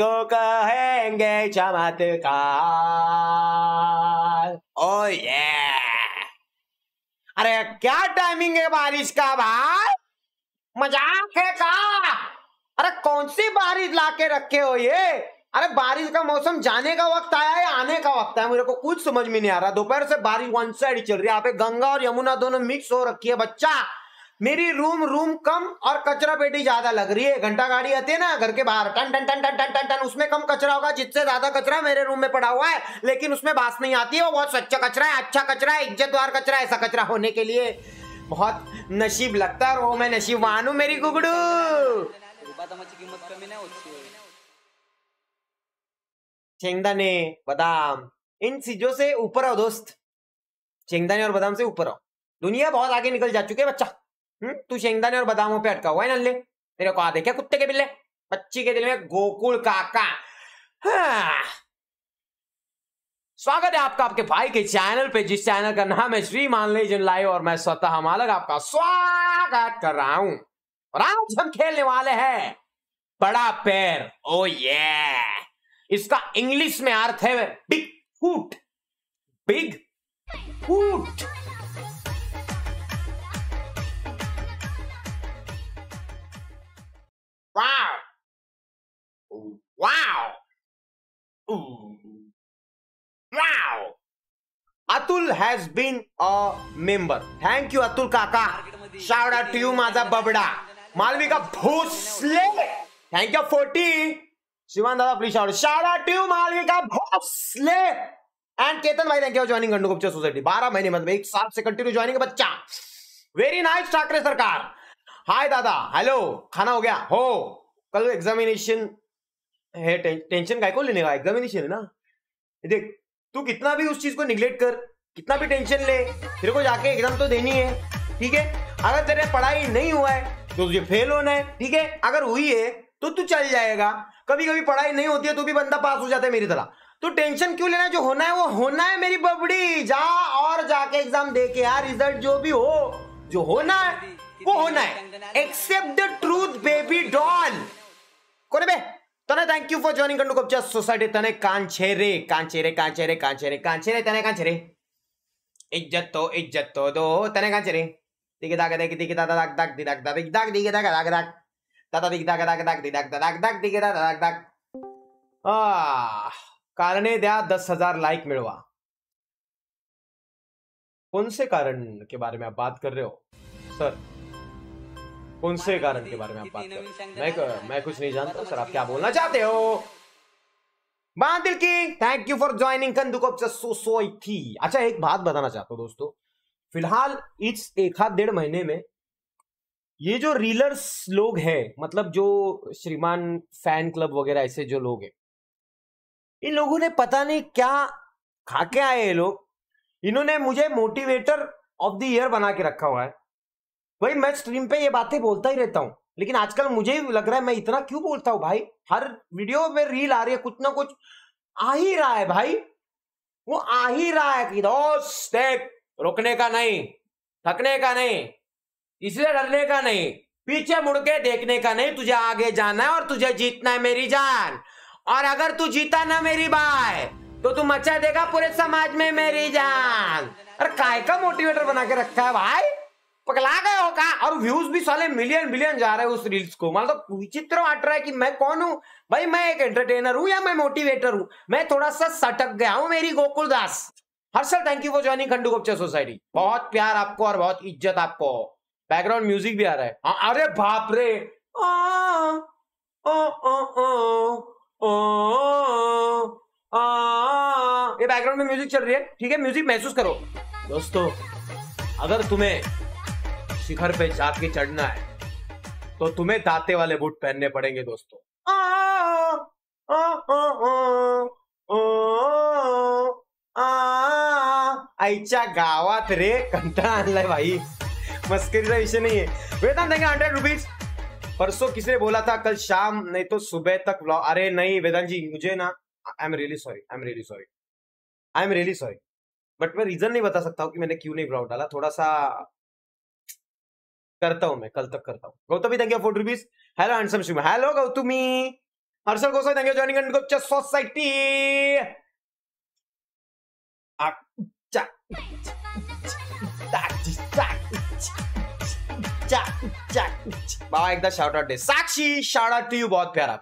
इसको कहेंगे चमत्कार? ओ ये अरे, क्या टाइमिंग है बारिश का भाई? मज़ाक है का? अरे कौन सी बारिश लाके रखे हो ये? अरे, बारिश का मौसम जाने का वक्त आया है, आने का वक्त है? मेरे को कुछ समझ में नहीं आ रहा। दोपहर से बारिश वन साइड चल रही है। यहाँ पे गंगा और यमुना दोनों मिक्स हो रखी है, बच्चा। मेरी रूम रूम कम और कचरा पेटी ज़्यादा लग रही है। घंटा गाड़ी आती है ना, घर के बाहर। टन टन टन टन टन टन टन, उसमें कम कचरा होगा, जिससे ज़्यादा कचरा मेरे रूम में पड़ा हुआ है, लेकिन उसमें बास नहीं आती है वो बहुत स्वच्छ कचरा है अच्छा कचरा है इज्जतदार कचरा है, ऐसा कचरा होने के लिए बहुत नसीब लगता है वो मैं नसीबवान हूँ, मेरी गुगड़ू। शेंगदाने बादाम, इन चीज़ों से ऊपर आओ दोस्त। शेंगदाने और बादाम से ऊपर आओ। दुनिया बहुत आगे निकल जा चुकी है, बच्चा। तू शेंगदाने और बादामों पे अटका हुआ है नल्ले तेरे को देखे कुत्ते के बिल्ले? बच्ची के दिल में गोकुल काका। हाँ। स्वागत है आपका आपके भाई के चैनल पे, जिस चैनल का नाम है श्री मान लेजन लाइव, और मैं स्वतः मालक आपका स्वागत कर रहा हूँ। और आज हम खेलने वाले हैं बड़ा पैर। ओ ये इसका इंग्लिश में अर्थ है big foot big foot wow wow wow Atul has been a member thank you Atul काका शाउट आउट टू यू माझा बबडा. Malvika Bhosale. Thank you forty. Shivan दादा please shout shout out to Malvika Bhosale. And Ketan भाई thank you joining Gandugupta society बारह महीने मतलब एक साल से कंटिन्यू ज्वाइनिंग बच्चा. वेरी नाइस ठाकरे सरकार. हाय दादा. हेलो खाना हो गया? हो. कल एग्जामिनेशन है. टें, टेंशन को लेने का? एग्जामिनेशन है ना? देख तू कितना भी उस चीज़ को निग्लेक्ट कर कितना भी टेंशन ले तेरे को जाके एग्ज़ाम तो देनी है ठीक है? अगर तेरे पढ़ाई नहीं हुआ है तो तुझे फेल होना है ठीक है? अगर हुई है तो तू चल जाएगा। कभी कभी पढ़ाई नहीं होती है तो भी बंदा पास हो जाता है मेरी तरह। तो टेंशन क्यों लेना जो होना है वो होना है मेरी बबड़ी। जा और जाके एग्ज़ाम दे के यार रिज़ल्ट जो भी हो जो होना है। वो होना है। Accept the truth baby doll कोने बे? तने थँक यू फॉर जॉइनिंग कंडुकपच्या सोसायटी तने कांछे रे कांछे रे कांछे रे कांछे रे कांछे रे तने कांछे रे इज़्ज़त तो इज़्ज़त तो दो तने कांछे रे दिगे दाग दिगे दिगे दाग दाग दाग दिदाग दाग, दिग, दाग दिगे दाग दाग दाग। दादा दिग दाग दाग दाग दिदाग दाग दाग, दिगे दाग दाग। दाग कारणे द्या दस हज़ार लाइक मिलवा कौन से कारण के बारे में आप बात कर रहे हो? सर कौन से कारण के बारे में आप बात कर। मैं मैं कुछ नहीं जानता सर आप क्या बोलना चाहते हो? बादल की thank you for joining Kandukop सोई थी। अच्छा एक बात बताना चाहता हूँ दोस्तों। फ़िलहाल इस एक हाथ डेढ़ महीने में ये जो रीलर्स लोग हैं मतलब जो श्रीमान फ़ैन क्लब वगैरह ऐसे जो लोग हैं इन लोगों ने पता नहीं क्या खा के आए ये लोग। इन्होंने मुझे मोटिवेटर ऑफ़ द ईयर बना के रखा हुआ है। भाई, मैं स्ट्रीम पे ये बातें बोलता ही रहता हूँ। लेकिन आजकल मुझे भी लग रहा है मैं इतना क्यों बोलता हूँ भाई? हर वीडियो में रील आ रही है, कुछ ना कुछ आ ही रहा है भाई। वो आ ही रहा है कि दोस्त देख रुकने का नहीं, थकने का नहीं, इसलिए डरने का नहीं, पीछे मुड़ के देखने का नहीं, तुझे आगे जाना है और तुझे जीतना है मेरी जान। और अगर तू जीता ना मेरी बाय तो तू मचा देगा पूरे समाज में मेरी जान। अरे, काय का मोटिवेटर बना के रखा है भाई? पगला गए हो का और व्यूज़ भी साले मिलियन मिलियन जा रहे हैं उस रील्स को। मतलब विचित्र हट रहा है कि मैं कौन हूँ? भाई मैं एक एंटरटेनर हूँ या मैं मोटिवेटर हूँ? मैं थोड़ा सा सटक गया हूँ मेरी Gokul Das. Harshal thank you for joining Khandu Gupta society बहुत प्यार आपको और बहुत इज़्ज़त आपको। बैकग्राउंड म्यूज़िक भी आ रहा है। हाँ, अरे बाप रे! आ, आ, आ, आ, आ, आ, ये बैकग्राउंड में म्यूज़िक चल रही है। ठीक है म्यूज़िक महसूस करो। दोस्तों अगर तुम्हें शिखर पे जाके चढ़ना है। तो तुम्हें दाते वाले बूट पहनने पड़ेंगे दोस्तों। आईच्या गावात रे कंटाळा आणलाय भाई। मस्करीचा विषय नहीं है। वेतन देंगे हंड्रेड रुपीज़ परसों किसी ने बोला था कल शाम नहीं तो सुबह तक व्लॉग अरे नहीं वेदांत जी मुझे ना I am really sorry I am really sorry I am really sorry but मैं रीजन नहीं बता सकता हूँ कि मैंने क्यों नहीं ब्लॉग डाला। थोड़ा सा करता हूँ मैं, कल तक करता हूँ। Gautami thank you forty rupees hello handsome Shiv hello Gautami. Harshal Gosai thank you joining society बाबा एकदा out they. Sakshi shout out to you बहुत प्यारा।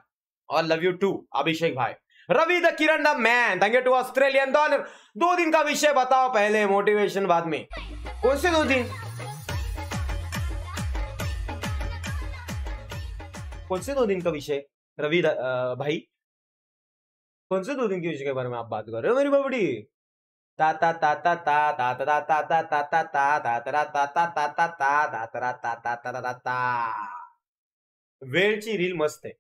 और लव यू टू अभिषेक भाई। Ravi the Kiran the man thank you two Australian dollar दो दिन का विषय बताओ पहले मोटिवेशन बाद में। कौन से दो दिन? कौन से दो दिन का विषय रवि भाई कौन से दो दिन के विषय के बारे में आप बात कर रहे हो मेरी बाबड़ी ताता ताता ता ताता ताता ताता ताता तातरा ताता ताता ता तातरा ताता ताता ता वेळची रील मस्त आहे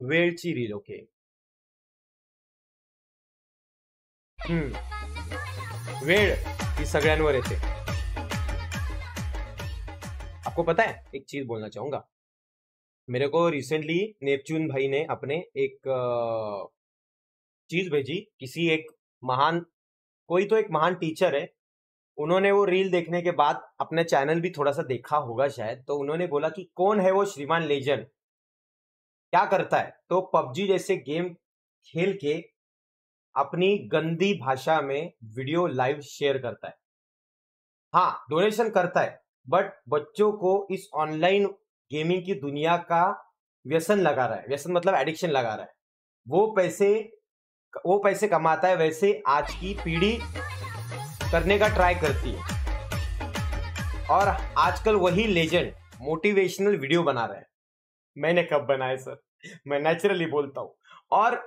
वेळची रील ओके वेळ ही सगळ्यांवर येते आपको पता है, एक चीज़ बोलना चाहूँगा। मेरे को रिसेंटली नेपच्यून भाई ने अपने एक चीज़ भेजी, किसी एक महान, कोई तो एक महान टीचर है। उन्होंने वो रील देखने के बाद अपने चैनल भी थोड़ा सा देखा होगा शायद तो उन्होंने बोला कि कौन है वो श्रीमान लेजन क्या करता है? तो पबजी जैसे गेम खेल के अपनी गंदी भाषा में वीडियो लाइव शेयर करता है। हाँ डोनेशन करता है। बट बच्चों को इस ऑनलाइन गेमिंग की दुनिया का व्यसन लगा रहा है। व्यसन मतलब एडिक्शन लगा रहा है। वो पैसे वो पैसे कमाता है, वैसे आज की पीढ़ी करने का ट्राई करती है। और आजकल वही लेजेंड मोटिवेशनल वीडियो बना रहा है। मैंने कब बनाया सर मैं नेचुरली बोलता हूँ। और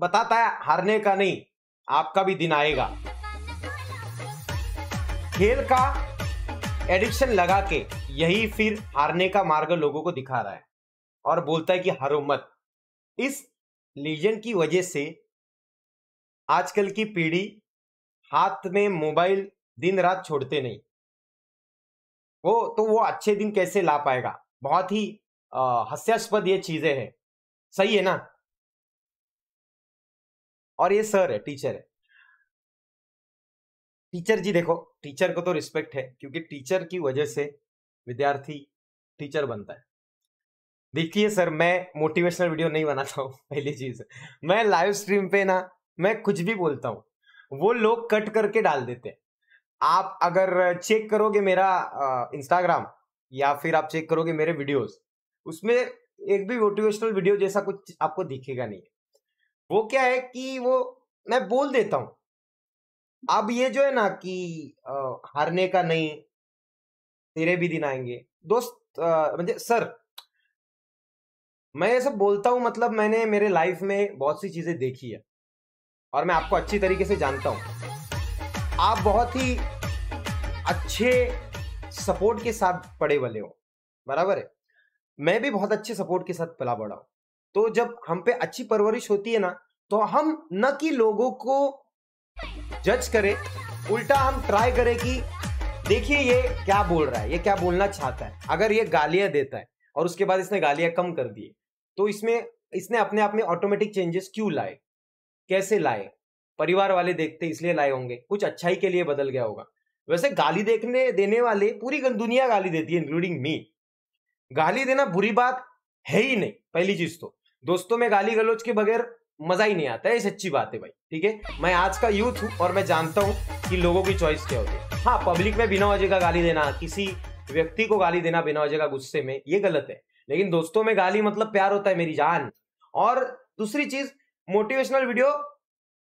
बताता है, हारने का नहीं, आपका भी दिन आएगा। खेल का एडिक्शन लगा के यही फिर हारने का मार्ग लोगों को दिखा रहा है और बोलता है कि हारो मत। इस लीजन की वजह से आजकल की पीढ़ी हाथ में मोबाइल दिन रात छोड़ते नहीं। वो तो वो अच्छे दिन कैसे ला पाएगा? बहुत ही हास्यास्पद ये चीज़ें हैं। सही है ना? और ये सर है, टीचर है। टीचर जी देखो, टीचर को तो रिस्पेक्ट है, क्योंकि टीचर की वजह से विद्यार्थी टीचर बनता है। देखिए सर, मैं मोटिवेशनल वीडियो नहीं बनाता हूँ, पहली चीज़। मैं लाइव स्ट्रीम पे ना, मैं कुछ भी बोलता हूँ, वो लोग कट करके डाल देते हैं। आप अगर चेक करोगे मेरा इंस्टाग्राम या फिर आप चेक करोगे मेरे वीडियोस उसमें एक भी मोटिवेशनल वीडियो जैसा कुछ आपको दिखेगा नहीं। वो क्या है कि वो, मैं बोल देता हूँ अब ये जो है ना कि हारने का नहीं, तेरे भी दिन आएँगे। दोस्त मतलब सर, मैं ये सब बोलता हूँ मतलब मैंने मेरे लाइफ में बहुत सी चीज़ें देखी है, और मैं आपको अच्छी तरीके से जानता हूँ। आप बहुत ही अच्छे सपोर्ट के साथ पड़े वाले हो, बराबर है? मैं भी बहुत अच्छे सपोर्ट के साथ पला बड़ा हूँ। तो जब हम पे अच्छी परवरिश होती है ना तो हम न कि लोगों को जज करें, उल्टा हम ट्राई करें कि, देखिए ये क्या बोल रहा है, ये क्या बोलना चाहता है। अगर ये गालियाँ देता है और उसके बाद इसने गालियाँ कम कर दी तो इसमें, इसने अपने आप में ऑटोमेटिक चेंजेस क्यों लाए? कैसे लाए? परिवार वाले देखते इसलिए लाए होंगे। कुछ अच्छाई के लिए बदल गया होगा। वैसे गाली देखने, देने वाले पूरी दुनिया गाली देती है इंक्लूडिंग मी गाली देना बुरी बात है ही नहीं, पहली चीज़ तो। दोस्तों में गाली गलोच के बगैर मज़ा ही नहीं आता है सच्ची बात है भाई, ठीक है? मैं आज का यूथ हूँ और मैं जानता हूँ कि लोगों की चॉइस क्या होती है। हाँ पब्लिक में बिना वजह का गाली देना, किसी व्यक्ति को गाली देना बिना वजह का गुस्से में, ये गलत है। लेकिन दोस्तों में गाली मतलब प्यार होता है, मेरी जान। और दूसरी चीज़ मोटिवेशनल वीडियो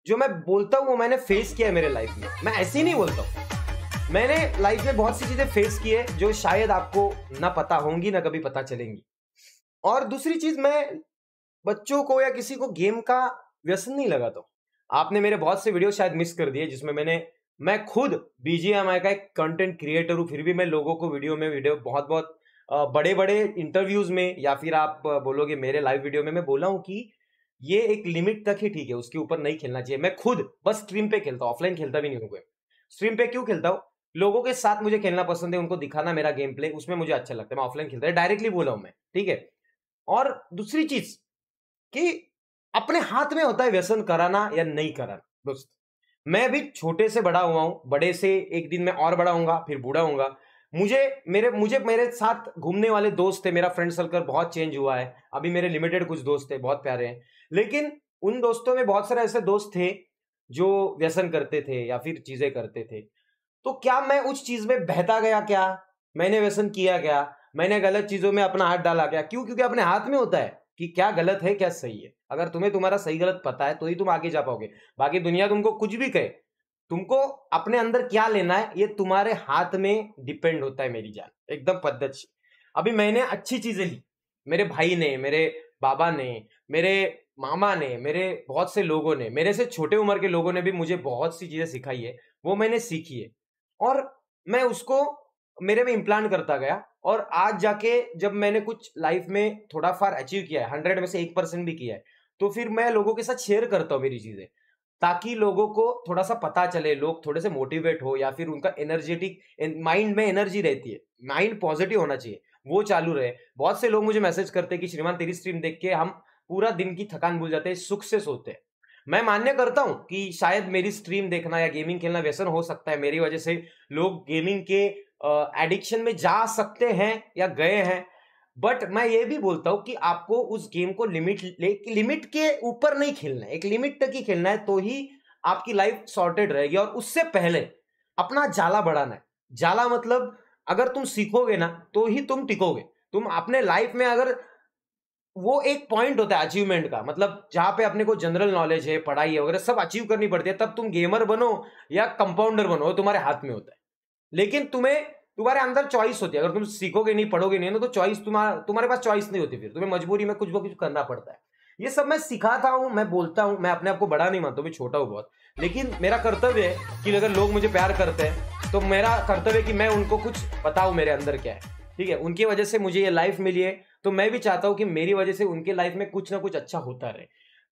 जो मैं बोलता हूँ, वो मैंने फेस किया है मेरे लाइफ में। मैं ऐसे ही नहीं बोलता हूँ। मैंने लाइफ में बहुत सी चीज़ें फेस की है, जो शायद आपको ना पता होंगी, ना कभी पता चलेंगी। और दूसरी चीज़, मैं बच्चों को या किसी को गेम का व्यसन नहीं लगा तो। आपने मेरे बहुत से वीडियो शायद मिस कर दिए, जिसमें मैंने, मैं खुद बीजीएमआई का एक कंटेंट क्रिएटर हूँ, फिर भी मैं लोगों को वीडियो में, वीडियो बहुत बहुत बड़े बड़े इंटरव्यूज़ में या फिर आप बोलोगे मेरे लाइव वीडियो में, मैं बोला हूँ कि ये एक लिमिट तक ही ठीक है, उसके ऊपर नहीं खेलना चाहिए। मैं खुद बस स्ट्रीम पे खेलता हूँ ऑफलाइन खेलता भी नहीं हूँ स्ट्रीम पे क्यों खेलता हूँ? लोगों के साथ मुझे खेलना पसंद है, उनको दिखाना मेरा गेम प्ले उसमें मुझे अच्छा लगता है, मैं ऑफलाइन खेलता है। डायरेक्टली बोला हूँ मैं, ठीक है? और दूसरी चीज़ कि अपने हाथ में होता है व्यसन कराना या नहीं कराना, दोस्त। मैं भी छोटे से बड़ा हुआ हूँ, बड़े से एक दिन में और बड़ा हूँगा फिर बूढ़ा हूँगा मुझे, मेरे मुझे, मेरे साथ घूमने वाले दोस्त थे, मेरा फ्रेंड सर्कल बहुत चेंज हुआ है। अभी मेरे लिमिटेड कुछ दोस्त थे बहुत प्यारे हैं। लेकिन उन दोस्तों में बहुत सारे ऐसे दोस्त थे, जो व्यसन करते थे या फिर चीज़ें करते थे। तो क्या मैं उस चीज़ में बहता गया क्या? मैंने व्यसन किया क्या? मैंने गलत चीज़ों में अपना हाथ डाला क्या? क्यों? क्योंकि अपने हाथ में होता है। कि क्या गलत है, क्या सही है। अगर तुम्हें तुम्हारा सही गलत पता है तो ही तुम आगे जा पाओगे। बाकी दुनिया तुमको कुछ भी कहे, तुमको अपने अंदर क्या लेना है, ये तुम्हारे हाथ में डिपेंड होता है मेरी जान। एकदम पद्धति अभी मैंने अच्छी चीज़ें ली। मेरे भाई ने, मेरे बाबा ने, मेरे मामा ने, मेरे बहुत से लोगों ने, मेरे से छोटे उम्र के लोगों ने भी मुझे बहुत सी चीज़ें सिखाई है। वो मैंने सीखी है। और मैं उसको मेरे में इम्प्लांट करता गया और आज जाके जब मैंने कुछ लाइफ में थोड़ा फार अचीव किया है हंड्रेड में से एक परसेंट भी किया है तो फिर मैं लोगों के साथ शेयर करता हूँ मेरी चीज़ें, ताकि लोगों को थोड़ा सा पता चले, लोग थोड़े से मोटिवेट हो या फिर उनका एनर्जेटिक माइंड में एनर्जी रहती है माइंड पॉजिटिव होना चाहिए, वो चालू रहे। बहुत से लोग मुझे मैसेज करते हैं कि, श्रीमान, तेरी स्ट्रीम देख के हम पूरा दिन की थकान भूल जाते हैं, सुख से सोते हैं। मैं मान्य करता हूँ कि शायद मेरी स्ट्रीम देखना या गेमिंग खेलना व्यसन हो सकता है, मेरी वजह से लोग गेमिंग के एडिक्शन में जा सकते हैं या गए हैं। बट मैं ये भी बोलता हूँ कि आपको उस गेम को लिमिट ले लिमिट के ऊपर नहीं खेलना है। एक लिमिट तक ही खेलना है तो ही आपकी लाइफ सॉर्टेड रहेगी। और उससे पहले अपना जाला बढ़ाना है। जाला मतलब अगर तुम सीखोगे ना तो ही तुम टिकोगे। तुम अपने लाइफ में अगर वो एक पॉइंट होता है अचीवमेंट का मतलब जहाँ पे अपने को जनरल नॉलेज है, पढ़ाई है, वगैरह सब अचीव करनी पड़ती है, तब तुम गेमर बनो या कंपाउंडर बनो तुम्हारे हाथ में होता है। लेकिन तुम्हें तुम्हारे अंदर चॉइस होती है। अगर तुम सीखोगे नहीं, पढ़ोगे नहीं, ना तो चॉइस तुम्हारा तुम्हारे पास चॉइस नहीं होती फिर। तुम्हें मजबूरी में कुछ कुछ करना पड़ता है। ये सब मैं सिखाता हूँ, मैं बोलता हूँ, मैं अपने आप को बड़ा नहीं मानता मैं छोटा हूँ बहुत। लेकिन मेरा कर्तव्य है कि अगर लोग मुझे प्यार करते हैं तो मेरा कर्तव्य है कि मैं उनको कुछ बताऊँ मेरे अंदर क्या है। ठीक है? उनकी वजह से मुझे ये लाइफ मिली है। तो मैं भी चाहता हूँ कि मेरी वजह से उनके लाइफ में कुछ ना कुछ अच्छा होता रहे।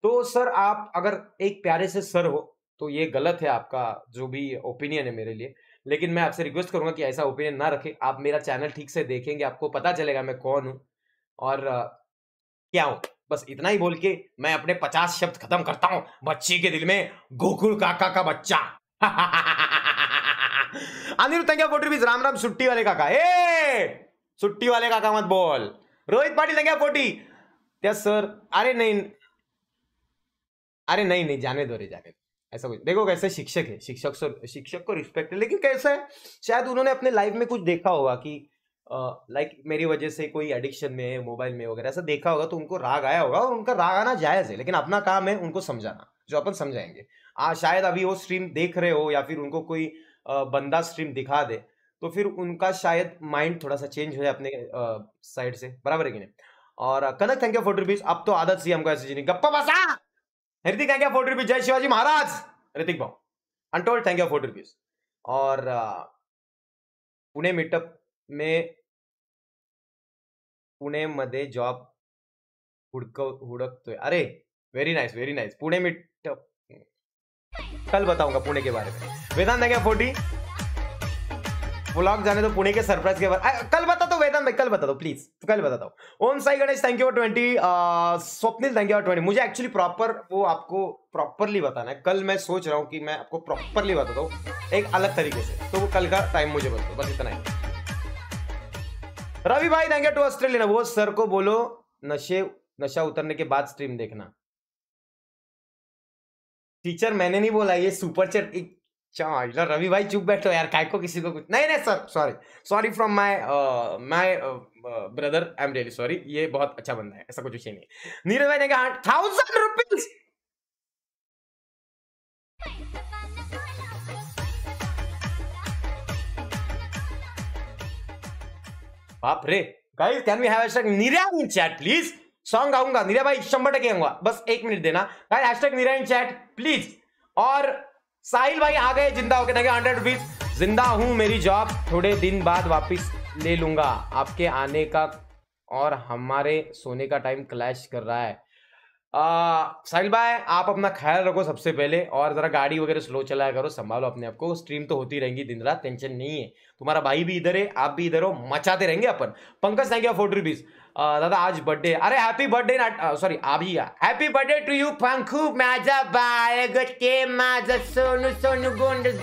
तो सर, आप अगर एक प्यारे से सर हो तो ये गलत है आपका जो भी ओपिनियन है मेरे लिए। लेकिन मैं आपसे रिक्वेस्ट करूँगा कि ऐसा ओपिनियन ना रखें। आप मेरा चैनल ठीक से देखेंगे, आपको पता चलेगा मैं कौन हूँ। और क्या हूँ? बस इतना ही बोल के मैं अपने पचास शब्द खत्म करता हूँ। बच्ची के दिल में गोकुल काका का बच्चा। अनिरुद्ध राम राम सुट्टी वाले काका। ए, सुट्टी वाले काका मत बोल। रोहित पाटिल फोर्टी क्या सर। अरे नहीं। अरे नहीं नहीं, जाने दो रे, जाने दो। ऐसा कुछ। देखो कैसे शिक्षक है शिक्षक सर शिक्षक को रिस्पेक्ट है। लेकिन कैसा है शायद उन्होंने अपने लाइफ में कुछ देखा होगा कि लाइक uh, like, मेरी वजह से कोई एडिक्शन में है मोबाइल में वगैरह ऐसा देखा होगा तो उनको राग आया होगा और उनका राग आना जायज़ है। लेकिन अपना काम है उनको समझाना जो अपन समझाएँगे। आ शायद अभी वो स्ट्रीम देख रहे हो या फिर उनको कोई बंदा स्ट्रीम दिखा दे तो फिर उनका शायद माइंड थोड़ा सा चेंज हो जाए अपने साइड से। बराबर है कि नहीं? और Kanak thank you forty rupees अब तो आदत सी हमको ऐसे गप्पा बसा! Ritik thank you forty rupees Jai Shivaji Maharaj Ritik भाव untold thank you forty rupees और पुणे मीटअप में पुणे मध्ये जॉब हुडक, हुडकतोय. अरे very nice very nice Pune meetup कल बताऊँगा पुणे के बारे में. Vedant thank you forty vlog जाने तो पुणे के सरप्राइज़ के बाद कल बता दो भाई कल बता दो प्लीज़ कल बताता हूँ। Om Sai Ganesh thank you twenty Swapnil thank you twenty मुझे एक्चुअली प्रॉपर वो आपको प्रॉपरली बताना है। कल मैं सोच रहा हूँ कि मैं आपको प्रॉपरली बताता हूँ एक अलग तरीके से। तो कल का टाइम मुझे बता दो, बस इतना ही। रवि भाई थैंक यू टू ऑस्ट्रेलिया वो सर को बोलो, नशे, नशा उतरने के बाद स्ट्रीम देखना। टीचर मैंने नहीं बोला, ये सुपर चैट अच्छा रवि भाई चुप बैठो यार, काय को किसी को कुछ नहीं नहीं, sir sorry sorry from my my brother I am really sorry ये बहुत अच्छा बंदा है, ऐसा कुछ नहीं नीरज भाई ने कहा थाउज़ेंड रुपीज़ बाप रे guys can we have hashtag Neera in chat please song गाऊँगा नीरा भाई शंबर टके आऊँगा बस एक मिनट देना। Guys hashtag Neera in chat please और साहिल भाई आ गए, ज़िंदा होके देखे हंड्रेड रुपीज़ ज़िंदा हूँ, मेरी जॉब थोड़े दिन बाद वापस ले लूँगा। आपके आने का और हमारे सोने का टाइम क्लैश कर रहा है। साहिल भाई, आप अपना ख्याल रखो सबसे पहले और जरा गाड़ी वगैरह स्लो चलाया करो, संभालो अपने आप को। स्ट्रीम तो होती रहेंगी, दिन रात टेंशन नहीं है। तुम्हारा भाई भी इधर है, आप भी इधर हो, मचाते रहेंगे अपन। Pankaj thank you forty rupees दादा, आज बर्थडे अरे हैप्पी बर्थडे ना सॉरी अभी happy birthday to you Pankhu, माझा बाळ गटे सोनू सोनू, गोंडस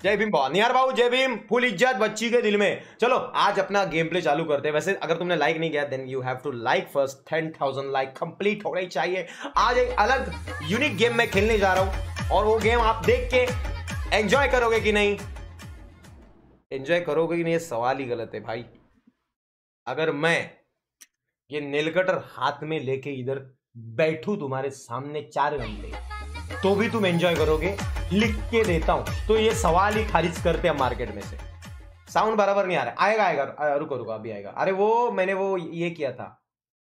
जय भीम निहार बाबू, जय भीम। फुल इज़्ज़त बच्ची के दिल में। चलो, आज अपना गेम प्ले चालू करते हैं। वैसे, अगर तुमने लाइक नहीं किया then you have to like first ten thousand like complete होना ही चाहिए। आज एक अलग यूनिक गेम मैं खेलने जा रहा हूँ। और वो गेम आप देख के एंजॉय करोगे कि नहीं? एंजॉय करोगे कि नहीं, ये सवाल ही गलत है भाई। अगर मैं ये नीलकटर हाथ में लेके इधर बैठू तुम्हारे सामने चार घंटे तो भी तुम एंजॉय करोगे लिख के देता हूँ। तो ये सवाल ही खारिज करते हैं मार्केट में से। साउंड बराबर नहीं आ रहा आएगा आएगा। रुको रुको अभी आएगा। अरे वो मैंने वो ये किया था।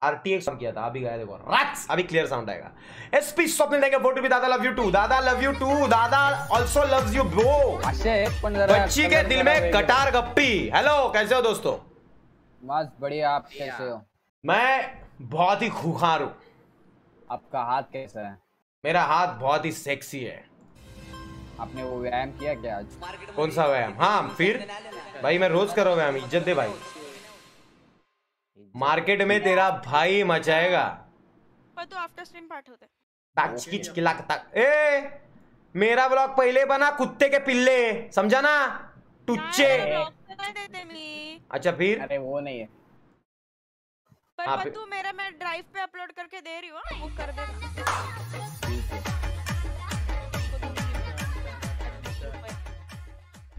आरटीएक्स किया था। अभी गाया देखो। रक्स अभी क्लियर साउंड आएगा। एसपी स्वप्न देंगे फ़ोटो भी। दादा लव यू टू दादा लव यू टू दादा आल्सो लव्स यू ब्रो पण जरा बच्ची के दिल में कटार गप्पी। हेलो कैसे हो दोस्तों? मस्त बढ़िया आप कैसे हो? मैं बहुत ही खुखार हूँ। आपका हाथ कैसा है? मेरा हाथ बहुत ही सेक्सी है। आपने वो व्यायाम किया क्या आज? कौन सा व्यायाम? हाँ फिर? भाई मैं रोज करो व्यायाम इज़्ज़त दे भाई। मार्केट में तेरा भाई मचाएगा। पर तू आफ्टर स्ट्रीम पाठवते ताचकी चिकिला तक ए मेरा ब्लॉग पहले बना कुत्ते के पिल्ले समझा ना? टुच्चे। अच्छा फिर? अरे वो नहीं है। पर हाँ, पर तू मेरा मैं ड्राइव पे अपलोड करके दे रही हूँ हाँ, वो कर देना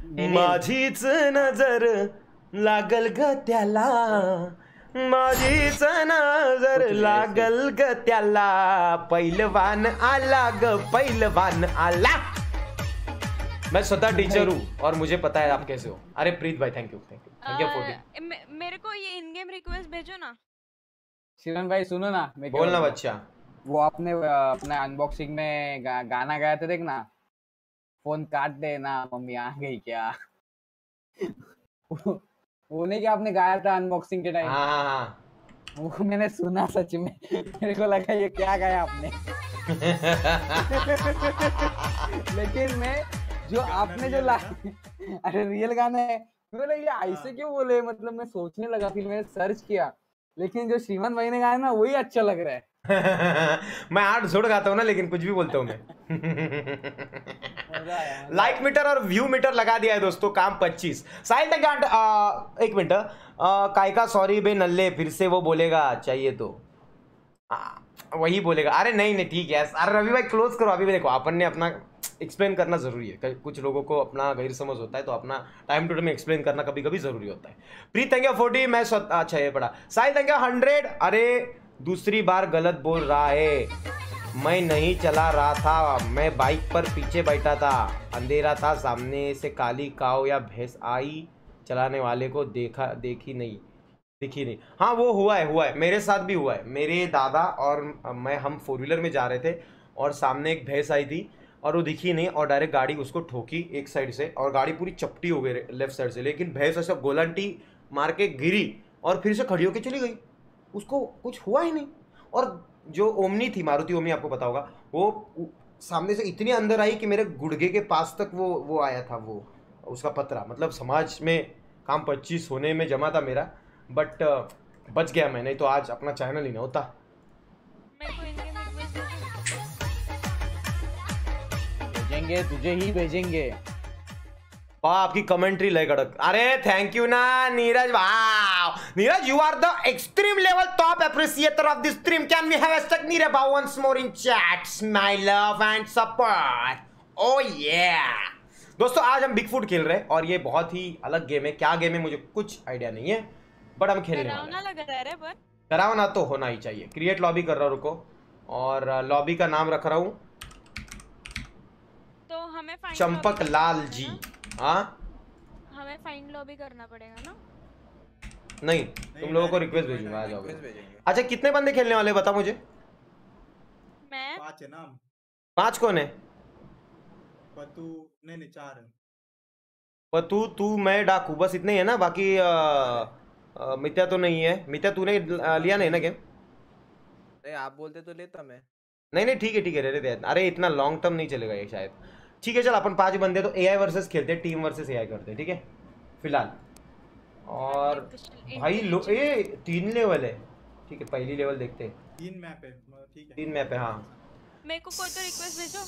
माझीच नज़र लागल ग त्याला. माझीच नज़र लागल ग त्याला. पैलवान आला ग पैलवान आला. मैं स्वतः टीचर हूँ और मुझे पता है आप कैसे हो। अरे प्रीत भाई thank you thank you thank you मे- मेरे को ये इन गेम रिक्वेस्ट भेजो ना। शिवन भाई सुनो ना मैं बोलना। बच्चा। वो आपने अपना अनबॉक्सिंग में गा, गाना गाया था देखना फ़ोन काट देना मम्मी आ गई क्या? वो नहीं कि आपने गाया था अनबॉक्सिंग के टाइम हाँ हाँ हाँ। वो मैंने सुना सच में। मेरे को लगा ये क्या गाया आपने? लेकिन मैं जो आपने जो ला अरे रियल गाना है। बोला ये ऐसे क्यों बोले? मतलब मैं सोचने लगा फिर मैंने सर्च किया। लेकिन जो श्रीमान भाई ने गाया ना वही अच्छा लग रहा है। मैं आठ जोड़ गाता हूँ ना लेकिन कुछ भी बोलता हूँ मैं। लाइक मीटर और व्यू मीटर लगा दिया है दोस्तों काम 25 साहिल तक एक मिनट आ, काय का सॉरी बे नल्ले फिर से वो बोलेगा चाहिए तो। आ, वही बोलेगा। अरे नहीं नहीं ठीक है अरे रवि भाई क्लोज करो। अभी भी देखो अपन ने अपना एक्सप्लेन करना ज़रूरी है। कुछ लोगों को अपना गैर समझ होता है तो अपना टाइम टू टाइम एक्सप्लेन करना कभी कभी ज़रूरी होता है। प्रीत तंग्या फोर्टी मैं अच्छा ये पढ़ा। साहिल तंग्या हंड्रेड अरे दूसरी बार गलत बोल रहा है। मैं नहीं चला रहा था। मैं बाइक पर पीछे बैठा था। अंधेरा था। सामने से काली काव या भैंस आई। चलाने वाले को देखा, देखी नहीं। दिखी नहीं। हाँ वो हुआ है हुआ है। मेरे साथ भी हुआ है। मेरे दादा और मैं, हम फोर व्हीलर में जा रहे थे और सामने एक भैंस आई थी और वो दिखी नहीं और डायरेक्ट गाड़ी उसको ठोकी एक साइड से और गाड़ी पूरी चपटी हो गई लेफ़्ट साइड से। लेकिन भैंस ऐसा गोलंटी मार के गिरी और फिर से खड़ी होकर चली गई। उसको कुछ हुआ ही नहीं। और जो ओमनी थी मारुति ओमनी आपको पता होगा वो सामने से इतनी अंदर आई कि मेरे गुड़गे के पास तक वो वो आया था वो उसका पतरा। मतलब समाज में काम पच्चीस होने में जमा था मेरा बट बच गया मैं नहीं तो आज अपना चैनल ही ना होता। भेजेंगे तुझे ही भेजेंगे। वाह आपकी कमेंट्री लय कड़क अरे थैंक यू ना नीरज। वाह Neeraj you are the extreme level top appreciator of this stream can we have hashtag Neeraj भाव once more in chats my love and support ओ ये दोस्तों आज हम बिग फ़ूड खेल रहे हैं और ये बहुत ही अलग गेम है। क्या गेम है? मुझे कुछ आइडिया नहीं है बट हम खेलने वाले हैं। डरावना लग रहा है रे पर कराओ ना तो होना ही चाहिए। क्रिएट लॉबी कर रहा हूँ रुको। और लॉबी का नाम रख रहा हूँ। तो हमें चंपक लाल जी। हाँ? हमें फाइंड लॉबी करना पड़ेगा ना? नहीं नहीं तुम लोगों को रिक्वेस्ट भेजूँगा आ जाओगे अच्छा कितने बंदे खेलने वाले बता मुझे? मैं? पाँच है ना? पाँच कौन है? पतू नहीं नहीं चार है। पर तू मैं डाकू बस इतने ही है ना बाकी मित्या तो नहीं है। मित्या तूने लिया नहीं ना गेम अरे आप बोलते तो लेता मैं। नहीं नहीं ठीक है ठीक है रहने दे। अरे इतना लॉन्ग टर्म नहीं चलेगा ये शायद। ठीक है चल अपन पाँच बंदे तो एआई वर्सेस खेलते हैं टीम वर्सेस एआई करते हैं ठीक है? फ़िलहाल। और भाई लो ए तीन लेवल है। ठीक है पहली लेवल देखते हैं। तीन मैप है मतलब ठीक है। तीन मैप है हाँ। मेरे को कोई तो रिक्वेस्ट भेजो।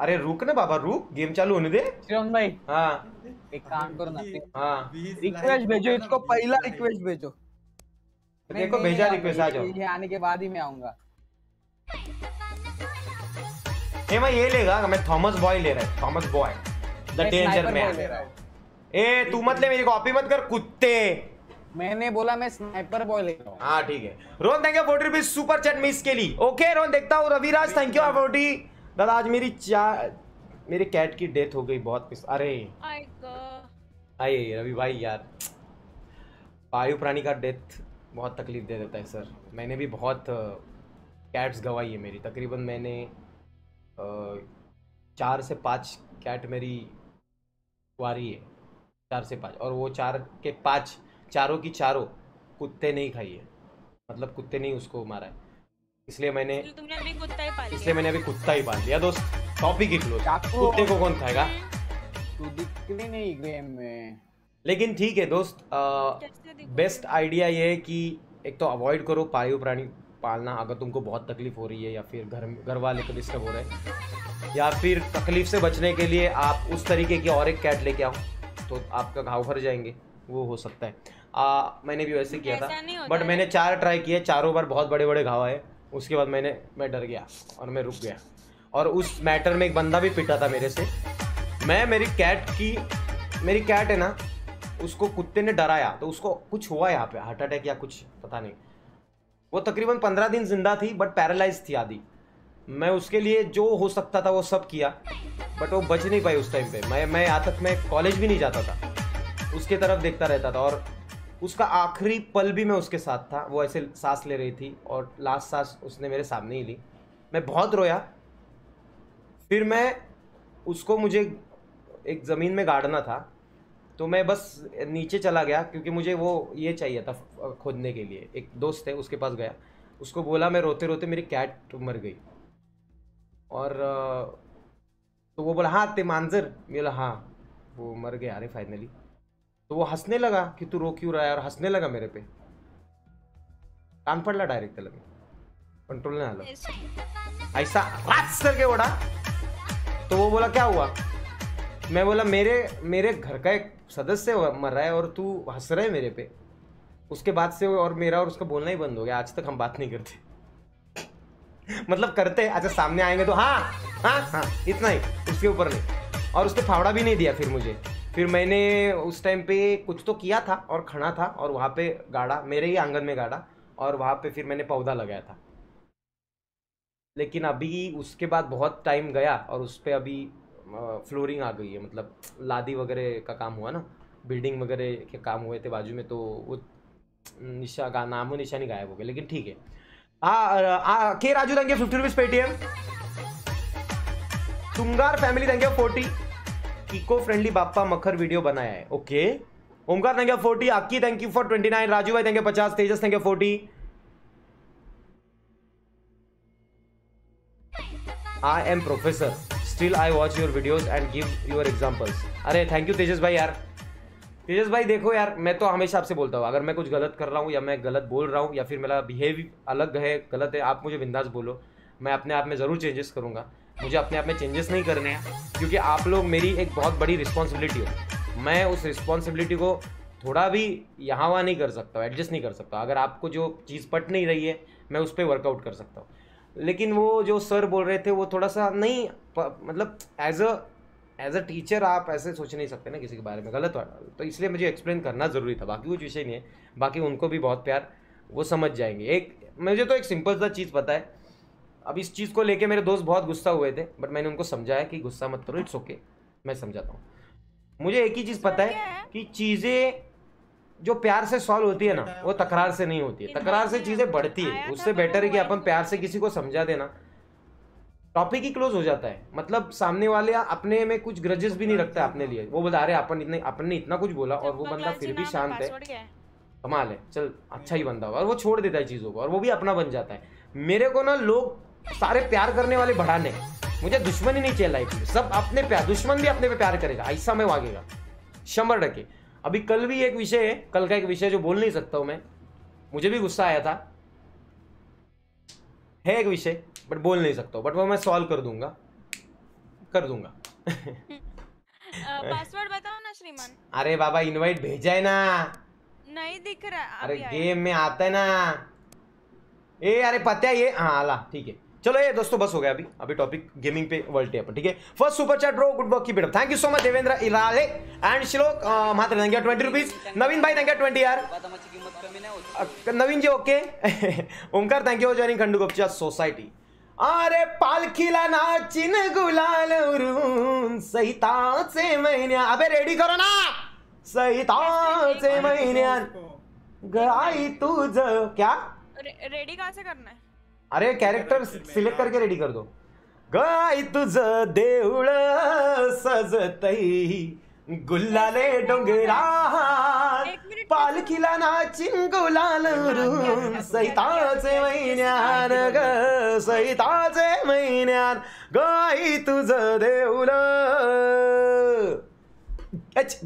अरे रुक ना बाबा रुक। गेम चालू होने दे। श्रीमान भाई हाँ। एक काम करो ना हाँ। रिक्वेस्ट भेजो इसको पहला रिक्वेस्ट भेजो। देखो भेजा रिक्वेस्ट आ जाओ। ये आने के बाद ही मैं आऊँगा। ए मैं ये लेगा मैं थॉमस बॉय ले रहा है Thomas boy the danger man boy ले रहा हूँ। ए तू मत ले मेरी कॉपी मत कर कुत्ते। मैंने बोला मैं स्नाइपर बॉय ले रहा हूँ। हाँ ठीक है। Rohan thank you forty rupees super chat miss के लिए। ओके रोहन देखता हूँ। रविराज थैंक यू फोर्टी दादा आज मेरी चा मेरे कैट की डेथ हो गई बहुत मिस अरे। आई गॉड आइए रवि भाई यार। पायु प्राणी का डेथ बहुत तकलीफ़ दे देता है सर मैंने भी बहुत कैट्स गवाई है मेरी। तकरीबन मैंने चार से पाँच कैट मेरी कुआरी है। चार से पाँच। और वो चार के पाँच चारों की चारों कुत्ते नहीं खाई है। मतलब कुत्ते नहीं उसको मारा है। इसलिए मैंने तुमने अभी कुत्ता ही पाल इसलिए मैंने अभी कुत्ता ही पाल लिया। दोस्त टॉपिक ही क्लोज कुत्ते को कौन खाएगा? तू दिखती नहीं गेम में। लेकिन ठीक है दोस्त दिखूं? बेस्ट आइडिया ये है कि एक तो अवॉइड करो पायु प्राणी। पालना अगर तुमको बहुत तकलीफ़ हो रही है या फिर घर घर वाले को डिस्टर्ब हो रहे हैं या फिर तकलीफ़ से बचने के लिए आप उस तरीके की और एक कैट लेके आओ तो आपका घाव भर जाएँगे वो हो सकता है। आ, मैंने भी वैसे किया था बट मैंने चार ट्राई किए चारों बार बहुत बड़े बड़े घाव आए उसके बाद मैंने मैं डर गया और मैं रुक गया। और उस मैटर में एक बंदा भी पिटा था मेरे से। मैं मेरी कैट की मेरी कैट है ना उसको कुत्ते ने डराया तो उसको कुछ हुआ यहाँ पे हार्ट अटैक या कुछ पता नहीं। वो तकरीबन पंद्रह दिन ज़िंदा थी बट पैरालाइज थी आधी। मैं उसके लिए जो हो सकता था, वो सब किया बट वो बच नहीं पाई उस टाइम पे। मैं मैं यहाँ तक मैं कॉलेज भी नहीं जाता था। उसके तरफ़ देखता रहता था और उसका आखिरी पल भी मैं उसके साथ था। वो ऐसे सांस ले रही थी और लास्ट सांस उसने मेरे सामने ही ली। मैं बहुत रोया। फिर मैं उसको मुझे एक ज़मीन में गाड़ना था। तो मैं बस नीचे चला गया, क्योंकि मुझे वो ये चाहिए था खोदने के लिए। एक दोस्त है, उसके पास गया। उसको बोला, मैं रोते रोते मेरी कैट मर गई। और तो वो बोला हाँ ते मांजर। मैं बोला हाँ वो मर गया, अरे फाइनली तो वो हंसने लगा कि तू रो क्यों रहा है और हंसने लगा मेरे पे। कान पडला डायरेक्ट त्याला कंट्रोल नहीं आलं ऐसा राज करके उड़ा तो वो बोला, क्या हुआ? मैं बोला, मेरे मेरे घर का एक सदस्य मर रहा है और तू हंस रहा है मेरे पे। उसके बाद से और मेरा और उसका बोलना ही बंद हो गया। आज तक हम बात नहीं करते। मतलब करते अच्छा सामने आएँगे तो हाँ हाँ हाँ इतना ही, उसके ऊपर नहीं। और उसने फावड़ा भी नहीं दिया फिर मुझे। फिर मैंने उस टाइम पे कुछ तो किया था और खड़ा था और वहाँ पे गाड़ा, मेरे ही आँगन में गाड़ा और वहाँ पे फिर मैंने पौधा लगाया था। लेकिन अभी उसके बाद बहुत टाइम गया और उस पर अभी फ्लोरिंग आ गई है मतलब लादी वगैरह का काम हुआ ना बिल्डिंग वगैरह के काम हुए थे बाजू में तो वो निशा का नामो निशानी गायब हो गया लेकिन ठीक है। आ, के Raju thank you fifty rupees Paytm Tungar family thank you forty eco friendly Bappa मखर वीडियो बनाया है okay Omkar thank you forty Akki thank you for twenty nine Raju भाई थैंक यू पचास Tejas thank you forty I am professor still I watch your videos and give your examples अरे thank you Tejas भाई यार। तेजस भाई, देखो यार, मैं तो हमेशा आपसे बोलता हूँ, अगर मैं कुछ गलत कर रहा हूँ या मैं गलत बोल रहा हूँ या फिर मेरा बिहेव अलग है, गलत है, आप मुझे बिंदास बोलो। मैं अपने आप में ज़रूर चेंजेस करूँगा। मुझे अपने आप में चेंजेस नहीं करने हैं, क्योंकि आप लोग मेरी एक बहुत बड़ी रिस्पॉन्सिबिलिटी हो। मैं उस रिस्पॉन्सिबिलिटी को थोड़ा भी यहाँ वहाँ नहीं कर सकता एडजस्ट नहीं कर सकता। अगर आपको जो चीज़ पट नहीं रही है, मैं उस पर वर्कआउट कर सकता हूँ। लेकिन वो जो सर बोल रहे थे वो थोड़ा सा नहीं प- मतलब as a as a teacher आप ऐसे सोच नहीं सकते ना किसी के बारे में गलत तो इसलिए मुझे एक्सप्लेन करना ज़रूरी था बाकी कुछ विषय नहीं है बाकी उनको भी बहुत प्यार वो समझ जाएँगे। एक मुझे तो एक सिंपल सा चीज़ पता है अब इस चीज़ को लेके मेरे दोस्त बहुत गुस्सा हुए थे बट मैंने उनको समझाया कि गुस्सा मत करो इट्स ओके मैं समझाता हूँ। मुझे एक ही चीज़ पता है? कि चीज़ें जो प्यार से सॉल्व होती है ना वो तकरार से नहीं होती है। तकरार से चीज़ें बढ़ती है। उससे बेटर है कि अपन प्यार से किसी को समझा देना। टॉपिक ही क्लोज हो जाता है। मतलब सामने वाले अपने में कुछ ग्रजेस भी नहीं रखता अपने लिए। वो बता रहे अपन इतने अपन ने इतना कुछ बोला और वो बंदा फिर भी शांत है। कमाल है। चल अच्छा ही बंदा होगा। और वो छोड़ देता है चीज़ों को और वो भी अपना बन जाता है। मेरे को ना लोग सारे प्यार करने वाले बढ़ाने। मुझे दुश्मन ही नहीं चाहिए लाइफ में। सब अपने प्यार दुश्मन भी अपने पे प्यार करेगा। ऐसा मैं वागेगा। शंबर टके। अभी कल भी एक विषय है कल का एक विषय जो बोल नहीं सकता हूँ मैं। मुझे भी गुस्सा आया था। है एक विषय बट बोल नहीं सकता हूँ बट वो मैं सॉल्व कर दूँगा। कर दूँगा। पासवर्ड बताओ ना श्रीमान। अरे बाबा इनवाइट भेजा है ना। नहीं दिख रहा अरे गेम में आता है ना। ए अरे पता है ये हाँ आला ठीक है। चलो ये दोस्तों बस हो गया अभी। अभी टॉपिक गेमिंग पे वर्ल्ड अपन ठीक है? First super chat bro good work की बेटा thank you so much Devendra Irale and Shlok मात्र देंगे ट्वेंटी रुपीज़ नवीन भाई देंगे ट्वेंटी यार बदामाची किंमत कमी नाही होत Naveen ji okay Omkar thank you for joining खंडूगोपच्या society अरे पालखीला नाचिन गुलाल उरून सहिताचे महिन्या अबे रेडी करो ना सहिताचे महिन्यात गाई तुझ क्या रेडी कहाँ से करना है अरे कैरेक्टर सिलेक्ट करके रेडी कर दो गाय तुझ देऊळ सजतई गुल्लाले डोंगरा. पालखीला नाचिन गुलाल सैताचे महिन्यान ग सैताचे महिन्यान गाई तुझ देऊळ अच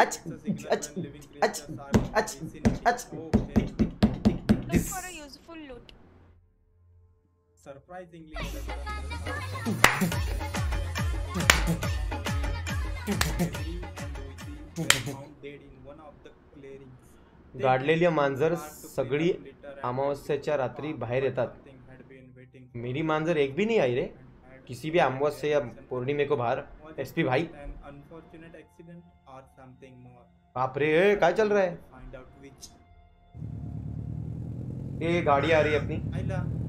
अच अच अच अच अच Look Surprisingly, गाडलेली मांजर सगळी अमावस्याच्या रात्री बाहेर येतात. मेरी मांजर एक भी नहीं आई रे. किसी भी अमावस्या या पूर्णिमे को बाहर एसपी भाई. बाप रे काय चल रहा है? ये गाड़ी आ रही है अपनी.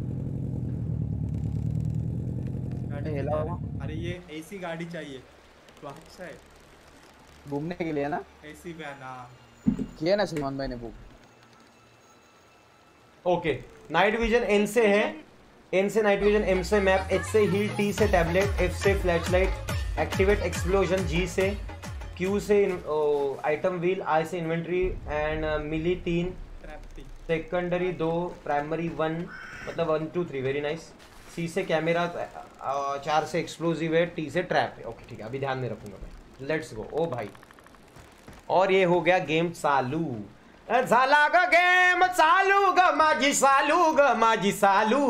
गाड़ी हिला हुआ। अरे ये एसी गाड़ी चाहिए। तो अच्छा है। घूमने के लिए ना? एसी वैन हाँ। किया ना सलमान भाई ने book okay night vision N से है। एन से नाइट विजन एम से मैप एच से हील टी से टैबलेट एफ़ से फ्लैशलाइट एक्टिवेट एक्सप्लोजन जी से क्यू से आइटम व्हील आई से इन्वेंट्री एंड मिली तीन सेकेंडरी दो प्राइमरी वन मतलब one two three very nice C से कैमरा चार से एक्सप्लोजिव है, टी से ट्रैप है। ओके, ठीक है, अभी ध्यान में रखूँगा मैं। लेट्स गो ओ भाई। और ये हो गया गेम चालू। झाला ग गेम चालू, ग माझी सालू ग माझी सालू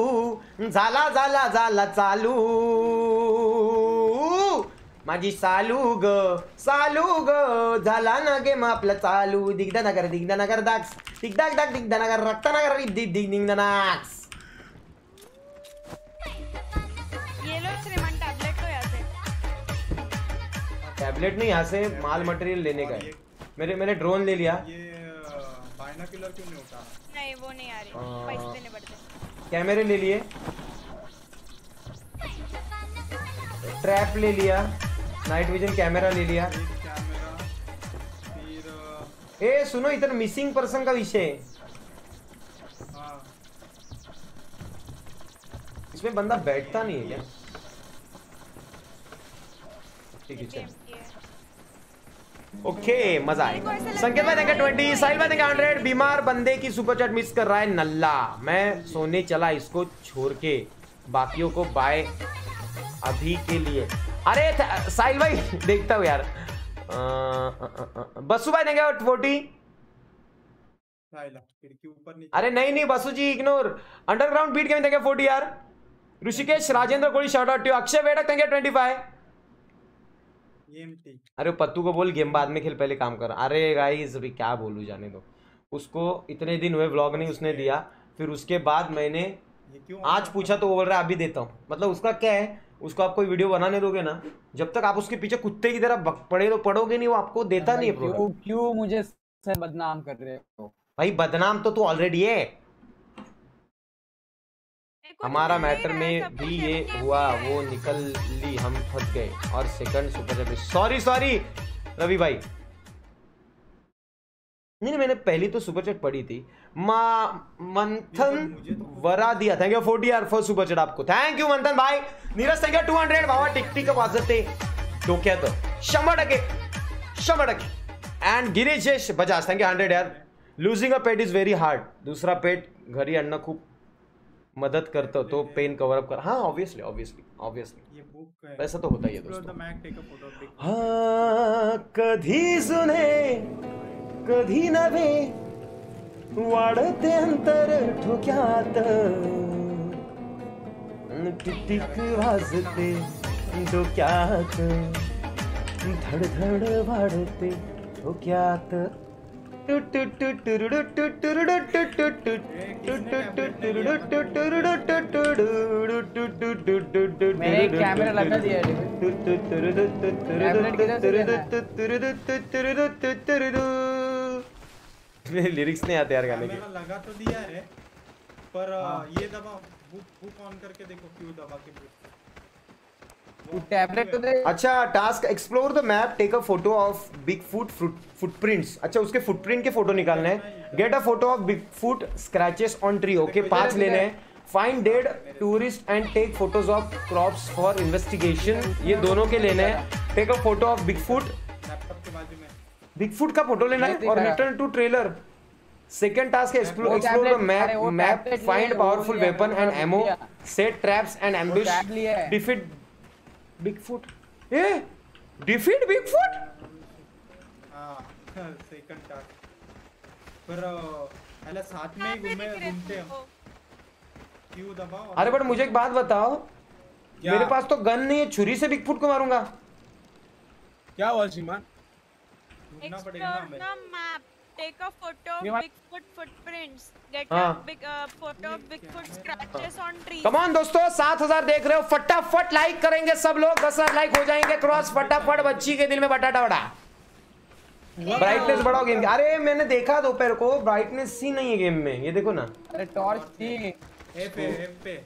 झाला झाला झाला चालू। माझी सालू ग सालू ग। झाला ना गेम आपला चालू। दिगदा नगर दिगदा नगर दाक्स दिगदाग, दाग दिगदा नगर रक्ता नगर दिग दिग दिग नाक्स टैबलेट नहीं यहाँ से माल मटेरियल लेने का है। मेरे मैंने ड्रोन ले लिया। ये बाइनोकुलर क्यों नहीं उठा नहीं वो नहीं आ रही। पैसे देने पड़ते कैमरे ले लिए। ट्रैप ले लिया। नाइट विजन कैमरा ले लिया। ए सुनो इधर मिसिंग पर्सन का विषय। है। इसमें बंदा बैठता नहीं है क्या? ठीक है। चल। ओके मज़ा आएगा संकेत भाई देंगे ट्वेंटी साहिल भाई देंगे हंड्रेड बीमार बंदे की सुपर चैट मिस कर रहा है नल्ला। मैं सोने चला इसको छोड़ के बाकियों को बाय अभी के लिए। अरे साहिल भाई देखता हूँ यार। बसु भाई देंगे फोर्टी। अरे नहीं नहीं Basu ji ignore underground beat game देंगे फोर्टी यार। ऋषिकेश राजेंद्र कोहली शॉर्ट आउट अक्षय वेडक देंगे ट्वेंटी फाइव अरे पत्तू को बोल गेम बाद में खेल पहले काम कर। अरे गाइस अभी क्या बोलूँ जाने दो। उसको इतने दिन हुए व्लॉग नहीं उसने दिया। फिर उसके बाद मैंने आज पूछा तो वो बोल रहा है अभी देता हूँ। मतलब उसका क्या है उसको आप कोई वीडियो बनाने दोगे ना जब तक आप उसके पीछे कुत्ते की तरह पड़े तो पड़ोगे नहीं वो आपको देता नहीं है। क्यों मुझे बदनाम कर रहे हो? भाई बदनाम तो तू ऑलरेडी है। हमारा मैटर में सब भी ये हुआ वो निकल ली हम फंस गए। और second super sorry sorry Ravi भाई। नहीं नहीं मैंने पहली तो सुपर चैट पढ़ी थी। मा मंथन तो- वरा दिया। Thank you forty are first super chat आपको। थँक यू मंथन भाई। Neeraj thank you two hundred बाबा भावा टिकटिक वाजते डोक्यात शंभर टक्के शंभर टक्के and Girish Bajaj thank you hundred यार। Losing a pet is very hard दूसरा पेट घरी आणणं खूप मदद करतो तो पेन कवर अप कर हाँ ऑब्वियसली ऑब्वियसली ऑब्वियसली ऐसा तो होता ही है दोस्तों। हाँ कधी सुने कधी नव्हे वाढते अंतर ठोक्यात। टिटिक वाजते डोक्यात धडधड वाढते ठोक्यात। मैंने कैमरा लगा दिया है लिरिक्स नहीं आते यार गाने के। लगा तो दिया है पर ये दबा बुक बुक ऑन करके देखो क्यों दबा के। बुक टैबलेट तो दे। अच्छा task explore the map take a photo of big foot footprints अच्छा उसके फुटप्रिंट के फ़ोटो निकालने हैं। Get a photo of big foot scratches on tree okay पाँच लेने हैं। Find dead tourist and take photos of crops for investigation ये दोनों के लेने हैं। Take a photo of big foot laptop के बाजू में बिग फूट का फ़ोटो लेना है और। Return to trailer second task है explore explore the map map find powerful weapon and ammo set traps and ambush है। डिफीट बिग फूट ए डिफीट बिग फूट हाँ सेकंड टास्क पर पहले साथ में ही घूमे घूमते हैं तुमको? क्यों दबाओ? अरे बट मुझे एक बात बताओ। मेरे पास तो गन नहीं है छुरी से बिग फूट को मारूँगा। क्या हुआ श्रीमान ढूंढना पड़ेगा ना हमें map. Take a photo of Bigfoot footprints. Get हाँ। a big uh, photo of Bigfoot scratches on trees. कमान दोस्तों सात हज़ार देख रहे हो। फटाफट लाइक करेंगे सब लोग। दस हज़ार लाइक हो जाएँगे। क्रॉस फटाफट बच्ची के दिल में बटाटा बड़ा ब्राइटनेस बढ़ाओ गेम की अरे मैंने देखा दोपहर को। ब्राइटनेस सी नहीं है गेम में। ये देखो ना। अरे टॉर्च थी। एफ़ पे एफ़ पे।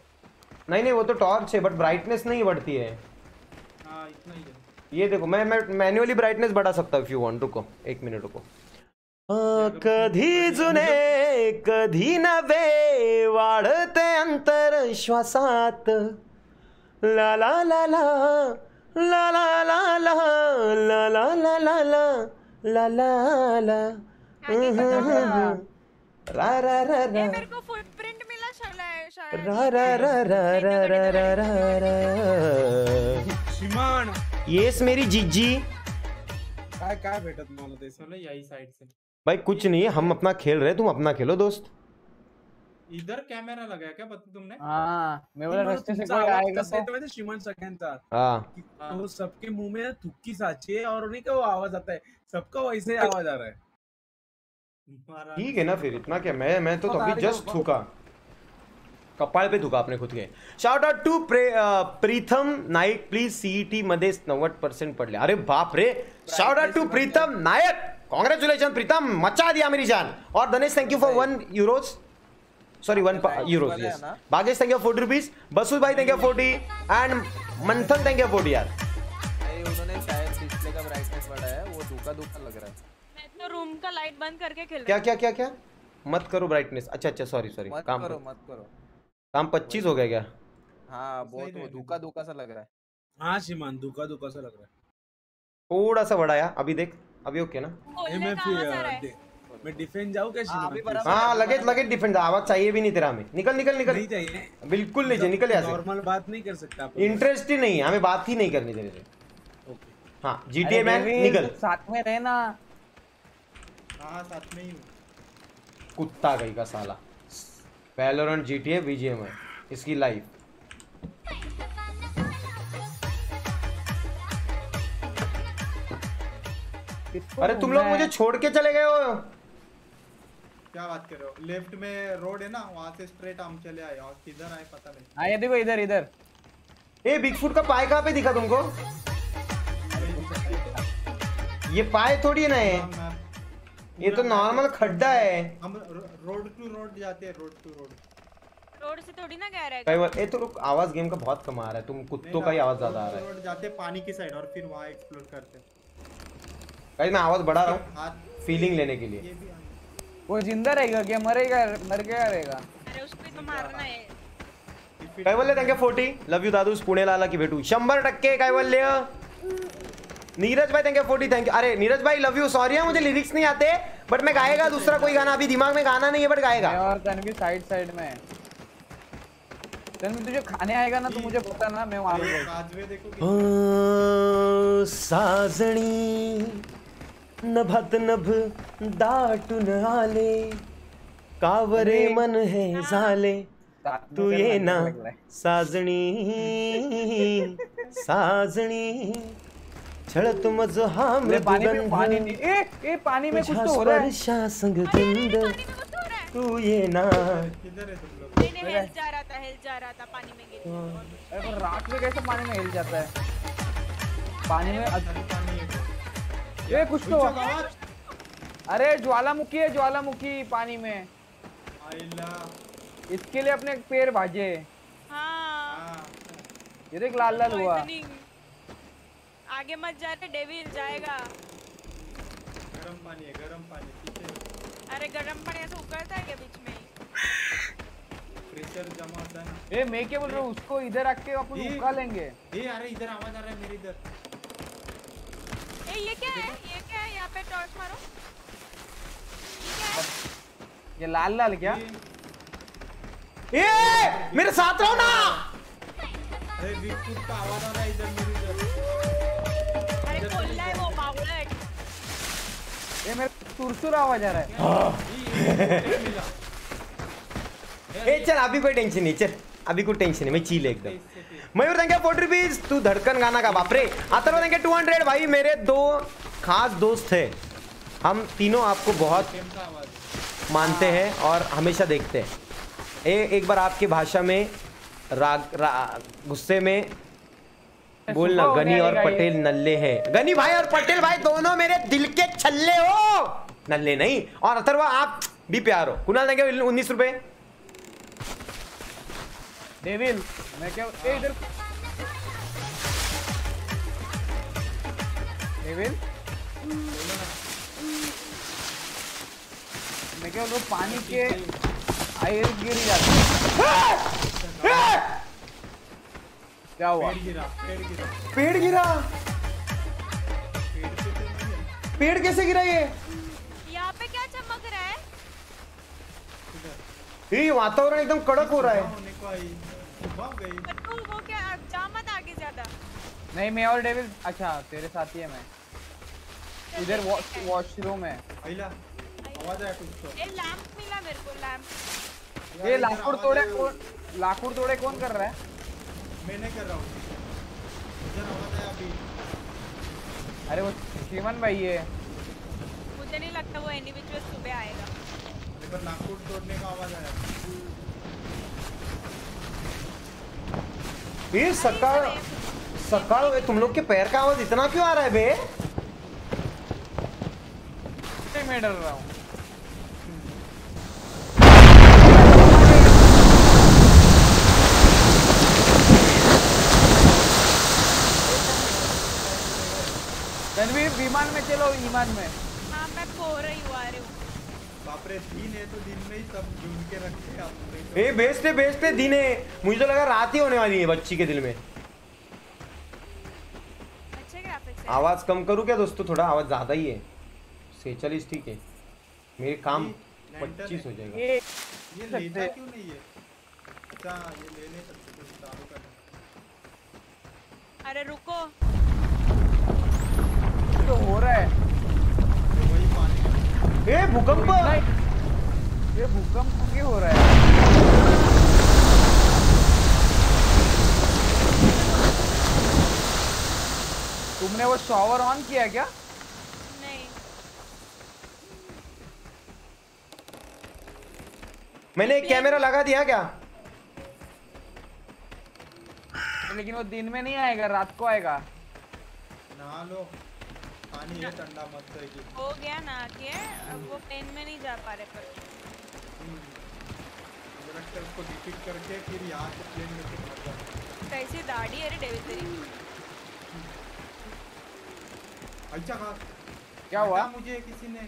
नहीं नहीं वो तो टॉर्च है बट ब्राइटनेस नहीं बढ़ती है। हाँ इतना ही है। ये देखो मैं मैं मैन्युअली ब्राइटनेस बढ़ा सकता हूँ इफ़ यू वांट रुको एक मिनट रुको। कधी जुने कधी नवे वाढते अंतर श्वासात ला ला ला ला ला ला ला ला ला ला ला ला ला ला ला ला। रा रा रा रा फुटप्रिंट मिला रा रा रा रा रा रा रा रा रा श्रीमान येस मेरी जीजी काय काय भेटत मला ते यही साइड से भाई कुछ नहीं है हम अपना खेल रहे तुम अपना खेलो दोस्त। इधर कैमरा लगाया क्या बता तुमने? हाँ मैं बोला रस्ते से कोई आएगा तो। येतो माहिती श्रीमान सगळ्यांचा हाँ। हाँ। वो सबके मुँह में थुक्की साची है और नहीं का वो आवाज़ आता है। सबका वैसे ही आवाज़ आ रहा है। ठीक है ना फिर इतना क्या? मैं मैं तो अभी जस्ट थूका। कपाल पे थुका आपने खुद के। Shout out to Pritam Naik please CET मध्ये नव्वद पर्सेंट पडले अरे बाप रे! Shout out to Pritam Nayak! Congratulation Pritam मचा दिया मेरी जान और Dhanesh thank you for one euros sorry one euros हैं यस ना? Thank you forty rupees Basu भाई thank you forty and Manthan thank you forty यार उन्होंने शायद डिस्प्ले का ब्राइटनेस बढ़ाया है। वो धोखा धोखा लग रहा है। मैं तो रूम का लाइट बंद करके खेल क्या क्या क्या क्या? मत करो ब्राइटनेस अच्छा अच्छा सॉरी सॉरी काम करो मत करो। काम पच्चीस हो गया क्या? हाँ बहुत धोखा धोखा सा लग रहा है। हाँ सा लग रहा थोड़ा सा बढ़ाया। अभी देख। अभी ओके ना? है। मैं डिफेंड जाऊँ क्या हाँ, बराबर हाँ लगेज लगेज डिफेंड आवाज़ चाहिए भी नहीं तेरा हमें। निकल निकल निकल। नहीं चाहिए। बिल्कुल नहीं चाहिए निकल यहाँ नॉर्मल बात नहीं कर सकता आप इंटरेस्ट ही नहीं है हमें बात ही नहीं करनी तेरे से। ओके हाँ जीटीए मैन निकल। साथ में रहना हाँ साथ में ही हूँ। कुत्ता गई का साला। वैलोरेंट जीटीए बीजीएम इसकी लाइफ अरे तुम लोग मुझे छोड़ के चले गए हो। क्या बात कर रहे हो? लेफ़्ट में रोड है ना वहाँ से स्ट्रेट हम चले आए और किधर आए पता नहीं। हाँ ये देखो इधर इधर। ए बिग फुट का पाए कहाँ पे दिखा तुमको? ये पाए थोड़ी है। ना ये हम मैप- ये तो नॉर्मल खड्डा है। हम रोड टू रोड जाते हैं रोड टू रोड रोड से थोड़ी ना कह रहा है कई बार ए तो रुक आवाज़ गेम का बहुत कम आ रहा है। तुम कुत्तों का ही आवाज़ ज़्यादा आ रहा है। रोड जाते पानी की साइड और फिर वहाँ एक्सप्लोर करते हैं। गाइस मैं आवाज़ बढ़ा रहा हूँ। फीलिंग लेने के लिए। ये भी वो ज़िंदा रहेगा क्या? मरेगा मर गया रहेगा? अरे उसको ही तो मारना है। defeat Kaivalya thank you forty. Love you दादूस पुण्याला आला की भेटू। शंभर टक्के कैवल्य। नीरज भाई थँक्यू फोर्टी थँक्यू अरे नीरज भाई लव यू सॉरी है मुझे लिरिक्स नहीं आते बट मैं गाएगा दूसरा कोई गाना अभी दिमाग में गाना नहीं है बट गाएगा। और तनवी साइड साइड में। हैं। तनवी तुझे खाने आएगा ना तो मुझे पता ना मैं वहाँ पे नभत नभ दाटून आले। कावरे मन है झाले। तू ये ना। साजणी। साजणी। छळत मज हा अरे पानी में पानी नहीं ए ए पानी में कुछ तो हो रहा है। संग में रहा है। तू ये ना। किधर है तुम लोग? नहीं नहीं हेल्थ जा रहा था हेल्थ जा रहा था पानी में गिर गया। रात में कैसे पानी में हिल जाता है? पानी में पानी है ये कुछ तो अरे ज्वालामुखी है ज्वालामुखी पानी में। इसके लिए अपने पैर भाजे। हाँ। ये देख लाल लाल हुआ। आगे मत जा रे डेविल जाएगा। गरम पानी है गरम पानी पीछे अरे गर्म पानी ऐसे उकड़ता है क्या बीच में? प्रेशर जमा होता है ए मैं क्या बोल रहा हूँ उसको इधर रख के अपन ये- लेंगे। ए अरे इधर आवाज़ आ रहा है मेरे इधर। ए ये क्या है ये क्या है यहाँ पे टॉर्च मारो ये क्या है ये लाल लाल क्या ए, मेरे साथ रहो ना अरे का आवाज़ आ रहा है इधर मेरे इधर अरे है वो बावलट ये मेरे सुरसुर आवाज़ आ रहा है ए चल अभी कोई टेंशन नहीं चल अभी कोई टेंशन नहीं मैं चील एकदम Mayur thank you forty rupees तू धड़कन गाना का बाप रे। Atharva thank you two hundred भाई मेरे दो खास दोस्त थे हम तीनों आपको बहुत मानते हैं और हमेशा देखते हैं। ए एक बार आपकी भाषा में राग रा, गुस्से में बोलना गनी और पटेल नल्ले हैं। गनी भाई और पटेल भाई दोनों मेरे दिल के छल्ले हो। नल्ले नहीं। और अथर्व आप भी प्यार हो। कुणाल थैंक यू उन्नीस रुपए? डेविल मैं क्या ए इधर। डेविल मैं क्या हूँ, पानी के आयर गिर जाते हैं। क्या हुआ? पेड़ गिरा पेड़ गिरा। पेड़ गिरा? पेड़ पे तो पेड़ कैसे गिरा ये? यहाँ पे क्या चमक रहा है? ये वातावरण एकदम कड़क हो रहा है। भाग गई। पर तू वो क्या जा मत आगे ज़्यादा। नहीं मैं और डेविल अच्छा तेरे साथ ही है मैं। इधर। वॉशरूम है। आइला आवाज़ आया कुछ तो। ए लैंप मिला मेरे को लैंप। ये लाखुड़ तोड़े कौन लाखुड़ तोड़े कौन कर रहा है? मैं नहीं कर रहा हूँ। इधर आवाज़ आया अभी। अरे वो श्रीमन भाई है। मुझे नहीं लगता वो इंडिविजुअल सुबह आएगा। पर नागपुर तोड़ने का आवाज़ आया। ये सकाळ ये तुम लोग के पैर का आवाज़ इतना क्यों आ रहा है बे? मैं डर रहा हूँ। रणवीर विमान में चलो ईमान में। हाँ मैं खो रही हूँ ए बेचते बेचते दिन है। मुझे तो लगा रात ही होने वाली है बच्ची के दिल में। अच्छे ग्राफिक्स है। आवाज़ कम करूँ क्या दोस्तों? थोड़ा आवाज़ ज़्यादा ही है। सेचालीस ठीक है। मेरे काम पच्चीस हो जाएगा। ये ये लेता क्यों नहीं है? अच्छा ये ले सकते अरे रुको। तो हो रहा है। तो ए भूकंप। ये भूकंप क्यों हो रहा है? तुमने वो शॉवर ऑन किया क्या? नहीं। मैंने एक कैमरा लगा दिया क्या? लेकिन वो दिन में नहीं आएगा रात को आएगा। नहा लो। पानी है ठंडा मत है कि। हो गया ना के अब वो प्लेन में नहीं जा पा रहे पर। डायरेक्टर को डिफीट करके फिर यहाँ से प्लेन लेके भाग जाओ कैसी दाढ़ी है रे डेविड तेरी? अच्छा कहा क्या हुआ? मुझे किसी ने।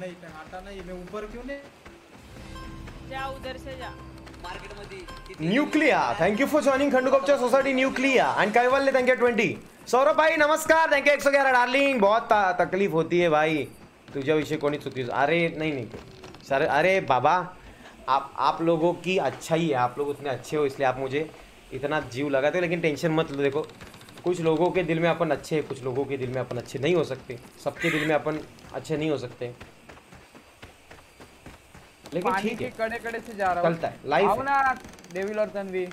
नहीं हटा नहीं मैं ऊपर क्यों नहीं? जा उधर से जा। Nucleya. Thank you for joining खंडूगोपच्या society Nucleya and Kaivalya thank you twenty Saurabh भाई नमस्कार थैंक यू एक सौ ग्यारह डार्लिंग बहुत तकलीफ़ होती है भाई। तुझ्या विषय कोणी चुकी अरे नहीं नहीं सर अरे बाबा आप आप लोगों की अच्छा ही है। आप लोग उतने अच्छे हो इसलिए आप मुझे इतना जीव लगाते हो लेकिन टेंशन मत लो। देखो कुछ लोगों के दिल में अपन अच्छे हैं कुछ लोगों के दिल में अपन अच्छे नहीं हो सकते। सबके दिल में अपन अच्छे नहीं हो सकते। लेकिन ठीक है। कड़े कड़े से जा रहा हूँ। चलता है, life आओ ना डेविल और तन्वी।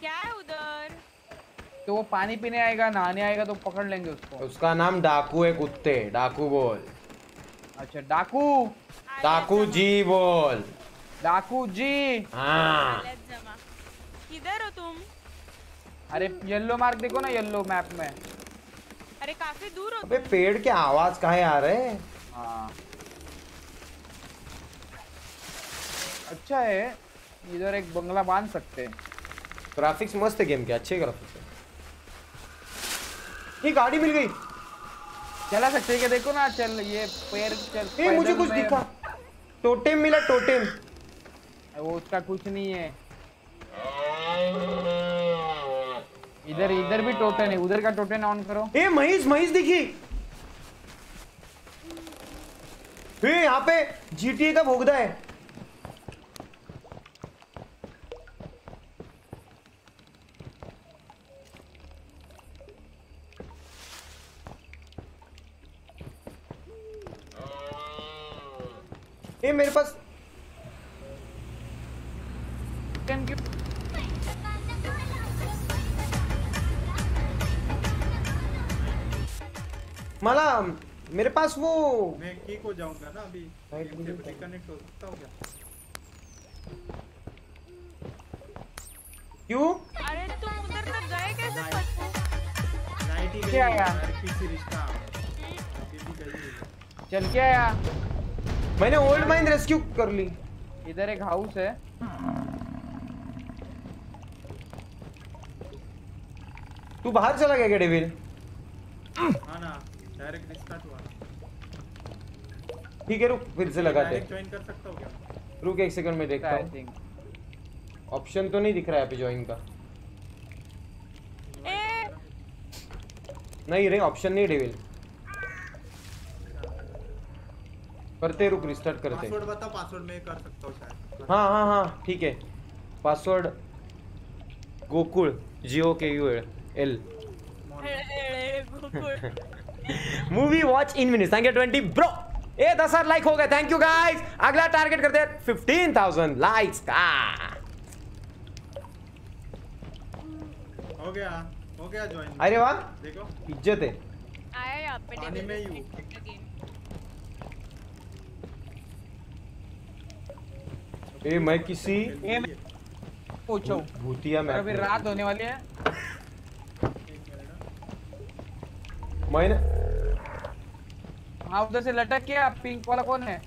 क्या है उधर? तो वो पानी पीने आएगा नहाने आएगा तो पकड़ लेंगे उसको। उसका नाम डाकू है कुत्ते डाकू बोल। अच्छा डाकू। डाकू जी बोल। डाकू जी। हाँ। किधर हो तुम? अरे येलो मार्क देखो ना येलो मैप में। अरे काफ़ी दूर हो अबे पेड़ के आवाज़ काहे आ रहे हैं हाँ अच्छा है इधर एक बंगला बाँध सकते हैं। ग्राफिक्स मस्त है गेम के अच्छे ग्राफिक्स है। ये गाड़ी मिल गई। चला सकते हैं क्या? देखो ना चल ये पैर चल ए मुझे कुछ दिखा। टोटेम मिला टोटेम वो उसका कुछ नहीं है। इधर इधर भी टोटन है। उधर का टोटन ऑन करो। ए महेश महेश दिखी। ए यहाँ पे जीटीए का भोगदा है। ए मेरे पास मला मेरे पास वो मैं किक हो जाऊँगा ना अभी। right. हो सकता हूँ क्या? क्यों? अरे तुम उधर तक गए कैसे? पप्पू नाइट ही क्या किसी रिश्ता। अभी भी गई है। चल के आया मैंने ओल्ड माइन रेस्क्यू कर ली। इधर एक हाउस है। तू बाहर चला गया क्या डेविल हाँ डायरेक्ट हुआ ठीक है रुक फिर से लगाते डायरेक्ट ज्वाइन कर सकता हूँ क्या? रुक एक सेकंड में देखता आई हूँ। थिंक ऑप्शन तो नहीं दिख रहा है पे ज्वाइन का। नहीं रे ऑप्शन नहीं डेविल करते रुक रिस्टार्ट करते पासवर्ड बता पासवर्ड मैं कर सकता हूँ शायद। हाँ हाँ हाँ ठीक है। पासवर्ड गोकुल जियो के U L A, Gokul movie watch in minutes thank you twenty bro ए दस हज़ार लाइक हो गए थैंक यू गाइस अगला टारगेट करते हैं फिफ्टीन थाउज़ेंड लाइक्स का। हो गया हो गया ज्वाइन अरे वाह देखो। इज़्ज़त है। आया यहाँ पे पानी में ही हूँ। गेम ए मैं किसी ए, मैं- पूछो। भूतिया में अभी रात होने वाली है। मैंने हाँ उधर से लटक के पिंक वाला कौन है?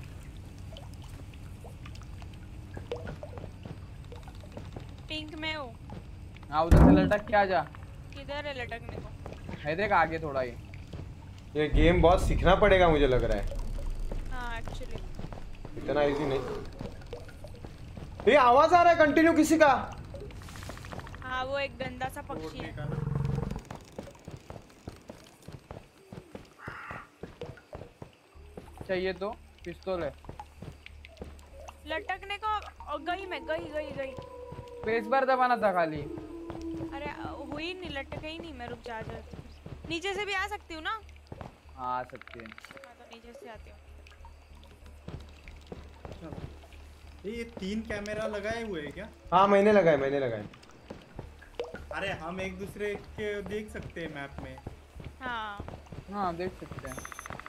पिंक में हो। हाँ उधर से लटक के आ जा। किधर है लटकने को? है देख आगे थोड़ा ही ये गेम बहुत सीखना पड़ेगा मुझे लग रहा है। हाँ एक्चुअली इतना इजी नहीं। ये आवाज़ आ रहा है कंटिन्यू किसी का? हाँ वो एक गंदा सा पक्षी है। चाहिए तो पिस्तौल है। लटकने को गई मैं गई गई गई। पेस बार दबाना था खाली। अरे हुई नहीं लटक ही नहीं मैं रुक जा जा। नीचे से भी आ सकती हूँ ना? हाँ आ सकते हैं। हाँ तो नीचे से आती हूँ। ये ये तीन कैमरा लगाए हुए हैं क्या? हाँ मैंने लगाए मैंने लगाए। अरे हम एक दूसरे के देख सकते हैं मैप में। हाँ। हाँ देख सकते हैं।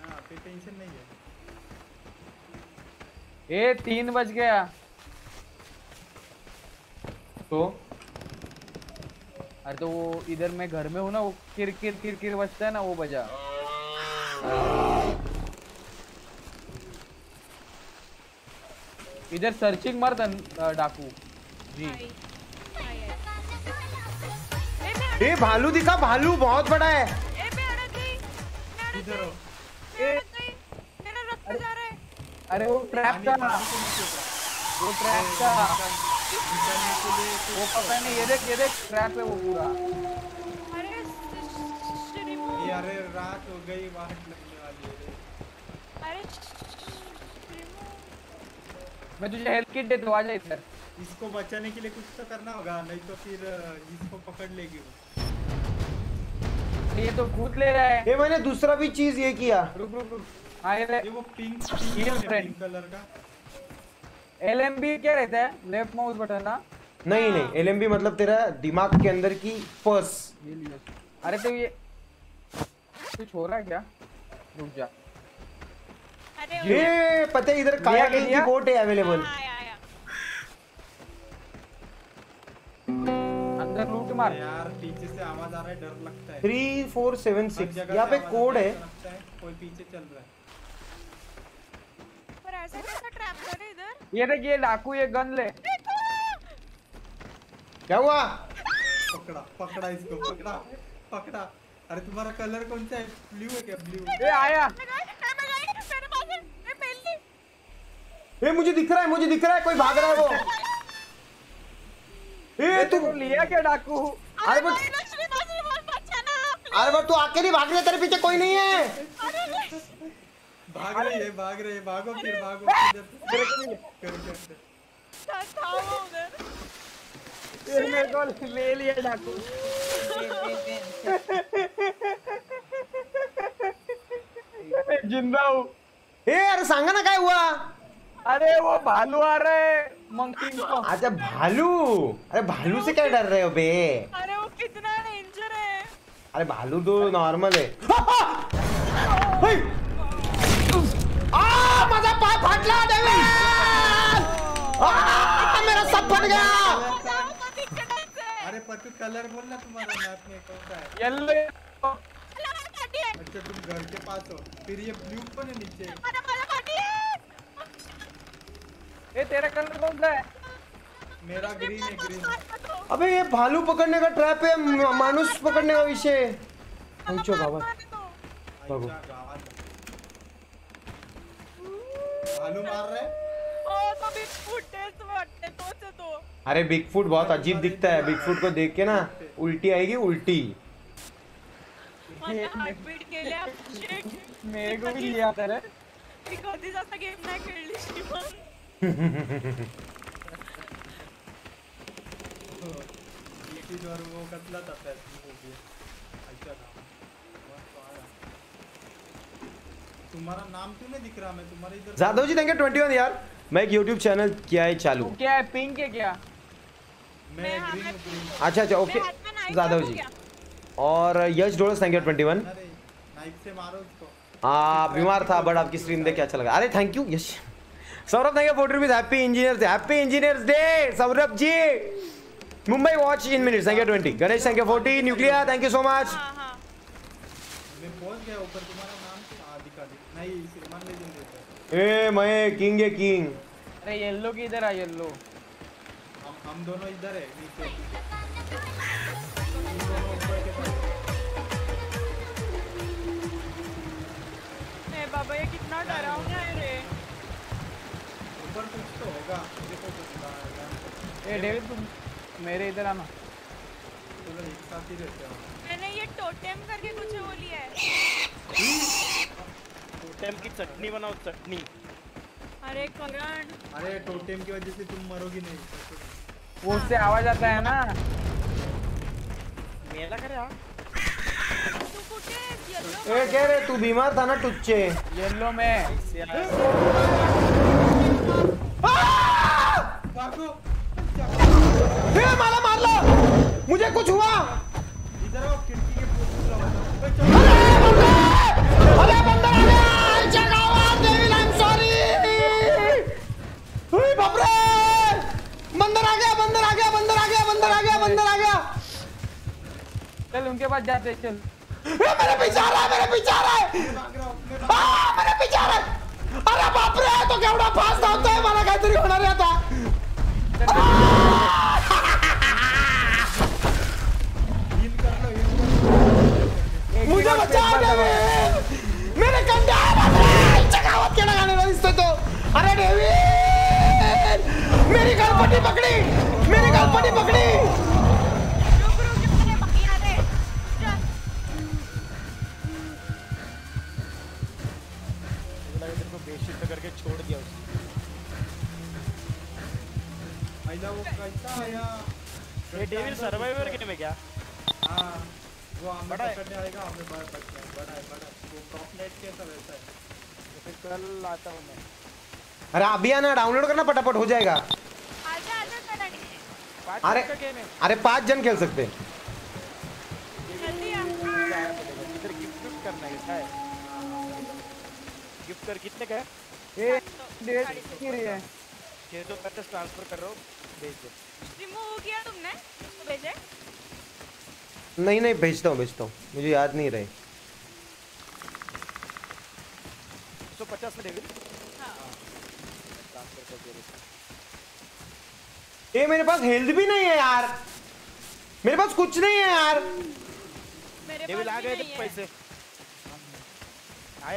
हाँ फिर टेंशन नहीं है। ए तीन बज गया। तो? अरे तो वो इधर मैं घर में हूँ ना वो किर किर किर किर बजता है ना वो बजा। इधर सर्चिंग मर डाकू जी ए भालू दिखा भालू बहुत बड़ा है ए मैं अड़क गई मैं इधर हो गई मेरा रक्त जा रहा है अरे वो ट्रैप था के। वो ट्रैप था के वो पता नहीं ये देख ये देख ट्रैप है वो पूरा अरे अरे रात हो गई वाट लगने वाली है अरे मैं तुझे हेल्प किट दे देता हूँ आजा इधर। इसको बचाने के लिए कुछ तो करना होगा नहीं तो फिर इसको पकड़ लेगी वो। ये तो कूद ले रहा है। ये मैंने दूसरा भी चीज़ ये किया। रुक रुक रुक। हाँ ये ये वो पिंक पिंक पिंक कलर का। एल एम बी क्या रहता है? लेफ़्ट माउस बटन ना नहीं नहीं एलएमबी मतलब तेरा दिमाग के अंदर की पर्स अरे तो ये कुछ हो रहा है क्या? रुक जा। ये पता है इधर काया की बोट है अवेलेबल हाँ, आया आया अंदर लूट मार। यार पीछे से आवाज़ आ रहा है डर लगता है। थ्री फोर सेवन सिक्स यहाँ पे कोड है। है कोई पीछे चल रहा है। पर ऐसा कैसा ट्रैप करे इधर। ये देख ये डाकू ये गन ले। क्या हुआ? पकड़ा पकड़ा इसको पकड़ा पकड़ा। अरे तुम्हारा कलर कौन सा है? ब्लू है क्या? ब्लू ए आया। है ये मुझे दिख रहा है मुझे दिख रहा है कोई भाग रहा है वो। ए तू तू लिया क्या डाकू? अरे वो अरे वो तू आके नहीं भाग रही है, तेरे पीछे कोई नहीं है। भाग रही है भाग रही है भागो फिर भागो इधर कर कर था वो उधर ये मेरे को ले लिया डाकू। ज़िंदा हूँ। ए अरे सांगा ना काय हुआ? अरे वो भालू आ रहा है मंकी अच्छा भालू? अरे भालू से क्या डर रहे हो बे? अरे वो कितना डेंजर है। अरे भालू तो नॉर्मल है। आ माझा पाय फाटला आ मेरा सब फट गया। तो है अरे पतू कलर बोल ना तुम्हारा मैप में कौन सा है? येलो आहे अच्छा तुम घर के पास हो फिर ये ब्लू पण है नीचे. ये. तेरा कलर कौन सा है? मेरा ग्रीन है ग्रीन अबे ये भालू पकड़ने का ट्रैप है म- मानुस पकड़ने का विषय है। आमच्या गावात बघू गावात भालू मार रहा है? तो तो. अरे बिग फूट बहुत अजीब दिखता है बिग फूट को देख के ना उल्टी आएगी उल्टी माझा हार्टबीट गेल्या शिट मेरे को भी लिया करे। कधीच असा गेम खेळली और वो कसला था फेसबुक हो गया अच्छा था तुम्हारा नाम क्यों नहीं दिख रहा मैं? तुम्हारे इधर जादव जी यू 21 यार। मैं एक यूट्यूब चैनल किया है चालू। क्या है पिंक है क्या? मैं ग्रीन अच्छा अच्छा ओके जादव जी। क्या? और यश डोळस थैंक यू 21 अरे नाइफ से मारो उसको। आ, बीमार था बट आपकी स्ट्रीम देख के अच्छा लगा। अरे thank you Yash. Saurabh thank you forty rupees happy engineers happy engineers day Saurabh ji. Mumbai watch in minutes thank you twenty Ganesh thank you forty nuclear thank you so much हाँ हाँ। मैं पहुँच गया ऊपर तुम्हारा नाम क्या? हाँ दिखा दिखा नहीं श्रीमान लेजेंड देता है। ए मैं किंग है किंग अरे येलो की इधर आ येलो हम हम दोनों इधर है नीचे। ऊपर कुछ तो होगा मुझे तो कुछ पता ए डेविड तुम मेरे इधर आना। चलो एक साथ ही रहते हो मैंने ये टोटेम करके कुछ वो लिया है। टोटेम की चटनी बनाओ चटनी। अरे करण। अरे टोटेम की वजह से तुम मरोगी नहीं। वो उससे आवाज़ आता है ना। मेला करे हा ए कह रहे तू बीमार था ना टुच्चे। येलो में। ए मला मारला मुझे कुछ हुआ। इधर आओ खिड़की के पास जाओ। अरे बंदर आ गया आईच्या डेविल आई एम सॉरी ओए बाप रे बंदर आ गया बंदर आ गया बंदर आ गया बंदर आ गया बंदर आ गया। चल उनके पास जाते चल। मेरे पीछे आ रहा है मेरे पीछे आ रहा है हूँ? मेरे पीछे आ रहा है अरे बाप रे तो केवढा फास्ट धावतोय मला काहीतरी होणार आहे आता मुझे बचा मेरे कंधे गावात केला गाण्याला दिसतोय तो? अरे डेविड मेरी गलपटी पकड़ी मेरी गलपटी पकड़ी। ये डेविल सर्वाइवर गेम है क्या? हाँ वो हमें बड़ा है। पकड़ने आएगा हमें बड़ा बच गया बड़ा है बड़ा है। वो टॉपलेट कैसा वैसा है। फिर कल आता हूँ मैं। अरे अभी आना डाउनलोड करना फटाफट हो जाएगा। आजा आजा पाँच अरे मिनट का गेम है। अरे पाँच जन खेल सकते। हैं। जल्दी आ। इधर गिफ्ट है है कर कितने का है? ये छह की रही है छः सौ पचास ट्रांसफ़र कर रहा हूँ। भेज। दो रिमूव हो गया तुमने? तो भेजे। नहीं नहीं भेजता हूँ भेजता हूँ। मुझे याद नहीं रहे। सौ पचास में डेविल हाँ। ट्रांसफ़र कर दिया ये मेरे पास हेल्थ भी नहीं है यार। मेरे पास कुछ नहीं है यार। मेरे डेविल आ पास गए थे पैसे।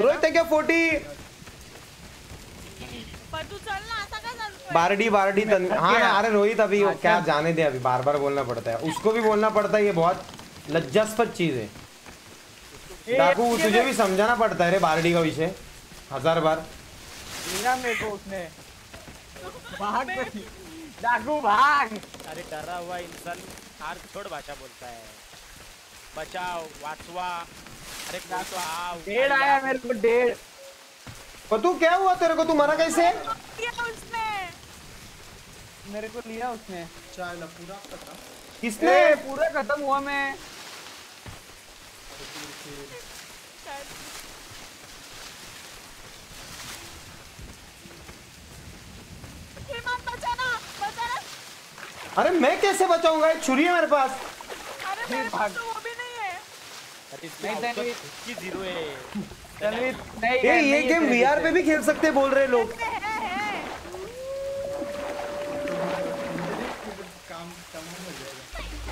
रोहित है क्या फोर्टी? पर तू चल ना बारडी बारडी तन हाँ ना अरे रोहित अभी वो क्या जाने दे अभी बार बार बोलना पड़ता है। उसको भी बोलना पड़ता है ये बहुत लज्जास्पद चीज़ है। डाकू तुझे भी समझाना पड़ता है रे बारडी का विषय हज़ार बार। मेरे को उसने भाग। डाकू भाग। अरे डरा हुआ इंसान हार छोड़ भाषा बोलता है। बचाओ वाचवा। अरे कोई तो आओ। डेढ़ आया मेरे को डेढ़। तू क्या हुआ तेरे को? तू मरा कैसे? उसने? मेरे को लिया उसने। चाय ला पूरा खत्म किसने? पूरा खत्म हुआ मैं। बचाना बचाना अरे मैं कैसे बचाऊँगा? एक छुरी है मेरे पास। अरे मेरे पास तो वो भी नहीं है। नहीं, नहीं। इसकी ज़ीरो है। तनवीर नहीं ये गेम वीआर पे भी खेल सकते बोल रहे लोग।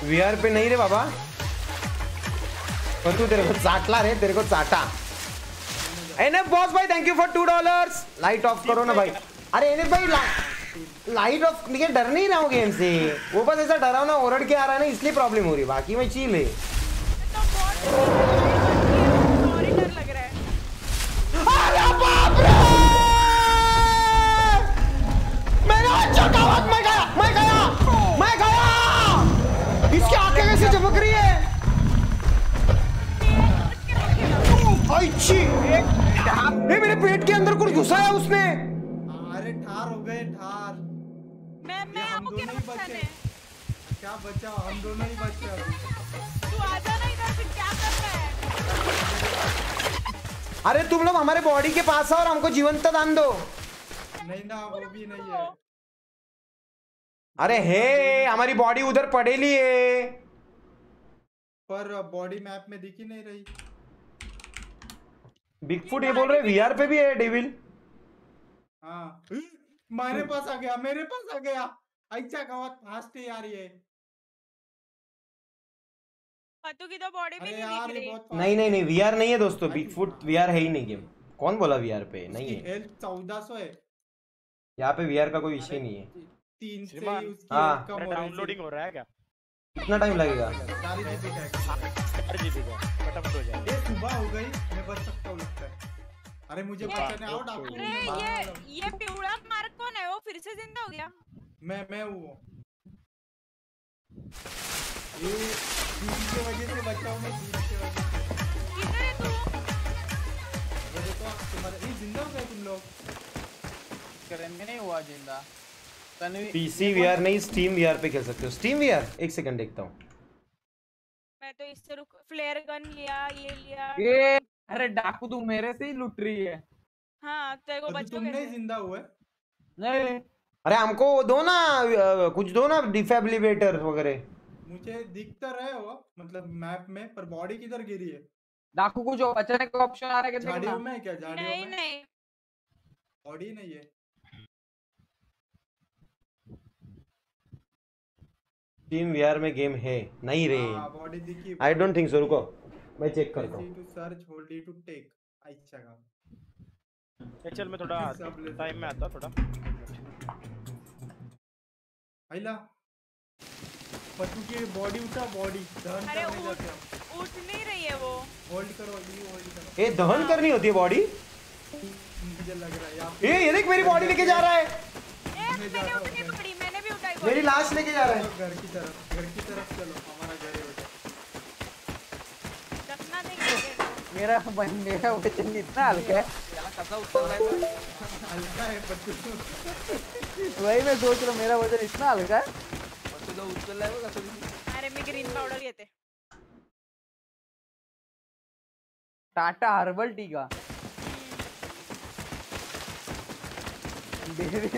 वीआर पे नहीं रे बाबा। तू तेरे को चाटला रे तेरे को चाटा। एनएफ बॉस भाई thank you for two dollars light off करो ना भाई। अरे एनएफ भाई ला, लाइट ऑफ़ लेकिन डर नहीं रहा हूँ गेम से। वो बस ऐसा डरा ना ओरड के आ रहा है ना इसलिए प्रॉब्लम हो रही बाकी मैं चील है। बाप रे! मेरा इसकी आँखें कैसे चमक रही है? अच्छी ये मेरे पेट के अंदर कुछ घुसा है उसने। अरे ठार हो गए ठार। मैं मैं हम आपको क्या दोनों ही बचे। क्या बचा? हम दोनों ही बचे। तू आ जाना इधर फिर क्या कर रहा है? अरे तुम लोग हमारे बॉडी के पास आओ और हमको जीवंत दान दो। नहीं ना वो भी नहीं है। अरे हे हमारी बॉडी उधर पड़ेली है पर बॉडी मैप में दिख ही नहीं रही। बिगफुट ये बोल रहे वीआर पे भी है डेविल हाँ। मेरे पास आ गया मेरे पास आ गया। अच्छा गावात फास्ट है यार ये पत्तू की तो बॉडी भी नहीं दिख रही। नहीं नहीं नहीं वीआर नहीं है दोस्तों बिगफुट वीआर है ही नहीं गेम। कौन बोला वीआर पे? नहीं है। हेल्थ चौदह सौ है। यहाँ पे वीआर का कोई विषय नहीं है। तीन से उसकी हाँ। कम हो डाउनलोडिंग हो रहा है क्या? कितना टाइम लगेगा? सारी जीबी का चार जीबी का फटाफट हो जाए ये सुबह हो गई मैं बच सकता हूँ लगता है। अरे मुझे बचाने आओ डाकू अरे ये ये पिवड़ा मार्क कौन है? वो फिर से ज़िंदा हो गया? मैं मैं हूँ वो। ये दूध की वजह से बचा हूँ मैं दूध की वजह से। किधर है तू? वो देखो तुम्हारे ये ज़िंदा हो गए तुम लोग? करण में नहीं हुआ ज़िंदा। पीसी वीआर नहीं स्टीम वीआर पे खेल सकते हो। स्टीम वीआर एक सेकंड देखता हूँ। मैं तो इससे रुक फ्लेयर गन लिया ये लिया। ये अरे डाकू तू मेरे से ही लुट रही है। हाँ तेरे को बच्चों तुम ज़िंदा हुए नहीं। अरे हमको दो ना कुछ दो ना डिफेबिलिटेटर वगैरह। मुझे दिख तो रहे हो मतलब मैप में पर बॉडी किधर गिरी है? डाकू को जो बचाने का ऑप्शन आ रहा है क्या झाड़ियों में क्या? झाड़ियों नहीं नहीं। बॉडी नहीं है। स्टीम वीआर में गेम है। नहीं रे। हाँ बॉडी दिखी आई डोंट थिंक सो रुको। मैं चेक करता हूँ। To search hold to take अच्छा काम। चल मैं थोड़ा टाइम में आता थोड़ा। आइला पट्टू की बॉडी उठा बॉडी दहन अरे उठ उठ नहीं रही है वो। होल्ड करो ये होल्ड करो। ये दहन करनी होती है बॉडी मुझे लग रहा है ये ये देख मेरी बॉडी लेके जा रहा है। ए मैंने उठाई पकड़ी। मेरी लाश लेके जा रहा है। घर की तरफ़ घर की तरफ़ चलो हमारा घर है मेरा बन मेरा वज़न इतना हल्का है? हल्का है वही मैं सोच रहा हूँ मेरा वज़न इतना हल्का है. अरे मी ग्रीन पावडर घेते टाटा हर्बल टी का डेरी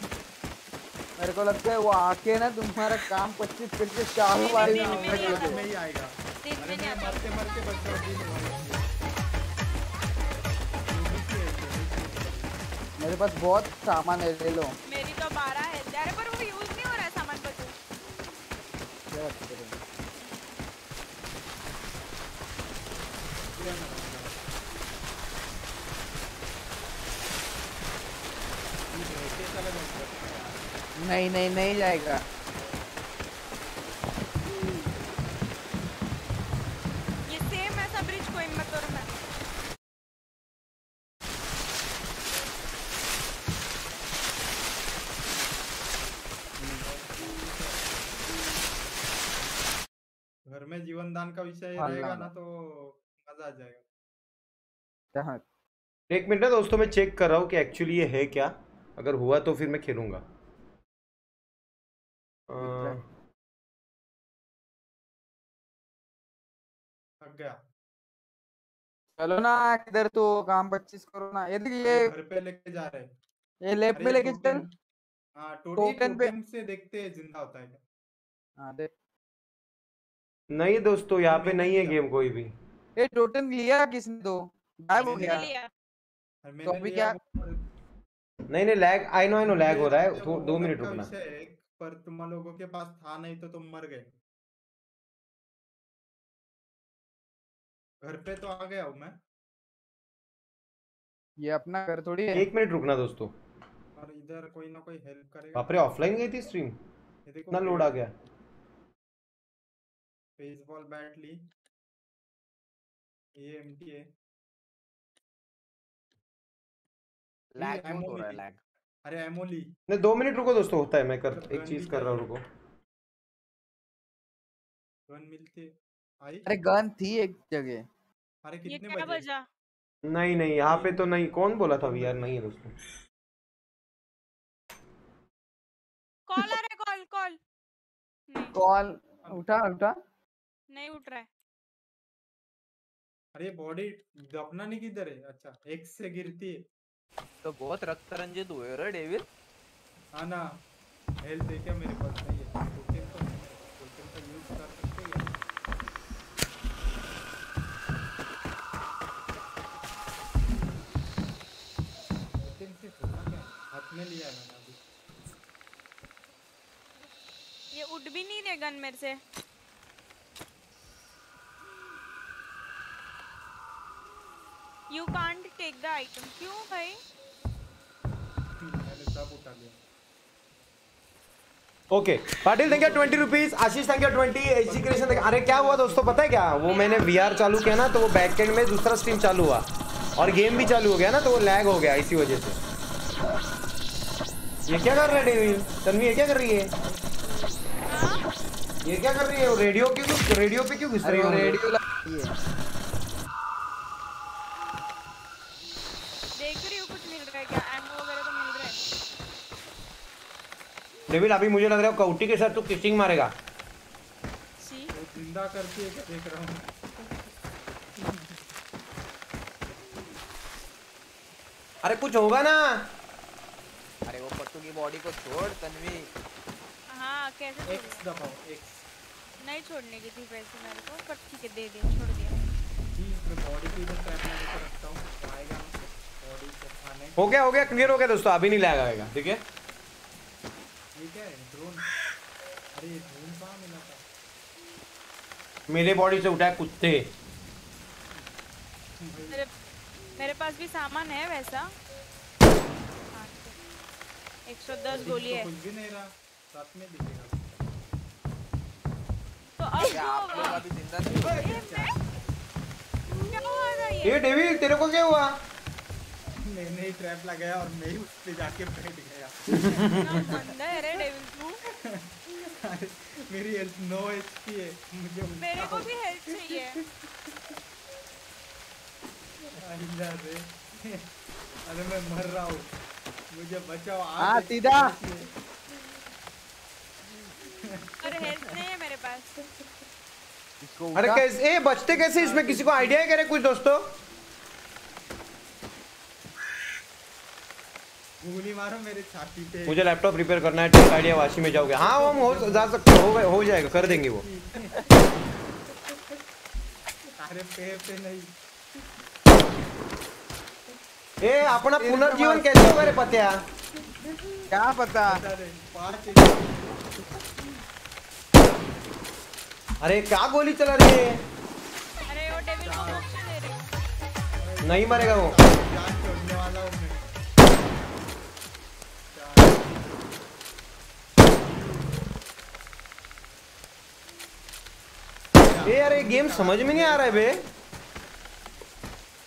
मेरे को लगता है वो आके ना तुम्हारा काम पच्चीस पच्चीस चालू वाली में आएगा मेरे पास बहुत सामान है, ले लो। मेरी तो बारह है पर वो यूज़ नहीं हो रहा है सामान बच्चों क्या बात कर रहे हो? नहीं नहीं नहीं जाएगा। दान का विषय हाँ, रहेगा ना तो मज़ा आ जाएगा। एक मिनट ना दोस्तों मैं चेक कर रहा हूँ कि एक्चुअली ये है क्या। अगर हुआ तो फिर मैं खेलूँगा। गया। चलो ना किधर तो काम पच्चीस करो ना। ये ये घर पे लेके जा रहे ये लेफ़्ट में लेके चल। हाँ टोटल से देखते हैं ज़िंदा होता है क्या? हाँ देख नहीं दोस्तों यहाँ पे नहीं है गेम कोई भी। ये टोटन लिया किसने तो? गायब हो गया। तो अभी क्या- नहीं नहीं lag I know I know lag हो रहा है। थो, दो मिनट रुकना। पर तुम लोगों के पास था नहीं तो तुम मर गए। घर पे तो आ गया हूँ मैं। ये अपना घर थोड़ी है। एक मिनट रुकना दोस्तों। और इधर कोई ना कोई हेल्प करेगा। बाप रे ऑफलाइन गई थी स्ट्रीम इतना लोड आ गया। बेसबॉल बैट ली. ये एमटी है लॅग हो रहा है। लॅग अरे एमो ली नहीं दो मिनट रुको दोस्तों होता है मैं कर एक चीज़ कर रहा हूँ रुको। गन मिलती आई। अरे गन थी एक जगह। अरे कितने बजे? बजा? नहीं नहीं यहाँ पे तो नहीं कौन बोला था यार? नहीं है दोस्तों। कॉल कॉल कॉल कॉल उठा उठा। नहीं उठ रहा है। अरे बॉडी दफना नहीं किधर है? अच्छा एक्स से गिरती है। तो बहुत रक्तरंजित हुए रे डेविल। हाँ ना हेल्थ है क्या मेरे पास नहीं है। टोकन तो टोकन का यूज़ कर सकते हैं। टोकन से क्या हाथ में लिया है मैंने अभी। ये उठ भी नहीं रहे गन मेरे से। You can't take the item क्यों भाई? मैंने सब उठा लिया okay Patil thank you twenty rupees Ashish thank you twenty H creation अरे क्या हुआ दोस्तों? पता है क्या? वो मैंने वीआर चालू किया ना तो वो बैक एंड में दूसरा स्ट्रीम चालू हुआ। और गेम भी चालू हो गया ना तो वो लैग हो गया इसी वजह से। ये क्या कर रहा है डेविल तन्वी ये क्या कर रही है? ये क्या कर रही है? रेडियो क्यों रेडियो पे क्यों घुस रही है? रेडियो डेविल अभी मुझे लग रहा है कौटी के साथ तू किसिंग मारेगा। ज़िंदा करती है देख रहा हूँ। अरे कुछ होगा ना? अरे वो पट्टू की बॉडी को छोड़ तन्वी। हाँ कैसे एक्स दबाओ एक्स नहीं छोड़ने की थी पैसे मेरे को पर ठीक है दे दिया छोड़ दिया। जी मैं बॉडी को इधर ट्रैप में लेकर रखता हूँ आएगा बॉडी को खाने। हो गया हो गया क्लियर हो गया दोस्तों अभी नहीं लैग आएगा ठीक है? ये क्या है ड्रोन अरे ड्रोन कहाँ मिला था? मेरे बॉडी से उठाए कुत्ते। मेरे मेरे पास भी सामान है वैसा। एक सौ दस गोली है। कुछ भी नहीं रहा। साथ में दिखेगा। तो क्या आप लोग अभी ज़िंदा नहीं क्या हुआ था ये? ये डेविल तेरे को क्या हुआ? मैंने ही ट्रैप लगाया और मैं ही उस पे जाके बैठ गया। तू मेरी हेल्थ नो एचपी है मुझे मेरे को भी हेल्प चाहिए। आइला रे। अरे मैं मर रहा हूँ। मुझे बचाओ आप हाँ, सीधा। और हेल्प नहीं है मेरे पास। अरे कैसे ए बचते कैसे? इसमें किसी को आइडिया है क्या रे कुछ दोस्तों। गोली मारो मेरे छाती पे। मुझे लैपटॉप रिपेयर करना है टेक आइडिया वाशी में जाओगे। हाँ हम हो जा सकते हो हो जाएगा कर देंगे वो। अरे पे पे नहीं। ए अपना पुनर्जीवन कैसे होगा रे पत्या? क्या पता? अरे क्या गोली चला रही है? अरे वो डेविल को मोक्ष दे रहे नहीं मरेगा वो। ए यार ये गेम समझ में नहीं आ रहा है बे।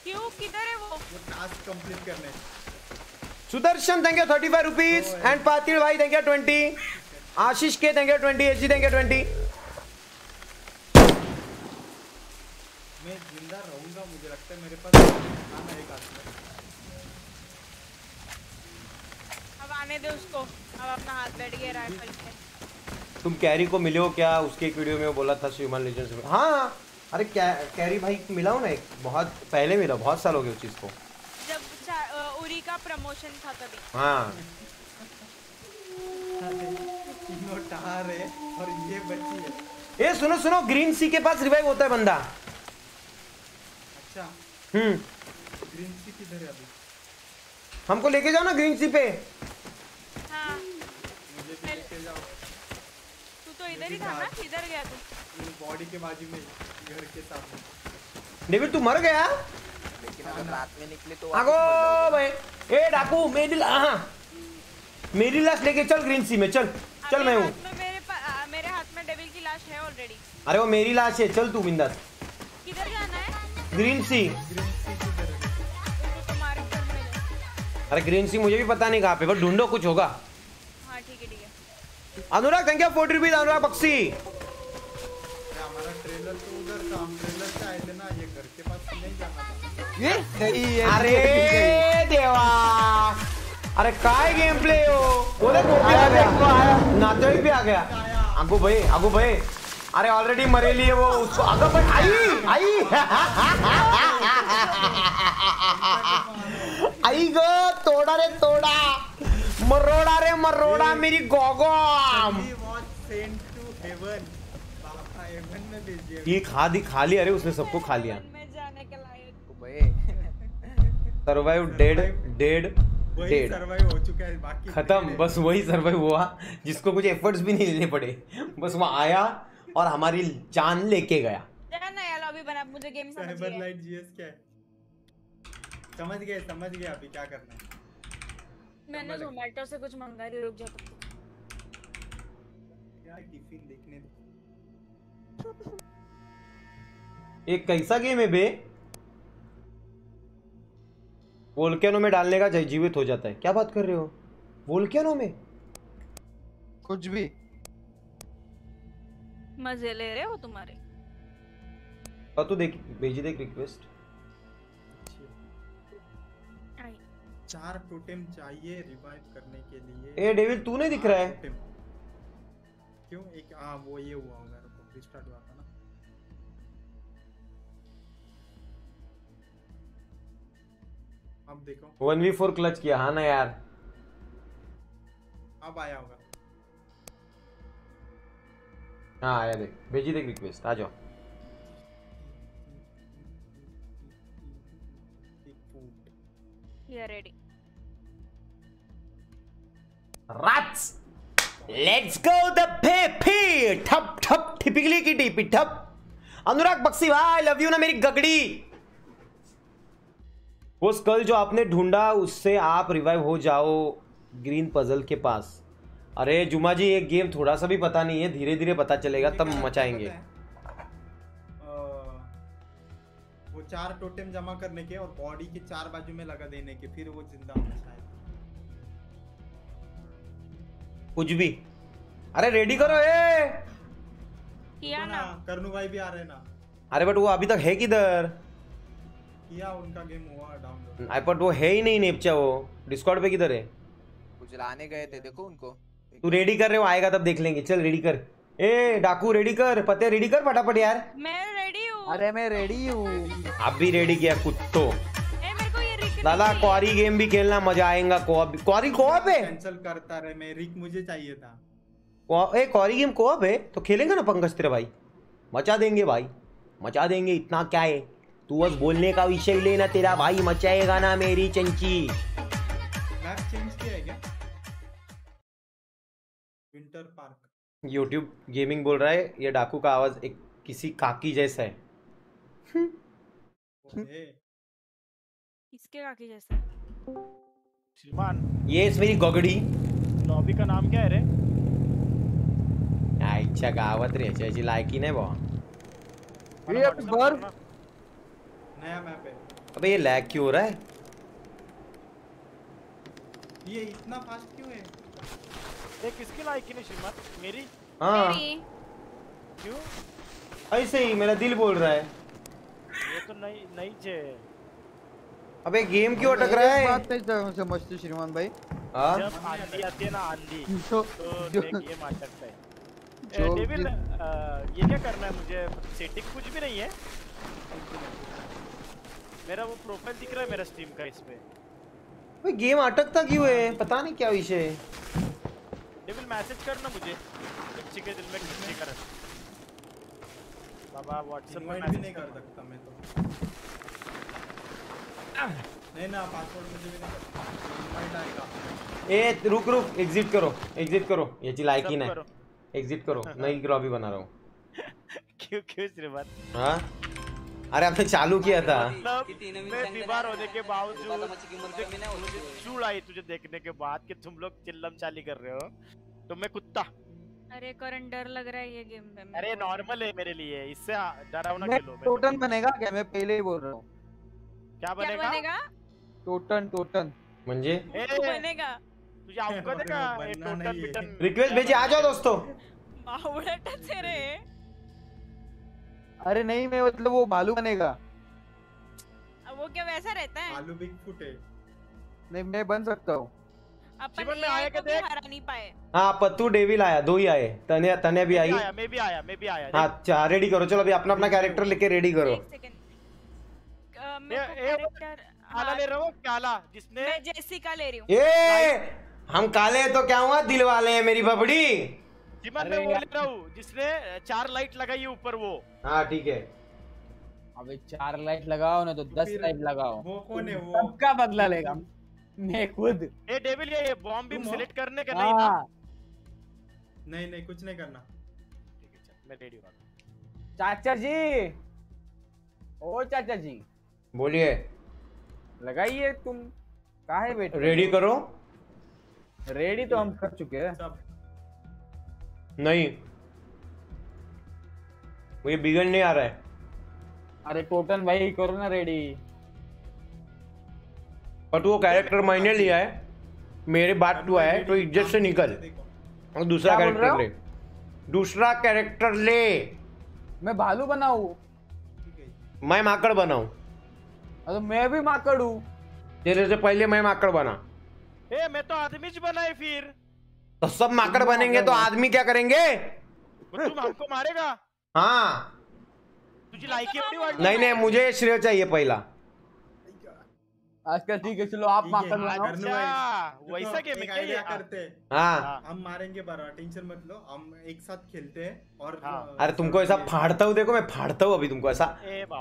क्यों? किधर है वो? वो टास्क कंप्लीट करने। Sudarshan thank you thirty five rupees and Patil भाई थैंक यू ट्वेंटी आशीष के thank you twenty H ji thank you twenty मैं ज़िंदा रहूँगा मुझे लगता है मेरे पास खाना एक हाथ में अब आने दे उसको। अब अपना हाथ बैठ गया राइफल पे। तुम कैरी को मिले हो क्या? उसके एक वीडियो में वो बोला था ह्यूमन लेजेंड्स में। हाँ अरे क्या कैरी भाई मिला हूँ ना एक? बहुत पहले मिला बहुत साल हो गए उस चीज़ को। जब उरी का प्रमोशन था तभी। हाँ। है और ये बची है ए सुनो सुनो ग्रीन सी के पास रिवाइव होता है बंदा। अच्छा। हम्म। ग्रीन सी किधर है अभी? हमको लेके जाओ ना ग्रीन सी पे। हाँ। मुझे भी लेके जाओ। तू इधर ही था ना? किधर गया तू। बॉडी के बाजू में घर के सामने। डेविड तू मर गया? लेकिन अगर रात में निकले तो आगो भाई। ए डाकू मेरी हाँ। मेरी लाश लेके चल ग्रीन सी में चल। चल मैं हूँ। मेरे मेरे हाथ में डेविल की लाश है ऑलरेडी अरे वो मेरी लाश है। चल तू बिंदास। किधर जाना है? ग्रीन सी। ग्रीन सी किधर तो तुम्हारे घर में। जा। अरे ग्रीन सी मुझे भी पता नहीं कहाँ पे पर ढूंढो कुछ होगा। Anurag thank you forty rupees Anurag Bakshi. तो ये नहीं ये है अरे देवा। अरे काय गेम प्ले हो? बोले वो भी आ गया। नातेवाईक भी आ गया। आगो भाई आगो भाई। अरे ऑलरेडी मरेली है वो, उसको आगो भाई आई आई। आई गो, तोड़ा रे तोड़ा। मरोड़ा रे मरोड़ा, मेरी दिया ये खा दी, खा लिया अरे उसने सबको खा लिया। सर्वाइव डेड डेड डेड खत्म, बस वही सर्वाइव हुआ, जिसको कुछ एफर्ट्स भी नहीं लेने पड़े। बस वो आया और हमारी जान लेके गया। नया लॉबी बना मुझे गेम समझ गया लाइट जीएस क्या है? समझ गए समझ गए अभी क्या करना है। मैंने जोमेटो से कुछ मंगा रही रुक जा। तब टिफ़िन देखने दो। एक कैसा गेम है बे? वोल्केनो में डालने का जय जीवित हो जाता है। क्या बात कर रहे हो? वोल्केनो में? कुछ भी। मज़े ले रहे हो तुम्हारे? और तू देख भेजी देख रिक्वेस्ट चार टोटेम चाहिए रिवाइव करने के लिए। ए डेविड तू नहीं दिख रहा है? टोटेम। क्यों? एक हाँ वो ये हुआ होगा रुको रिस्टार्ट हुआ था ना। अब देखो। वन वी फोर क्लच किया हाँ ना यार। अब आया होगा। हाँ आया देख भेजी देख रिक्वेस्ट आ जाओ। Foot you ready Rats! Let's go the! ठप ठप टिपिकली की टीपी ठप अनुराग बक्सी भाई लव यू ना मेरी गगड़ी। वो स्कल जो आपने ढूंढा उससे आप रिवाइव हो जाओ ग्रीन पजल के पास। अरे जुमा जी एक गेम थोड़ा सा भी पता नहीं है धीरे धीरे पता चलेगा तब मचाएँगे। वो चार टोटेम जमा करने के और बॉडी के चार बाजू में लगा देने के फिर वो ज़िंदा होना चाहिए। कुछ भी। अरे रेडी करो ए! किया ना करनु भाई भी आ रहे ना। अरे बट वो अभी तक है किधर? किया उनका गेम हुआ डाउनलोड आई बट वो है ही नहीं नेपचा वो। डिस्कॉर्ड पे किधर है? कुछ लाने गए थे देखो उनको। तू रेडी कर रहे हो? आएगा तब देख लेंगे। चल रेडी कर। ए डाकू रेडी कर। पते रेडी कर फटाफट यार। मैं रेडी हूँ। अरे मैं रेडी हूँ। आप भी रेडी किया कुत्तो। ए मेरे को ये रिक दादा क्वारी गेम भी खेलना मज़ा आएगा कोऑप क्वारी कोऑप है? कैंसिल करता रहे मैं रिक मुझे चाहिए था। ए क्वारी गेम कोऑप है? तो खेलेंगे ना पंकज तेरे भाई? मचा देंगे भाई। मचा देंगे इतना क्या है? तू बस बोलने का विषय लेना तेरा भाई मचाएगा ना मेरी चंची। Winter park. यूट्यूब गेमिंग बोल रहा है ये डाकू का आवाज़ एक किसी काकी जैसा है। इसके काकी जैसा श्रीमान। ये इस मेरी गगडी। लॉबी का नाम क्या है रे? आईच्या गावात रे याची लायकी नाही बा मला ये WhatsApp बर- नया मैप है। अबे ये लैग क्यों हो रहा है? ये इतना फास्ट क्यों है? ये किसकी लायकी नहीं श्रीमान मेरी? हाँ। क्यों? ऐसे ही मेरा दिल बोल रहा है। ये तो नहीं नहीं छे अबे गेम क्यों अटक रहा है? बात नहीं समझते श्रीमान भाई। हाँ। जब आंधी आती है ना आंधी तो तो ये अटकता है। जो डेविल भी- ये क्या करना है मुझे? सेटिंग कुछ भी नहीं है। मेरा वो प्रोफ़ाइल दिख रहा है मेरा स्ट्रीम का इस पे भाई गेम अटकता क्यों है? पता नहीं क्या विषय है। डेविल मैसेज करना मुझे। किसी के दिल में किसी कर बाबा व्हाट्सएप में भी मैसेज नहीं कर कर। सकता मैं तो। नहीं ना पासवर्ड मुझे भी नहीं इनवाइट आएगा। ए रुक रुक एग्जिट करो एग्जिट करो। याची लायकी सब नाही करो। एग्जिट करो। नई लॉबी बना रहा हूँ। क्यों क्यों श्रीमान? हाँ? अरे आपने चालू किया था। मतलब मैं बीमार होने के बावजूद मुझे नाही आई तुझे देखने के बाद कि तुम लोग चिल्लम चाली कर रहे हो। तो मैं कुत्ता। अरे करण डर लग रहा है ये गेम में अरे नॉर्मल है मेरे लिए इससे डरावना खेलो मैं टोटन बनेगा क्या? मैं पहले ही बोल रहा हूँ। क्या क्या बनेगा? बनेगा? टोटन टोटन। म्हणजे ए, बनेगा। तुझे औकात है का बनना टोटन नहीं बिटन। रिक्वेस्ट भेजी आ जाओ दोस्तों। बावळटच आहे रे अरे नहीं मैं मतलब वो भालू बनेगा। वो क्या वैसा रहता है? आलू बिग फुट है। नहीं मैं बन सकता हूँ। जीवन में AI आएगा भी देख। हरा नहीं पाए। हाँ पत्तू डेविल आया दो ही आए। तन्या तन्या भी आई। मैं भी आया मैं भी आया हाँ अच्छा रेडी करो चलो अभी अपना अपना कैरेक्टर लेके रेडी करो। एक सेकंड मेरे को ये- ये- कैरेक्टर काला ले रहा हूँ काला जिसने मैं जेसिका ले रही हूँ। हम काले हैं तो क्या हुआ? दिल वाले हैं मेरी बबड़ी। जीवन में वो ले रहा हूँ जिसने चार लाइट लगाई है ऊपर वो। हाँ ठीक है। अबे चार लाइट लगाओ ना तो दस लाइट लगाओ। वो कौन है वो? सबका बदला लेगा। मैं खुद। ए डेविल ये बॉम्ब भी सिलेक्ट करने का नहीं ना हाँ नहीं नहीं कुछ नहीं करना। ठीक है चल मैं रेडी हूँ। चाचा जी! ओ चाचा जी। बोलिए। लगाइए तुम। काहे बैठे रेडी करो। रेडी तो हम कर चुके हैं। सब। नहीं। मुझे बिगड़ नहीं आ रहा है। अरे टोटन भाई करो ना रेडी बट वो कैरेक्टर मैंने लिया है मेरे बात तू है तो इज़्ज़त से निकल। और दूसरा कैरेक्टर ले। दूसरा कैरेक्टर ले। मैं भालू बनाऊ? ठीक मैं माकड़ बनाऊँ। तो मैं भी माकड़ हूँ। तेरे से पहले मैं माकड़ बना। ए मैं तो आदमी ज बनाए फिर। तो सब माकड़ बनेंगे तो आदमी क्या करेंगे? तुम हमको मारेगा? हाँ। तुझी लायकी एवढी वाढली नहीं नहीं मुझे श्रेय चाहिए पहला। आजकल ठीक है चलो आप ठीक है, हाँ, करने अच्छा वैसा गेम है क्या ये करते हैं। हाँ। हम मारेंगे बरा टेंशन मत लो हम एक साथ खेलते हैं और हाँ। अरे तुमको ऐसा फाड़ता हूँ देखो मैं फाड़ता हूँ अभी तुमको ऐसा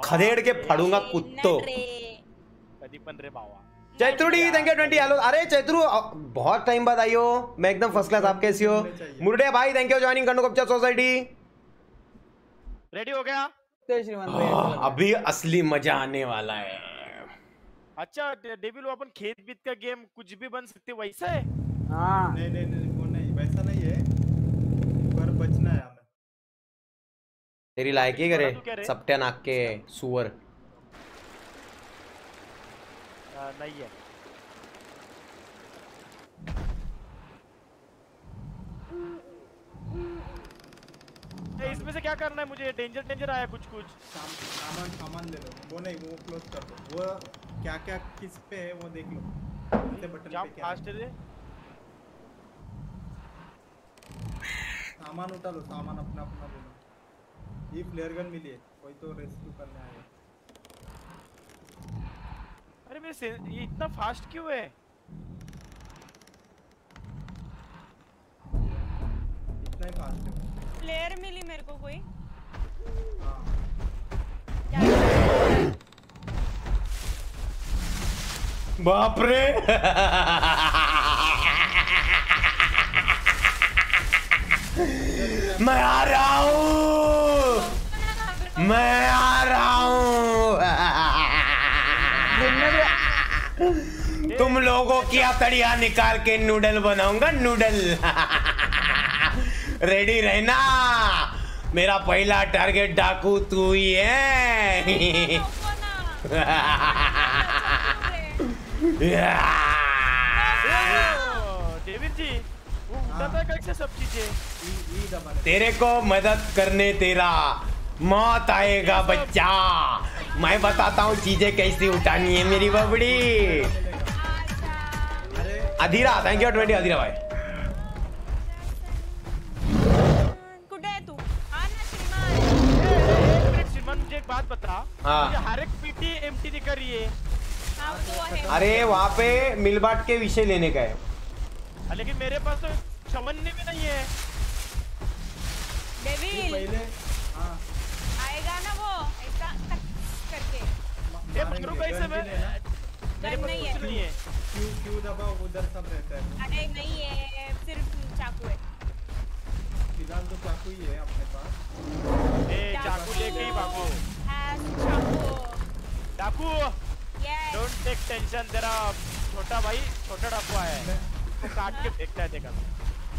खदेड़ के फाड़ूँगा कुत्तो। Chaitrudi thank you twenty hello अरे चैत्रु बहुत टाइम बाद आई हो। मैं एकदम फ़र्स्ट क्लास आप कैसी हो। मुरडे भाई थैंक यू जॉइनिंग कंडो कप्चा सोसाइटी रेडी हो गया। अभी असली मज़ा आने वाला है। अच्छा डेविल वो अपन खेत बीत का गेम कुछ भी बन सकते वैसा है? हाँ। नहीं नहीं नहीं वो नहीं वैसा नहीं है। पर बचना है हमें। तेरी लायकी करे तू? सप्त्या नाक के सुअर। नहीं है। इसमें से क्या करना है मुझे? डेंजर डेंजर आया कुछ कुछ। सामान सामान ले लो। वो नहीं वो क्लोज कर दो। वो क्या क्या किस पे है वो देख लो। कितने बटन पे क्या है। फास्ट है सामान उठा लो सामान अपना अपना ले लो ये फ्लेयर गन मिली है कोई तो रेस्क्यू करने आएगा अरे मेरे से ये इतना फास्ट क्यों है? इतना ही फास्ट है। प्लेयर मिली मेरे को कोई। हाँ। बाप रे। मैं आ रहा हूँ। मैं आ रहा हूँ। तुम लोगों की अतड़िया निकाल के नूडल बनाऊँगा नूडल। रेडी रहना। मेरा पहला टारगेट डाकू तू ही है। तेरे को मदद करने तेरा मौत आएगा बच्चा। मैं बताता हूँ चीज़ें कैसी उठानी है मेरी बबड़ी। Adhira thank you twenty Adhira भाई। तू? श्रीमान. एक मुझे एक बात बता। हाँ। हर एक पीटी एम्प्टी दिख रही है। अरे वहाँ पे मिलबाट के विषय लेने का है। हाँ, लेकिन मेरे पास तो चवन्नी भी नहीं है। डेविल हाँ। आएगा ना वो ऐसा करके। ये कैसे मैं मेरे पास नहीं कुछ है। नहीं है। क्यू क्यू दबाओ? उधर सब रहता है। अरे नहीं है सिर्फ़ चाकू है। फ़िलहाल तो चाकू ही है अपने पास। ए चाकू लेके ही भागो। Has चाकू। Yes. डोंट टेक टेंशन तेरा छोटा भाई छोटा डाकू आया है। काट के फेंकता है देखा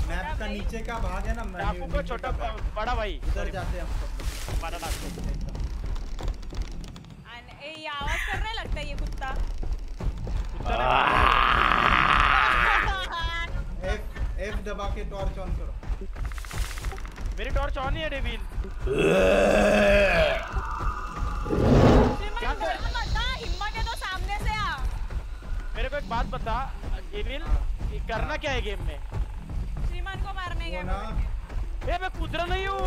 मैप का नीचे का भाग है ना मैं- डाकू का छोटा। बड़ा भाई। उधर जाते हैं हम बड़ा डाकू। ये आवाज़ कर रहा है लगता है ये कुत्ता। एफ़ एफ़ दबा के टॉर्च ऑन करो। मेरी टॉर्च ऑन ही है डेविल डरना मेरे को एक बात बता डेविल करना क्या है गेम में श्रीमान को मारने ना ए मैं कूद रहा नहीं हूँ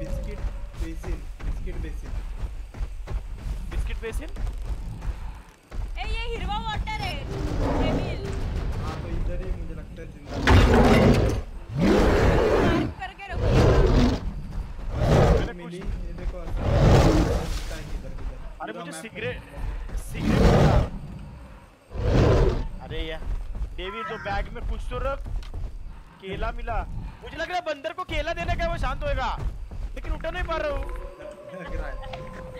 biscuit basin biscuit basin biscuit basin ए ये हिरवा वाटर है डेविल हाँ तो इधर ही मुझे लगता है ज़िंदा करके रखो मिली कुछ ये देखो है अरे मुझे सिगरेट सिगरेट। अरे यार डेविल तो बैग में कुछ तो रख। केला मिला। मुझे लग रहा है बंदर को केला देने का वो शांत होएगा। लेकिन उठा नहीं पा रहा हूँ।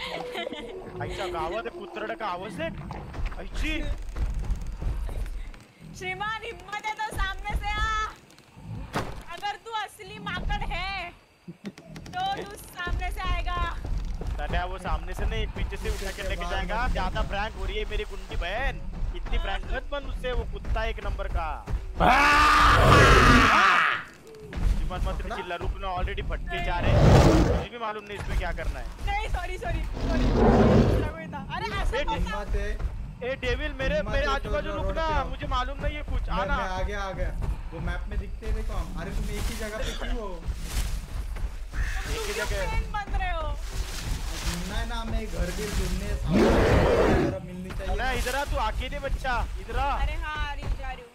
है आईच्या गावात आहे कुत्रडा का आवाज़ आहे आईची श्रीमान हिम्मत है तो सामने से आ। अगर तू असली माकड़ है तो तू सामने से आएगा। सटा वो सामने से नहीं पीछे से उठा के लेके जाएगा। ज़्यादा प्रैंक हो रही है मेरी गुंडी बहन। इतनी मत बन उससे वो कुत्ता एक नंबर का। श्रीमान मत चिल्ला रुकना ऑलरेडी फटके जा रहे हैं। मुझे भी मालूम नहीं इसमें क्या करना है। नहीं सॉरी सॉरी सॉरी अरे ऐसा मत ए डेविल मेरे मेरे है तो आजू बाजू रुकना मुझे मालूम नहीं है कुछ आना। मैं आ गया आ गया। वो मैप में दिखते हैं देखो अरे तुम एक ही जगह पे क्यों हो? एक ही जगह। बन रहे हो? घूमना है ना हमें घर भी घूमने मिलनी चाहिए। इधर आ तू अकेले बच्चा इधर आ। अरे हाँ आ रही हूँ जा रही हूँ।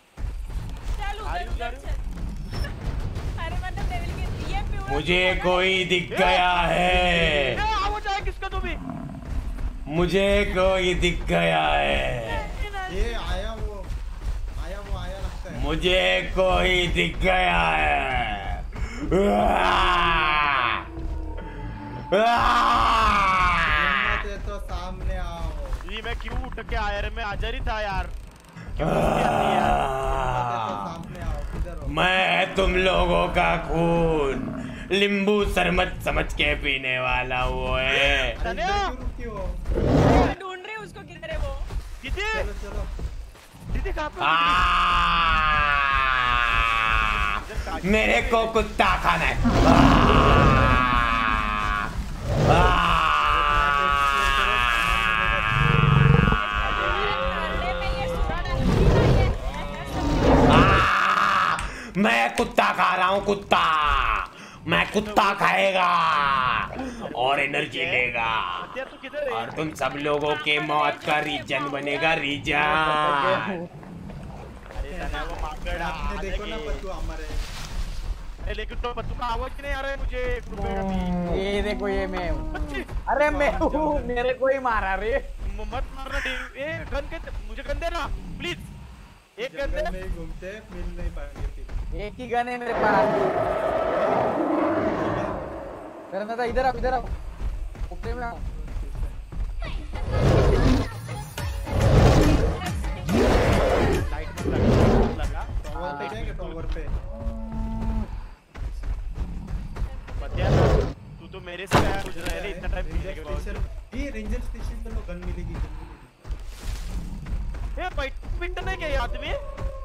चल उधर उधर अरे मतलब डेविल के ये प्योर मुझे कोई दिख गया है। आओ जाए किसका तू भी? मुझे कोई दिख गया है। ये आया वो आया वो आया लगता है। मुझे कोई दिख गया है। तो सामने आओ ये मैं क्यों उठ के आया रे? मैं हाजिर ही था यार। मैं तुम लोगों का खून लींबू शरबत समझ के पीने वाला वो है। ढूंढ रही हूँ उसको किधर है वो? दीदी? चलो चलो। दीदी कहाँ मेरे को कुत्ता खाना है। में आ, मैं कुत्ता खा रहा हूँ कुत्ता। मैं कुत्ता खाएगा और एनर्जी लेगा। और तुम सब लोगों के मौत का रीजन बनेगा रीजन देखो ना लेकिन तो का आवाज़ नहीं आ रहा है मुझे। एक रुपए का भी ये देखो ये मैं हूँ। अरे मैं हूँ। मेरे को ही मारा रे। मत मारना ए गन के मुझे गन देना प्लीज़ एक गन दे जंगल ही घूमते मिल नहीं पाएँगे एक ही गन है मेरे पास। करना था इधर आओ इधर आओ। ऊपर में आओ। लाइट लगा लगा। टॉवर पे टॉवर पे। तू तो मेरे से आया कुछ रहा है इतना टाइम पीछे के बाद ये रेंजर स्टेशन पे गन मिलेगी गन मिलेगी ए फाइट पिंट नहीं क्या आदमी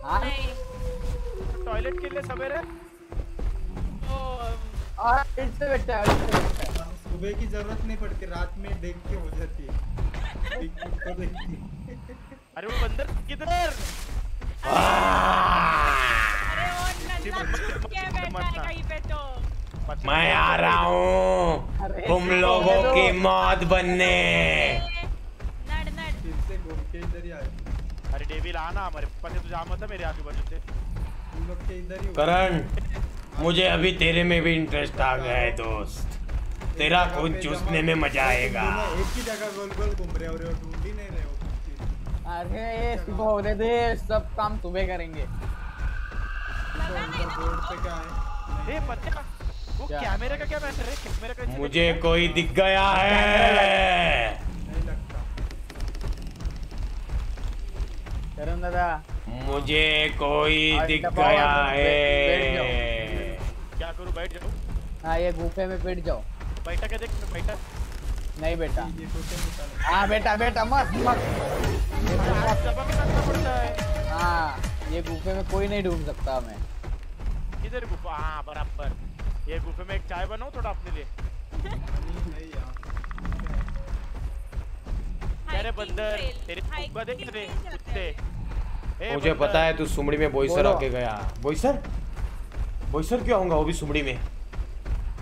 हाँ नहीं टॉयलेट के लिए सवेरे और फिर से बैठा है बैठा है। सुबह की ज़रूरत नहीं पड़ती रात में देख के हो जाती है अरे वो बंदर किधर अरे वो नन्ना छुप के बैठा है कहीं पे तो मैं आ रहा हूँ। तुम लोगों की मौत बनने। के अरे डेविल आना हमारे पता तुझे आमत है मेरे आजू बाजू से। तुम लोग के इधर। करण मुझे अभी तेरे में भी इंटरेस्ट आ गया है दोस्त। तेरा खून चूसने में मज़ा आएगा। एक ही जगह गोल गोल घूम रहे हो ढूंढ ही नहीं रहे हो अरे ये सुबह होने दे सब काम सुबह करेंगे। लगा नहीं ना है वो कैमरे का क्या मैटर है? कैमरे का मुझे कोई दिख गया है। नहीं लगता। करण दादा। मुझे कोई दिख गया है। क्या करूँ बैठ जाऊँ? हाँ ये गुफे में बैठ जाओ। बैठा क्या देख? बैठा। नहीं बेटा हाँ बेटा बेटा मस्त मस्त। है। हाँ ये गुफे में कोई नहीं ढूंढ सकता हमें। इधर गुफा? हाँ बराबर। ये गुफे में एक चाय बनाऊँ थोड़ा अपने लिए? नहीं नहीं अरे बंदर तेरे देख trail कुत्ते। मुझे पता है तू सुमड़ी में बोईसर आके गया। बोईसर बोईसर क्यों आऊँगा वो भी सुमड़ी में?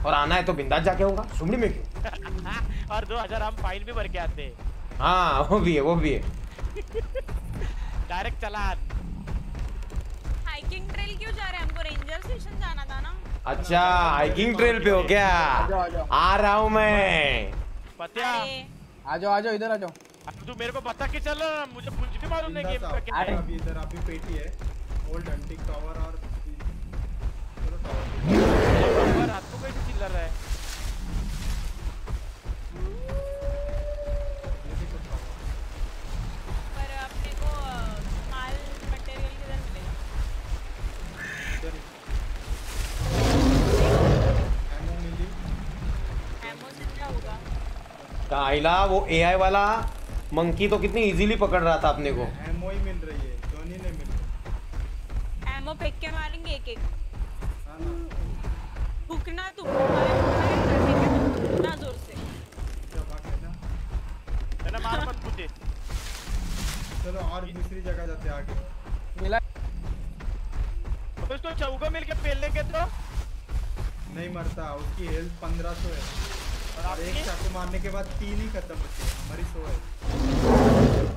और आना है तो बिंदास जाके आऊँगा। सुमड़ी में क्यों? और दो हज़ार हम फाइन भी भर के आते हैं। हाँ वो भी है वो भी है। डायरेक्ट चलान। हाइकिंग ट्रेल क्यों जा रहे हैं? हमको रेंजर स्टेशन जाना था ना। अच्छा हाइकिंग ट्रेल पे हो क्या? आ रहा हूँ मैं। पतिया। आ जाओ आ जाओ इधर आ जाओ तू मेरे को बता के चल मुझे कुछ भी मालूम नहीं गेम का। क्या है अभी इधर अभी पेटी है। ओल्ड हंटिंग टावर और चलो टावर पर रात को कैसे चिल्ला रहा है? काइला वो एआई वाला मंकी तो कितनी इजीली पकड़ रहा था अपने को। एमओ ही मिल रही है नहीं मिल रही। एमओ फेंक के मारेंगे एक एक? हाँ ना। तू ना ज़ोर से। क्या बात है ना। है मार मत मुझे। चलो और दूसरी जगह जाते आगे। मिला अबे इसको चौका मिल के पेल लेंगे तो? नहीं मरता उसकी हेल्थ पंद्रह सौ है। और एक चाकू मारने के बाद तीन ही खत्म होती है। हमारी सौ है।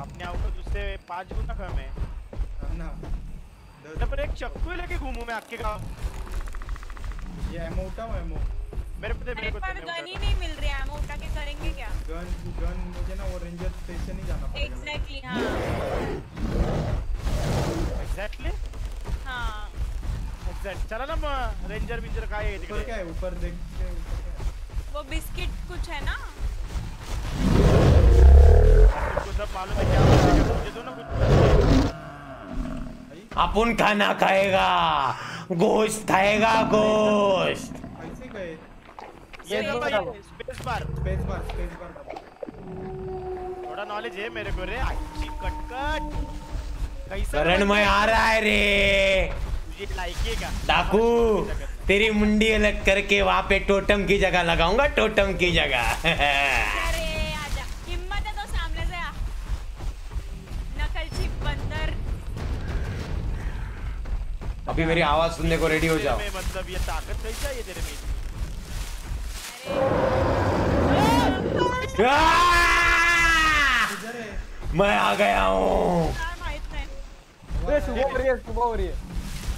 अपने आप को उससे पाँच गुना कम है। ना। तो दस पर एक चक्कू लेके घूमूं मैं आपके गाँव। ये एमओ उठाओ एमओ मेरे को मेरे को गन ही नहीं मिल रही है एमओ उठा के करेंगे क्या? गन गन मुझे ना वो रेंजर स्टेशन ही जाना पड़ेगा। एग्जैक्टली हाँ। को एग्जैक्टली हाँ। एग्जैक्ट चला ना रेंजर विंजर काय आहे ऊपर क्या है? ऊपर देख के है वो बिस्किट कुछ है ना? तुमको सब मालूम है क्या मुझे दो ना कुछ अपन खाना खाएगा। गोश्त खाएगा गोश्त। ऐसे गए ये ये space bar space bar space bar थोड़ा नॉलेज है मेरे को रे। अच्छी कटकट। कैसे करण मैं आ रहा है रे। है डाकू। तेरी मुंडी अलग करके वहाँ पे टोटम की जगह लगाऊँगा टोटम की जगह। अरे आजा। हिम्मत है तो सामने से नकलची बंदर। अभी मेरी आवाज़ सुनने को रेडी हो जाओ। मतलब ये ताकत कैसे आई है तेरे में। मैं आ गया हूँ। नाही। सुबह हो रही है सुबह हो रही है।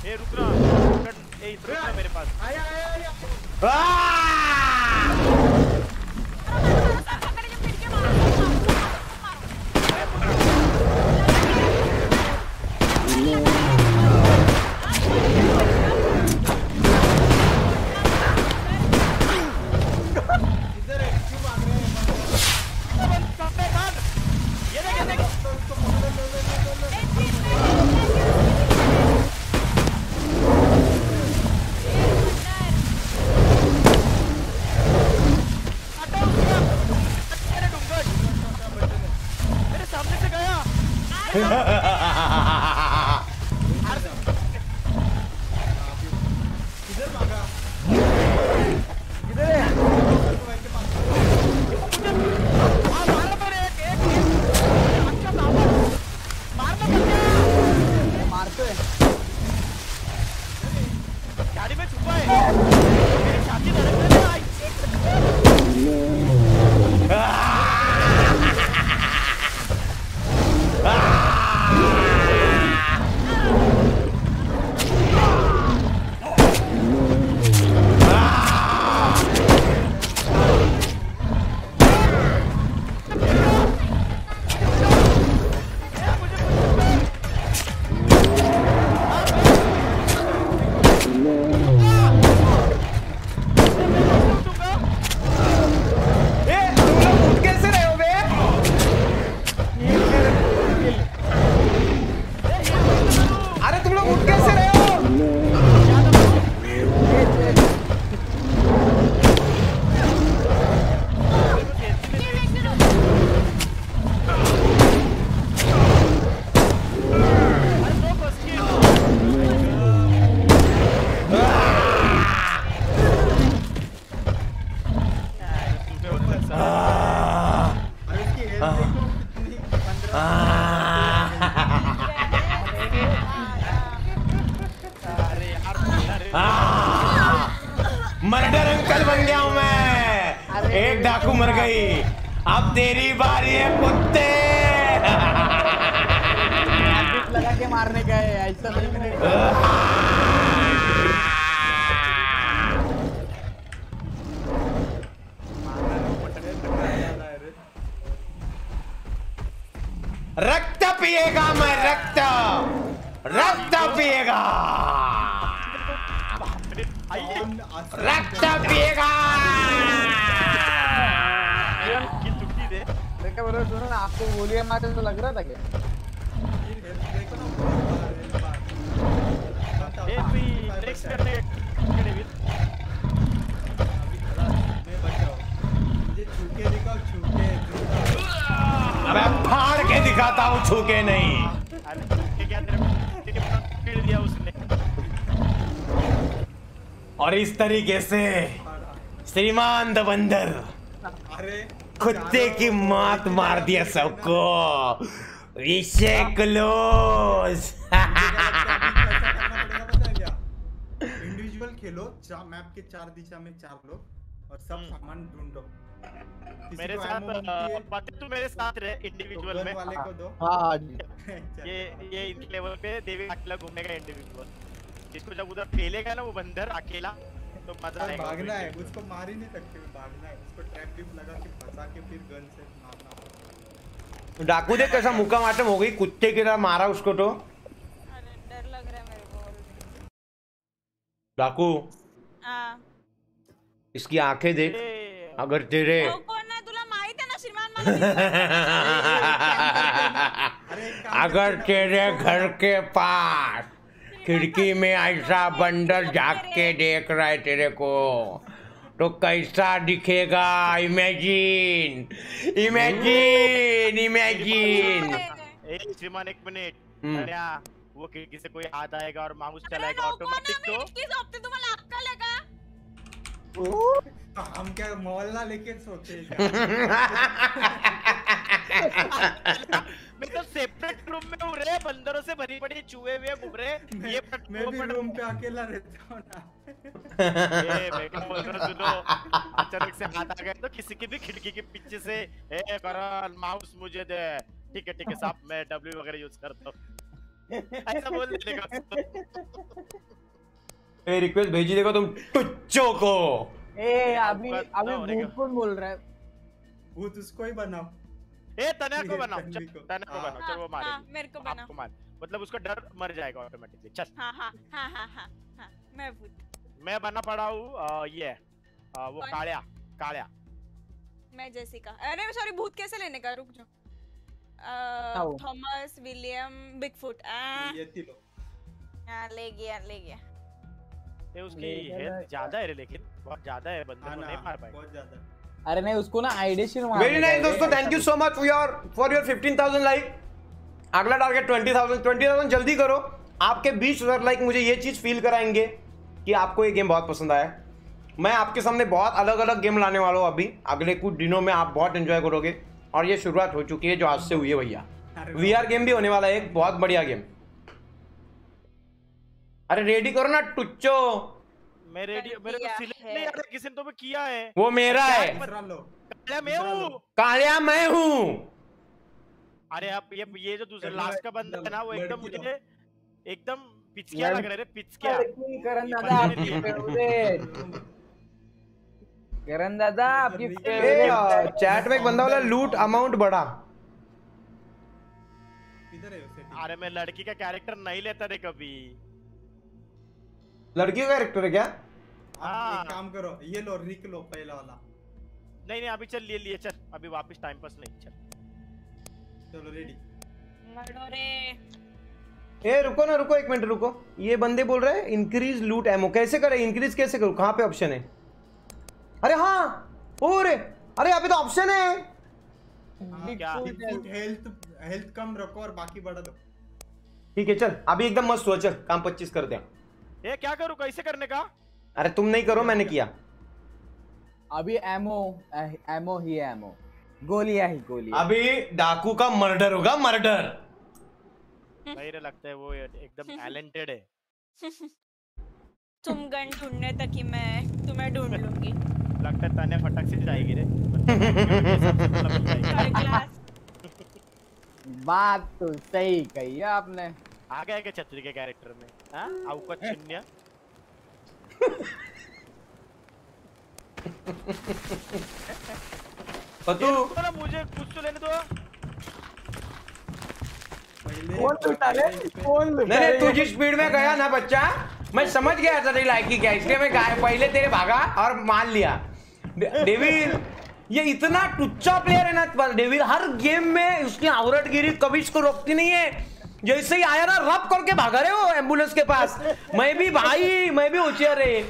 ए रुक ना। कट- ए रुक ना मेरे पास आया आया आया आह! गाड़ी में छुपा है। तरीके से। श्रीमान द बंदर कुत्ते की मात मार दिया सबको। इसे क्लोज। इंडिविजुअल खेलो चार मैप के चार दिशा में चार लोग और सब सामान ढूंढो। मेरे साथ पता तू मेरे साथ रहे तो इंडिविजुअल में वाले को दो। हाँ हाँ ये ये इस लेवल पे देवी अकेला घूमने का इंडिविजुअल जिसको जब उधर फेलेगा ना वो बंदर अकेला। तो मज़ा चल, आएगा भागना है उसको मार ही नहीं सकते भागना है। उसको ट्रैप ट्रिप लगा के फंसा के फिर गन से मारना। डाकू देख कैसा मुक्का माटम हो गई कुत्ते की तरह मारा उसको तो। अरे डर लग रहा है मेरे को डाकू हाँ। इसकी आँखें देख अगर तेरे तो नाही अगर तेरे घर के पास खिड़की में ऐसा बंदर झाँक के देख रहा है तेरे को। तो कैसा दिखेगा? इमेजिन इमेजिन इमेजिन ए श्रीमान एक मिनिट। हम्म. वो खिड़की से कोई हाथ आएगा और माउस चलाएगा ऑटोमेटिक तो? तुम्हाला अक्कल आहे का तो हम क्या मोहल्ला लेके सोते मैं तो सेपरेट रूम में हूँ रे बंदरों से भरी पड़ी चूहे हुए घूम रहे ये पट मैं भी रूम पे अकेला रहता हूँ ना। ए, मैं क्या बोल रहा सुनो अचानक से हाथ आ गए तो किसी की भी खिड़की के पीछे से ए करल माउस मुझे दे। ठीक है ठीक है साहब मैं डब्ल्यू वगैरह यूज़ करता हूँ। ऐसा बोल का। ए रिक्वेस्ट भेजी देखो तुम टुच्चो को। ए अभी अभी। भूत कौन बोल रहा है? भूत उसको ही बनाओ। ए तने को बनाओ। तने को। हाँ। बनाओ चल वो हाँ, हाँ, मेरे को बना आपको मार मतलब उसका डर मर जाएगा ऑटोमेटिकली चल। हाँ हाँ हाँ हाँ हाँ मैं भूत। मैं बना पड़ा हूँ ये वो? कालिया कालिया। मैं जेसिका। अरे सॉरी भूत कैसे लेने का? रुक जाओ। थॉमस विलियम बिगफुट ये हाँ, ले गया ले गया। ये उसकी हेल्थ ज़्यादा है रे लेकिन बहुत ज़्यादा है बंदे हाँ को नहीं मार पाएगा। बहुत ज़्यादा। अरे नहीं उसको ना आइडेशियल वेरी नाइस दोस्तों thank you so much for your for your 15000 like अगला टारगेट 20000 20000 जल्दी करो। आपके 20000 लाइक मुझे ये चीज़ फील कराएँगे कि आपको ये गेम बहुत पसंद आया। मैं आपके सामने बहुत अलग अलग गेम लाने वाला हूँ अभी। अगले कुछ दिनों में आप बहुत एंजॉय करोगे। और ये शुरुआत हो चुकी है जो आज से हुई है भैया। वी गेम भी होने वाला है एक बहुत बढ़िया गेम अरे रेडी करो ना टुच्चो। मैं रेडी मेरे को सिलेक्ट नहीं आ रहा किसी ने तो मैं किया है। वो मेरा है। कालिया मैं हूँ। कालिया मैं हूँ। अरे आप ये ये जो दूसरा लास्ट का बंदा है ना वो एकदम मुझे एकदम पिचकिया लग रहा है रे पिचकिया करण दादा बंदे आपकी फेवरेट करण दादा आपकी फेवरेट चैट में एक बंदा बोला लूट अमाउंट बढ़ा। इधर है अरे मैं लड़की का कैरेक्टर नहीं लेता रे कभी। लड़की का कैरेक्टर है क्या? हाँ। एक काम करो ये लो रिक लो पहला वाला। नहीं नहीं अभी चल लिए लिए चल। अभी वापस टाइम पास नहीं चल। चलो रेडी लड़ो रे। ए रुको ना रुको एक मिनट रुको। ये बंदे बोल रहे हैं इंक्रीज लूट एमो कैसे करें? इंक्रीज कैसे करूँ? कहाँ पे ऑप्शन है? अरे हाँ ओ रे अरे यहाँ पे तो ऑप्शन है। हेल्थ हेल्थ कम रखो और बाकी बढ़ा दो। ठीक है चल। अभी एकदम मस्त हुआ चल। काम पच्चीस कर हैं ये क्या करूँ? कैसे करने का? अरे तुम नहीं करो मैंने किया। अभी एमो एमो ही एमो गोलियाँ ही गोलियाँ। अभी डाकू का मर्डर होगा मर्डर। नहीं रे लगता है वो एकदम टैलेंटेड है। तुम गन ढूँढने तक ही मैं तुम्हें ढूंढ लूँगी। लगता है तने फटक से जाएगी रे। थर्ड क्लास बात तो सही कही है आपने। आ गया क्या छतरी के कैरेक्टर में? हाँ अवकत शून्य पतू। ना मुझे कुछ तो लेने दो। कौन लुटा रे? कौन लुटा नहीं तू जिस स्पीड में गया ना बच्चा। मैं समझ गया था तेरी लाइकी क्या इसलिए मैं गाय पहले तेरे भागा और मान लिया। डेविल ये इतना टुच्चा प्लेयर है ना डेविल हर गेम में उसकी आवरट गिरी कभी इसको रोकती नहीं है। जैसे ही आया ना रब करके भागा रहे हो एंबुलेंस के पास। मैं भी भाई मैं भी होशियार है।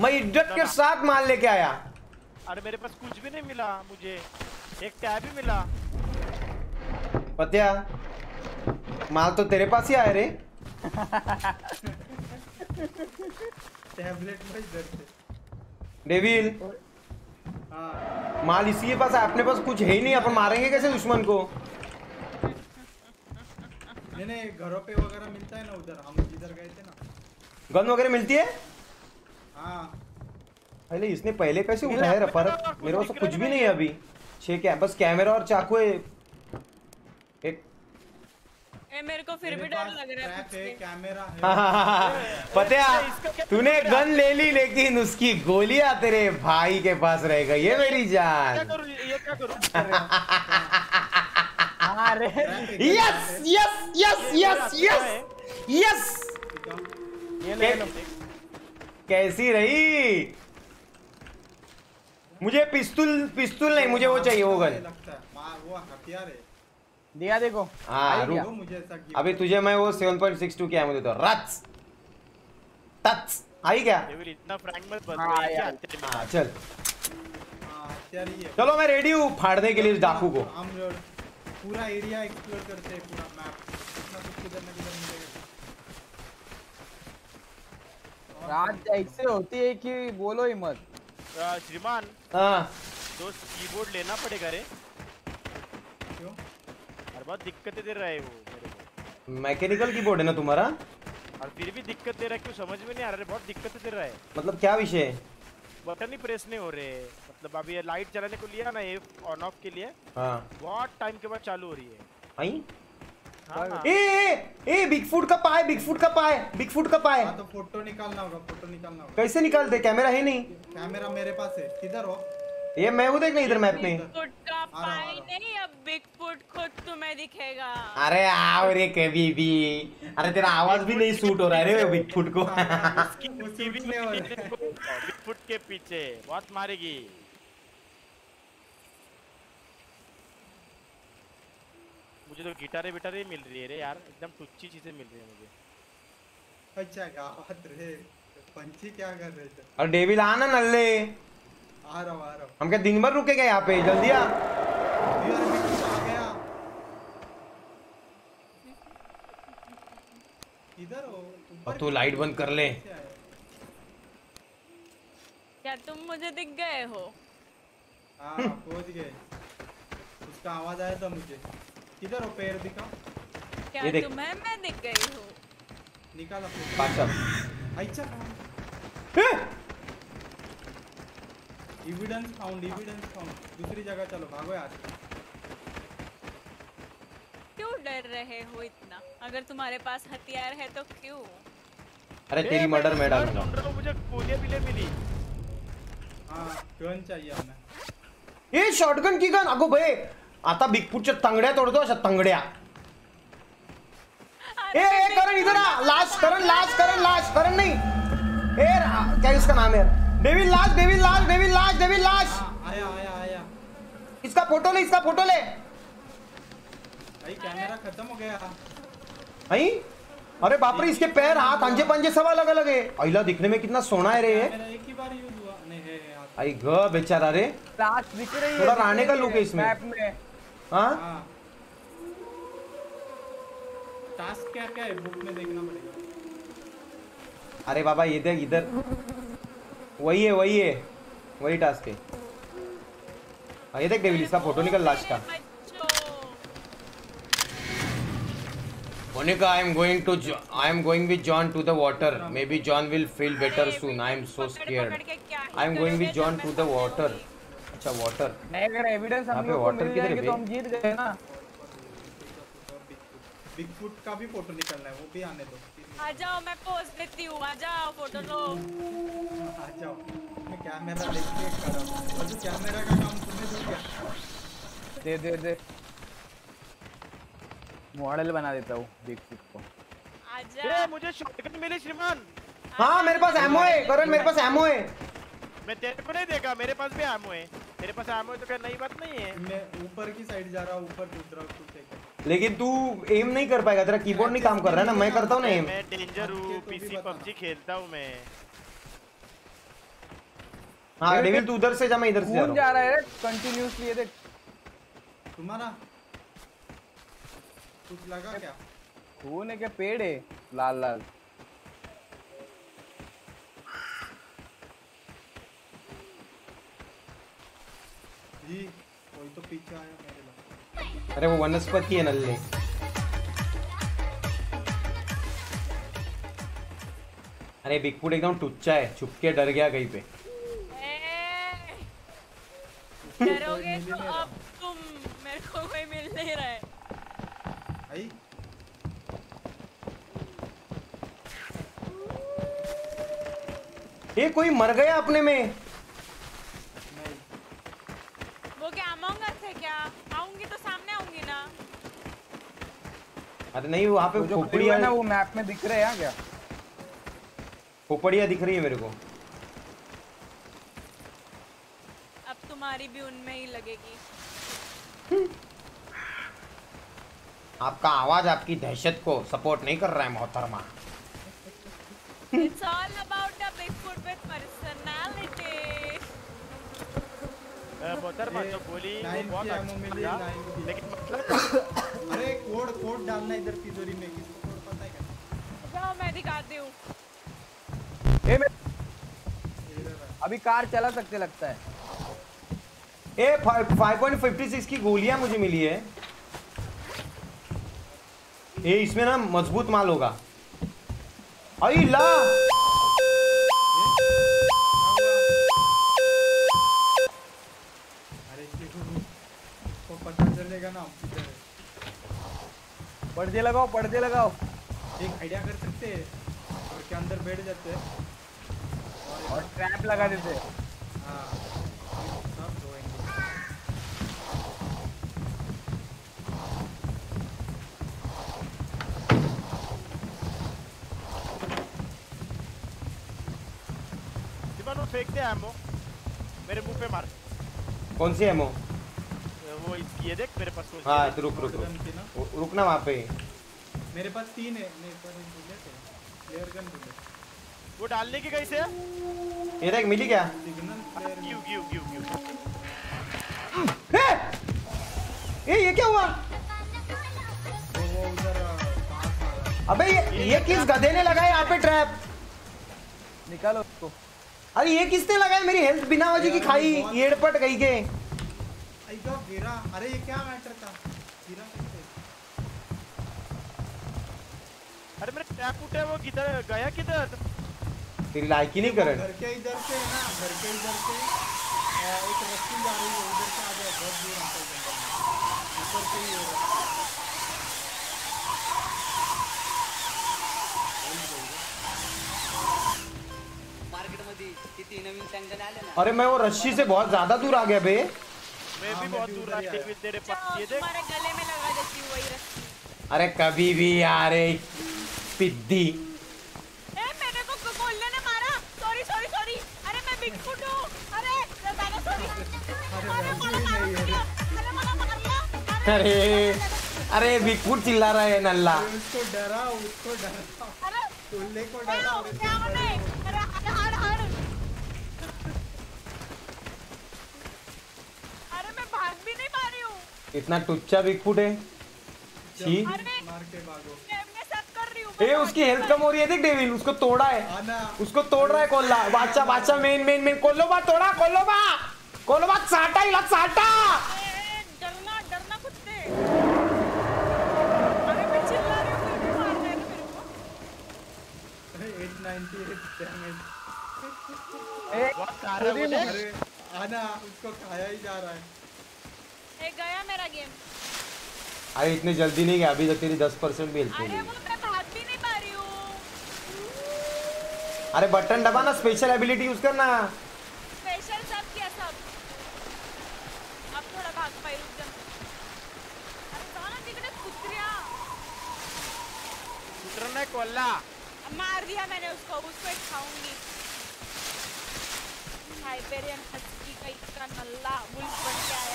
मैं इज़्ज़त के साथ माल लेके आया। अरे मेरे पास कुछ भी नहीं मिला मुझे। एक टैब ही मिला। पत्या माल तो तेरे पास ही आया रे। टैबलेट डेविल हाँ। माल इसी के पास है अपने पास कुछ है ही नहीं अपन मारेंगे कैसे दुश्मन को? नहीं नहीं घरों पे वगैरह मिलता है ना उधर हम जिधर गए थे ना। गन वगैरह मिलती है? हाँ। पहले इसने पहले कैसे उठाया मिला, रफा मेरे पास तो कुछ भी नहीं है अभी। छह क्या बस कैमरा और चाकू है। एक ए, मेरे को फिर भी डर लग रहा है है। कैमरा है। हाँ, तूने गन ले ली लेकिन उसकी गोलियाँ तेरे भाई के पास रह गई है मेरी क्या जान। ये क्या करूँ? हाँ yes yes yes yes yes yes ये ले लो कैसी रही मुझे पिस्तूल पिस्तूल नहीं मुझे वो चाहिए वो गन लगता है मार वो हथियार है दिया देखो हाँ, मुझे अभी तुझे मैं वो 7.62 की एमो देता हूँ रच टच आई क्या इतना फ्रैंक मत बन हाँ, यार। हत्यारे हाँ चल हाँ हथियार ही है चलो मैं रेडी हूँ फाड़ने के लिए इस डाकू को पूरा एरिया एक्सप्लोर करते हैं पूरा मैप कितना कुछ किधर ना किधर मिलेगा। रात ऐसे होती है कि बोलो ही मत। श्रीमान हाँ। दोस्त कीबोर्ड लेना पड़ेगा रे। क्यों? और बहुत दिक्कतें दे रहा है वो मेरे को। मैकेनिकल कीबोर्ड है ना तुम्हारा? और फिर भी दिक्कत दे रहा है क्यों समझ में नहीं आ रहा है बहुत दिक्कतें दे रहा है। मतलब क्या विषय? है बटन ही प्रेस नहीं हो रहे। मतलब अभी ये लाइट चलाने को लिया ना ये ऑन ऑफ़ के लिए हाँ। बहुत टाइम के बाद चालू हो रही है। आई? हाँ हाँ। ए ए ए बिग फ़ूड का पाए बिग फ़ूड का पाए बिग फ़ूड का पाए हाँ तो फ़ोटो निकालना होगा फ़ोटो निकालना होगा। कैसे निकालते कैमरा है नहीं। कैमरा मेरे पास है। किधर हो? ये मैं हूँ देख ना इधर मैप में फुट का पाई नहीं अब बिग फुट खुद तुम्हें दिखेगा। अरे आओ रे कभी भी अरे तेरा आवाज़ भी नहीं सूट हो रहा है रे बिग फ़ूड को। नहीं हो है। देखो, बिगफुट के पीछे बहुत मारेगी। मुझे तो गिटारे विटारे मिल रही है रे यार एकदम टुच्ची चीज़ें मिल रही है मुझे। अच्छा गावत रे पंछी क्या कर रहे थे? और डेविल आना नल्ले। आ रहा आ रहा। हम क्या दिन भर रुकेगा यहाँ पे? जल्दी आ। इधर हो और तू लाइट बंद कर ले। क्या तुम मुझे दिख गए हो? हाँ पहुँच गए। उसका आवाज़ आया था मुझे। किधर हो पैर दिखा। क्या ये देख। तुम्हें मैं दिख गई हूँ। निकाला पाचा अच्छा एविडेंस फाउंड एविडेंस फाउंड दूसरी जगह चलो भागो यार। क्यों डर रहे हो इतना? अगर तुम्हारे पास हथियार है तो क्यों? अरे तेरी मर्डर मैं डालूँगा। मुझे गोलियाँ बिले मिली। हाँ गन चाहिए हमें। ए शॉटगन की गन? अगो बे आता बिगफूटच्या तंगड्या तोडतो अशा तंगड्या. ए ए करण इधर आ लाश करण लाश करण लाश करण नहीं. ए क्या इसका नाम है यार डेविल लाश डेविल लाश डेविल लाश डेविल लाश हाँ आया आया आया इसका फ़ोटो ले इसका फ़ोटो ले. भाई कैमरा खत्म हो गया. आई? अरे बाप रे इसके पैर हाथ अंजे पंजे सब अलग अलग है. अहिला दिखने में कितना सोना है रे. ये एक ही बार यूज़ हुआ. नहीं है आई ग बेचारा रे. लाश दिख रही है थोड़ा रहने का look है इसमें। हाँ? हाँ। टास्क क्या क्या है? बुक में देखना पड़ेगा। अरे बाबा ये देख इधर। वही है वही है। वही टास्क है। हाँ, ये देख डेविल इसका फ़ोटो निकल लास्ट का। Monica I am going to I am going with John to the water may be John will feel better soon I am so पकड़- स्केयर्ड पकड़ के क्या ही आई एम अच्छा वाटर नहीं अगर एविडेंस हम लोग को water मिल जाएँगे तो हम जीत गए ना। बिग फुट का भी फ़ोटो निकलना है वो भी आने दो। आ जाओ मैं पोज देती हूँ आ जाओ फ़ोटो लो। आ जाओ। मैं कैमरा लेके खड़ा हूँ। और जो कैमरा का काम तुम्हें दूँ क्या। दे दे दे। मॉडल बना देता हूँ बिग फुट को। आ ए, मुझे शॉटगन मिली श्रीमान। हाँ मेरे पास एमओ है करण मेरे पास एमओ है। मैं तेरे को नहीं देखा मेरे पास भी आमो है। तेरे पास आमो है तो क्या नई बात नहीं है? मैं ऊपर की साइड जा रहा हूँ ऊपर कूद रहा हूँ तू लेकिन तू एम नहीं कर पाएगा तेरा कीबोर्ड नहीं काम कर रहा है ना? मैं करता हूँ ना एम मैं डेंजर हूँ पीसी पबजी खेलता हूँ मैं। हाँ डेविल तू उधर से जा मैं इधर से जा रहा जा रहा है कंटिन्यूसली ये देख। तुम्हारा? कुछ लगा क्या? खून है क्या? पेड़ है लाल लाल जी तो पीछे आया मेरे अरे वो वनस्पति है नल्ले अरे बिगफूट एकदम टुच्चा है छुप के डर गया कहीं पे। डरोगे तो अब तुम मेरे को कोई मिल नहीं रहा है। आई ये कोई मर गया अपने में नहीं वो क्या अमंग अस है क्या आऊँगी तो सामने आऊँगी ना अरे नहीं वहाँ पे वो जो खोपड़िया है ना वो मैप में दिख रहे हैं क्या? खोपड़िया दिख रही है मेरे को। अब तुम्हारी भी उनमें ही लगेगी। आपका आवाज़ आपकी दहशत को सपोर्ट नहीं कर रहा है मोहतरमा। इट्स ऑल अबाउट द मोहतरमा जो बोली वो बहुत की अच्छा। लेकिन मतलब अरे कोड कोड डालना इधर तिजोरी में किसको कोड पता है क्या? जाओ मैं दिखाती हूँ। ए, मैं- अभी कार चला सकते लगता है। ए फाइव पॉइंट फिफ्टी सिक्स की गोलियाँ मुझे मिली है। ए इसमें ना मज़बूत माल होगा। आई ला चलेगा ना है पर्दे लगाओ पर्दे लगाओ। एक आइडिया कर सकते हैं और के अंदर बैठ जाते हैं। और ट्रैप लगा देते हाँ। सब धोएँगे जीवन वो फेंक दे एमो मेरे मुँह पे मार। कौन सी एमो वो ये देख मेरे पास वो हाँ तो रुक रुक रुक। रु- रुकना वहाँ पे। मेरे पास तीन है मेरे पास एक बुलेट है। गन बुलेट वो डालने की कैसे है ये देख मिली क्या? गिव गिव गिव गिव ए! ए ये क्या हुआ? वो वो उधर अबे ये ये किस गधे ने लगाया यहाँ पे ट्रैप निकालो उसको। अरे ये किसने लगाया? मेरी हेल्थ बिना वजह की खाई येड़पट गई के। गॉट गिरा अरे ये क्या मैटर था? गिरा अरे मेरे टैप उठे वो किधर गया किधर? तेरी लायकी नहीं करण घर के इधर से है ना घर के इधर से। एक रस्सी जा रही है उधर से आ जाए बहुत दूर आता है ऊपर से ही है रस्सी मार्केट मध्ये किती नवीन सँक्शन आले ना? अरे मैं वो रस्सी से बहुत ज़्यादा दूर आ गया बे। मैं भी बहुत दूर ही रहा। तेरे पास। ये देख। तुम्हारे गले में लगा देती हूँ वही रस्सी। अरे कभी भी यार ए, पिद्दी। ए मेरे को कोल्ले ने मारा। सॉरी सॉरी सॉरी अरे मैं बिगफुट हूँ। अरे दादा सॉरी अरे दिया। अरे मला मारला अरे अरे बिगफुट चिल्ला रहा है नल्ला। उसको डरा उसको डरा अरे को क्या डरा हो और क्या इसको होने डरा। अरे हड़ हड़ हड़ अरे मैं भाग भी नहीं पा रही हूँ इतना टुच्चा बिगफुट है? छी। हूँ ए उसकी हेल्थ कम हो रही है देख डेविल उसको तोड़ा है। उसको तोड़ रहा है कोल्ला। बादशाह बादशाह मेन मेन मेन कोल्लो बा तोड़ा कोल्लो बा कोल्लो बा साटा इला साटा। ए, डरना डरना कुत्ते अरे मैं चिल्ला रही हूँ फिर भी मार हैं मेरे को। 898 डैमेज है अरे आना उसको खाया ही जा रहा है। ए गया मेरा गेम। अरे इतने जल्दी नहीं गया अभी तक तेरी दस परसेंट भी हेल्थ अरे नहीं वो मैं भाग भी नहीं पा रही हूँ। अरे बटन दबा ना स्पेशल एबिलिटी यूज़ करना। स्पेशल सब किया सब। अब थोड़ा भाग पाई रुक जा। अरे जाओ ना तिकडे कुत्रिया। उतरना है कोल्ला। मार दिया मैंने उसको उसको एक खाऊँगी। साइबेरियन हस्की का इतना नल्ला वुल्फ बन के आया।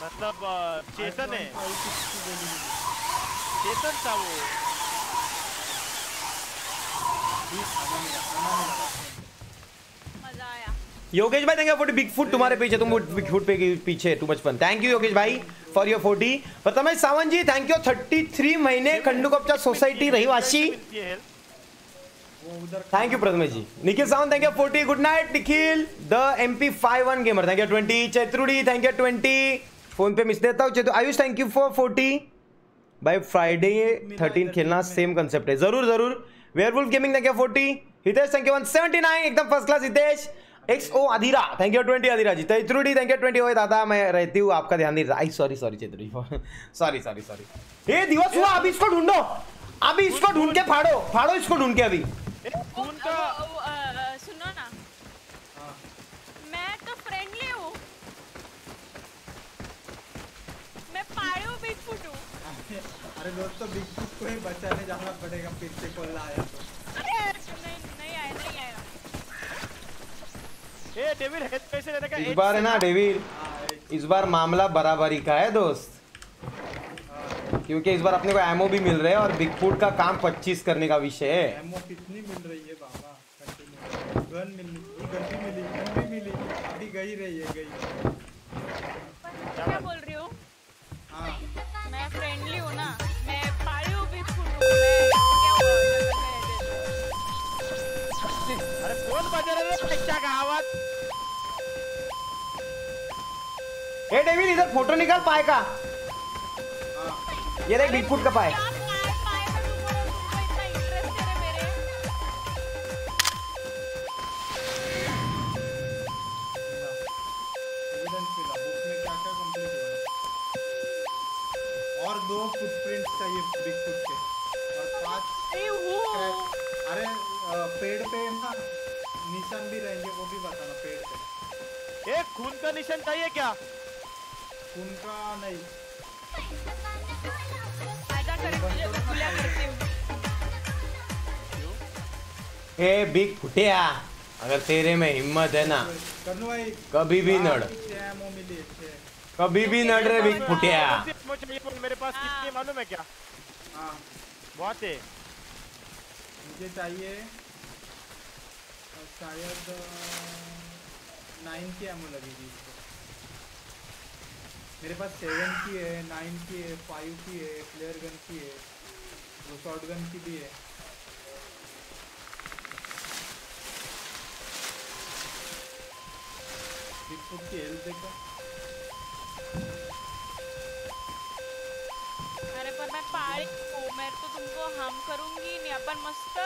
मतलब चेतन है। 560 गोली मिली। चेतन था वो। योगेश भाई थैंक यू बिग फुट तुम्हारे पीछे। तुम बिग फुट पे पीछे too much fun thank you Yogesh भाई for your forty Prathamesh Sawant ji thank you thirty three महीने खंडूकपचा सोसायटी रहिवासी। Thank you Prathamesh ji. Nikhil Sawant thank you forty good night Nikhil. The M P five one gamer thank you twenty Chaitrudi thank you twenty phone पे miss देता हूँ Ayush thank you for forty भाई Friday thirteen खेलना same concept है। ज़रूर ज़रूर। Werewolf gaming thank you forty Hitesh thank you one seventy nine एकदम first class Hitesh. X O Adhira thank you twenty Adhira ji. Chaitrudi thank you twenty ओए दादा मैं रहती हूँ आपका ध्यान नहीं आई sorry sorry Chaitrudi sorry sorry sorry ये दिवस हुआ अभी इसको ढूंढो। अभी इसको ढूंढ के फाड़ो। फाड़ो इसको ढूंढ के अभी ए, ओ, खून का वो- वो, अ, अ, सुनो ना मैं तो फ्रेंडली हूँ मैं पायू बिग फुट हूँ अरे दोस्तों बिग फुट को ही बचाने जाना पड़ेगा फिर से कोल्ला आया तो। अरे नहीं नहीं आया नहीं आया। ए डेविल हेल्थ कैसे लेने का इस बार है ना डेविड? हाँ इस बार मामला बराबरी का है दोस्त। क्योंकि इस बार अपने को एमओ भी मिल रहे हैं और बिग फ़ूड का काम 25 करने का विषय है। एमओ कितनी मिल रही है बाबा? गन मिल गलती मिली गलती मिली अभी गई रही है गई। बजा रहा है का आवाज़ ए डेविड इधर फ़ोटो निकाल पाए का? ये देख बिगफुट का पाए। क्या क्या क्या कंप्लीट हुआ और दो फुटप्रिंट्स चाहिए बिग फुट के। और पाँच अरे पेड़ पे ना? निशान भी रहेंगे वो भी बताना पेड़ पे। एक खून का निशान चाहिए क्या? उनका नहीं। आजा करे मुझे गुलिया करती हूँ। ए बिग फुटिया अगर तेरे में हिम्मत है ना कभी भी नड़। कभी भी नड़ रे बिग फुटिया। मेरे पास कितनी है मालूम है क्या? हाँ। बहुत है। मुझे चाहिए शायद नाइन की एमओ लगेगी इसको। मेरे पास सेवन की है नाइन की है फाइव की है फ्लेयर गन की है वो शॉर्ट गन की भी है। बिगफुट की हेल्थ देखो। अरे पर मैं पाली हूँ। मैं तो तुमको हम करूँगी नहीं अपन मस्त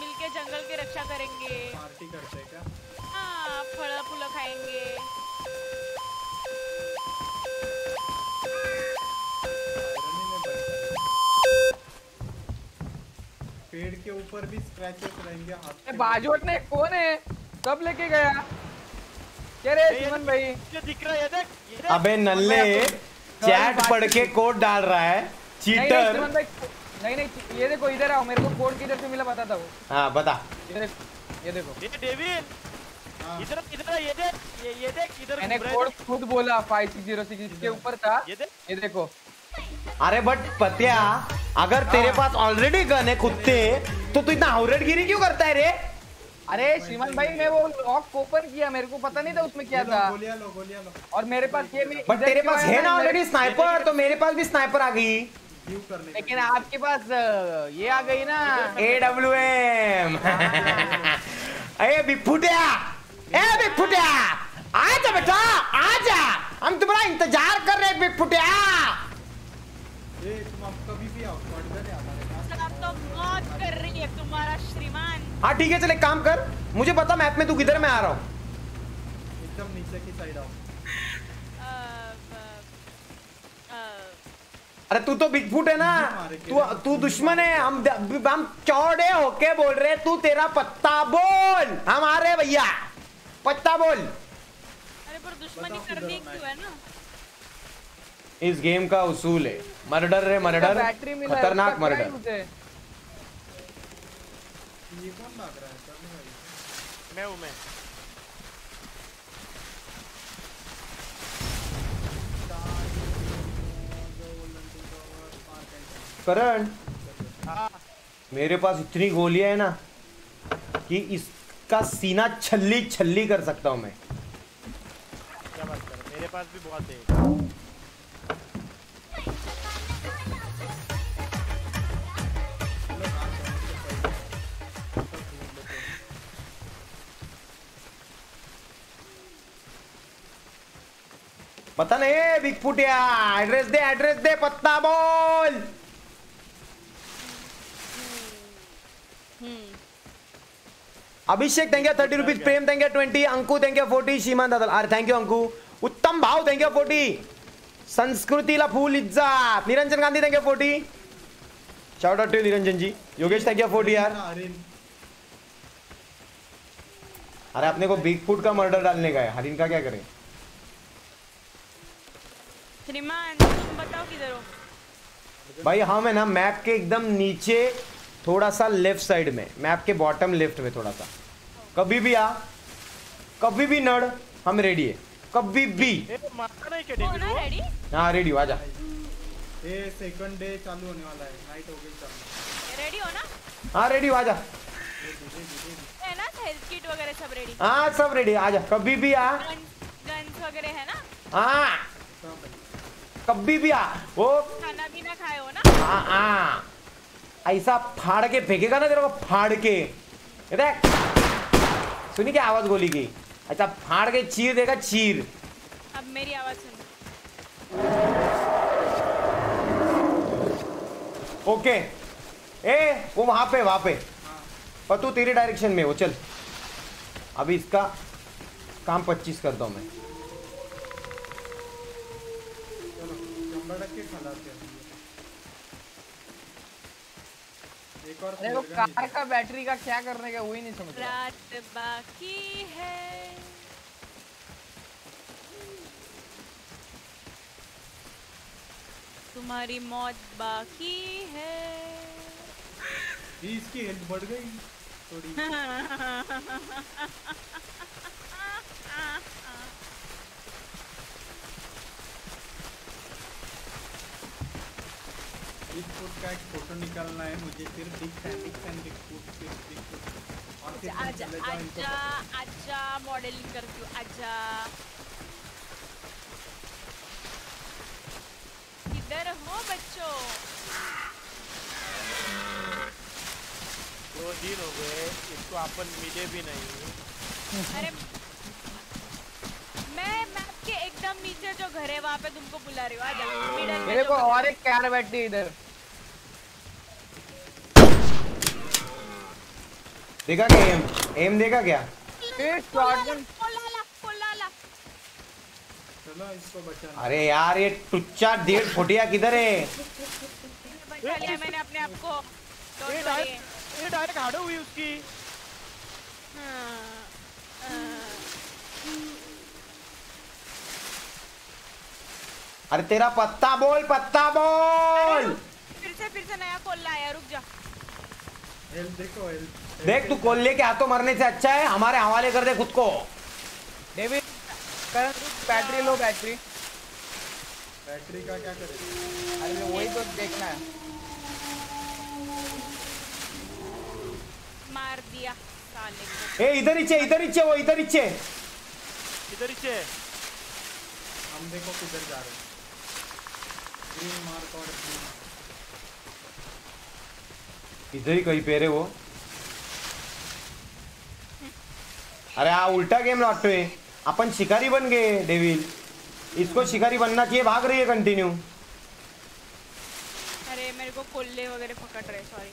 मिलके जंगल की रक्षा करेंगे। पार्टी करते क्या? हाँ फल फूल खाएँगे। पेड़ के ऊपर भी स्क्रैचेस रहेंगे हाथ ए, के बाजू हटने कौन है? कब लेके गया? क्या रे सुमन भाई? ये दिख रहा है देख अबे नल्ले चैट पढ़ के कोड डाल रहा है। नहीं नहीं चीटर। नहीं नहीं ये देखो इधर आओ मेरे को कोड किधर से मिला बताता हूँ हाँ बता। ये देखो ये देखो। ये डेविड हाँ। इधर इधर ये देख ये ये देख इधर मैंने है कोड खुद बोला फाइव सिक्स ज़ीरो सिक्स इसके ऊपर था। ये देख। ये देखो। अरे बट पत्या अगर तेरे पास ऑलरेडी गन है कुत्ते तो तू इतना हाउरेटगिरी क्यों करता है रे? अरे श्रीमान भाई मैं वो लॉक ओपन किया मेरे को पता नहीं था उसमें क्या था। गोलियाँ लो गोलियाँ लो। और मेरे पास ये बट तेरे पास है ना ऑलरेडी स्नाइपर तो मेरे पास भी स्नाइपर आ गई। करने लेकिन आपके पास ये आ गई ना। ए डब्ल्यू एम ए बिगफुटिया ए बिगफुटिया आजा बेटा आजा। हम तुम्हारा इंतज़ार कर रहे हैं बिगफुटिया ये तुम अब कभी भी आओ है हमारे पास तो मौत कर रही है तुम्हारा श्रीमान। हाँ ठीक है चल एक काम कर। मुझे पता मैप में तू किधर मैं आ रहा हूँ। एकदम नीचे की साइड आओ अ, अ, अ, अरे तू तो बिगफुट है ना। तू तू दुश्मन है। हम हम चौड़े होके बोल रहे तू तेरा पत्ता बोल। हम आ रहे भैया। पत्ता बोल। अरे पर दुश्मनी करनी क्यों है ना? इस गेम का उसूल है। मर्डर रे मर्डर। है, खतरनाक मर्डर। है? है मैं हूँ मैं। करण मेरे पास इतनी गोलियाँ है ना कि इसका सीना छल्ली छल्ली कर सकता हूँ मैं। क्या बात कर मेरे पास भी बहुत है पता नहीं बिग फुटिया एड्रेस दे एड्रेस दे पत्ता बोल। अभिषेक देंगे थर्टी रुपीज़ प्रेम देंगे ट्वेंटी अंकु देंगे फोर्टी सीमान दादल। अरे थैंक यू अंकु। उत्तम भाव यू फोर्टी। संस्कृतीला फुल इज़्ज़त। Niranjan Gandhi you forty. Shout out to Niranjan ji. Yogesh thank you forty यार। अरे अपने को बिग फुट का मर्डर डालने का है। हरिन का क्या करें? श्रीमान तुम बताओ किधर हो? भाई हम है ना मैप के एकदम नीचे थोड़ा सा लेफ़्ट साइड में। मैप के बॉटम लेफ़्ट में थोड़ा सा। कभी भी आ कभी भी नड़ हम रेडी है। कभी भी। हो ना? रेडी हाँ रेडी हो आजा। ये सेकंड डे चालू होने वाला है। नाइट हो गई चालू। रेडी हो ना? हाँ रेडी हो आजा। है ना? हेल्थ किट वगैरह सब रेडी हाँ सब रेडी आजा। कभी भी आ। गन्स वगैरह है ना? हाँ। कभी भी आ। वो खाना पीना खाए हो ना? हाँ हाँ। ऐसा फाड़ के फेंकेगा ना तेरे को? फाड़ के। देख। सुनी क्या आवाज़ गोली की? अच्छा फाड़ के चीर देगा चीर। अब मेरी आवाज़ सुन। ओके। ए वो वहाँ पे वहाँ पे। और तू तेरे डायरेक्शन में वो चल। अभी इसका काम पच्चीस करता हूँ मैं। एक और अरे वो कार का बैटरी का क्या करने का वही नहीं समझ रहा। रात बाकी है। तुम्हारी मौत बाकी है। ये इसकी हेल्थ बढ़ गई थोड़ी। बिग फूट का एक फ़ोटो निकालना है मुझे फिर big fan big fan big foot फिर बिग फूट और फिर आजा चले जाओ इनको आजा आजा मॉडलिंग करती हूँ आजा किधर हो बच्चों? दो दिन हो गए इसको अपन मिले भी नहीं। अरे मैं मैप के एकदम नीचे जो घर है वहाँ पे तुमको बुला रही हूँ मेरे को और एक कार बैटरी इधर। देखा क्या एम एम देखा क्या? ए, शॉटगन कोलाला कोलाला चलो इसको बचाना अरे यार ये टुच्चा डेढ़ फुटिया किधर है? बचा लिया मैंने अपने आप को। ये डायरेक्ट ये डायरेक्ट हार्ड हुई उसकी। हाँ। अरे तेरा पत्ता बोल पत्ता बोल। फिर से फिर से नया कोल्ला आया रुक जा। हेल्थ देखो हेल्थ देख तू कोल्ले के हाथों मरने से अच्छा है हमारे हवाले कर दे खुद को। डेविड कर बैटरी लो बैटरी। बैटरी का क्या करें? अरे वही तो देखना है। मार दिया साले को। ए इधर नीचे इधर नीचे वो इधर नीचे इधर नीचे हम देखो किधर जा रहे हैं। ग्रीन मार्क और ग्रीन इधर ही कहीं पे रे वो। अरे हाँ उल्टा गेम लौटते अपन शिकारी बन गए, डेविल। इसको शिकारी बनना चाहिए, भाग रही है कंटिन्यू अरे, मेरे को कोल्ले वगैरह पकड़ रहे सॉरी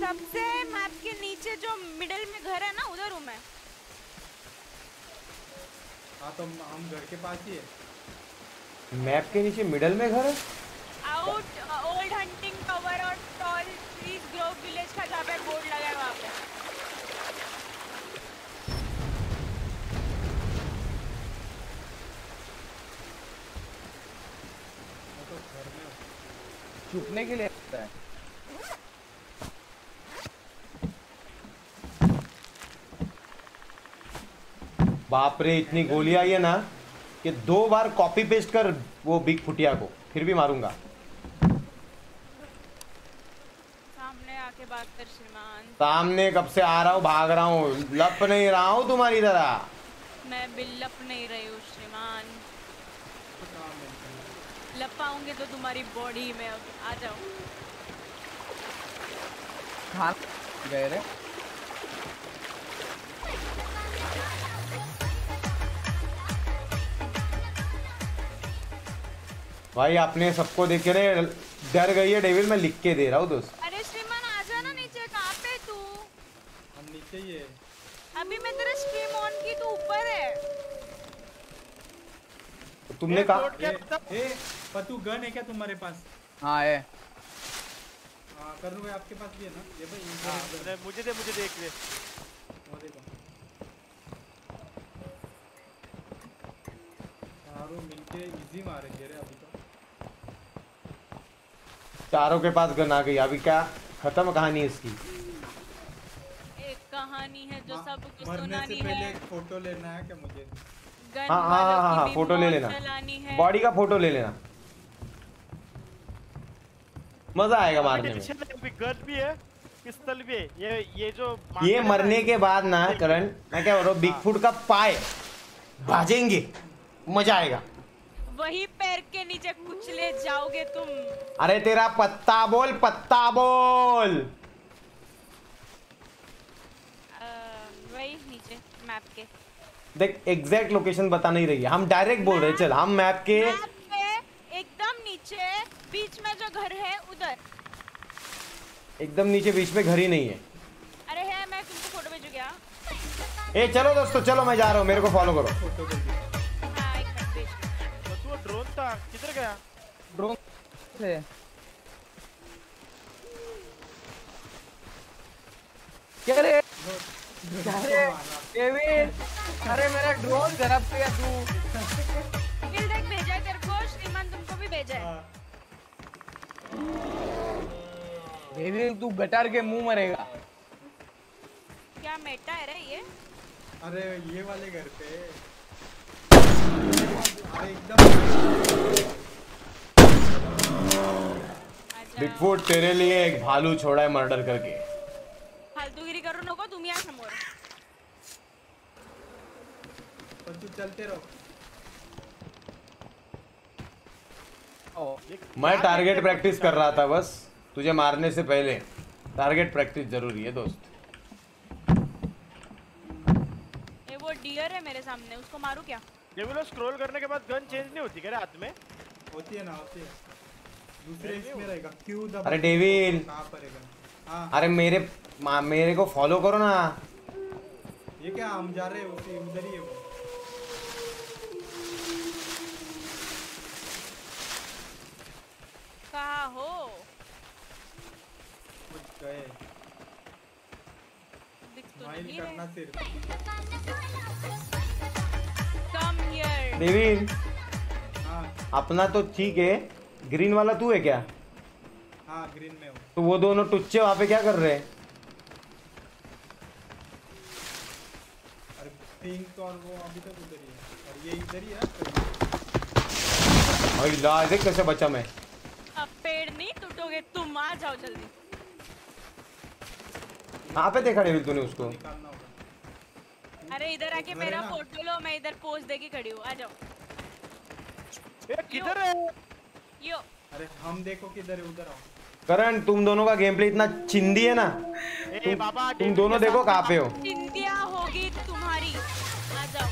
सबसे मैप के नीचे जो मिडिल में घर है ना, उधर हूँ मैं। हाँ तो हम घर के पास ही है। मैप के नीचे मिडल में घर है? आउट ओल्ड हंटिंग कवर और टॉल ट्रीज ग्रोव विलेज का जहाँ पे बोर्ड लगा है वहाँ पे। तो घर में छुपने के लिए आता है। बाप रे इतनी गोली आई है ना कि दो बार कॉपी पेस्ट कर वो बिग फुटिया को फिर भी मारूँगा। सामने आके बात कर श्रीमान। सामने कब से आ रहा हूँ भाग रहा हूँ लप नहीं रहा हूँ तुम्हारी तरह। मैं बिल्लप नहीं रही हूँ श्रीमान। हैं? लपाऊँगे तो तुम्हारी बॉडी में आ जाओ। खाना गए रे। भाई आपने सबको देखे के रे डर गई है डेविल मैं लिख के दे रहा हूँ दोस्त। अरे श्रीमान आ जाना नीचे कहाँ पे तू? हम नीचे ही है। अभी मैं तेरा स्ट्रीम ऑन की तू ऊपर है। तो तुमने कहा ए, पतू गन है क्या तुम्हारे पास? हाँ है। हाँ कर भाई आपके पास भी है ना? ये भाई हाँ, मुझे दे मुझे देख ले देखो। चारों मिलके इजी मारेंगे रे अभी तो। चारों के पास गन आ गई। अभी क्या खत्म कहानी इसकी? एक कहानी है जो हाँ, सबको मरने से सुनानी पहले है। एक फ़ोटो लेना है क्या मुझे? गन हाँ, हाँ, हाँ, हाँ, फ़ोटो ले लेना। बॉडी का फ़ोटो ले लेना। मज़ा आएगा मारने में। गन भी है पिस्तल भी है। ये ये जो ये मरने के बाद ना करण मैं क्या बोल रहा हूँ बिग फुट का पाए भाजेंगे। मज़ा आएगा। वही पैर के नीचे कुचले जाओगे तुम। अरे तेरा पत्ता बोल पत्ता बोल। वही नीचे मैप के। देख एग्जैक्ट लोकेशन बता नहीं रही है। हम डायरेक्ट बोल रहे चल हम मैप के मैप पे एकदम नीचे बीच में जो घर है उधर। एकदम नीचे बीच में घर ही नहीं है। अरे है मैं तुमको फ़ोटो भेजू क्या? ए चलो दोस्तों चलो मैं जा रहा हूँ मेरे को फॉलो करो। किधर गया? ड्रोन से क्या रे? अरे डेविड अरे मेरा ड्रोन खराब किया तू। फिर देख भेजा है तेरे को श्रीमान तुमको भी भेजा है। हाँ, डेविड तू गटार के मुँह मरेगा। क्या मेटा है रे ये? अरे ये वाले घर पे। बिगफुट तेरे लिए एक भालू छोड़ा है मर्डर करके। फालतूगिरी करू नको तुम्ही या समोर तू चलते रहो। मैं टारगेट प्रैक्टिस कर रहा था। बस तुझे मारने से पहले। टारगेट प्रैक्टिस ज़रूरी है दोस्त। ये वो डियर है मेरे सामने उसको मारू क्या? ये बोलो स्क्रॉल करने के बाद गन चेंज नहीं होती क्या हाथ में? होती है ना होती है। दूसरे इसमें रहेगा। क्यू दबा अरे डेविड कहाँ पड़ेगा हाँ। अरे मेरे मा- मेरे को फॉलो करो ना। ये क्या हम जा रहे हैं उसी उधर ही है वो। कहा हो? कुछ गए दिख तो माइल नहीं करना सिर्फ़। डेविड हाँ। अपना तो ठीक है ग्रीन वाला तू है क्या? हाँ ग्रीन में तो वो दोनों टुच्चे वहाँ पे क्या कर रहे हैं? पिंक और वो अभी तक उधर ही है। और ये इधर ही है भाई ला देख कैसे बचा मैं। अब पेड़ नहीं टूटोगे तुम आ जाओ जल्दी। कहाँ पे देखा डेविड तूने उसको? निकालना। अरे इधर आके मेरा फ़ोटो लो मैं इधर पोज देके खड़ी हूँ। आ जाओ। ए किधर है? यो। अरे हम देखो किधर है उधर आओ। करण तुम दोनों का गेम प्ले इतना चिंदी है ना? ए बाबा तुम दोनों देखो कहाँ पे हो। चिंतिया होगी तुम्हारी। आ जाओ।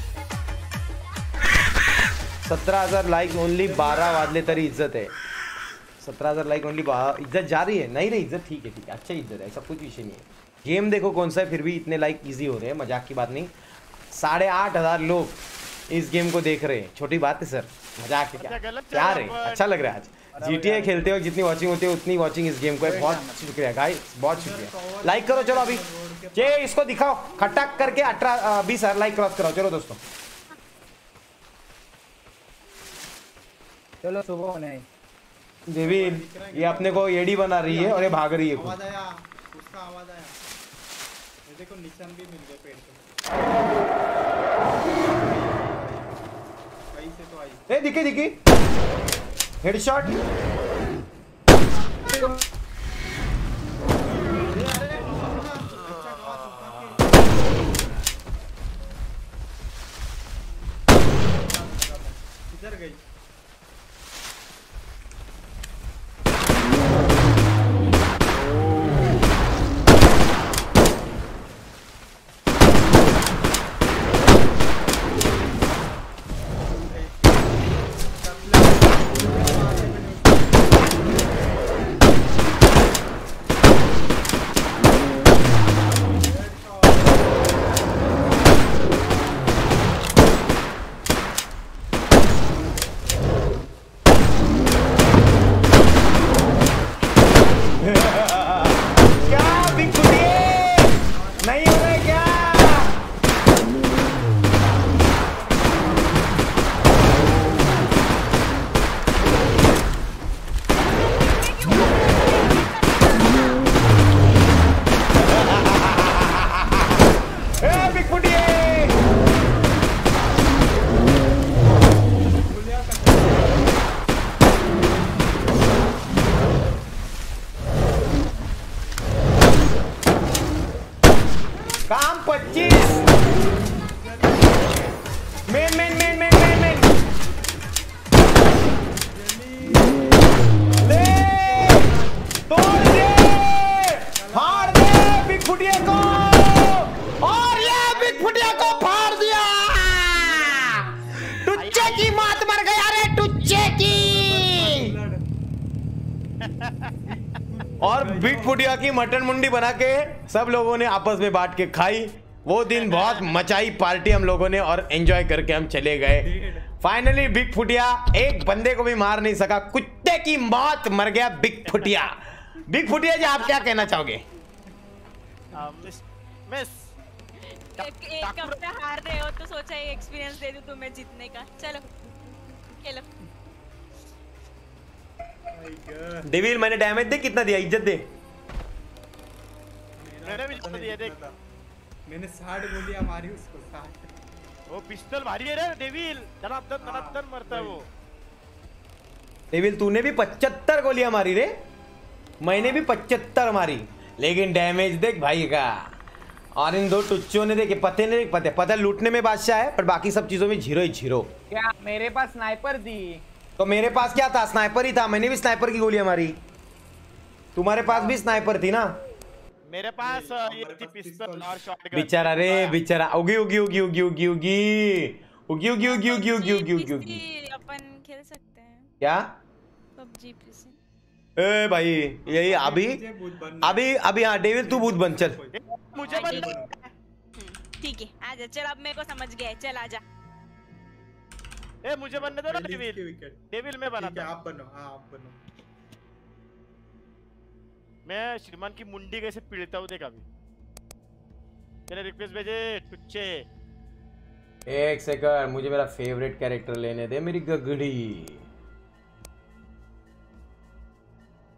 सतरा हज़ार लाईक ओनली बारा वाजले तरी इज़्ज़त है। सत्रह हज़ार लाइक ओनली इज़्ज़त जा रही है? नहीं रही इज़्ज़त ठीक है ठीक है। अच्छा इज़्ज़त है ऐसा कुछ विषय नहीं है। गेम देखो कौन सा है फिर भी इतने लाइक इजी हो रहे हैं मज़ाक की बात नहीं। साढ़े आठ हज़ार लोग इस गेम को देख रहे हैं। छोटी बात है सर। मज़ाक है क्या? अच्छा, प्यार रहा अच्छा लग रहा है आज। जीटीए खेलते हो जितनी वॉचिंग होती है उतनी वॉचिंग इस गेम को है। बहुत शुक्रिया गाइस बहुत शुक्रिया। लाइक करो चलो अभी। ये इसको दिखाओ। खटक करके अठारह बीस हज़ार लाइक क्रॉस कराओ चलो दोस्तों। चलो सुबह होने देवी ये अपने को एडी बना रही है और ये भाग रही है आवाज़। आया उसका आवाज़ आया। ये देखो निशान भी मिल गए ए दिखी दिखी। हेडशॉट किधर गई। मटन मुंडी बना के सब लोगों ने आपस में बांट के खाई। वो दिन बहुत मचाई पार्टी हम लोगों ने और एंजॉय करके हम चले गए। फाइनली बिग फुटिया एक बंदे को भी मार नहीं सका। कुत्ते की मौत मर गया बिग फुटिया बिग फुटिया जी आप क्या कहना चाहोगे? Miss miss. एक एक हफ़्ता हार रहे हो तो सोचा ये एक्सपीरियंस दे दूँ तुम्हें जीतने का। चलो खेलो। डेविल मैंने डैमेज दे कितना दिया? इज़्ज़त दे। मैंने भी पता दिया देख मैंने साठ गोलियाँ मारी उसको साठ। वो पिस्टल भारी है रे डेविल धनाधन धनाधन मरता है वो। डेविल तूने भी पचहत्तर गोलियाँ मारी रे। मैंने भी पचहत्तर मारी। लेकिन डैमेज देख भाई का। और इन दो टुच्चों ने देखे पते ने देख पते पता लूटने में बादशाह है पर बाकी सब चीज़ों में ज़ीरो ही ज़ीरो। क्या मेरे पास स्नाइपर थी? तो मेरे पास क्या था? स्नाइपर ही था। मैंने भी स्नाइपर की गोलियाँ मारी। तुम्हारे पास भी स्नाइपर थी ना? मेरे पास ये थी पिस्टल पिस्तौल। और शॉटगन बेचारा रे बेचारा उगी उगी उगी उगी उगी उगी उगी उगी उगी उगी उगी उगी उगी उगी अपन खेल सकते हैं क्या पबजी पीसी ए भाई यही अभी मुझे भूत बनना अभी अभी हाँ डेविल तू भूत बन चल मुझे बन ठीक है आजा चल अब मेरे को समझ गया है, चल आजा ए मुझे बनने दो ना डेविल डेविल में बना ठीक है था आप बनो हाँ आप बनो मैं श्रीमान की मुंडी कैसे पीड़ता हूँ देख अभी। तेरे रिक्वेस्ट भेजे टुच्चे एक सेकंड मुझे मेरा फेवरेट कैरेक्टर लेने दे मेरी गगड़ी।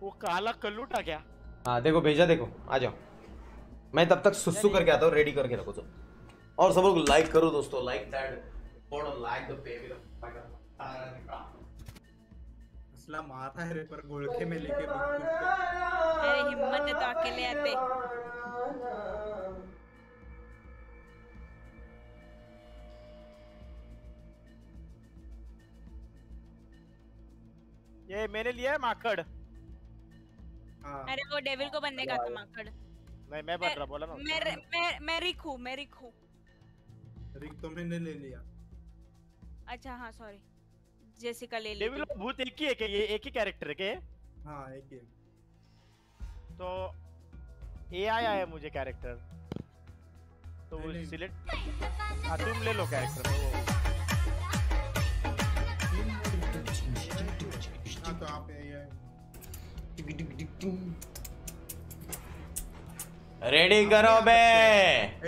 वो काला कल्लूटा क्या हाँ देखो भेजा देखो आ जाओ। मैं तब तक सुसु करके आता हूँ रेडी करके रखो सब और सब लोग लाइक करो दोस्तों लाइक दैट लाइक द असला मारा है रे पर गोलखे में लेके। अरे हिम्मत है तो अकेले आते। ये मैंने लिया है माकड़? हाँ। अरे वो डेविल को बनने का था माकड़। नहीं मैं बन रहा बोला ना मैं मैं मैं रिक हूँ मैं रिक हूँ रिक तो मैंने ले लिया। अच्छा हाँ सॉरी जेसिका ले ली डेविल और भूत एक ही है क्या ये एक ही कैरेक्टर है क्या हाँ एक ही तो ए आया है मुझे कैरेक्टर तो वो। सिलेक्ट हाँ तुम ले लो कैरेक्टर वो हाँ तो आप ये- रेडी करो बे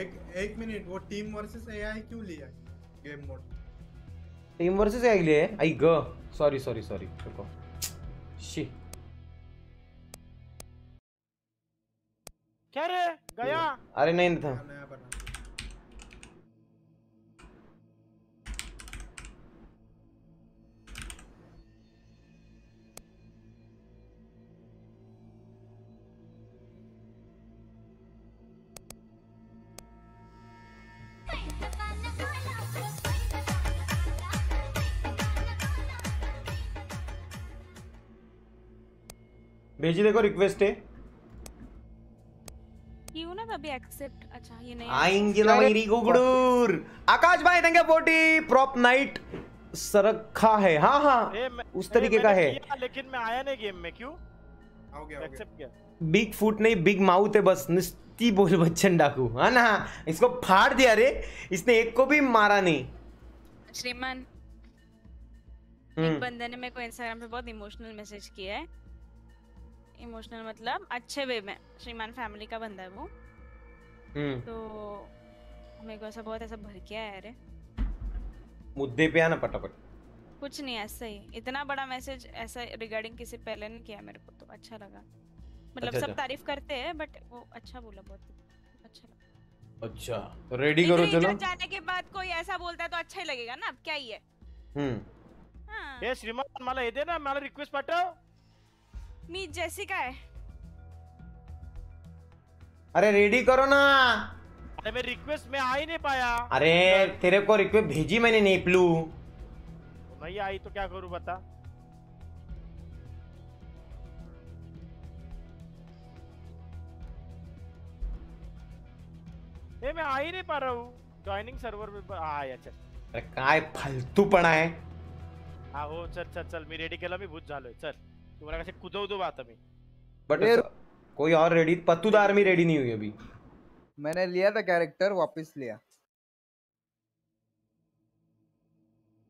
एक एक मिनट वो टीम वर्सेस एआई क्यों लिया? Game mode team versus AI AI गॉरी sorry sorry sorry रुको। शी क्या रे? गया? अरे नहीं था। नया बना भेजी देखो रिक्वेस्ट है। क्यों ना तभी एक्सेप्ट अच्छा ये नहीं आएँगे ना मेरी गुगड़ूर। आकाश भाई देंगे फोर्टी प्रॉप नाइट सरखा है। हाँ हाँ ए, उस तरीके का है। लेकिन मैं आया नहीं गेम में क्यों? हो गया एक्सेप्ट किया। बिग फुट नहीं बिग माउथ है बस। निस्ती बोल बच्चन डाकू। है ना इसको फाड़ दिया रे। इसने एक को भी मारा नहीं। श्रीमान हम्म। एक बंदे ने मेरे को इंस्टाग्राम पे बहुत इमोशनल मैसेज किया है। इमोशनल मतलब अच्छे वे में। श्रीमान फैमिली का बंदा है वो। हम्म। तो मेरे को ऐसा बहुत ऐसा भर के आया है रे। मुद्दे पे आना पटापट कुछ नहीं ऐसा ही। इतना बड़ा मैसेज ऐसा रिगार्डिंग किसी पहले ने किया मेरे को तो अच्छा लगा। मतलब अच्छा, सब अच्छा। तारीफ़ करते हैं बट वो अच्छा बोला बहुत। अच्छा लगा। अच्छा तो रेडी करो चलो। जाने के बाद कोई ऐसा बोलता है तो अच्छा ही लगेगा ना अब क्या ही है। हम्म। हाँ। ए श्रीमान मला हे दे ना मला रिक्वेस्ट पाठव मी जेसिका है अरे रेडी करो ना. अरे मैं रिक्वेस्ट में आ ही नहीं पाया. अरे तेरे को रिक्वेस्ट भेजी मैंने नेपलू नहीं आई तो क्या करूँ बता. ए मैं आ ही नहीं पा रहा हूँ. जॉइनिंग सर्वर में आया चल. अरे काय फालतूपणा आहे हा. हो चल चल चल मी रेडी केला मी भूत झालोय चल. तुम्हाला कसे कुदवतो बा आता मी बट कोई और रेडी पत्तूदा आर्मी रेडी नहीं हुई अभी। मैंने लिया था कैरेक्टर वापस लिया।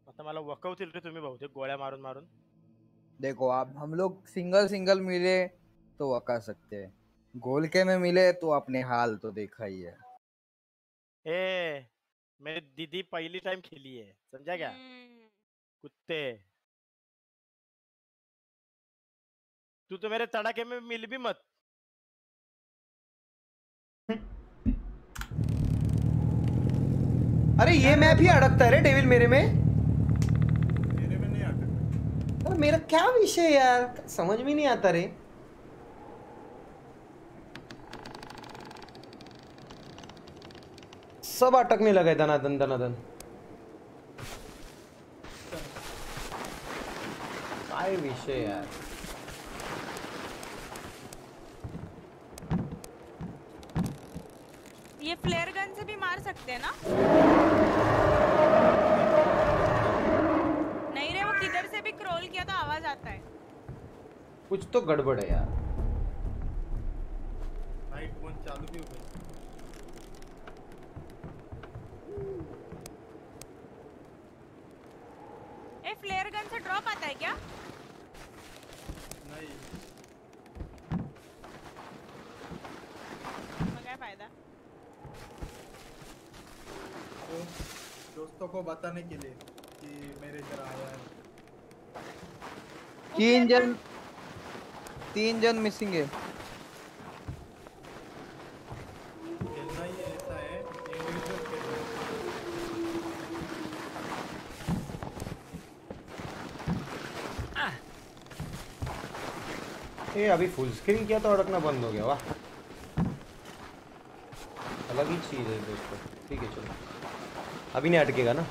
आता मला वकवतील रे तुम्ही बहुतेक गोळ्या मारून मारून। देखो आप हम लोग सिंगल सिंगल मिले तो वका सकते हैं। गोल के में मिले तो अपने हाल तो देखा ही है। ए मेरी दीदी पहली टाइम खेली है समझा क्या? हम्म, कुत्ते। तू तो मेरे तड़ाके में मिल भी मत। अरे ये मैप ही अड़कता है रे डेविल मेरे में। मेरे में नहीं अटक अरे मेरा क्या विषय यार? समझ में नहीं आता रे। सब अटकने लगा है दनादन दनादन काय विषय यार? ये फ्लेयर गन से भी मार सकते हैं ना? नहीं रे वो किधर से भी क्रॉल किया तो आवाज़ आता है। कुछ तो गड़बड़ है यार। चालू भी हो गई ए फ्लेयर गन से ड्रॉप आता है क्या? नहीं मग काय फ़ायदा तो दोस्तों को बताने के लिए कि मेरे इधर आया है। तीन जन तीन जन मिसिंग है। खेलना ही ऐसा है इंडिविजुअल खेलना है। ये अभी फुल स्क्रीन किया तो अड़कना बंद हो गया वाह। अलग ही चीज़ है दोस्तों। ठीक है चलो। अभी नहीं अटकेगा ना।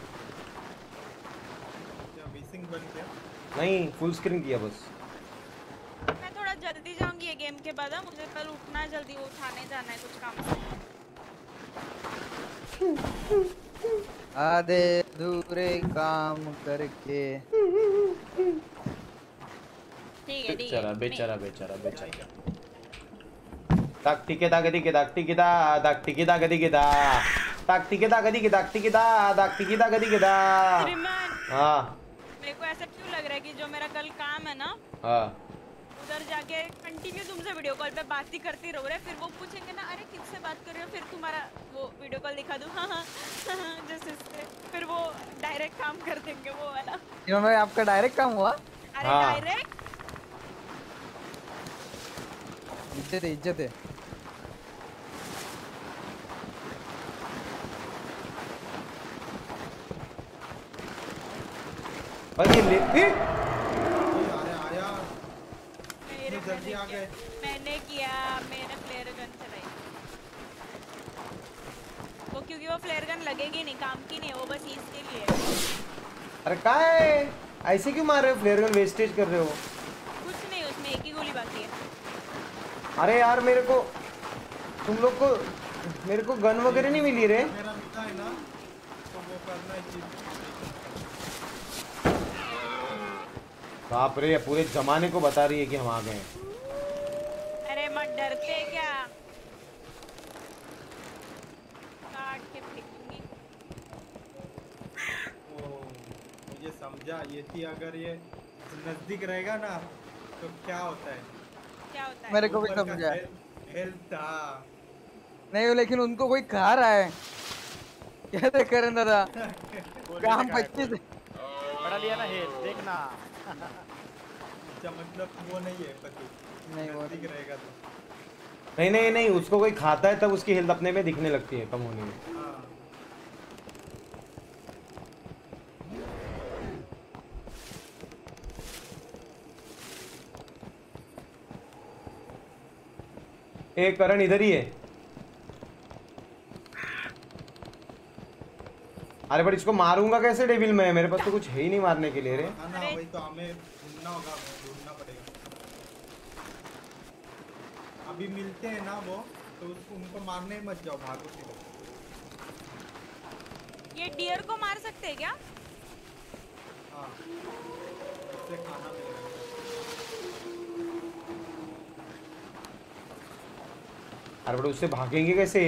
क्या मिसिंग बन गया? नहीं फुल स्क्रीन किया बस। मैं थोड़ा जल्दी जाऊँगी ये गेम के बाद हाँ? मुझे कल उठना है जल्दी वो उठाने जाना है कुछ काम से। आधे अधूरे काम करके। ठीक है ठीक बेचारा है। बेचारा बेचारा बेचारा ताक टिके दाग दिके दाग टिके दा दाग टिके दाग टिके दाग दिके दाग टिके दा दाग टिके दाग दिके दा. हाँ. मेरे को ऐसा क्यों लग रहा है कि जो मेरा कल काम है ना हाँ. उधर जाके कंटिन्यू तुमसे वीडियो कॉल पे बात ही करती रहो रहे फिर वो पूछेंगे ना अरे किससे बात कर रहे हो? फिर तुम्हारा वो वीडियो कॉल दिखा दूँ हाँ हाँ हाँ, जैसे इससे फिर वो डायरेक्ट काम कर देंगे वो वाला। इन्होंने आपका डायरेक्ट काम हुआ? अरे हाँ। डायरेक्ट इज़्ज़त है इज़्ज़त है। ये ले। ए! जल्दी आ गए। मैंने किया मैंने फ्लेयर गन चलाई वो क्योंकि वो फ्लेयर गन लगेगी नहीं काम की नहीं वो बस इसके लिए। अरे का है? ऐसे क्यों मार रहे हो? फ्लेयर गन वेस्टेज कर रहे हो। कुछ नहीं उसमें एक ही गोली बाकी है। अरे यार मेरे को तुम लोग को मेरे को गन वगैरह नहीं मिली रे। मेरा मिला है ना तो वो करना है कि बाप रे पूरे जमाने को बता रही है कि हम आ गए अरे मत डरते क्या? काट के फेंकूँगी। वो मुझे समझा ये थी अगर ये नज़दीक रहेगा ना तो क्या होता है? क्या होता है? मेरे को भी समझा। हेल्थ- हेल्थ नहीं लेकिन उनको कोई खा रहा है। कैसे करें दादा? काम पच्चीस बड़ा लिया ना हेल देखना। अच्छा मतलब वो नहीं है पति। नहीं वो नज़दीक रहेगा तो। नहीं नहीं नहीं उसको कोई खाता है तब उसकी हेल्थ अपने में दिखने लगती है कम होने में हाँ। ए करण इधर ही है। अरे बट इसको मारूँगा कैसे डेविल में? मेरे पास तो कुछ है ही नहीं मारने के लिए रे। हाँ ना अरे- वही तो हमें ढूंढना होगा ढूंढना पड़ेगा। अभी मिलते हैं ना वो तो उसको उनको मारने मत जाओ भागो सीधे। ये डियर को मार सकते हैं क्या? हाँ उससे खाना मिलेगा। अरे बट उससे भागेंगे कैसे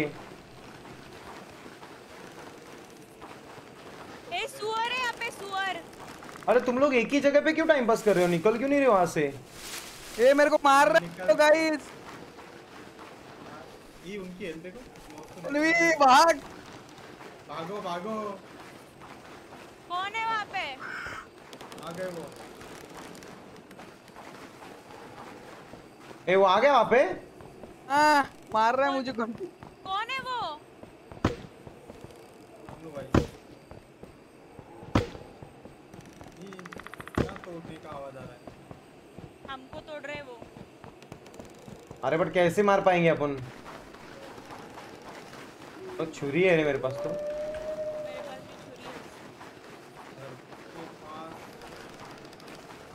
ए सुअर है यहाँ पे सुअर अरे तुम लोग एक ही जगह पे क्यों टाइम पास कर रहे हो? निकल क्यों नहीं रहे वहाँ से? ये मेरे को मार रहे हो गाइस ये उनकी हेल्थ देखो। मौत तो भाग। भागो भागो। कौन है वहाँ पे? आ गए वो। ए वो आ गया वहाँ पे? हाँ मार रहा है मुझे कौन कौन है वो? लो भाई ये क्या तोड़ने का आवाज़ आ रहा है। हमको तोड़ रहे वो। अरे बट कैसे मार पाएँगे अपन? तो छुरी है मेरे पास तो। मेरे पास भी छुरी है।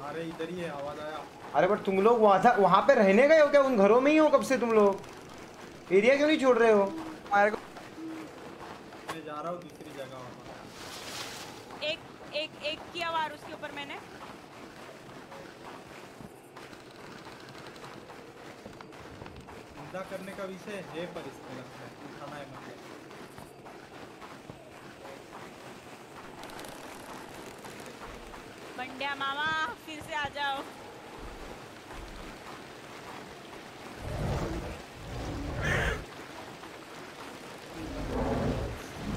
अरे इधर ही है आवाज़ आया। अरे बट तुम लोग वहाँ था वहाँ पे रहने गए हो क्या? उन घरों में ही हो कब से तुम लोग? एरिया क्यों नहीं छोड़ रहे हो? मारे को मैं जा रहा हूँ दूसरी जगह वहाँ। एक एक एक किया वार उसके ऊपर मैंने। निंदा करने का विषय है पर इसमें लगता है उठाना है मतलब बंड्या मामा फिर से आ जाओ।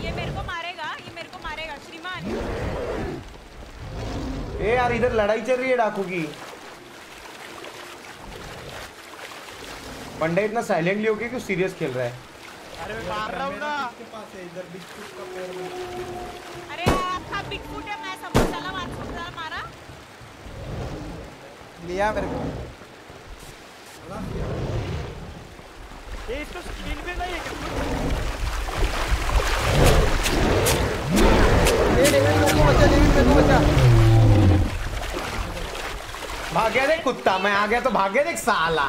ये मेरे को मारेगा ये मेरे को मारेगा श्रीमान। ए यार इधर लड़ाई चल रही है डाकू की। पंडा इतना साइलेंटली हो गया क्यों सीरियस खेल रहा है। अरे मार रहा हूँ ना। किसके पास है इधर बिस्कुट का पेड़ में अरे आपका बिग फुट है मैं समोसा मार समोसा मारा। लिया मेरे को। ये इसको स्किल भी नहीं है क्या? ये डेविड मेरे को बचा डेविड मेरे को बचा भाग गया देख कुत्ता मैं आ गया तो भाग गया देख साला।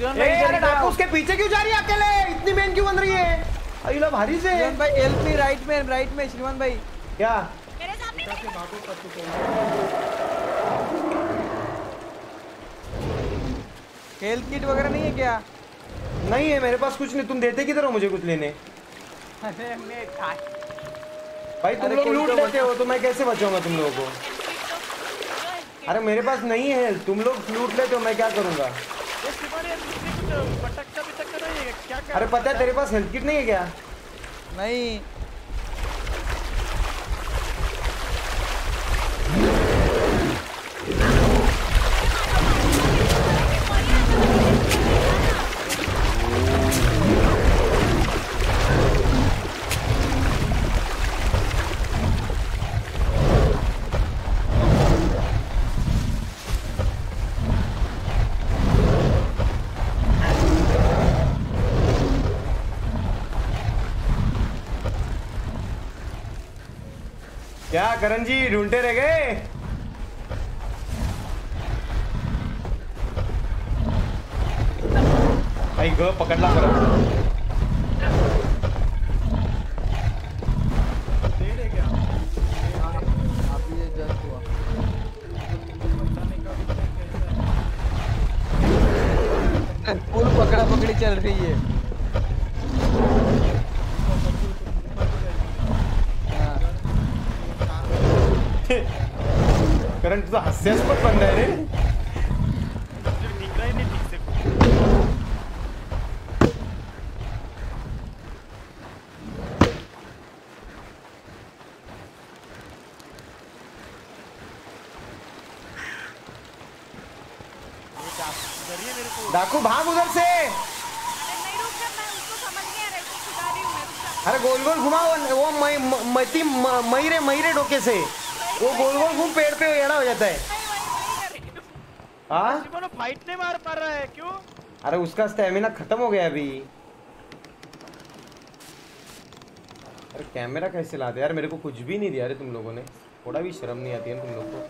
डाकू उसके पीछे क्यों जा रही है अकेले? इतनी मेन क्यों बन रही है? अइला भारी से जीवन भाई हेल्प मी राइट में राइट में श्रीमान भाई। क्या? मेरे सामने कैसे भागो कत्तू को हेल्थ किट वगैरह नहीं है क्या? नहीं है मेरे पास कुछ नहीं। तुम देते किधर हो मुझे कुछ लेने? अरे मैं खा भाई तुम लोग लूट तो लेते हो तो मैं कैसे बचाऊँगा तुम लोगों को? अरे मेरे पास नहीं है तुम लोग लूट लेते हो मैं क्या करूँगा? है अरे पता है? तेरे पास हेल्थ किट नहीं है क्या? नहीं। क्या करण जी, ढूंढते रह गए भाई गो पकड़ना करो पकड़ा पकड़ी चल रही हाँ। करण तू तो हास्यास्पद बंदा है रे मुझे दिख रहा ही नहीं ठीक से ये डाक- डर रही है मेरे को डाकू भाग उधर से अरे नहीं रुक जा मैं उसको समझ गया रे तो सुधा रही हूँ मैं रुक जा अरे गोल गोल घुमा वो मई मई रे मई रे डोके से. वो गोल गोल घूम पेड़ पे एड़ा हो जाता है। रही हूँ? हाँ फाइट नहीं मार पा रहा है क्यों? अरे उसका स्टेमिना खत्म हो गया अभी। अरे कैमरा कैसे लाते यार मेरे को कुछ भी नहीं दिया रे तुम लोगों ने। थोड़ा भी शर्म नहीं आती है तुम लोग को?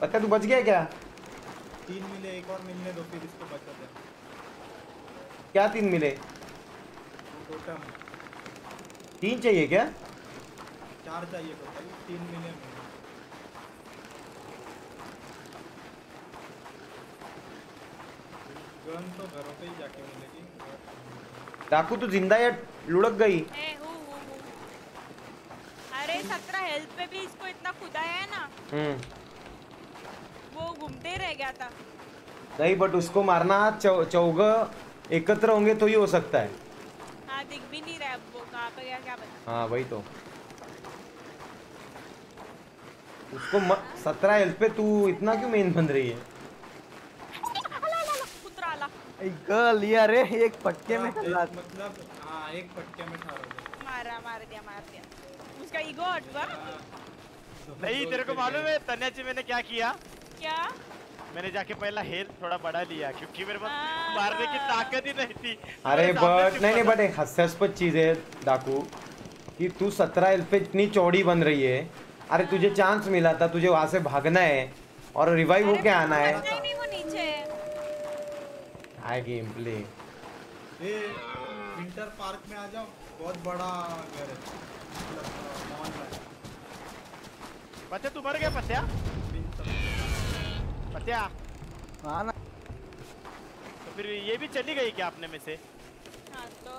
पता तू बच गया क्या? तीन मिले एक और मिलने दो फिर इसको बचा दे। क्या तीन मिले? टोटम तीन चाहिए क्या? चार चाहिए टोटल तीन मिले गन तो घरों पे ही जाके मिलेगी। डाकू तू ज़िंदा या लुढ़क गई? ए, हूँ, हूँ, हूँ। अरे सत्रह हेल्थ पे भी इसको इतना खुदाया है ना। हम्म। वो घूमते रह गया था। नहीं बट उसको मारना चौ, चौग एकत्र होंगे तो ही हो सकता है। हाँ दिख भी नहीं रहा वो कहाँ पे गया क्या पता। हाँ वही तो। उसको सत्रह हेल्थ पे तू इतना क्यों मेन बन रही है? गर्ल यार रे एक पटके में मतलब हाँ एक पटके में ठार हो। मारा मार दिया मार दिया। उसका ईगो हट हुआ नहीं तेरे को मालूम है तन्या जी मैंने क्या किया? क्या? मैंने जाके पहला हेल्थ थोड़ा बढ़ा लिया क्योंकि मेरे पास हाँ। मारने की ताकत ही नहीं थी। अरे बट नहीं नहीं बट एक हास्यास्पद चीज़ है डाकू कि तू सत्रह हेल्थ पे इतनी चौड़ी बन रही है। अरे तुझे चांस मिला था तुझे वहाँ से भागना है और रिवाइव होके आना है। लगता नहीं वो नीचे हाय गेम प्ले ये विंटर पार्क में आ जाओ बहुत बड़ा घर है। मतलब मॉल है। था। पत्या। तू पत्या पत्या हाँ ना। तो फिर ये भी चली गई क्या अपने में से? हाँ तो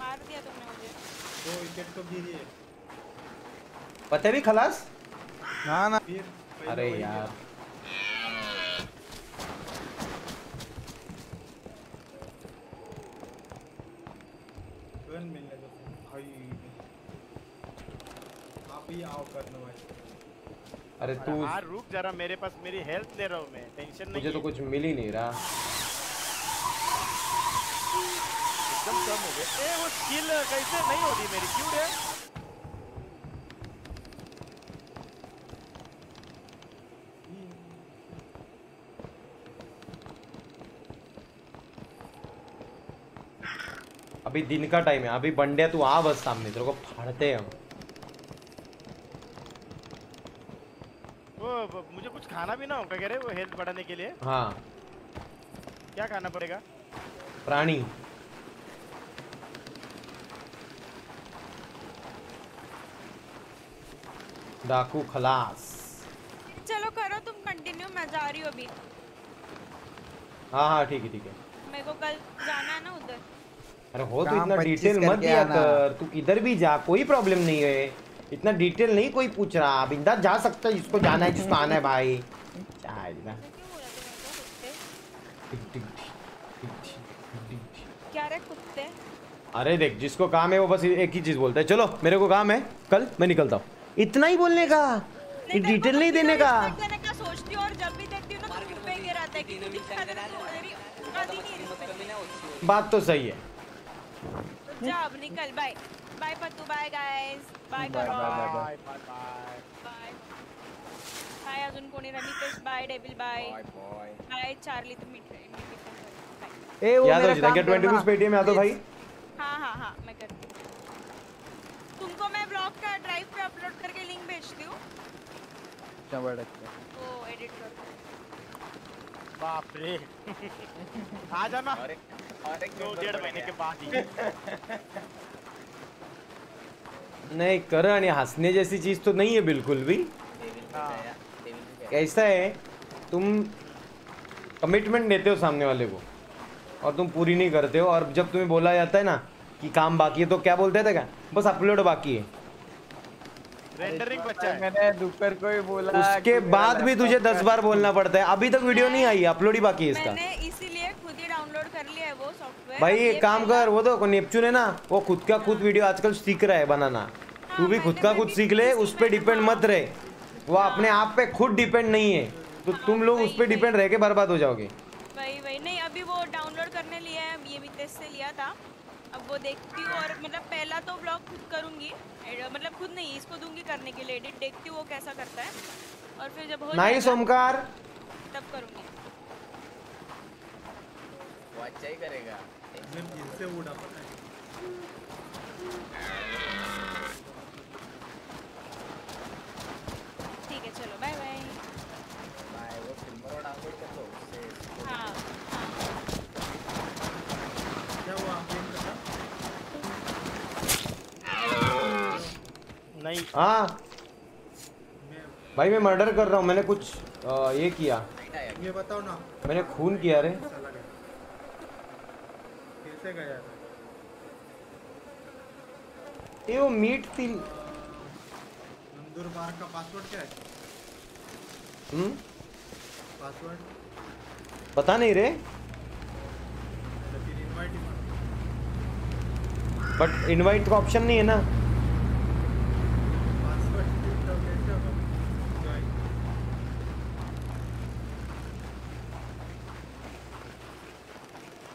मार दिया तुमने मुझे। दो विकेट तो गिरी है पता भी खलास? हाँ ना। फिर अरे यार। मिलने दो। भाई। आप ही आओ करने अरे तू हाँ रुक जरा मेरे पास मेरी हेल्थ ले रहा हूँ मैं टेंशन नहीं मुझे तो कुछ मिल ही नहीं रहा। एकदम कम हो गए ए वो स्किल कैसे नहीं होती मेरी? क्यों रे? अभी दिन का टाइम है अभी बंडे तू आ बस सामने तेरे को फाड़ते हैं हम वो वो- मुझे कुछ खाना भी ना होगा कह रहे वो हेल्थ बढ़ाने के लिए? हाँ। क्या खाना पड़ेगा? प्राणी। डाकू खलास। चलो करो तुम कंटिन्यू मैं जा रही हूँ अभी। हाँ हाँ ठीक है ठीक है। मेरे को कल जाना है ना उधर। अरे हो तो इतना डिटेल मत दिया कर। तू किधर भी जा कोई प्रॉब्लम नहीं है। इतना डिटेल नहीं कोई पूछ रहा बिंदास जा सकता है जिसको जाना है जिसको आना है भाई। चाहे ना। तो क्यों बोला तूने को कुत्ते क्या रे कुत्ते? अरे देख जिसको काम है वो बस एक ही चीज़ बोलता है। चलो मेरे को काम है कल मैं निकलता हूँ। इतना ही बोलने का? डिटेल तो नहीं देने का? respect देने का सोचती और जब भी देखती हूँ ना तो तो। बात तो सही है। जा अब निकल बाय। बाय पत्तू बाय गाइस बाय Bye, करो bye, bye, bye bye bye bye bye अजून कोणी Ramitesh bye devil bye bye Charlie तुम्ही बाय ए वो याद मेरा हो जाएगा काम ट्वेंटी करना। रुपीज़ पेटीएम याद हो भाई? हाँ हाँ हाँ मैं करती हूँ. तुमको मैं ब्लॉग का ड्राइव पे अपलोड करके लिंक भेजती हूँ. शंभर टक्के वो एडिट कर बाप रे आ जाना. दो डेढ़ महीने के बाद ही. नहीं करण ये हंसने जैसी चीज़ तो नहीं है बिल्कुल भी। कैसा है, तुम कमिटमेंट देते हो सामने वाले को, और तुम पूरी नहीं करते हो, और जब तुम्हें बोला जाता है ना कि काम बाकी है तो क्या बोलते थे क्या? बस अपलोड बाकी है। रेंडरिंग बच्चा है। मैंने दोपहर को ही बोला उसके बाद भी तुझे दस बार बोलना पड़ता है। अभी तक वीडियो नहीं आई अपलोड ही बाकी है इसका। मैंने इसीलिए खुद ही डाउनलोड कर लिया है वो सॉफ्टवेयर भाई एक काम कर वो तो नेपचून है ना वो खुद का खुद वीडियो आजकल सीख रहा है बनाना। तू भी खुद का खुद सीख ले उस पर डिपेंड मत रहे। वो अपने आप पे खुद डिपेंड नहीं है। तो तुम लोग उस पर डिपेंड रह के बर्बाद हो जाओगे। वही वही। नहीं अभी वो डाउनलोड करने लिया है ये भी टेस्ट से लिया था। वो देखती हूँ और मतलब पहला तो ब्लॉग खुद करूँगी। मतलब खुद नहीं इसको दूँगी करने के लिए एडिट देखती हूँ वो कैसा करता है। और फिर जब हो नहीं जाएगा, सोमकार तब करूँगी। अच्छा ही करेगा। जिससे उड़ा पता है ठीक है चलो बाय बाय बाय वो फ़िल्म डाउनलोड कर लो उससे हाँ क्या हुआ गेम खत्म नहीं। हाँ। भाई मैं मर्डर कर रहा हूँ। मैंने कुछ आ, ये किया। ये बताओ ना। मैंने खून किया रे कैसे गया ये वो मीट थी नंदुर बार का पासवर्ड क्या है? हम्म? पासवर्ड पता नहीं रे। बट इनवाइट का ऑप्शन नहीं है ना पासवर्ड तो कैसे होगा Join.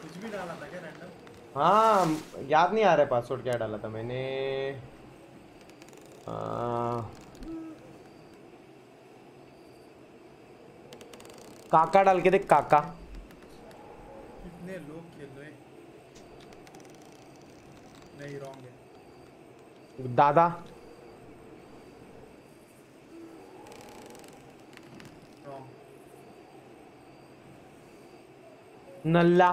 कुछ भी डाला था क्या रैंडम हाँ याद नहीं आ रहा है पासवर्ड क्या डाला था मैंने। आ, काका डाल के देख काका। कितने लोग खेल रहे नहीं रॉन्ग है। दादा। नल्ला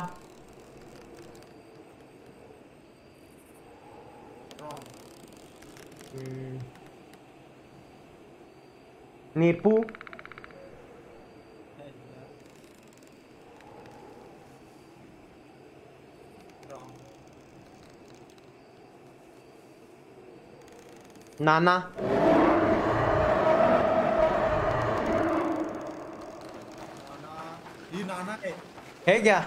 रॉन्ग हम्म, नीपू नाना ये नाना है है क्या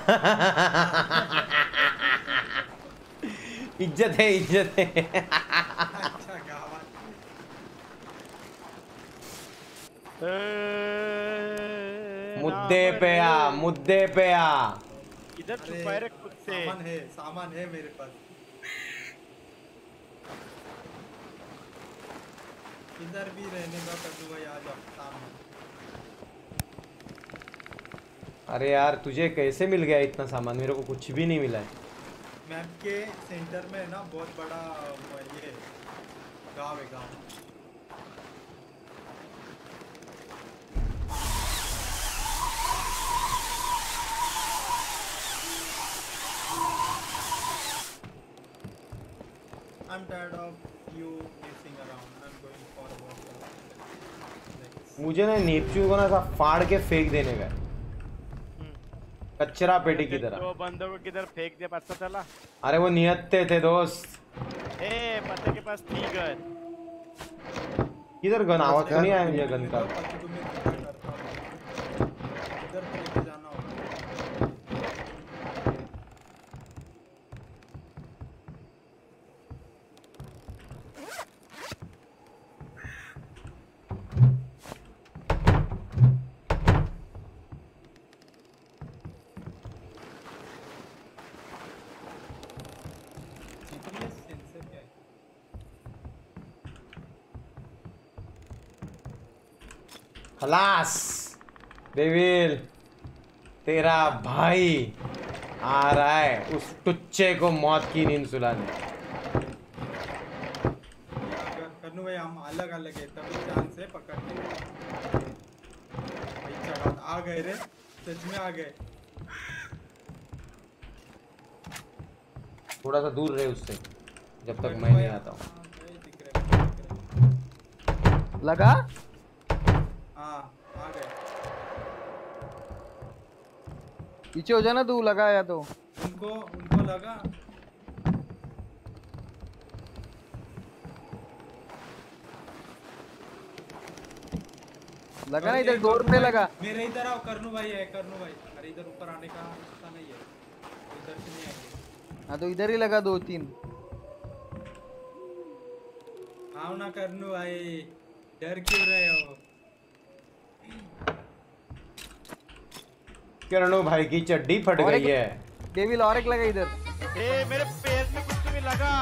इज़्ज़त है इज़्ज़त है अच्छा गावात मुद्दे पे आ मुद्दे पे आ। इधर छुपाए रे कुत्ते सामान है सामान है मेरे पास। इधर भी रहने का कद्दू भाई आ जाओ सामने। अरे यार तुझे कैसे मिल गया इतना सामान? मेरे को कुछ भी नहीं मिला है। मैप के सेंटर में ना बहुत बड़ा ये गाँव है गाँव। I'm tired of you messing around. I'm going for a walk. मुझे ना नीपचू को ना सब फाड़ के फेंक देने का कचरा पेटी की तरह। दो बंदों को किधर फेंक दिया? पता चला? अरे वो नियत्ते थे दोस्त। ए पता के पास थी गन किधर गन? आवाज़ तो नहीं आया मुझे गन का ताकि तुम्हें पता करता हूँ। इधर पे लेके जाना होगा GPS सेंसर क्या है खलास डेविल तेरा भाई आ रहा है। उस टुच्चे को मौत की नींद सुलाने कन्नू भाई हम अलग अलग है तभी चांस है पकड़ने का। आ गए रे सच में आ गए। थोड़ा सा दूर रहे उससे जब तक मैं नहीं आता हूँ। हाँ। लगा? पीछे हो जाना तू लगा या तो। उनको उनको लगा। लगा ना इधर डोर पे लगा। मेरे इधर आओ करनू भाई है करनू भाई। अरे इधर ऊपर आने का रास्ता नहीं है। इधर से नहीं आएँगे। हाँ तो इधर ही लगा दो तीन। आओ ना करनू भाई डर क्यों रहे हो? किरणो भाई की चड्डी फट गई है। डेविल और एक लगा इधर। ए मेरे पैर में कुछ भी लगा।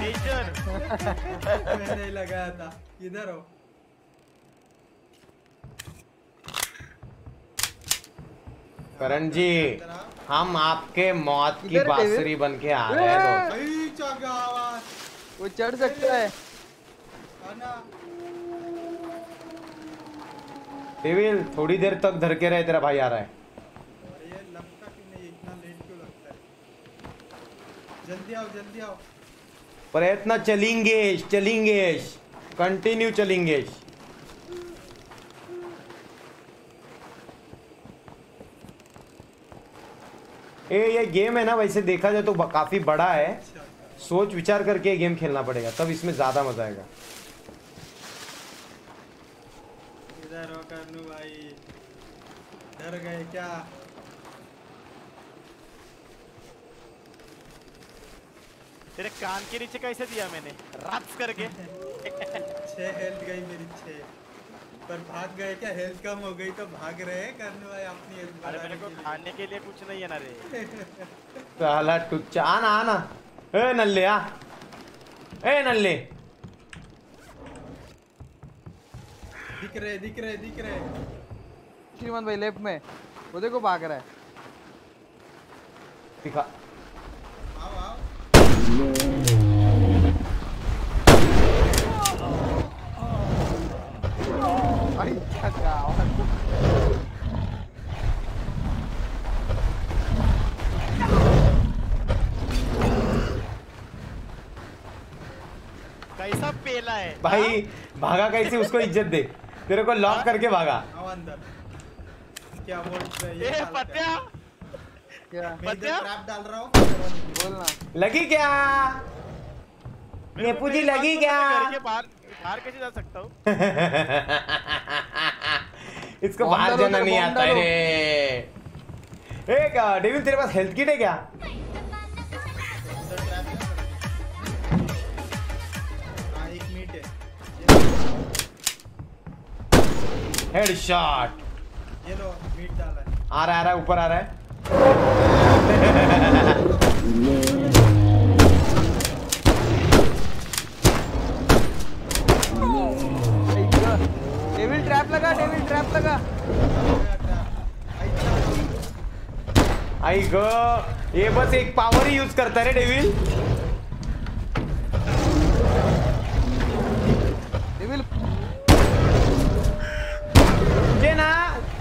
डेंजर मैंने ही लगाया था। इधर हो करण जी हम आपके मौत की बांसुरी बन के आ रहे हैं भाई चागा आवाज़। वो चढ़ सकता है। आना। थोड़ी देर तक धर के रहे तेरा भाई आ रहा है अरे ये लगता क्यों नहीं इतना लेट क्यों लगता है जल्दी आओ जल्दी आओ। प्रयत्न चलेंगे चलेंगे कंटिन्यू चलेंगे ए ये गेम है ना वैसे देखा जाए तो काफ़ी बड़ा है। अच्छा। सोच विचार करके गेम खेलना पड़ेगा तब इसमें ज़्यादा मज़ा आएगा। इधर हो भाई। डर गए क्या? तेरे कान के नीचे कैसे दिया मैंने? रात करके। छह हेल्थ गई मेरी छह। पर भाग गए क्या? हेल्थ कम हो गई तो भाग रहे हैं करनू भाई अपनी हेल्थ अरे मेरे को खाने के लिए कुछ नहीं है ना रे। साला टुच्चा आना आना ए नल्ले आ। ए नल्ले। दिख रहे दिख रहे दिख रहे। श्रीमान भाई लेफ़्ट में। वो देखो भाग रहा है। दिखा आओ आओ भाई क्या क्या आवाज़ कैसा पेला है? भाई भागा कैसे? उसको इज़्ज़त दे। तेरे को लॉक करके भागा। अंदर। क्या बोल रहे ए ये पत्या क्या पत्या? डाल रहा हूँ। बोलना लगी क्या? नेपू जी लगी क्या? बाहर कैसे जा सकता हूँ? इसको बाहर जाना नहीं आता है रे। एक डेविल तेरे पास हेल्थ किट है क्या? ट्रैप है। हेडशॉट ये लो मीट डाला है। आ रहा है, आ रहा है ऊपर आ रहा है। लगा डेविल ट्रैप लगा। आई ग ये बस एक पावर ही यूज़ करता है रे डेविल डेविल ना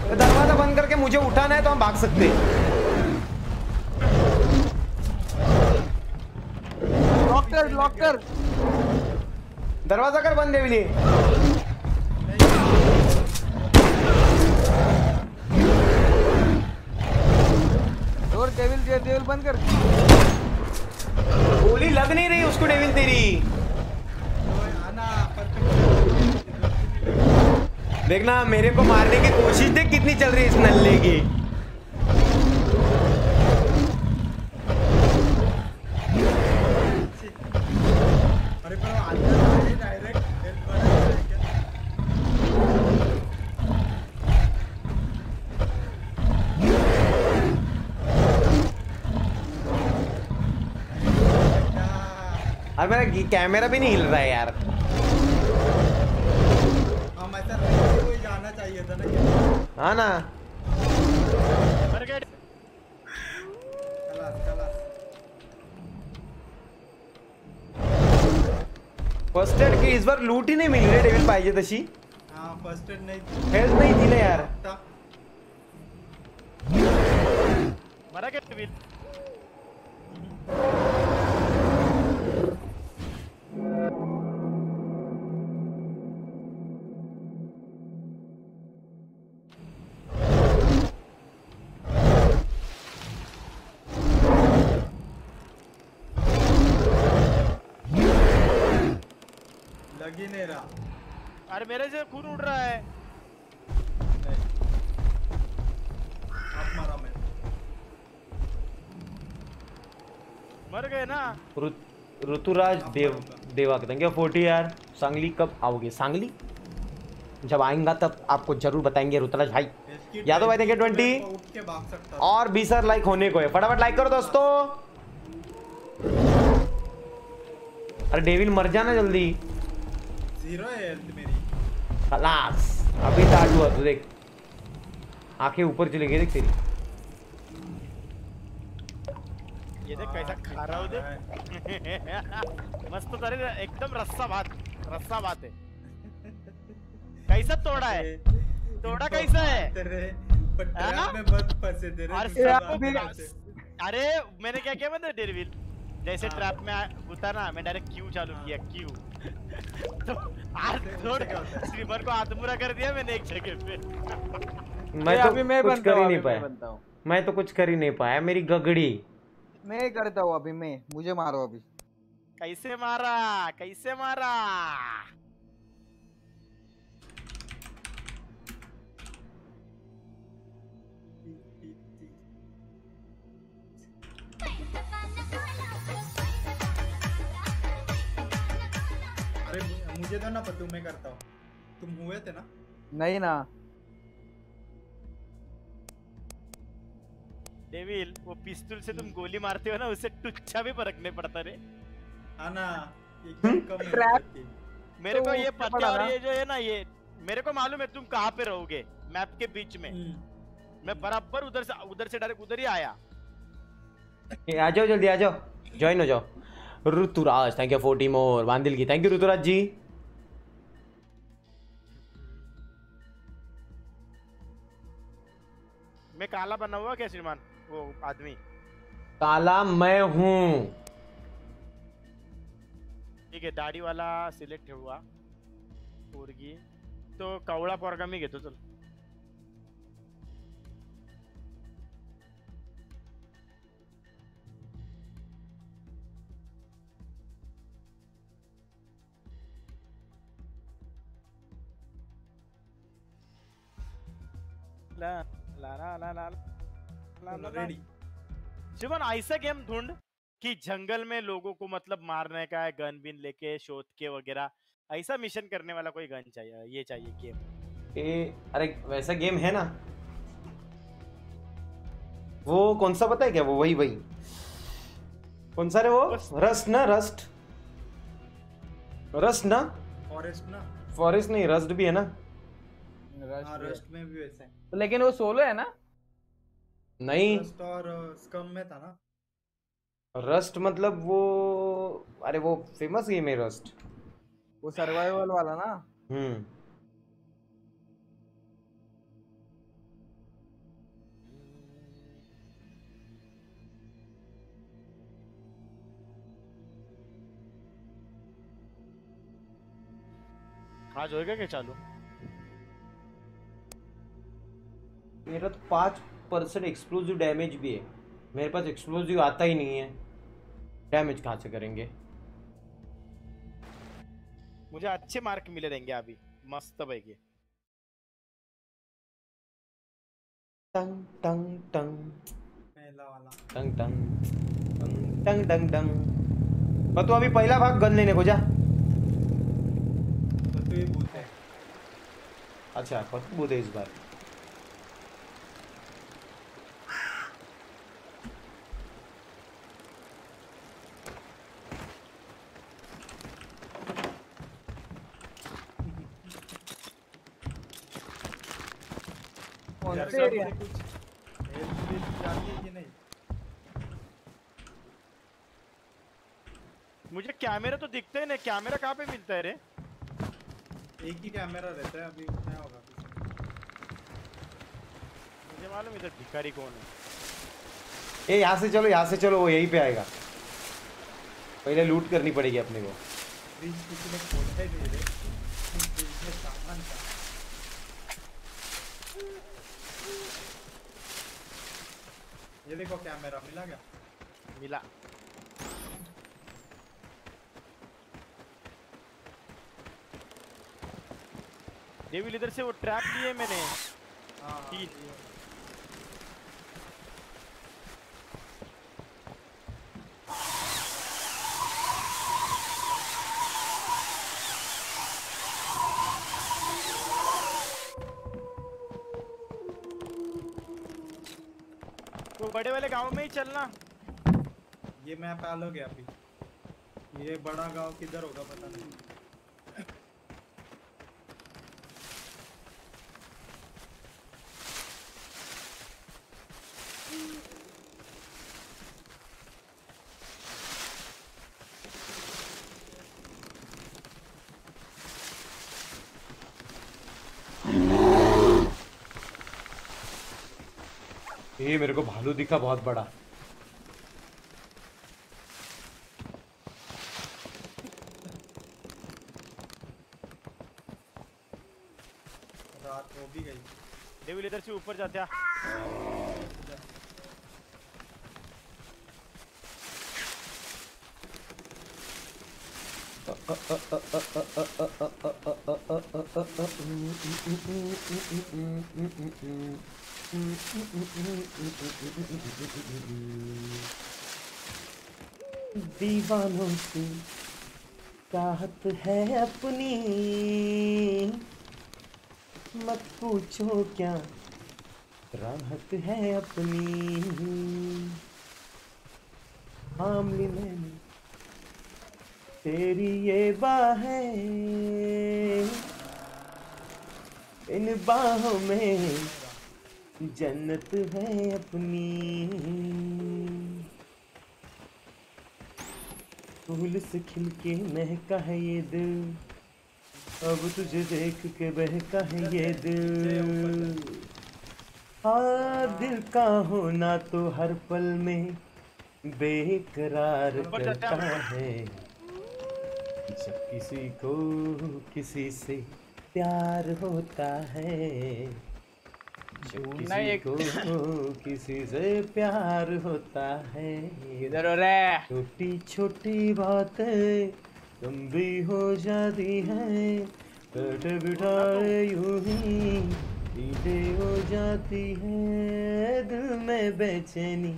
दरवाज़ा बंद करके मुझे उठाना है तो हम भाग सकते हैं। लॉक कर लॉक कर। दरवाज़ा कर बंद डेविल ये। डोर डेविल डेविल बंद कर। गोली लग नहीं रही उसको डेविल तेरी देखना मेरे को मारने की कोशिश देख कितनी चल रही है इस नल्ले की। अरे पर वो अंदर आए डायरेक्ट हेल्प कर रहा है क्या क्या? और मेरा कैमरा भी नहीं हिल रहा है यार। हाँ ना फ़र्स्ट एड की इस बार लूट ही नहीं मिली रे डेविल पाहिजे तशी। हाँ फ़र्स्ट एड नहीं। हेल्थ नहीं दिले यार। मरा क्या डेविल अरे मेरे से खून उड़ रहा है। मारा मैं मर गए ना। ऋतुराज देव देवा फोर्टी यार? सांगली कब आओगे? सांगली? जब आएँगा तब आपको ज़रूर बताएँगे ऋतुराज भाई। यादव भाई, thank you, 20 उठ के भाग सकता था। और भी सर लाइक होने को है। फटाफट लाइक करो दोस्तों। अरे डेविल मर जाना जल्दी। ज़ीरो है खलास अभी स्टार्ट हुआ तू देख आँखें ऊपर चली गई देख तेरी ये देख कैसा खा रहा हूँ देख मस्त तरी एकदम रस्सा भात रस्सा भात है कैसा तोड़ा है तोड़ा कैसा है में मत फंसे तेरे अरे मैंने क्या किया मतलब डेरविल जैसे। ट्रैप में ना मैं डायरेक्ट क्यू चालू किया क्यू तो? स्ट्रीमर को आत्मूरा कर दिया मैंने एक जगह पे। मैं तो अभी मैं कुछ कर ही नहीं पाया। मैं तो कुछ कर ही नहीं पाया मेरी गगड़ी। मैं करता हूँ अभी मैं मुझे मारो अभी। कैसे मारा कैसे मारा? अरे मुझे तो ना पता मैं करता हूँ। तुम हुए थे ना? नहीं ना। डेविल वो पिस्तौल से तुम गोली मारते हो ना उससे टुच्चा भी फ़र्क नहीं पड़ता रे। हाँ ना एकदम कम Trap- मेरे को तो ये पता और ये जो है ना ये मेरे को मालूम है तुम कहाँ पे रहोगे मैप के बीच में। हम्म। मैं बराबर उधर से उधर से डायरेक्ट उधर ही आया। आ जाओ जल्दी आ जाओ। ज्वाइन हो जाओ। Ruturaj thank you forty More Bandil की थैंक यू ऋतुराज जी मैं काला बना हुआ क्या श्रीमान? वो आदमी। काला मैं हूँ। ठीक है दाढी वाला सिलेक्ट हुआ पोरगी। तो कवळा पोरगा मी घेतो चल। ला ला ला ला शिवन ऐसा गेम ढूंढ कि जंगल में लोगों को मतलब मारने का है गन बिन लेके शोध के वगैरह। ऐसा मिशन करने वाला कोई गन चाहिए ये चाहिए गेम ए अरे वैसा गेम है ना? वो कौन सा पता है क्या? वो वही वही। कौन सा रे वो? रस्ट ना रस्ट। रस्ट ना? फॉरेस्ट ना। फॉरेस्ट नहीं रस्ट भी है ना? हाँ, रस्ट, में भी वैसे है। तो लेकिन वो सोलो है ना? नहीं। रस्ट और स्कम में था ना? रस्ट मतलब वो अरे वो फ़ेमस गेम है रस्ट वो सर्वाइवल वाला ना? हम्म। आज होएगा क्या चालू? मेरा तो पाँच परसेंट एक्सप्लोजिव डैमेज भी है। मेरे पास एक्सप्लोजिव आता ही नहीं है। डैमेज कहाँ से करेंगे? मुझे अच्छे मार्क मिले रहेंगे अभी। मस्त पैकी टंग टंग टंग। पहला वाला। टंग टंग टंग टंग टंग। टंग पर तू अभी पहला भाग गन लेने को जा। तो तू ही भूत अच्छा बहुत बूथ है इस बार। एरिया मुझे कैमरा तो दिखते ही नहीं कैमरा कहाँ पे मिलता है रे? एक ही कैमरा रहता है अभी क्या होगा? मुझे मालूम इधर भिखारी कौन है। ए यहाँ से चलो यहाँ से चलो वो यहीं पे आएगा। पहले लूट करनी पड़ेगी अपने को फ्रिज किसी ने खोला ही नहीं रे फ्रिज में सामान था ये क्या मेरा मिला क्या? मिला। डेविल इधर से वो ट्रैप लिए मैंने। हाँ तीन। चलना। ये मैप हो गया अभी। ये बड़ा गाँव किधर होगा पता नहीं। ये मेरे को भालू दिखा बहुत बड़ा। से जाते दीवानों की चाहत है अपनी। मत पूछो क्या राहत है अपनी। थाम ली मैंने तेरी ये बाहें इन बाहों में जन्नत है अपनी। फूल से खिल के महका है ये दिल अब तुझे देख के बहका है ये दिल। हाँ दिल का होना तो हर पल में बेकरार करता है। जब किसी को किसी से प्यार होता है जब किसी एक- को किसी से प्यार होता है। इधर हो रहे छोटी छोटी बातें लंबी हो जाती हैं बैठे बिठाए यूँ ही सीधे हो जाती है दिल में बेचैनी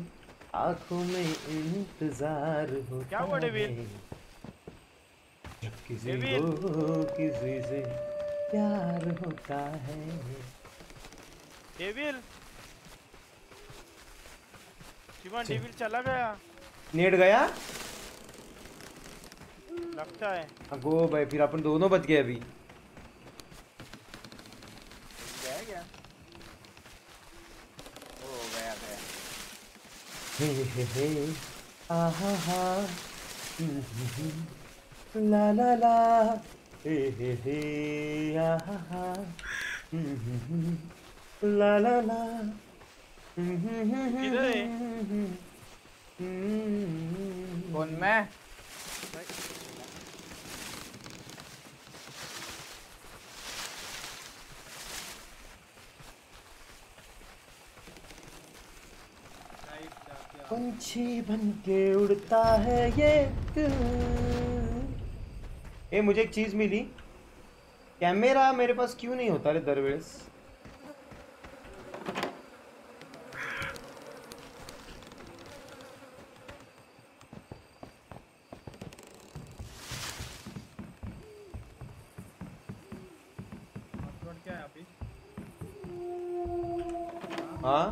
आँखों में इंतज़ार होता क्या हुआ? है। किसी को किसी से प्यार होता है। डेविल? शिवन डेविल चला गया। नेट गया? लगता है। अगो भाई फिर अपन दोनों बच गए अभी। गया ओ गया गया हे हे हे आहा हा ला ला ला हे हे हे आहा हा ला ला ला किधर है? कौन मैं लाइट जाके आ- पंछी बन के उड़ता है ये ए मुझे एक चीज़ मिली। कैमरा मेरे पास क्यों नहीं होता रे दरवेश? है हाँ?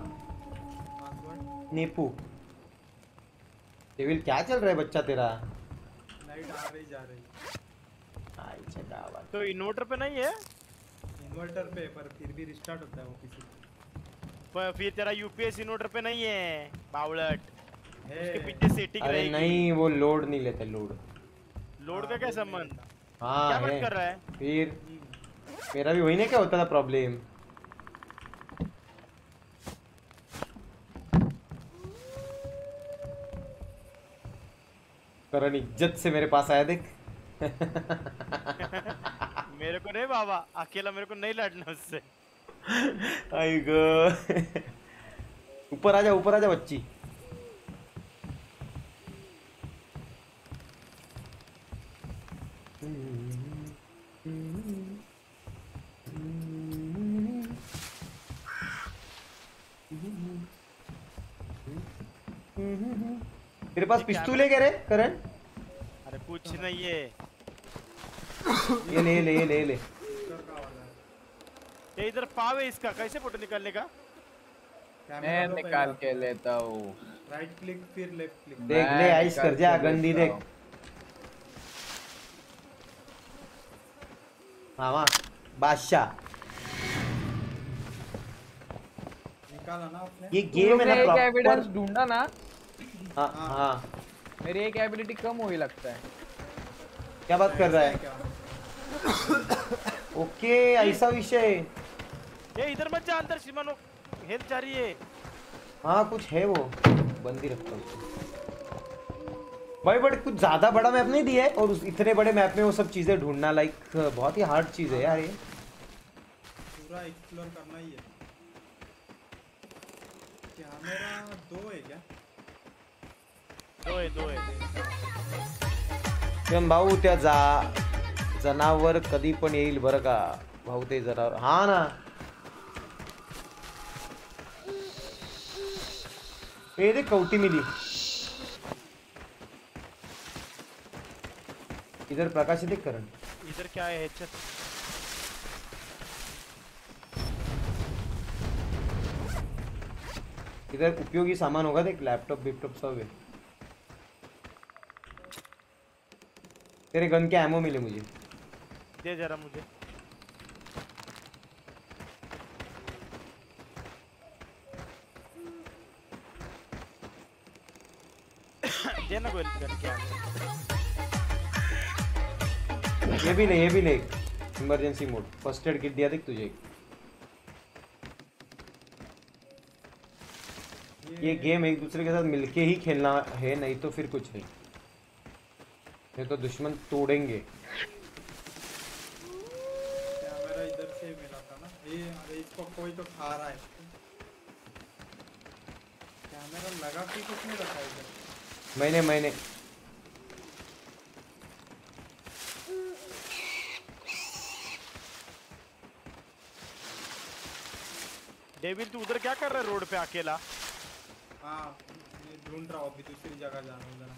नेपू। डेविल क्या चल रहा है बच्चा तेरा? लाइट आ रही जा रही। आई चकावा तो इन्वर्टर पे नहीं है? इन्वर्टर पे पर फिर भी रिस्टार्ट होता है वो किसी पर फिर तेरा यूपीएस इन्वर्टर पे नहीं है बावलट। उसके पीछे सेटिंग अरे नहीं वो लोड नहीं लेते लोड लोड का क्या संबंध? हाँ क्या बात कर रहा है? फिर? मेरा भी वही ना क्या होता था प्रॉब्लम करण इज़्ज़त से मेरे पास आया देख। मेरे को नहीं बाबा अकेला मेरे को नहीं लड़ना उससे। आई गो। ऊपर आ जा ऊपर आ जा बच्ची। तेरे पास पिस्तूल है क्या रे करण? अरे कुछ नहीं है ये ले ये ले ले। ले ये इधर पाव है इसका कैसे फ़ोटो निकालने का? मैं निकाल के लेता हूँ। राइट क्लिक फिर लेफ़्ट क्लिक देख ले आइस कर जा गंदी देख। हूँ। हाँ बादशाह। निकाला ना आपने? ये गेम है ना प्रॉपर एविडेंस ढूंढा ना। हाँ हाँ। मेरी एक एबिलिटी कम हुई लगता है। क्या बात कर रहा है? ओके ऐसा विषय। ये इधर मत जा अंदर शिमानो। हेल्थ जा रही है। हाँ कुछ है वो। बंद रखता हूँ। भाई बट कुछ ज़्यादा बड़ा मैप नहीं दिया है और उस इतने बड़े मैप में वो सब चीज़ें ढूंढना लाइक बहुत ही हार्ड चीज़ है यार ये। पूरा एक्सप्लोर करना ही है। कैमरा दो है क्या? है दो है पण भाऊ त्या जा जनावर कधी पण येईल बरं का? भाऊ ते जनावर. हा ना. हे दे कवटी मिली. इधर प्रकाश देख करण. इधर क्या है इधर उपयोगी सामान होगा देख लैपटॉप विपटॉप सब है। तेरे गन के एमओ मिले मुझे। दे जरा मुझे। दे ना कोई गन क्या ये भी ले ये भी ले emergency mode first aid kit दिया देख तुझे। ये गेम एक दूसरे के साथ मिलके ही खेलना है नहीं तो फिर कुछ नहीं। ये तो दुश्मन तोड़ेंगे। कैमरा इधर से मिला था ना। ये अरे इसको कोई तो खा रहा है। कैमरा लगा के कुछ नहीं रखा इधर? मैंने मैंने। डेविल तू उधर क्या कर रहा है रोड पे अकेला? हाँ मैं ढूंढ रहा हूँ अभी दूसरी जगह जाना हूँ जरा।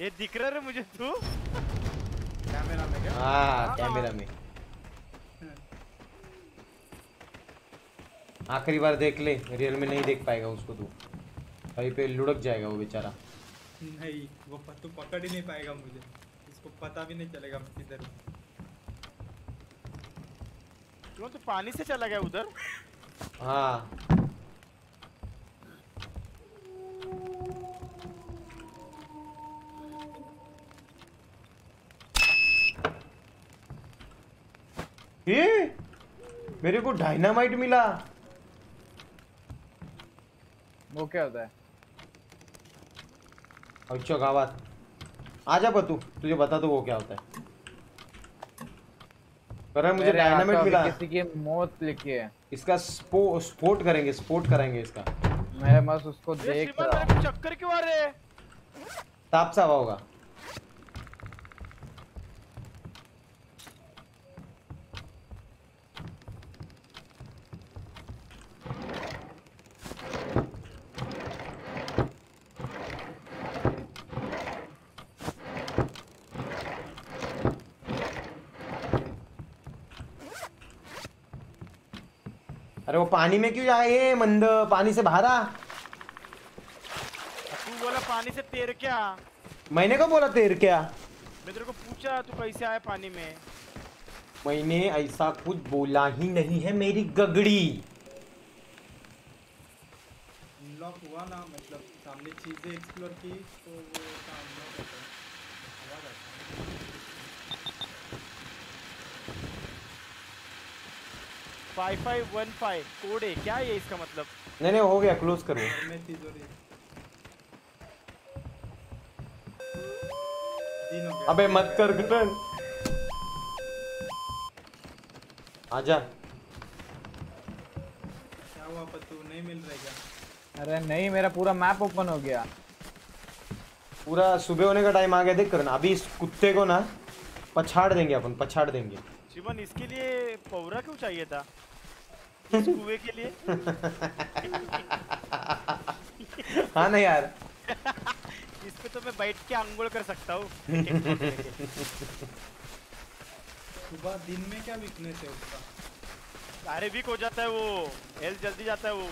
ये दिख रहा है मुझे तू। कैमरा में क्या? हाँ कैमरा में। आखिरी बार देख ले रियल में नहीं देख पाएगा उसको तू। कहीं पे लुढ़क जाएगा वो बेचारा। नहीं वो तू पकड़ ही नहीं पाएगा मुझे। इसको पता भी नहीं चलेगा मैं किधर हूँ। क्यों तू पानी से चला गया उधर। हाँ। ये? मेरे को डायनामाइट मिला। वो क्या होता है? अच्छा गावात आजा पतू तुझे बता दो वो क्या होता है। करण मुझे डायनामाइट तो मिला। किसी की मौत लिखी है। इसका स्पो स्पोर्ट करेंगे स्पोर्ट कराएँगे इसका। मैं बस उसको देख रहा को चक्कर क्यों आ रहे हैं? ताप सा होगा। पानी में क्यों जाए मंद पानी से बाहर आ तू बोला पानी से तैर क्या? मैंने को बोला तेर क्या? मैं तेरे को पूछा तू कैसे आया पानी में? मैंने ऐसा कुछ बोला ही नहीं है मेरी गगड़ी। अनलॉक हुआ ना मतलब सामने चीज़ें एक्सप्लोर की तो वो 5515 कोड है क्या है इसका मतलब? नहीं नहीं हो गया क्लोज करो। मैसेज हो रही तीन अबे मत कर गटन आजा। क्या हुआ पत्तू नहीं मिल रहा क्या? अरे नहीं मेरा पूरा मैप ओपन हो गया। पूरा सुबह होने का टाइम आ गया देख करना अभी इस कुत्ते को ना पछाड़ देंगे अपन पछाड़ देंगे। शिवन इसके लिए पौरा क्यों चाहिए था? कुएँ के लिए। हाँ ना यार। इस पे तो मैं बैठ के अंगुल कर सकता हूँ। सुबह दिन में क्या वीकनेस है उसका? अरे वीक हो जाता है वो। हेल्थ जल्दी जाता है वो।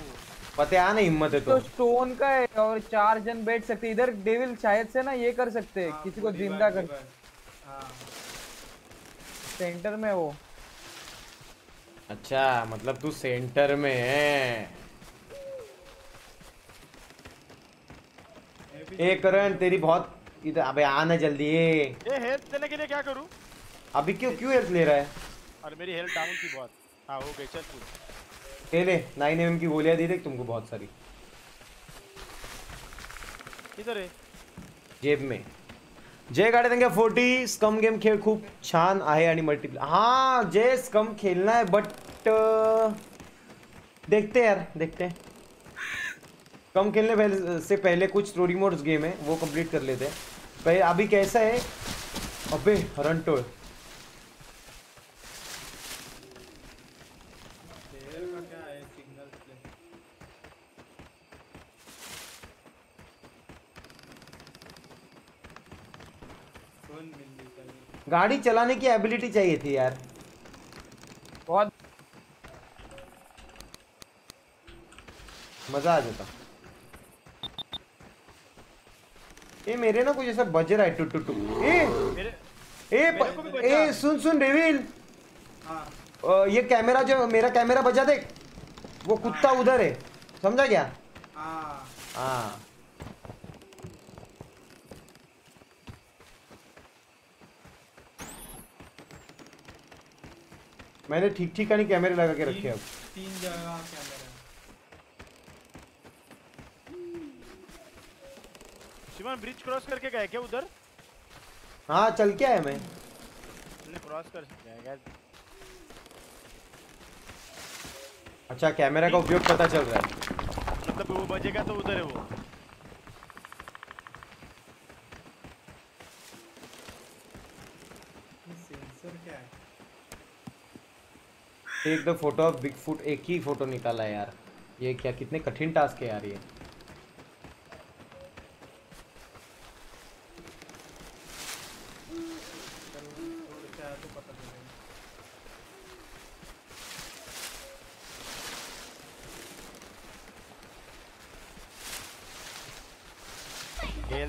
पते आ ना हिम्मत है तो। तो स्टोन का है और चार जन बैठ सकते इधर डेविल शायद से ना ये कर सकते हैं हाँ, किसी को ज़िंदा कर। divide। हाँ। सेंटर में वो। अच्छा मतलब तू सेंटर में है। ए करण तेरी बहुत इधर अबे आना जल्दी। ए ये हेल्थ देने के लिए क्या करूँ? अभी क्यों क्यों हेल्थ ले रहा है? और मेरी हेल्थ डाउन थी बहुत। हाँ हो गई चल पूछ ले ले नाइन एम की गोलियाँ दी देख तुमको बहुत सारी। किधर है? जेब में। जय गाडे त्यांगे फोर्टी। स्कम गेम खेळ खूप छान आहे आणि मल्टीप्ले हाँ जय स्कम खेलना है बट देखते हैं यार, देखते कम खेलने पहले, से पहले कुछ स्टोरी मोड्स गेम है, वो कंप्लीट कर लेते हैं। अभी कैसा है? अबे रनटोड़ शेर का क्या है सिग्नल प्ले कौन मिलनी चाहिए गाड़ी चलाने की एबिलिटी चाहिए थी यार। बहुत मज़ा आ जाता। ये मेरे ना कुछ ऐसा बज रहा है टुट टुट टुट। ए मेरे ए मेरे। ए सुन सुन डेविल हाँ। ये कैमरा जो मेरा कैमरा बजा देख। वो कुत्ता उधर है। समझा क्या? हाँ। मैंने ठीक ठीक का नहीं कैमरे लगा के रखे अब। तीन तीन जगह कैमरा शिवन ब्रिज क्रॉस करके गए क्या उधर? हाँ चल क्या है मैं। क्रॉस कर अच्छा कैमरा का उपयोग पता चल रहा है। मतलब वो बजेगा तो उधर है वो ये सेंसर क्या है एक दो फ़ोटो ऑफ़ बिग फुट एक ही फ़ोटो निकाला यार। ये क्या कितने कठिन टास्क है यार ये।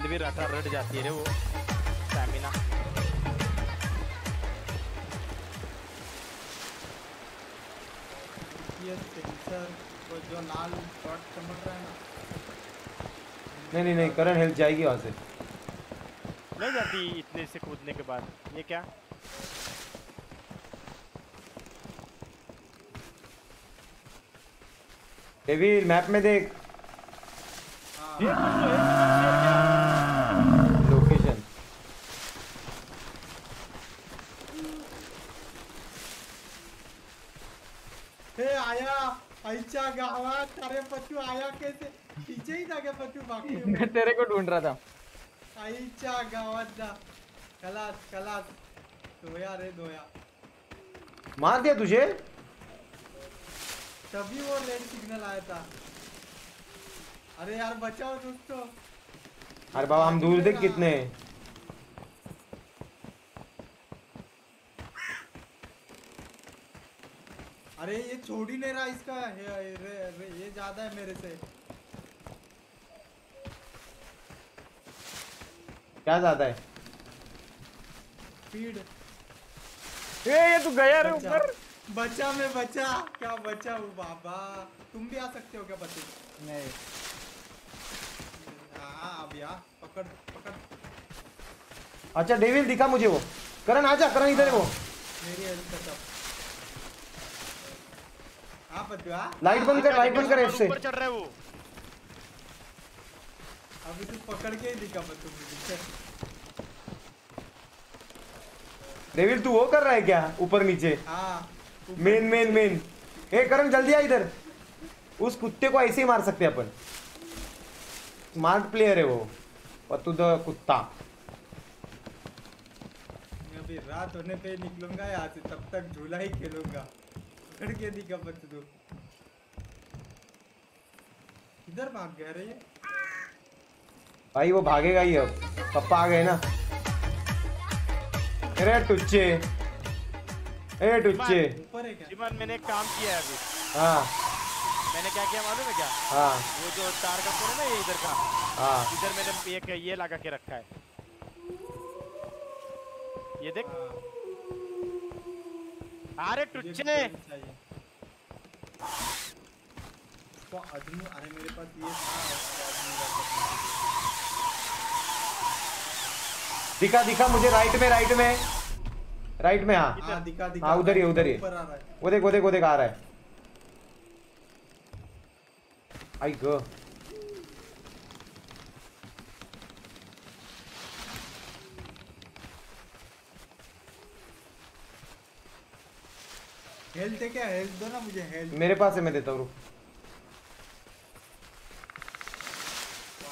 भी रटा रट जाती है वो। ये सेंसर को जो लाल डॉट चमक रहा है ना। नहीं नहीं नहीं करण हेल्थ जाएगी वहाँ से। नहीं जाती इतने से कूदने के बाद। ये क्या? डेविल मैप में देख। हाँ। ये कुछ तो है, कुछ शेयर क्या? लोकेशन हे आया आईच्या गावात अरे पचू आया कैसे? पीछे ही था क्या पचू बाकी मैं तेरे को ढूंढ रहा था। खलास खलास। धोया रे धोया। मार दिया तुझे? तभी वो रेड सिग्नल आया था। अरे यार बचाओ दोस्तों। अरे बाबा हम दूर देख कितने। हैं। अरे ये छोड़ ही नहीं रहा इसका। ये, रे, रे, ये ज़्यादा है मेरे से। क्या ज़्यादा है? स्पीड ए ये तू गया रे ऊपर। बचा मैं बचा क्या बचा हूँ बाबा। तुम भी आ सकते हो क्या पति नहीं। हाँ अब यार पकड़ पकड़। अच्छा डेविल दिखा मुझे वो। करण आजा करण इधर है वो। मेरी हेल्प हाँ लाइट बंद कर लाइट बंद कर एफ़ से ऊपर चढ़ रहा है वो। अभी तू पकड़ के ही दिखा डेविल तू वो कर रहा है क्या? ऊपर नीचे? हाँ मेन मेन मेन ए करण जल्दी आ इधर। उस कुत्ते को ऐसे ही मार सकते अपन। स्मार्ट प्लेयर है वो। पतू द कुत्ता। अभी रात होने पे निकलूँगा यहाँ से तब तक झूला ही खेलूँगा। पकड़ के दिखा पत्तू तू किधर भाग गया रे भाई वो भागेगा ही अब पप्पा आ गए ना अरे टुच्चे ए टुच्चे जीवन मैंने एक काम किया है अभी हाँ मैंने क्या किया मालूम है क्या हाँ वो जो तार का है ना ये इधर का। हाँ इधर मैंने एक ये लगा के रखा है। ये देख। अरे मुझे टुच्चे इसको आदमी अरे मेरे पास ये था दिखा दिखा मुझे राइट में राइट में। राइट में हाँ। हाँ दिखा दिखा। हाँ, उधर ही उधर। ऊपर आ है। वो देख वो देख वो देख आ रहा है। आई ग। हेल्थ है क्या? हेल्थ दो ना मुझे हेल्थ मेरे पास है मैं देता हूँ रुक।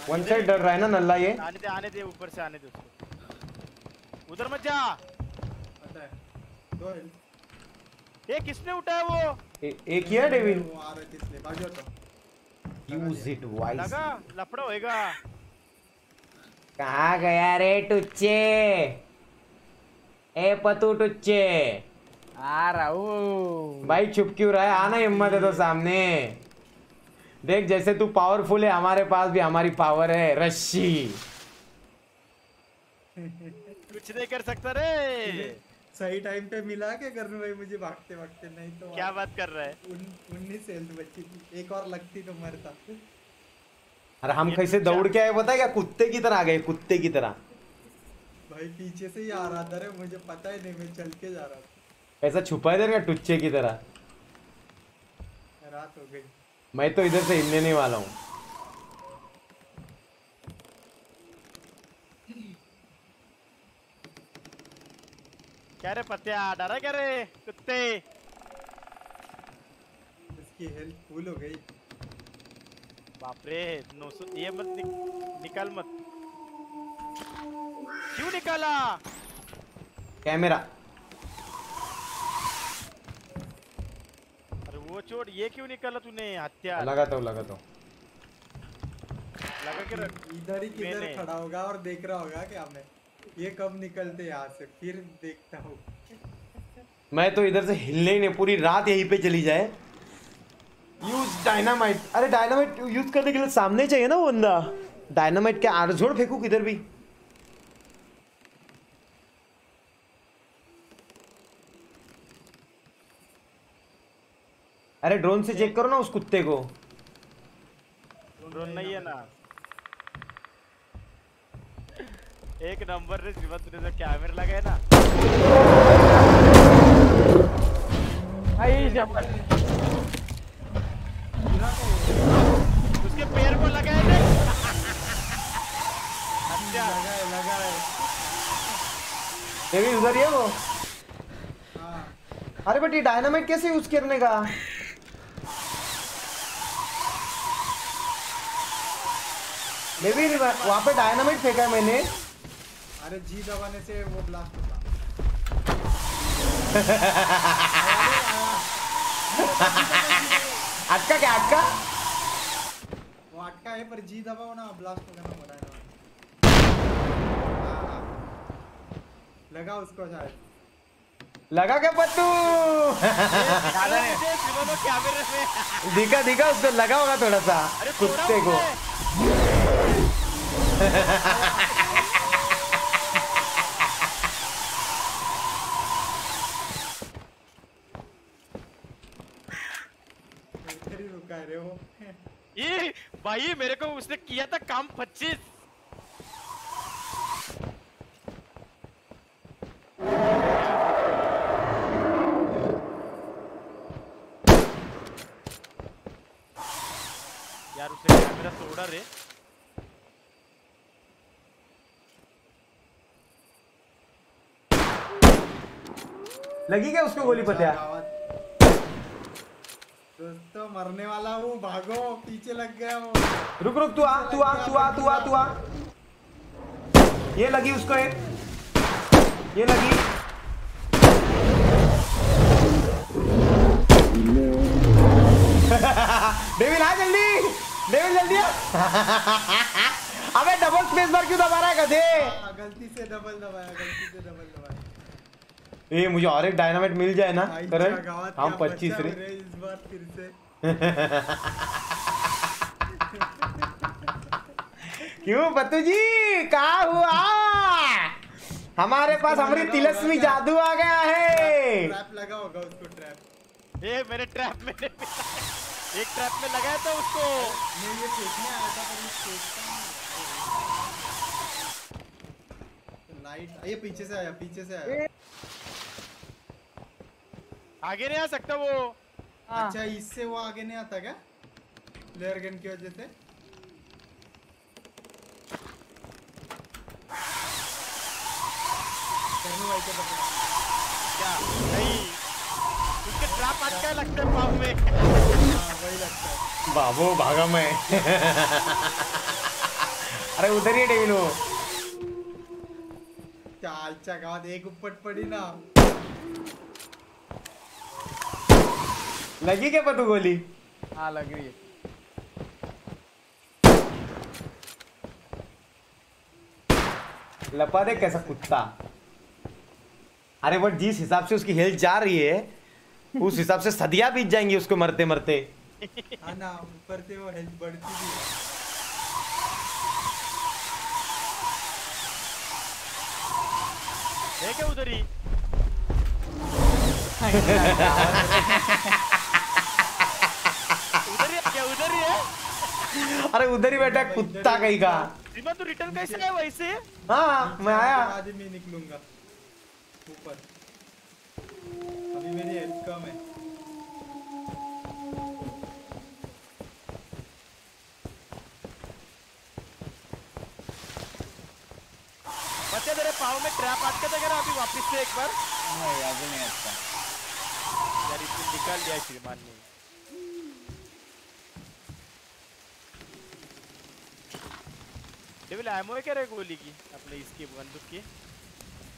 वन साइड डर रहा है ना नल्ला ये। आने दे आने दे ऊपर से आने दे उसको। उधर मत जा। पता है। दो हेल्थ ये किसने उठाया वो? ए, एक ही है डेविल वो आ रहे इसलिए भागो तो। यूज़ इट वाइज लगा लफड़ा होएगा। कहाँ गया रे टुच्चे? ए पतू टुच्चे। आ रहा हूँ भाई चुप क्यों रहा है? आना हिम्मत है तो सामने। देख जैसे तू पावरफुल है हमारे पास भी हमारी पावर है रस्सी। कुछ नहीं कर सकता रे। सही टाइम पे मिला के करने भाई मुझे भागते भागते नहीं तो क्या बात कर रहा है? उन- उन्नीस हेल्थ बची थी। एक और लगती तो मरता अरे हम कैसे दौड़ के आए पता है क्या? कुत्ते की तरह आ गए कुत्ते की तरह। भाई पीछे से ही आ रहा था रे मुझे पता ही नहीं मैं चल के जा रहा था। ऐसा छुपा देगा टुच्चे की तरह? रात हो गई। मैं तो इधर से हिलने नहीं वाला हूँ। क्या रे पत्या डरा क्या रे कुत्ते? इसकी हेल्थ फुल हो गई। बाप रे नौ सौ ये मत निक, निकाल मत। क्यों निकाला? कैमरा। वो चोट ये क्यों निकाला तूने? हत्या लगाता हूँ लगाता हूँ। लगा के रख। इधर ही किधर खड़ा होगा और देख रहा होगा क्या मैं ये कब निकलते यहाँ से? फिर देखता हूँ। मैं तो इधर से हिलने ही नहीं पूरी रात यहीं पे चली जाए। यूज़ डायनामाइट अरे डायनामाइट यूज़ करने के लिए सामने चाहिए ना वो बंदा। डायनामाइट के आरझोड़ फेंकू किधर भी? अरे ड्रोन से चेक करो ना उस कुत्ते को। ड्रोन नहीं है ना। एक नंबर रे जीवन तूने जो कैमरा लगाया ना। आई जबर उसके पैर को लगाया थे हत्या लगा है लगा है देवी उधर ही है वो? हाँ। अरे बट ये डायनामाइट कैसे यूज़ करने का? भी वहाँ पे डायनामाइट फेंका है मैंने। अरे जी दबाने से वो ब्लास्ट होता। अटका क्या अटका? वो अटका है पर जी दबाओ ना ब्लास्ट होगा ना बड़ा लगा उसको शायद। लगा क्या पत्तू? में दिखा दिखा उसको लगा होगा थोड़ा सा। कुत्ते को। ये भाई मेरे को उसने किया था काम पच्चीस। यार उसने कैमरा तोड़ा रे लगी क्या उसको गोली पत्या दोस्तों मरने वाला हूँ भागो पीछे लग गया वो रुक रुक तू आ तू आ तू आ तू आ तू आ। ये लगी उसको एक। ये लगी। डेविल आ जल्दी। डेविल जल्दी। आ अबे डबल स्पेस बार क्यों दबा रहा है गधे? हाँ, गलती से डबल दबाया गलती से डबल दबाया। ए मुझे और एक डायनामाइट मिल जाए ना करण। हम पच्चीस रे। इस बार फिर से। क्यों बत्तू जी कहा हुआ? हमारे पास हमारी तिलस्मी जादू आ गया है। ट्रैप लगा होगा उसको ट्रैप। ए मेरे ट्रैप में एक ट्रैप में लगाया था उसको। मैं ये फेंकने आया था पर फेंकता लाइट ये पीछे से आया पीछे से आया। आगे नहीं आ सकता वो। हाँ। अच्छा इससे वो आगे नहीं आता क्या? फ्लेयर गन की वजह से? क्या? नहीं उसके ट्रैप अटका लगता है पाँव में? हाँ वही लगता है। बाबू भागा मैं। अरे उधर ही डेविल हो चालच्या गावात एक उपट पडी ना। लगी क्या पतू गोली? हाँ लग रही है। लपा दे कैसा कुत्ता। अरे बट जिस हिसाब से उसकी हेल्थ जा रही है उस हिसाब से सदिया बीत जाएँगी उसको मरते मरते। हाँ ना ऊपर से वो हेल्थ बढ़ती भी है। है क्या उधर ही। उधर ही है क्या उधर ही है अरे उधर ही बैठा है कुत्ता कहीं का। सीमा तू रिटर्न कैसे आया वैसे हाँ मैं आया। आज ही मैं निकलूँगा ऊपर। अभी मेरी हेल्थ कम है। बच्चे तेरे पाँव में ट्रैप अटका था अभी वापस से एक बार। नहीं अभी नहीं अच्छा यार इसने निकाल दिया श्रीमान ने डेविल एमओ है क्या रे गोली की अपने इसकी बंदूक की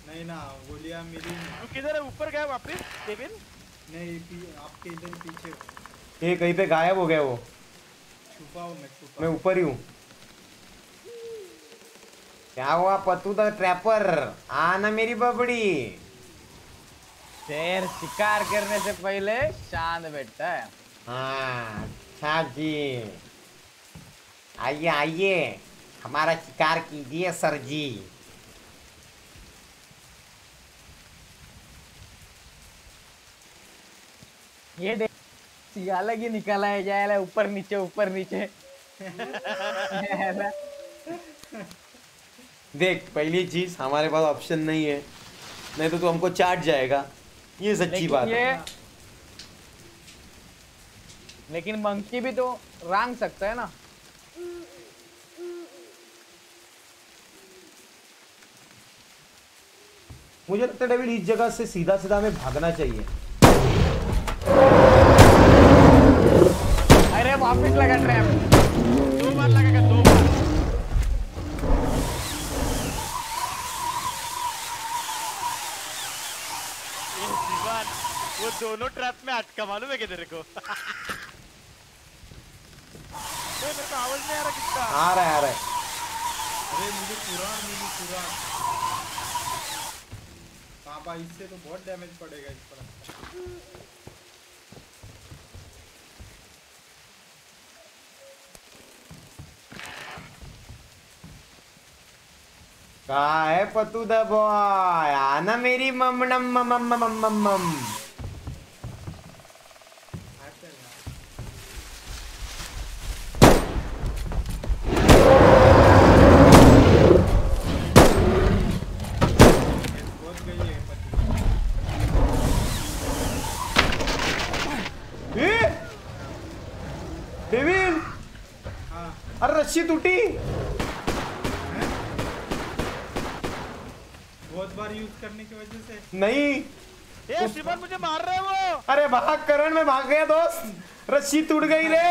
नहीं ना गोलियाँ मिली। तू किधर है ऊपर गया वापस डेविल नहीं पी- आपके इधर पीछे ये कहीं पे गायब हो गया वो छुपा हूँ मैं छुपा मैं ऊपर ही हूँ क्या हुआ पतू द ट्रैपर आना मेरी बबड़ी शेर शिकार करने से पहले शांत बैठता है। हाँ अच्छा जी। आइए आइए। हमारा शिकार कीजिए सर जी। ये देख अलग ही निकाला है जाए ऊपर नीचे ऊपर नीचे। देख पहली चीज़ हमारे पास ऑप्शन नहीं है। नहीं तो तू हमको चाट जाएगा। ये सच्ची बात ये है लेकिन मंकी भी तो रांग सकता है ना। मुझे लगता है डेविड इस जगह से सीधा सीधा हमें भागना चाहिए। अरे वापस लगा ट्रैप। दोनों ट्रैप में अटका मालूम है क्या तेरे को? ए, मेरे को आवाज़ नहीं आ रहा किसका? आ रहा है आ रहा है। अरे मुझे कुरान मिली कुरान। पापा इससे तो बहुत डैमेज पड़ेगा इस पर। कहा है पतू द बॉय आना मेरी मम नम मम मम मम मम मम ऐसे यार बहुत गई है पति ए! डेविड हाँ अरे रस्सी टूटी। बहुत बार यूज़ करने की वजह से। नहीं। ए श्रीमान मुझे मार रहे वो अरे भाग करण में भाग गया दोस्त। रस्सी टूट गई रे।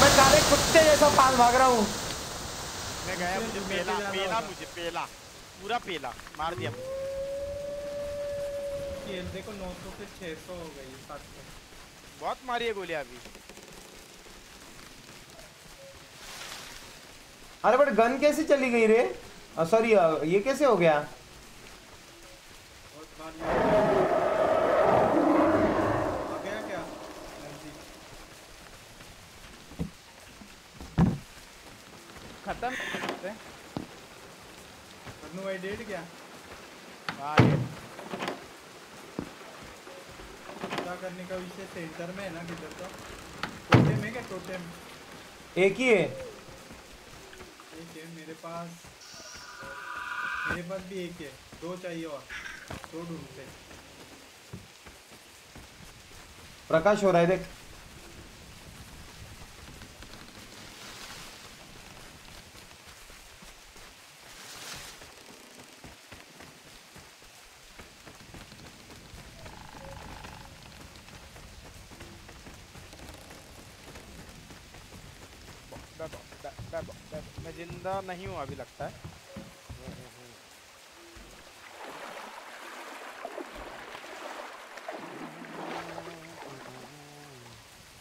मैं काले कुत्ते जैसा पास भाग रहा हूँ। मैं गया मुझे पेला पेला मुझे पेला पूरा पेला मार दिया। ये देखो 900 से 600 हो गई 700 बहुत मारी है गोलियाँ अभी। अरे बट गन कैसे चली गई रे? सॉरी ये कैसे हो गया? खत्म। हैं। भाई डेट क्या? हाँ पूरा करने का विषय सेंटर में है ना किधर तो? का टोटे में क्या टोटे में? एक ही है। एक है मेरे पास मेरे पास भी एक है। दो चाहिए और दो ढूंढते। प्रकाश हो रहा है देख। ज़िंदा नहीं हूँ अभी लगता है।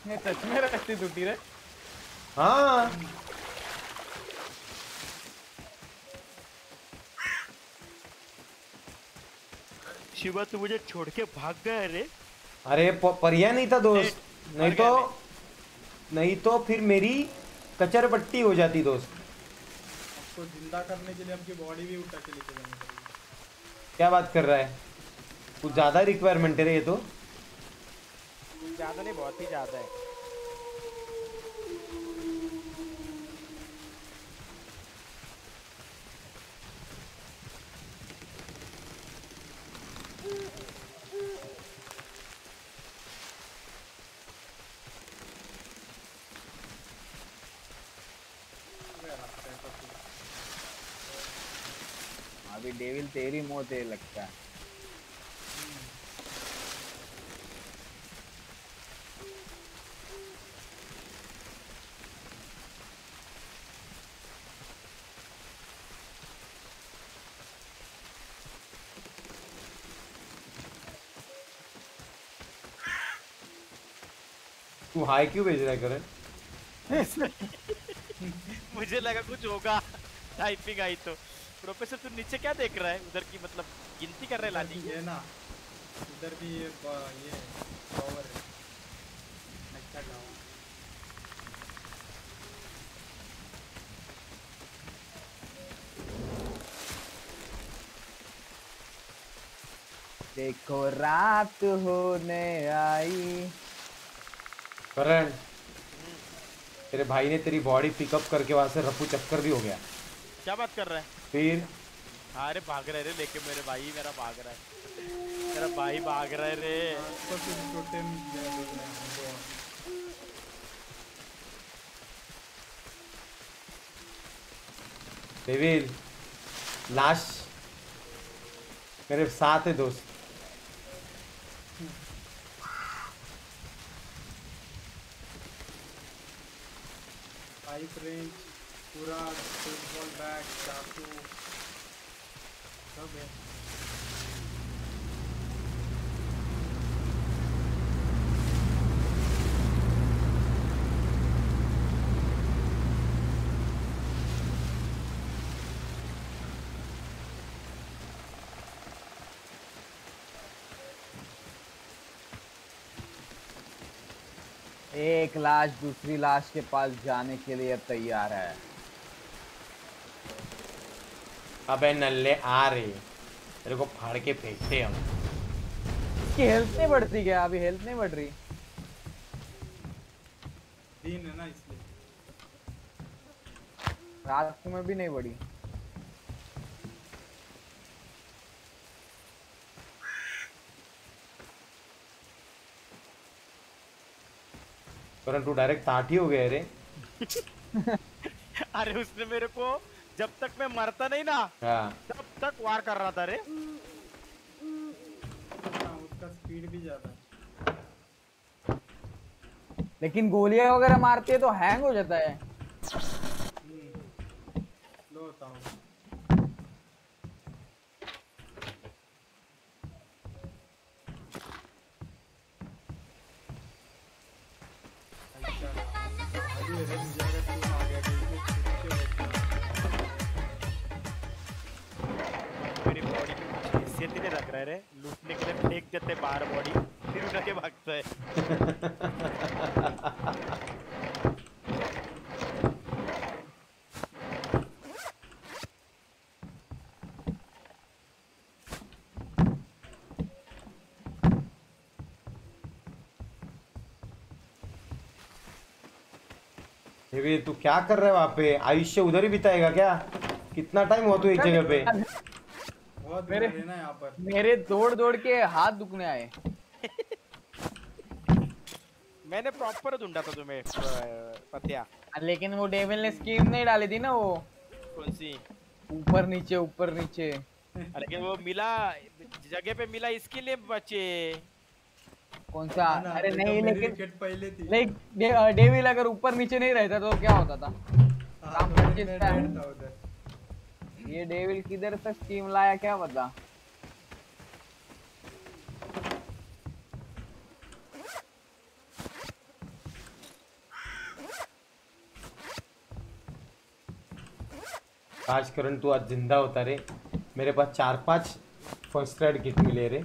ये सच में रस्सी टूटी रे। हाँ। शिवा तू मुझे छोड़ के भाग गया रे। अरे परिया नहीं था दोस्त। नहीं, नहीं तो नहीं तो फिर मेरी कचर पट्टी हो जाती दोस्त। आपको ज़िंदा करने के लिए आपकी बॉडी भी उठा के लेके जानी पड़ेगी। क्या बात कर रहा है? कुछ ज़्यादा रिक्वायरमेंट है ये तो। ज़्यादा नहीं बहुत ही ज़्यादा है अभी डेविल तेरी मौत है लगता है। तू हाई क्यों भेज रहा है करण? मुझे लगा कुछ होगा। टाइपिंग आई तो। प्रोफेसर तू नीचे क्या देख रहा है? उधर की मतलब गिनती कर रहे भी है ना इधर भी ये ये पावर है। अच्छा गाँव देखो रात होने आई। करण तेरे भाई ने तेरी बॉडी पिकअप करके वहाँ से रफू चक्कर भी हो गया। क्या बात कर रहा है? फिर? अरे भाग रहे रे लेके मेरे भाई मेरा भाग रहा है। मेरा भाई भाग रहा है रे। आपको कुछ टोटम दे रहे हमको डेविल लाश मेरे साथ है दोस्त। पाइप रेंज पूरा फुटबॉल बैग चाकू एक लाश दूसरी लाश के पास जाने के लिए तैयार है। अबे नल्ले आ रहे तेरे को फाड़ के फेंकते हम। इसकी हेल्थ नहीं बढ़ती क्या? अभी हेल्थ नहीं बढ़ रही। दिन है ना इसलिए। रात को में भी नहीं बढ़ी। करण तू डायरेक्ट ताटी हो गए रे। अरे उसने मेरे को जब तक मैं मरता नहीं ना हाँ। तब तक वार कर रहा था रे। हाँ, उसका स्पीड भी ज़्यादा लेकिन गोलियाँ वगैरह मारती है तो हैंग हो जाता है। लो भी तू क्या कर रहा है वहाँ पे? आयुष्य उधर ही बिताएगा क्या? कितना टाइम हुआ तू एक जगह पे? मेरे- मेरे पर। मेरे दौड़ दौड़ के हाथ दुखने आए। मैंने प्रॉपर ढूंढा था तुम्हें पतिया लेकिन वो डेविल ने स्कीम नहीं डाली थी ना वो। कौन सी? ऊपर नीचे ऊपर नीचे। लेकिन वो मिला जगह पे मिला इसके लिए बचे। कौन सा अरे नहीं लेकिन पहले थी। लाइक डेविल अगर ऊपर नीचे नहीं रहता तो क्या होता था? हाँ, तो ये डेविल किधर से स्कीम लाया क्या पता? आज करण तू आज ज़िंदा होता रे। मेरे पास चार पाँच फ़र्स्ट एड किट मिले रे।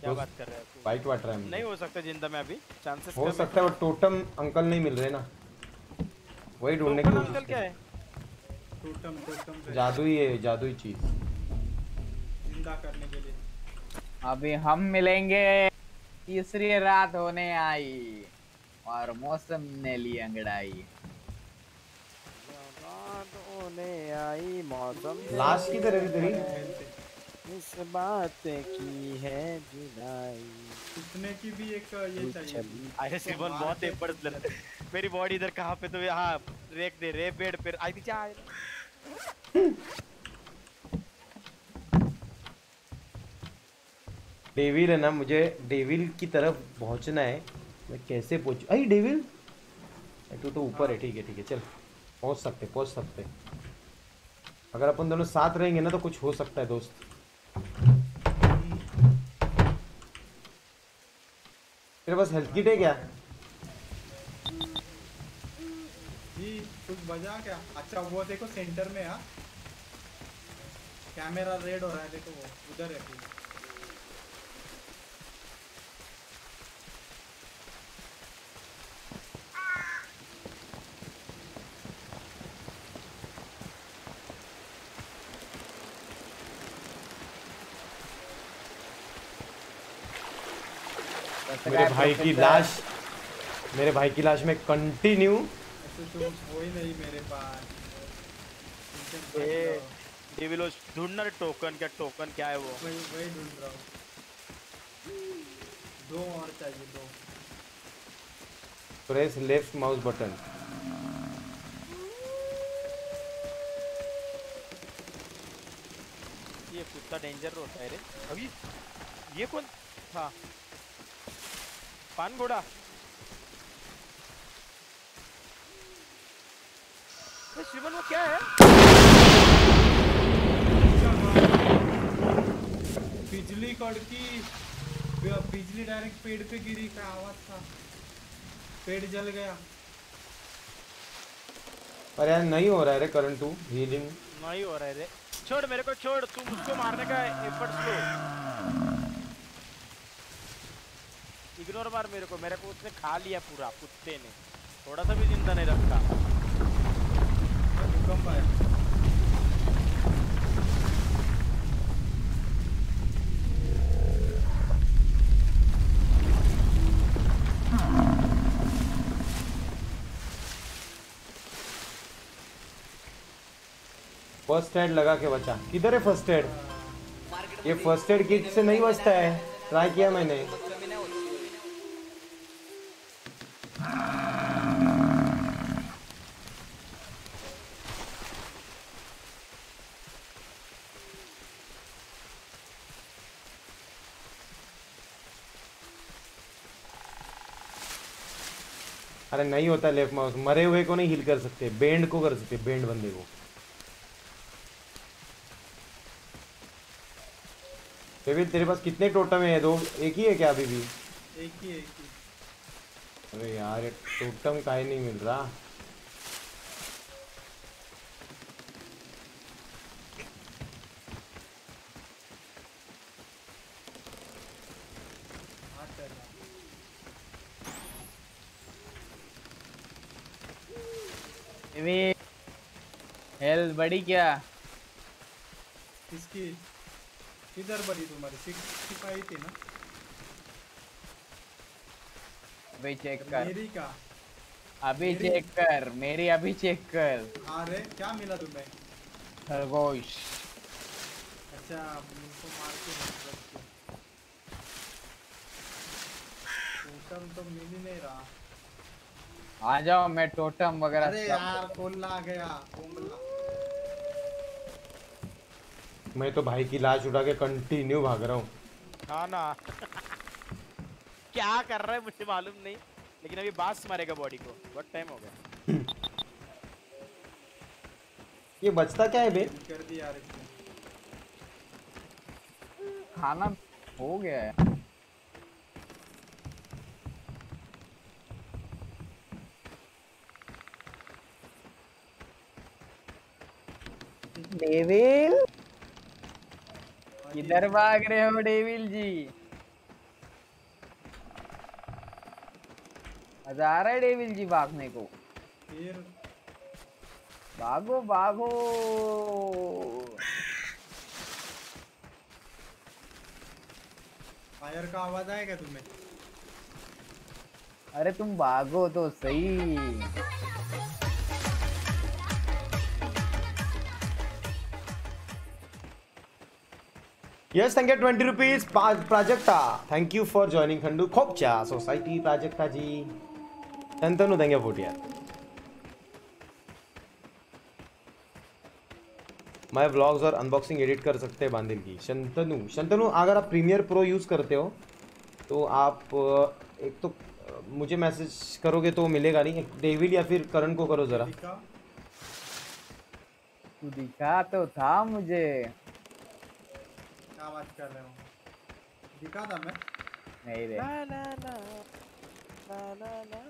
क्या बात कर रहे हो? तू? वाइट वाटर है नहीं हो सकता ज़िंदा में अभी। चांसेस हो सकता है वो टोटम अंकल नहीं मिल रहे ना। वही ढूँढने की अंकल कोशिश क्या है? टोटम टोटम जादुई है जादुई चीज़। ज़िंदा करने के लिए। अभी हम मिलेंगे तीसरी रात होने आई और मौसम ने ली अंगड़ाई। रात होने आई मौसम लास्ट की तरह भी तेरी? इस बात की है जुदाई। उसने की भी एक ये चाहिए। अरे सिमन बहुत एफर्ट लग मेरी बॉडी इधर कहाँ पे तो हाँ रेक दे रे बेड पे आई थी चाय। डेविल है ना मुझे डेविल की तरफ़ पहुँचना है। मैं कैसे पहुंचू? अरे डेविल? तू तो ऊपर है। ठीक है ठीक है चल। पहुँच सकते पहुँच सकते। अगर अपन दोनों साथ रहेंगे ना तो कुछ हो सकता है दोस्त। तेरे पास हेल्थ किट है क्या? जी, कुछ बजा क्या? अच्छा वो देखो सेंटर में, है। कैमरा रेड हो रहा है, देखो वो, उधर है। मेरे भाई की लाश मेरे भाई की लाश में कंटिन्यू ही ढूंढना टोकन क्या टोकन क्या है वो? वही वही ढूंढ रहा हूँ। दो और चाहिए दो। प्रेस लेफ़्ट माउस बटन ये कुत्ता डेंजर होता है रे। अभी ये कौन? था पान घोड़ा शिवन वो क्या है? बिजली कड़की बिजली डायरेक्ट पेड़ पे गिरी का आवाज़ था। पेड़ जल गया। अरे यार नहीं हो रहा है रे करंट टू हीलिंग नहीं हो रहा है रे। छोड़ मेरे को छोड़। तुम उसको मारने का एफर्ट लो इग्नोर मार मेरे को मेरे को उसने खा लिया पूरा, कुत्ते ने। थोड़ा सा भी ज़िंदा नहीं रखा फ़र्स्ट एड लगा के बचा। किधर है फ़र्स्ट एड ये फ़र्स्ट एड किट से नहीं बचता है। ट्राई किया मैंने। अरे नहीं होता लेफ़्ट माउस मरे हुए को नहीं हिल कर सकते बेंड को कर सकते बेंड बंदे को। डेविड तेरे पास कितने टोटम है? दो एक ही है क्या अभी भी? एक ही एक ही। अरे यार टोटम का ही नहीं मिल रहा? हेल्थ बड़ी क्या? किसकी किधर बड़ी तुम्हारी? सिक्सटी थी ना? अभी चेक कर। मेरी का? अभी मेरी? चेक कर मेरी अभी चेक कर। अरे क्या मिला तुम्हें? खरगोश। अच्छा मुझको मार के तो मिल ही नहीं रहा। आ जाओ मैं टोटम वगैरह अरे यार कोल्ला आ गया मैं तो भाई की लाश उठा के कंटिन्यू भाग रहा हूँ। हाँ ना। क्या कर रहा है मुझे मालूम नहीं। लेकिन अभी बास मारेगा बॉडी को। बहुत टाइम हो गया। ये बचता क्या है बे? कर दिया यार खाना हो गया है। डेविल किधर भाग रहे हो डेविल जी। मज़ा आ रहा है डेविल जी भागने को। फिर। भागो भागो। फायर का आवाज़ आएगा तुम्हें? अरे तुम भागो तो सही। Yes thank you twenty rupees Prajakta thank you for joining Khandu Khopcha society Prajakta ji Shantanu thank you फूट यार मैं व्लॉग्स और अनबॉक्सिंग एडिट कर सकते हैं बांदिल की शंतनु शंतनु अगर आप प्रीमियर प्रो यूज़ करते हो तो आप एक तो मुझे मैसेज करोगे तो मिलेगा नहीं डेविल या फिर करण को करो ज़रा तू दिखा तो था मुझे क्या बात कर रहे हो दिखा था मैं। नहीं रे। ला ला ला ला ला ला।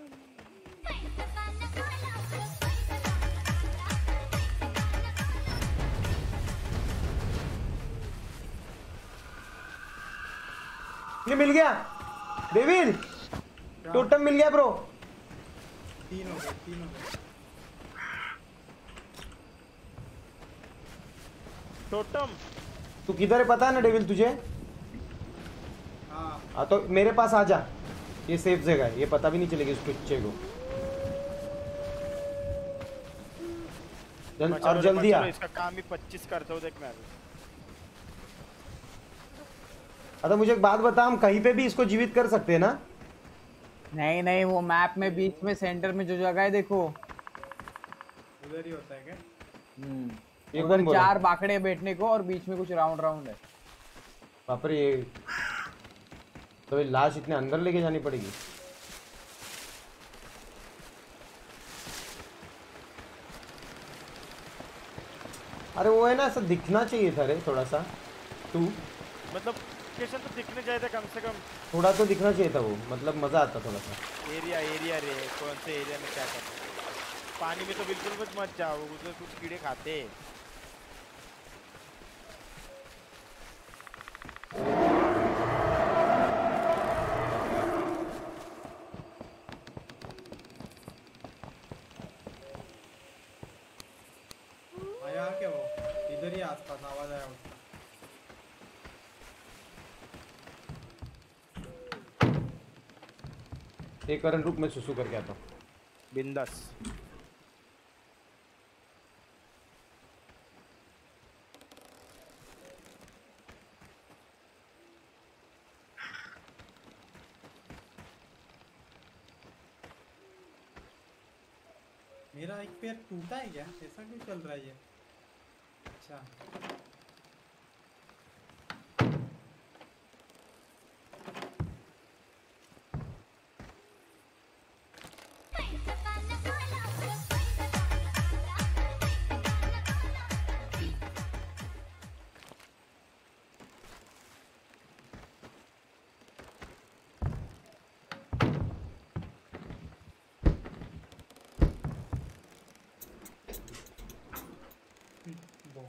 ये मिल गया। डेविल टोटम मिल गया ब्रो। तीन हो गए तीन हो गए। टोटम। तू किधर है पता है ना डेविल तुझे? हाँ। हाँ तो मेरे पास आ जा। ये सेफ़ जगह है ये पता भी नहीं चलेगी उस बच्चे को। जल, और जल्दी आ। इसका काम ही 25 करता हूँ देख मैं अभी। अच्छा मुझे एक बात बता हम कहीं पे भी इसको जीवित कर सकते हैं ना? नहीं नहीं वो मैप में बीच में सेंटर में जो जगह है देखो। उधर ही होता है क्या? हम्म। उधर चार बाकड़े बैठने को और बीच में कुछ राउंड राउंड है। बाप रे। ये तो ये लाश इतने अंदर लेके जानी पड़ेगी। अरे वो है ना ऐसा दिखना चाहिए था रे थोड़ा सा तू? मतलब लोकेशन तो दिखने चाहिए था कम से कम। थोड़ा तो दिखना चाहिए था वो। मतलब मज़ा आता थोड़ा सा एरिया एरिया रे। कौन से एरिया में क्या करना पानी में तो बिल्कुल मत मत जाओ। उधर कुछ कीड़े खाते हैं। आया क्या वो? इधर ही आसपास आवाज़ आया उसका एक करंट रुक मैं सुसु करके आता हूँ। बिंदास मेरा एक पैर टूटा है क्या ऐसा क्यों चल रहा है ये? अच्छा।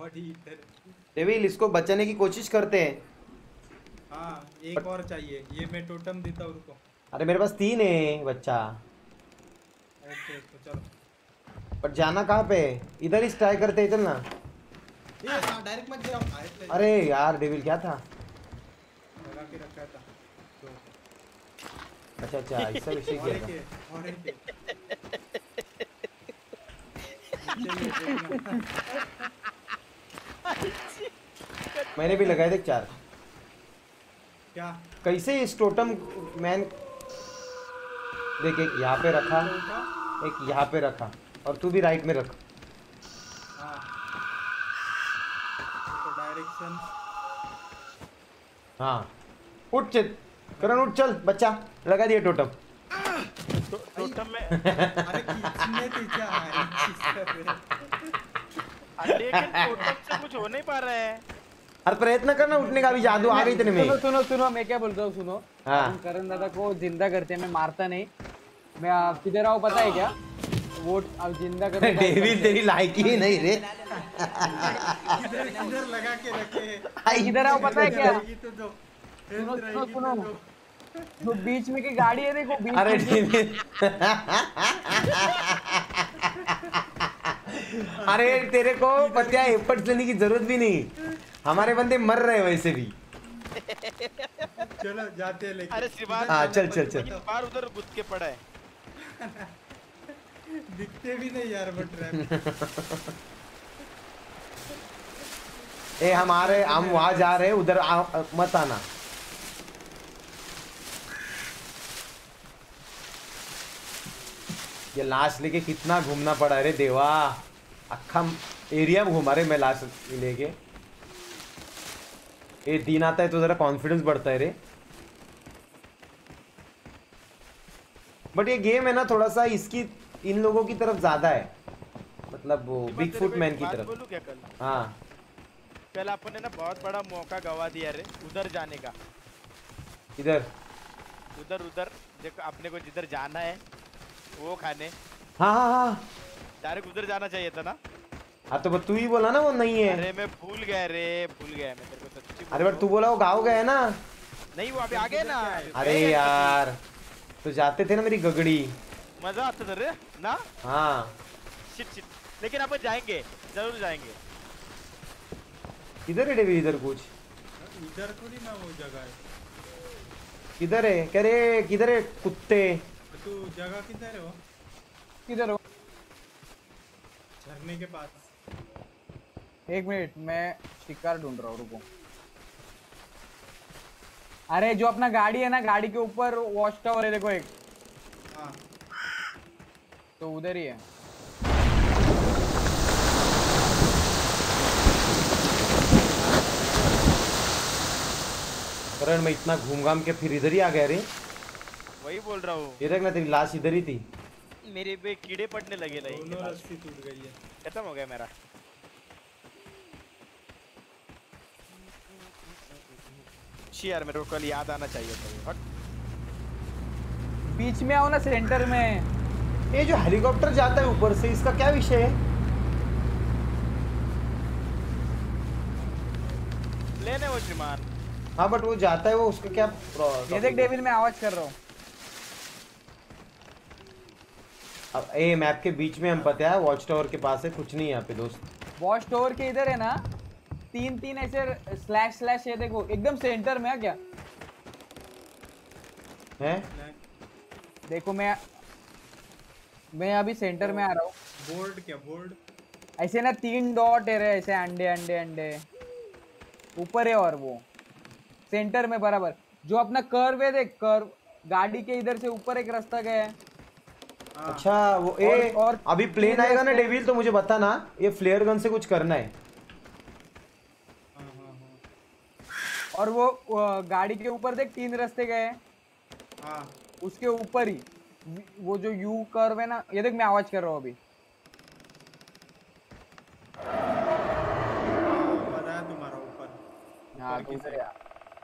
डेविल इसको बचाने की कोशिश करते हैं। हाँ एक और चाहिए। ये मैं टोटम देता हूँ रुको। अरे मेरे पास तीन है बच्चा। ओके तो चलो। पर जाना कहाँ पे इधर ही ट्राई करते हैं, चल ना। ये हाँ डायरेक्ट मत जाओ। अरे यार डेविल क्या था? लगा के रखा था। तो अच्छा अच्छा ऐसा विषय किया था है, और एक है। नीचे ही है, देखना। मैंने भी लगाए थे चार। क्या? कैसे इस टोटम मैन देख एक यहाँ पे रखा एक यहाँ पे रखा और तू भी राइट में रख। हाँ। तो डायरेक्शन हाँ। उठ चल। करण उठ चल बच्चा। लगा दिया टोटम तो टोटम में अरे किसने से कुछ हो नहीं पा रहा है। अरे प्रयत्न करना उठने का भी जादू आ गई तेरे में सुनो सुनो सुनो मैं क्या बोल रहा हूँ सुनो। हाँ। करण दादा को ज़िंदा करते हैं मैं मारता नहीं। मैं किधर आओ पता है क्या? वो अब ज़िंदा करने का- डेविल तेरी लायकी ही नहीं रे। किधर लगा के रखे। किधर आओ पता है क्या? तो दो सुनो सुनो तो सुनो। जो बीच में की गाड़ी है देखो बीच अरे अरे तेरे को पता है एफर्ट्स लेने की ज़रूरत भी नहीं। हमारे बंदे मर रहे वैसे भी। चलो जाते हैं लेके। अरे शिवान हाँ चल चल चल। बार उधर गुद के पड़ा है। दिखते भी नहीं यार वो ट्रैप ए हमारे हम वहाँ जा रहे हैं उधर मत आना। ये लाश लेके कितना घूमना पड़ा अरे देवा। अक्खा एरिया में घुमा रहे मैं लाश लेके। ये दिन आता है तो जरा कॉन्फिडेंस बढ़ता है रे। बट ये गेम है ना थोड़ा सा इसकी इन लोगों की तरफ़ ज़्यादा है। मतलब वो बिग फुट मैन की तरफ़। कल? हाँ। कल अपन ने ना बहुत बड़ा मौका गवा दिया रे उधर जाने का। इधर। उधर उधर देखो अपने को जिधर जाना है वो खाने। हाँ हाँ हाँ। डायरेक्ट उधर जाना चाहिए था ना। हाँ तो तू ही बोला ना वो नहीं है। अरे मैं भूल गया रे भूल गया मैं तेरे को सच्ची अरे बट तू बोला वो गाँव गए ना। नहीं वो अभी आ गए ना। अरे यार तो जाते थे ना मेरी गगड़ी। मज़ा आता था रे ना? हाँ। शिट शिट लेकिन अपन जाएँगे ज़रूर जाएँगे। किधर है डेवी इधर कुछ? इधर थोड़ी ना वो जगह है। किधर है? कह रे किधर है कुत्ते? तू जगह किधर है वो? किधर हो? झरने के पास एक मिनट मैं शिकार ढूंढ रहा हूँ रुको। अरे जो अपना गाड़ी है ना गाड़ी के ऊपर वॉच टावर है देखो एक। हाँ। तो उधर ही है। करण मैं इतना घूम घाम के फिर इधर ही आ गया रे। वही बोल रहा हूँ। ये देख ना तेरी लाश इधर ही थी। मेरे पे कीड़े पड़ने लगे नहीं। दोनों रस्सी टूट गई है। खत्म हो गया मेरा। यार मेरे को कल याद आना चाहिए था हट। बीच में आओ ना सेंटर में। ये जो हेलीकॉप्टर जाता है ऊपर से इसका क्या विषय है? लेने वो श्रीमान। हाँ बट वो जाता है वो उसका क्या ये देख डेविल मैं आवाज़ कर रहा हूँ। अब ए मैप के बीच में हम पता है वॉच टावर के पास है कुछ नहीं यहाँ पे दोस्त। वॉच टावर के इधर है ना तीन तीन ऐसे स्लैश स्लैश ये देखो एकदम सेंटर में है क्या? है? देखो मैं मैं अभी सेंटर में आ रहा हूँ। बोर्ड क्या बोर्ड ऐसे ना तीन डॉट है रे ऐसे अंडे अंडे अंडे। ऊपर है और वो। सेंटर में बराबर। जो अपना कर्व है देख कर्व गाड़ी के इधर से ऊपर एक रास्ता गया है। अच्छा वो ए और- और अभी प्लेन आएगा ना डेविल तो मुझे बता ना ये फ्लेयर गन से कुछ करना है। हाँ। हाँ और वो, गाड़ी के ऊपर देख तीन रास्ते गए हैं। हाँ। हाँ उसके ऊपर ही वो जो यू कर्व है ना ये देख मैं आवाज़ कर रहा हूँ अभी। तुम्हारा ऊपर। हाँ तो side। है।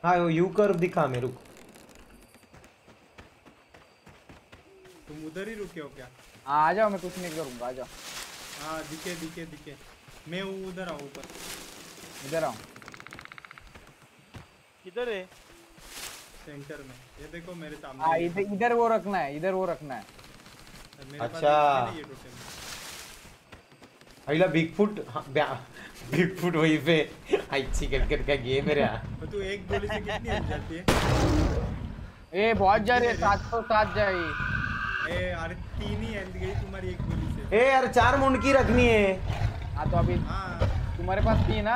हाँ वो यू कर्व दिखा मेरे को। तुम उधर ही रुके हो क्या? हाँ, आ जाओ मैं कुछ नहीं करूँगा आ जाओ। हाँ दिखे दिखे दिखे। मैं वो उधर आऊँ ऊपर। इधर आओ। किधर है? सेंटर में। ये देखो मेरे हाँ सामने इधर इधर वो रखना है इधर वो रखना है। अच्छा। अगला बिग फुट बिग फुट वहीं पे अच्छी क्रिकेट का गेम है रे। तो तू एक गोली से कितनी हट जाती है? ए बहुत जा रही है सात सौ सात जाए ए अरे तीन ही हेल्थ गई तुम्हारी एक गोली से ए यार चार मुंडकी रखनी है हाँ तो अभी हाँ तुम्हारे पास थी ना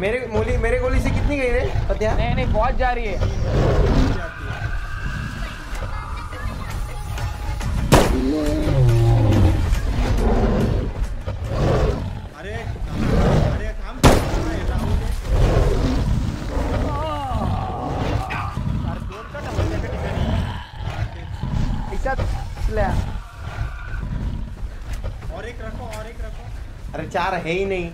मेरे मोली मेरे गोली से कितनी गई रे पत्या नहीं नहीं बहुत जा रही है दिसल्या और एक रखो और एक रखो। अरे चार है ही नहीं।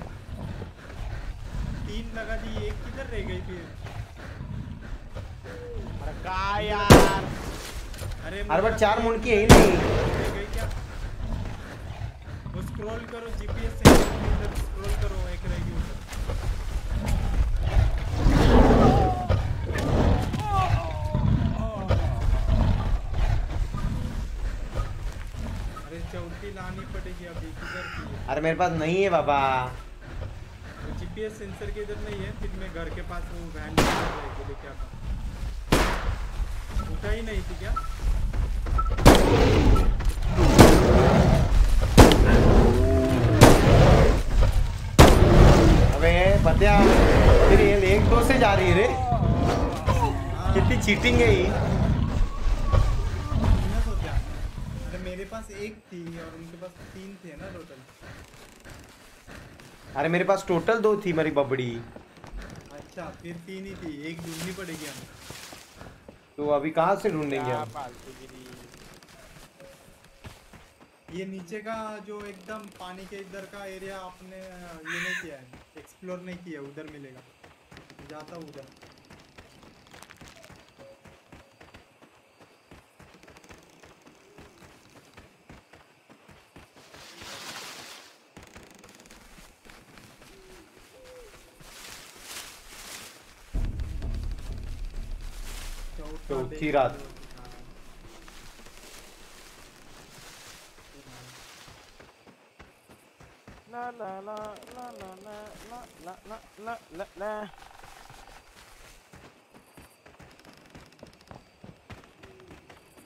तीन लगा दी एक किधर रह गई फिर? अरे का यार? अरे अरे बट चार मुंडकी एक है ही नहीं। रह गई क्या? वो स्क्रॉल करो जीपीएस से इधर स्क्रॉल करो अरे लानी पड़ेगी अभी किधर की। अरे मेरे पास नहीं है बाबा। जीपीएस सेंसर के इधर नहीं है फिर मैं घर के पास वो वैन रहेगी लेके आता उठा ही नहीं थी क्या? अबे बतिया फिर ये एक दो से जा रही है रे? कितनी चीटिंग है ये। पास एक थी और उनके पास तीन थे ना टोटल अरे मेरे पास टोटल दो थी मेरी बबड़ी। अच्छा फिर तीन ही थी एक ढूंढनी पड़ेगी हमें। तो अभी कहाँ से ढूंढेंगे हम? ये नीचे का जो एकदम पानी के इधर का एरिया आपने ये नहीं किया है एक्सप्लोर नहीं किया उधर मिलेगा। जाता हूँ उधर। चौथा रात। हाँ।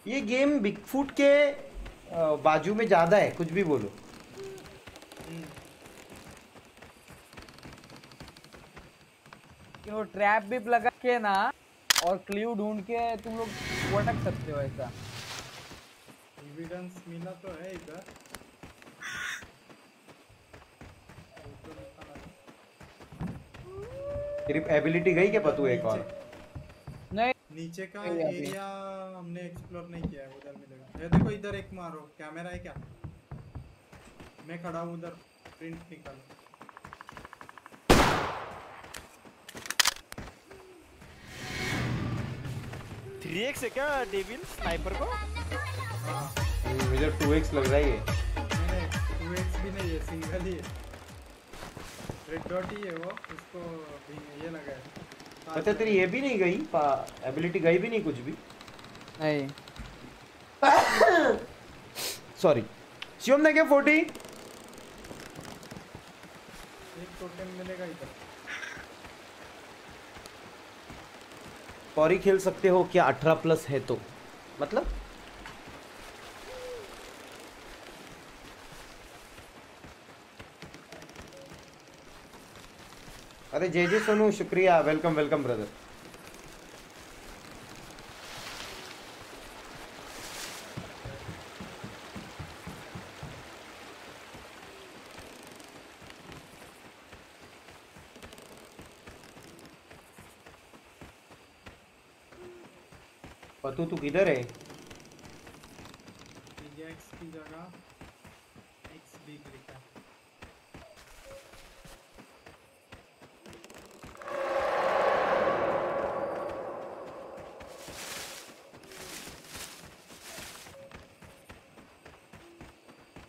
ये गेम बिगफुट के बाजू में ज़्यादा है कुछ भी बोलो वो ट्रैप भी लगा के ना और क्ल्यू ढूंढ के तुम लोग भटक सकते हो ऐसा। एविडेंस मिला तो है इधर। तेरी एबिलिटी गई क्या पतू एक और? नहीं। नीचे का एरिया हमने एक्सप्लोर नहीं किया है उधर मिलेगा। ये देखो इधर एक मारो कैमरा है क्या? मैं खड़ा हूँ उधर प्रिंट निकालो। थ्री एक्स है क्या डेविल स्नाइपर को। मुझे टू एक्स लग रहा है ये। टू एक्स भी नहीं है सिंगल ही है। रेड डॉट ही है वो उसको ये लगा है। अच्छा तेरी ये भी नहीं गई? एबिलिटी गई भी नहीं कुछ भी। नहीं। सॉरी शिवम ने क्या फोर्टी। एक टोटल मिलेगा इधर। पौरी खेल सकते हो क्या? 18 प्लस है तो। मतलब? अरे जय जय सोनू, शुक्रिया। वेलकम वेलकम ब्रदर तू किधर है एक्स की जगह एक्स बी लिखा है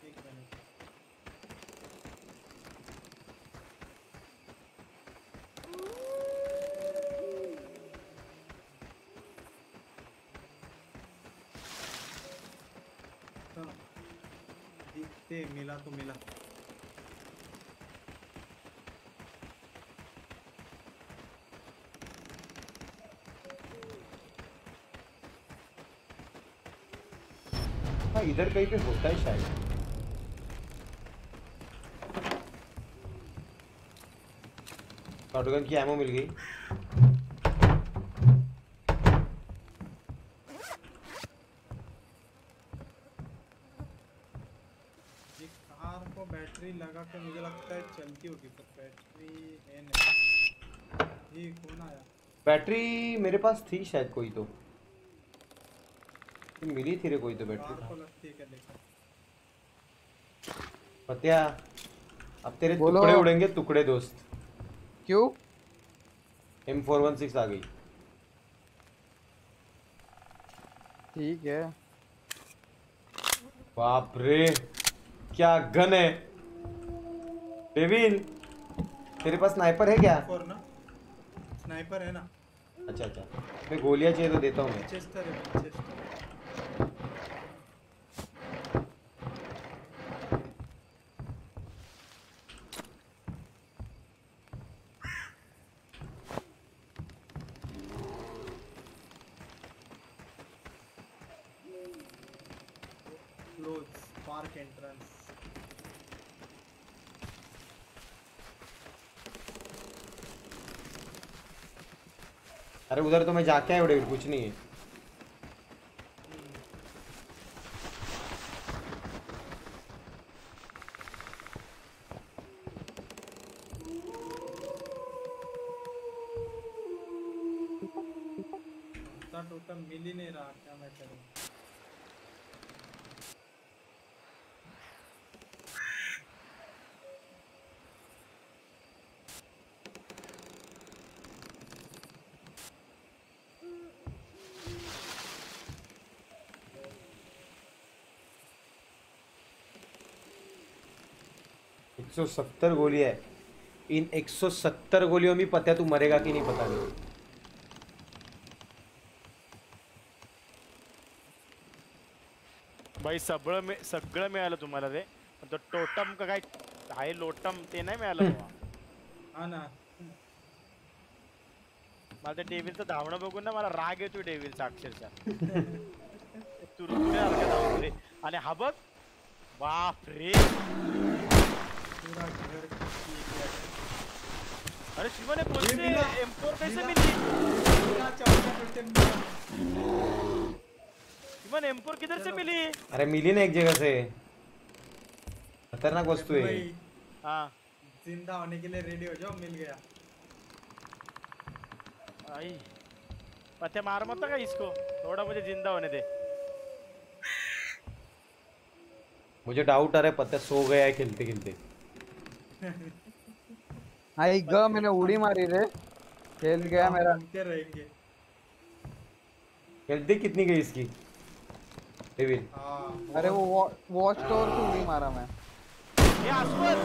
एक मिनट हाँ, दिखते मिला तो मिला। हाँ इधर कहीं पे होता है शायद। शॉटगन की एमो मिल गई ये कार को बैटरी लगा के मुझे है चलती होगी पर बैटरी है नहीं। ये कौन आया? बैटरी मेरे पास थी शायद कोई तो। मिली थी रे कोई तो बैटरी को है पतिया अब तेरे टुकड़े उड़ेंगे टुकड़े दोस्त। क्यों? एम फोर वन सिक्स आ गई। ठीक है। बाप रे क्या गन है। डेविल तेरे पास स्नाइपर है क्या? और ना? स्नाइपर है ना? अच्छा अच्छा। मैं गोलियाँ चाहिए तो देता हूँ मैं। उधर तो मैं जाके आया डेविड कुछ नहीं है। 170 गोलियाँ है। इन 170 गोलियों में पता है तू मरेगा कि नहीं पता नहीं। भाई सगळं मी सगळं मिळालं तुम्हाला तो मतलब टोटम का काय लोटम ते नाही मिळालं हा ना। मला ते डेव्हिलचं ना मला तो राग येतो डेव्हिलचा अक्षरशः तुरुतुऱ्या धावतो हा बघ बाप रे। अरे शिवाने ये बोलते मिला. एम्पोर कैसे मिली? मिला. शिवन एम्पोर किधर से मिली? अरे मिली ना एक जगह से। खतरनाक वस्तु है। हाँ। ज़िंदा होने के लिए रेडी हो जाओ मिल गया। आई पत्ते मार मत का इसको। थोड़ा मुझे ज़िंदा होने दे। मुझे डाउट आ रहा है पता सो गया है खेलते खेलते आई ग मैंने उड़ी मारी रे। खेल गया मेरा। घूमते रहेंगे। खेलते कितनी गई इसकी। डेविल हाँ अरे वो वॉच टावर से उड़ी मारा मैं। ये आसमान।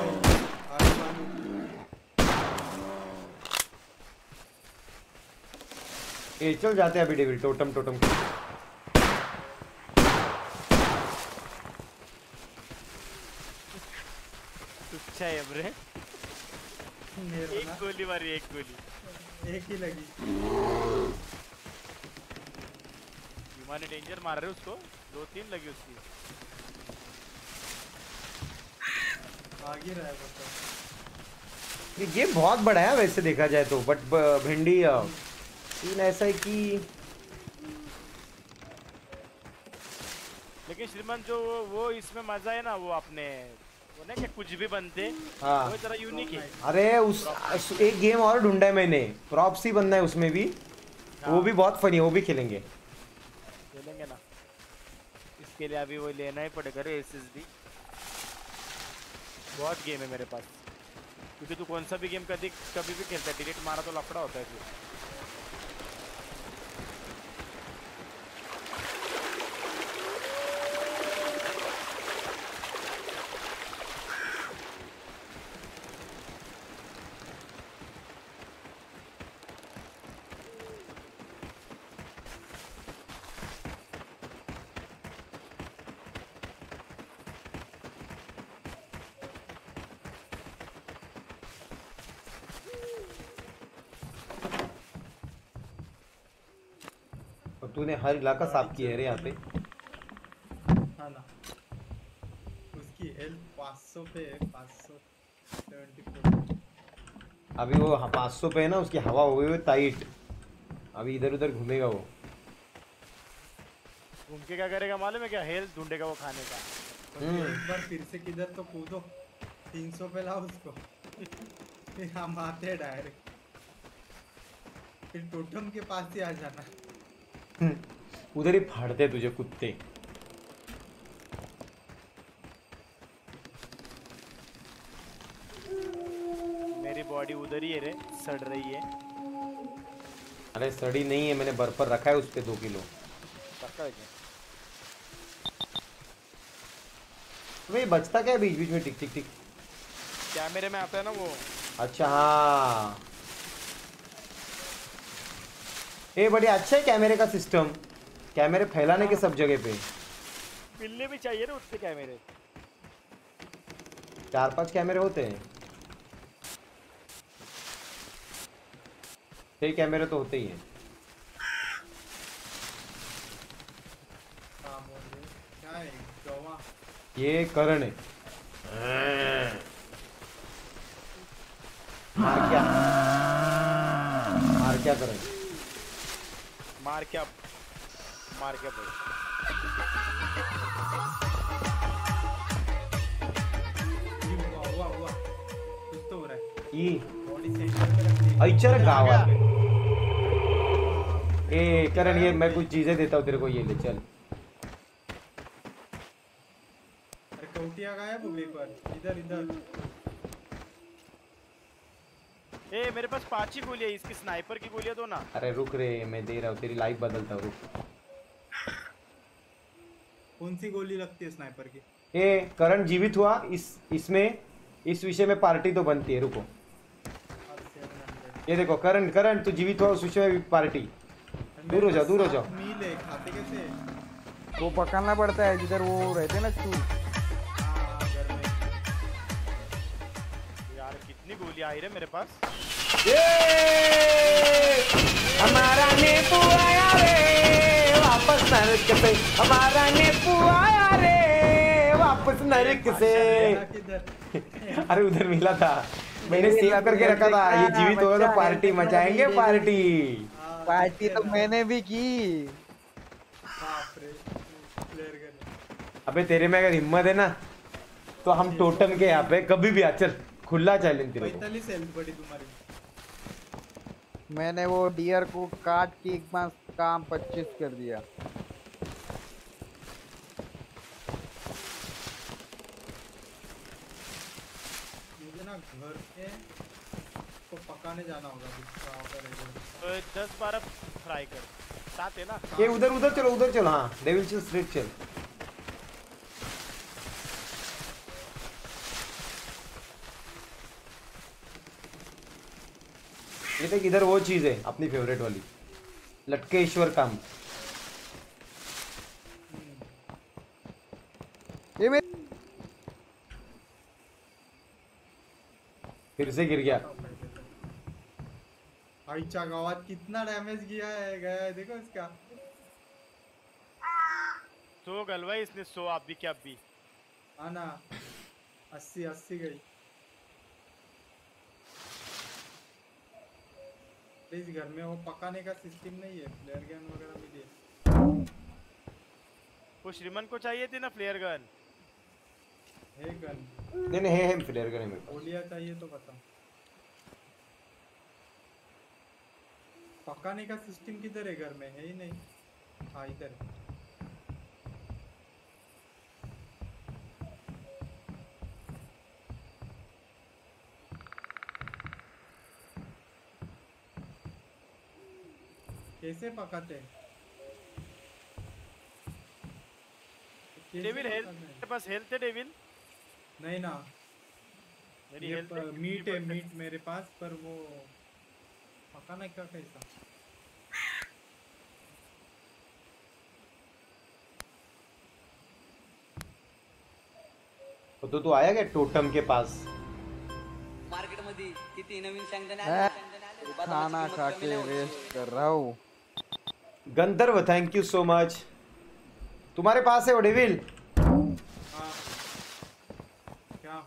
ये चल जाते हैं अभी डेविल टोटम टोटम तुच्छा है अब एक गोली मारी एक गोली. एक ही लगी. विमान डेंजर मार रहे उसको. दो तीन लगी उसकी. भाग ही रहा है ये गेम बहुत बड़ा है वैसे देखा जाए तो बट भिंडी सीन ऐसा है कि लेकिन श्रीमान जो वो, इसमें मज़ा है ना वो अपने कुछ भी बनते हाँ। वो यूनिक है। अरे उस एक गेम और ढूंढा है मैंने। प्रॉप्स ही बनना है उसमें भी। वो भी बहुत फनी है वो भी खेलेंगे। खेलेंगे ना। इसके लिए अभी वो लेना ही पड़ेगा रे एसएसडी बहुत गेम है मेरे पास। क्योंकि तू कौन सा भी गेम कभी कभी भी खेलता है डिलीट मारा तो लफड़ा होता है फिर। तूने हर इलाका साफ़ किया है रे यहाँ पे। हाँ उसकी 500 पे है 574 अभी वो पाँच सौ पे है ना उसकी हवा हो गई हुई टाइट अभी इधर उधर घूमेगा वो। घूम के क्या करेगा मालूम है क्या? हेल्थ ढूंढेगा वो खाने का। तो एक बार फिर से किधर तो कूदो। 300 पे लाओ उसको। फिर हम आते हैं डायरेक्ट फिर टोटम के पास ही आ जाना। उधर ही फाड़ते तुझे कुत्ते। मेरी बॉडी उधर ही है रे सड़ रही है। अरे सड़ी नहीं है मैंने बर्फ़ पर रखा है उस पर दो किलो। है भाई बचता क्या है बीच बीच में? टिक टिक टिक। कैमरे में आता है ना वो। अच्छा हाँ। ये बढ़िया अच्छा है कैमरे का सिस्टम। कैमरे फैलाने के सब जगह पे। मिलने भी चाहिए ना उससे कैमरे? चार पाँच कैमरे होते हैं। छह कैमरे तो होते ही है। ये करण है। मार क्या? मार क्या करण? मार क्या मार क्या बोल ये हुआ हुआ हुआ तो हो है है गावात ए करण ये मैं कुछ चीज़ें देता हूँ तेरे को ये ले चल। अरे कौटिया गायब हो गई पर। इधर इधर। ए मेरे पास पाँच ही गोलियाँ इसकी स्नाइपर की गोलियाँ दो ना। अरे रुक रे मैं दे रहा हूँ तेरी लाइफ बदलता हूँ रुक। कौन सी गोली लगती है स्नाइपर की? ए करण जीवित हुआ इस इसमें इस विषय में पार्टी तो बनती है रुको। ये देखो करण करण तू जीवित हुआ उस विषय में पार्टी दूर हो जाओ दूर हो जाओ। मील है खाते कैसे? वो पकड़ना पड़ता है जिधर वो रहते हैं ना चूल गोलियाँ आई रे मेरे पास। ये! हमारा नेपू आया रे वापस नरक से। हमारा नेपू आया रे वापस नरक से। अरे उधर मिला था। मैंने सेव करके रखा था। ये जीवित होगा तो पार्टी मचाएँगे पार्टी। हाँ, पार्टी तो मैंने भी की। बाप रे प्लेयर कर अबे तेरे में अगर हिम्मत है ना तो हम टोटम के यहाँ पे कभी भी आ चल। खुला चैलेंज तेरे को पैंतालीस हेल्थ बड़ी तुम्हारी। मैंने वो डियर को काट के एक बार काम पच्चीस कर दिया। मुझे ना घर पे को पकाने जाना होगा। तो दस बारह फ्राई कर। सात है ना? ये उधर उधर चलो उधर चलो हाँ। डेविल चल स्ट्रेट चल। ये देख इधर वो चीज़ है अपनी फेवरेट वाली। लटकेश्वर काम ये मेरे फिर से गिर गया। आईच्या गावात कितना डैमेज किया है गया है देखो इसका। सो गलवाई इसने सो आप भी क्या भी। हाँ ना अस्सी अस्सी गई। प्लीज़ घर में वो पकाने का सिस्टम नहीं है फ्लेयर गन वगैरह मिली वो श्रीमन को चाहिए थी ना फ्लेयर गन है गन नहीं नहीं है है फ्लेयर गन है मेरे पास। गोलियाँ चाहिए तो बता पकाने का सिस्टम किधर है घर में? है ही नहीं। हाँ इधर है। कैसे पकाते हैं? डेविल हेल्थ मेरे पास हेल्थ है डेविल। नहीं ना। मेरी हेल्थ मीट है मीट मेरे पास पर वो पकाना क्या कैसा? तो तू आया क्या टोटम के पास? मार्केट मध्ये किती नवीन शेंगदाणे है? खाना किंमत खा कमी के नाही होत. रेस्ट कर रहा हूँ। गंधर्व थैंक यू सो मच तुम्हारे पास है वो डेविल हाँ क्या?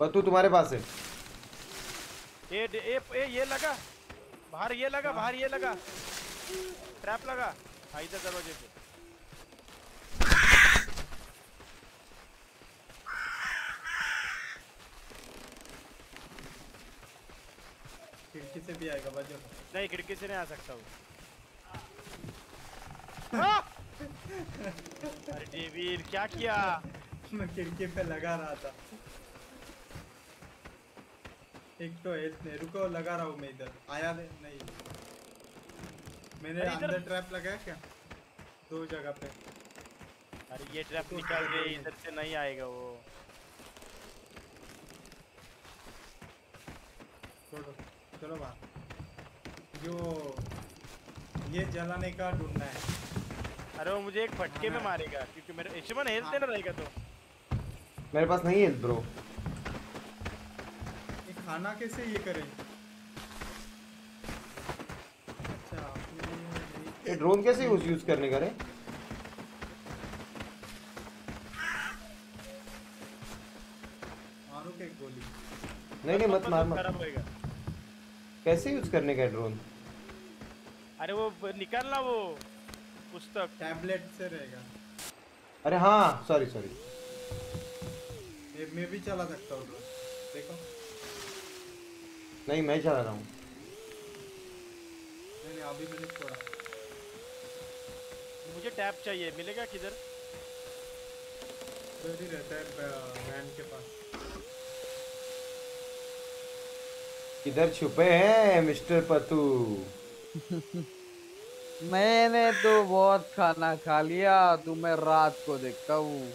पतू तुम्हारे पास है। ए ए ए ये लगा। बाहर ये लगा बाहर ये लगा। ट्रैप लगा। हाँ इधर दरवाजे पे। खिड़की से भी आएगा बजो। नहीं खिड़की से नहीं आ सकता हूँ हाँ! देवीर क्या किया? मैं खिड़की पे लगा रहा था। एक तो हेल्थ नहीं रुको लगा रहा हूँ मैं इधर। आया दे नहीं। मैंने अंदर ट्रैप लगाया क्या? दो जगह पे। अरे ये ट्रैप निकाल दे इधर से नहीं आएगा वो। छोड़ो चलो बाहर। जो ये जलाने का ढूंढना है। अरे वो मुझे एक फटके में मारेगा क्योंकि मेरे इशमन हेल्थ देना रहेगा तो। मेरे पास नहीं है ब्रो ये खाना कैसे ये करें? अच्छा ये ड्रोन कैसे यूज़ यूज़ करने का रे? मारो के गोली? नहीं नहीं मत मार मत कैसे यूज़ करने का ड्रोन अरे वो निकालना वो। पुस्तक। टैबलेट से रहेगा। अरे हाँ सॉरी सॉरी मैं भी चला सकता हूँ। देखो। नहीं मैं चला रहा हूँ। नहीं नहीं अभी मैंने छोड़ा। मुझे टैप चाहिए मिलेगा किधर? रहता है वैन के पास। किधर छुपे हैं मिस्टर पतू? मैंने तो बहुत खाना खा लिया, तुम्हें रात को देखता हूँ।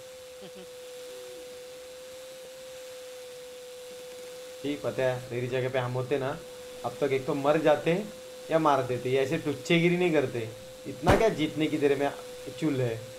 ठीक, पता है, तेरी जगह पे हम होते ना, अब तक एक तो मर जाते या मार देते ऐसे ऐसे टुच्चेगिरी नहीं करते। इतना क्या जीतने की तेरे में चुल है?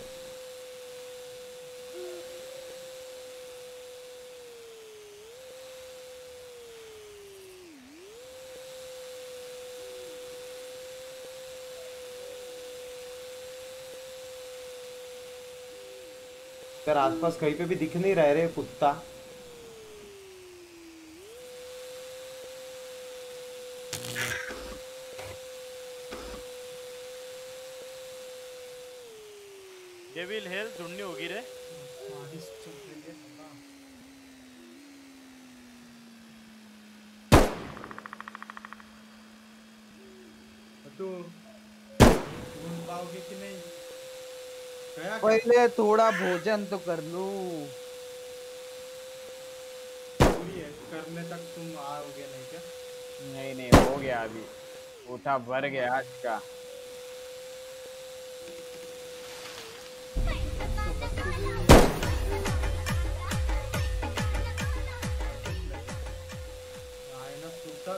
तेरे आसपास कहीं पे भी दिख नहीं रहा रे कुत्ता। डेविल हेल्थ ढूंढनी होगी रे बारिश चल रही है हाँ। तो ढूंढ पाओगे कि नहीं गया क्या? पहले थोड़ा भोजन तो कर लूँ। पूरी करने तक तुम आओगे नहीं क्या? नहीं नहीं हो गया अभी। उठा भर गया आज का।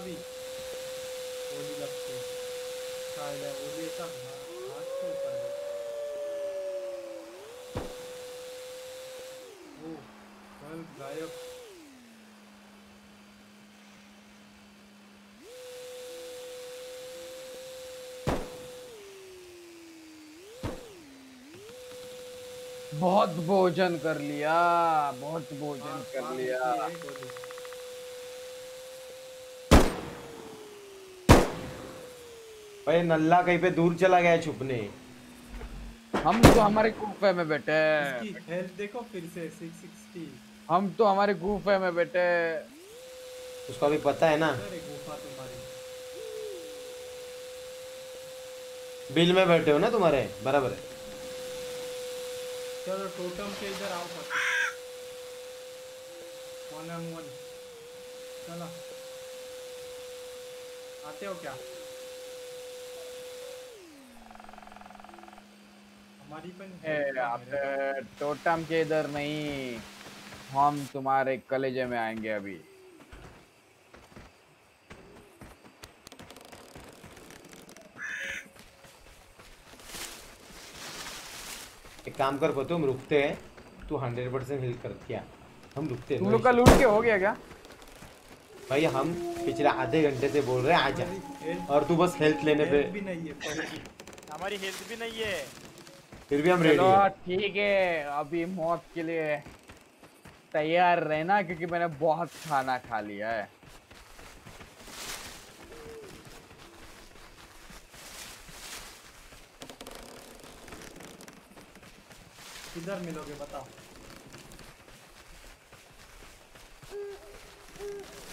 बी ओली लागते ओली येतात ना हात ठेव पडले हो बल्ब गायब बहुत भोजन कर लिया बहुत भोजन हाँ, कर हाँ, लिया। भाई नल्ला कहीं पे दूर चला गया छुपने। हम तो हमारे गुफे में बैठे। हैं। हेल्थ देखो फिर से 660 हम तो हमारे गुफे में बैठे। हैं। उसको अभी पता है ना। बिल में बैठे हो ना तुम्हारे? बराबर है। चलो टोटम के इधर आओ पर वन एम वन चलो। आते हो क्या? हमारी टोटम के इधर नहीं। हम तुम्हारे कलेजे में आएँगे अभी। एक काम कर पतो हम रुकते हैं। तू हंड्रेड परसेंट हेल्प कर क्या? हम रुकते हैं तुम लोग का लूट के हो गया क्या? भाई हम पिछले आधे घंटे से बोल रहे हैं आजा हेल्थ और तू बस हेल्थ लेने पे। भी नहीं है हमारी हेल्थ भी नहीं है। फिर भी हम रेडी हैं। ठीक है अभी मौत के लिए तैयार रहना क्योंकि मैंने बहुत खाना खा लिया है। किधर मिलोगे बताओ।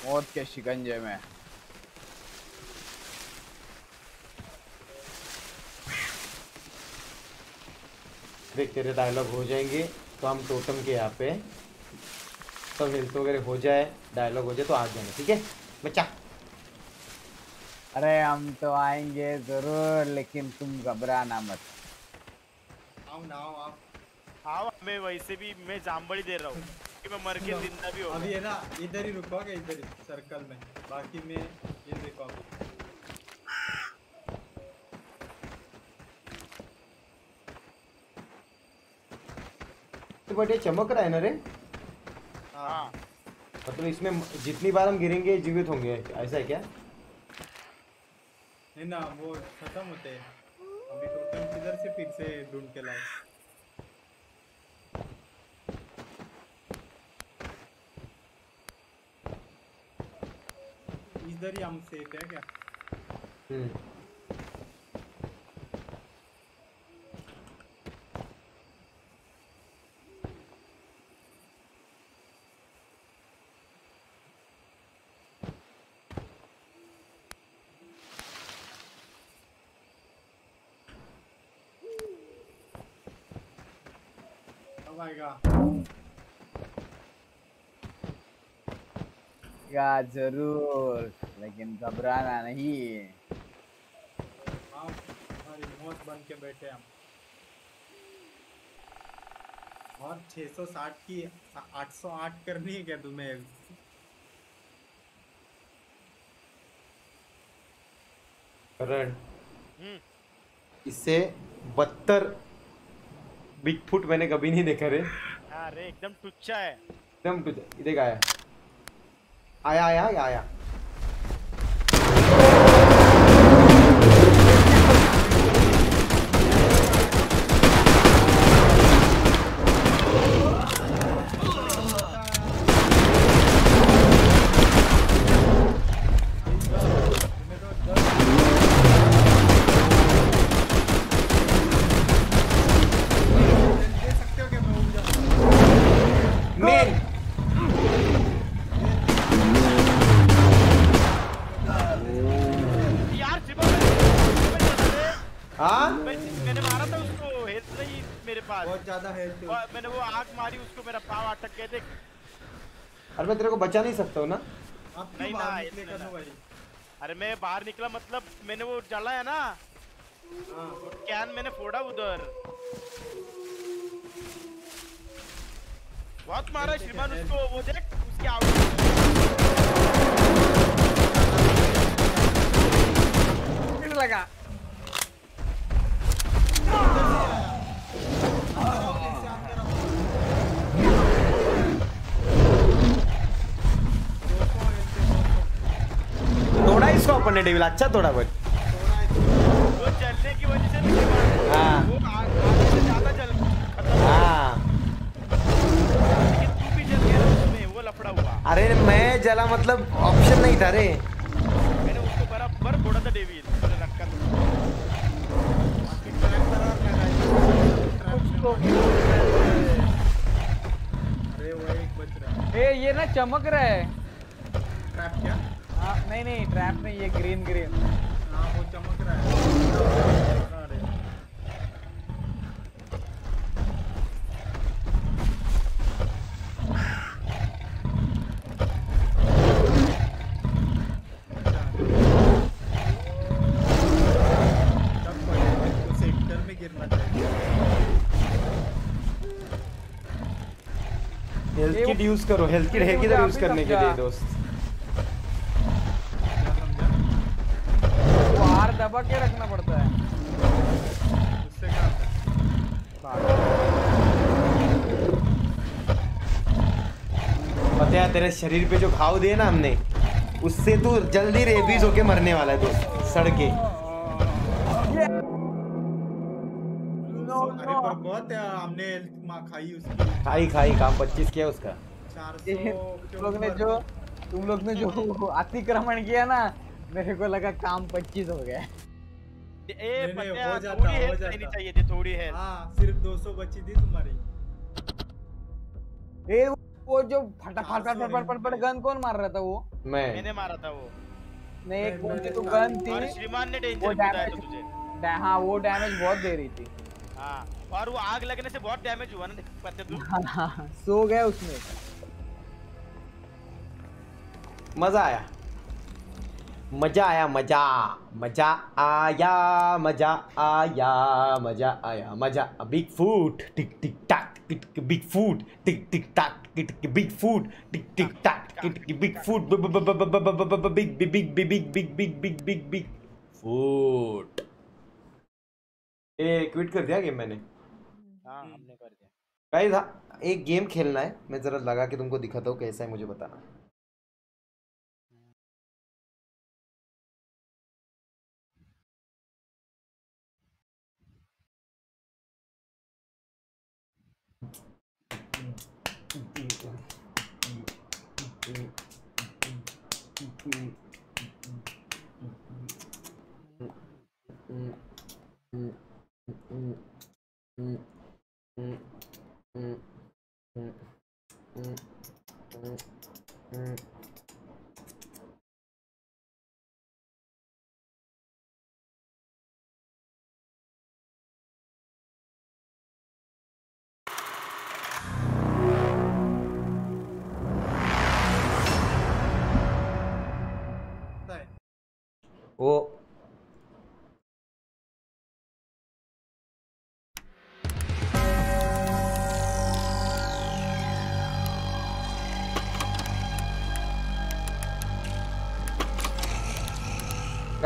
मौत के शिकंजे में। देख तेरे डायलॉग हो जाएँगे तो हम टोटम के यहाँ पे तो हेल्थ वगैरह हो जाए डायलॉग हो जाए तो आ जाना ठीक है? बच्चा। अरे हम तो आएँगे ज़रूर लेकिन तुम घबराना मत। आओ ना आओ आप हाँ मैं वैसे भी मैं जामबड़ी दे रहा हूँ। कि मैं मर के ज़िंदा भी हो अभी है ना इधर ही रुकोगे इधर ही सर्कल में। बाकी में ये देखो अभी। तो बट ये चमक रहा है ना रे? हाँ। मतलब इसमें जितनी बार हम गिरेंगे जीवित होंगे ऐसा है क्या? है ना वो खत्म होते हैं। अभी टोटल किधर से फिर से ढूंढ के लाए? इधर ही हम सेफ़ है क्या? हम्म। अब आएगा। या ज़रूर। लेकिन घबराना नहीं। हाँ मौत बन के बैठे हम। और 660 की 808 करनी है क्या तुम्हें? करण। हम्म। इससे बदतर बिग फुट मैंने कभी नहीं देखा रे। अरे एकदम टुच्चा है। एकदम इधर आया आया आया आया। ज़्यादा है तो मैंने वो आग मारी उसको मेरा पाव अटक गया देख। अरे मैं तेरे को बचा नहीं सकता हूँ ना? आप नहीं ना, इतने करो भाई अरे मैं बाहर निकला मतलब मैंने वो जला है ना। हाँ। कैन मैंने फोड़ा उधर। बहुत मारा श्रीमान उसको वो देख उसकी आवाज़ लगा। जल गया ना उसमें वो लफड़ा हुआ अरे मैं जला मतलब ऑप्शन नहीं था रे। मैंने उसको बराबर फोड़ा था डेविल अरे वो एक बच रहा है ए ये ना चमक रहा है। ट्रैप क्या? हाँ नहीं नहीं ट्रैप नहीं ये ग्रीन ग्रीन हाँ वो चमक रहा है। हेल्थ किट यूज़ करो हेल्थ किट है किधर यूज़ करने के लिए दोस्त क्या समझा वो हार दबा के रखना पड़ता है? उससे क्या पता है तेरे शरीर पे जो घाव दिए ना हमने उससे तू जल्दी रेबीज होके मरने वाला है दोस्त सड़के। नो अरे पर बहुत हमने खाई उसकी। खाई खाई काम पच्चीस किया उसका। चार सौ तुम लोग ने जो तुम लोग ने जो अतिक्रमण किया ना मेरे को लगा काम 25 हो गया। ए हो जाता, थोड़ी हो जाता। चाहिए थी थोड़ी हेल्थ हाँ सिर्फ़ 200 बची थी तुम्हारी। ए वो जो फटा फटा फट फट फट गन कौन मार रहा था वो? मैं। मैंने मारा था वो। नहीं एक कौन सी तो गन और थी? श्रीमान ने वो डेंजर बताया था डैमेज तुझे हाँ वो डैमेज बहुत दे रही थी। हाँ और वो आग लगने से बहुत डैमेज हुआ ना तू। हाँ, हाँ, हाँ, सो गए उसमें। मज़ा आया। मज़ा आया मज़ा मज़ा आया मज़ा आया मज़ा आया मज़ा big foot tick tick tock tick big foot tick tick tock tick big foot tick tick tock tick big foot big big big big big big big big big big foot ए quit कर दिया game मैंने हाँ हमने कर दिया guys एक game खेलना है मैं जरा लगा के तुमको दिखाता हूँ कैसा है मुझे बताना Mm. Mm.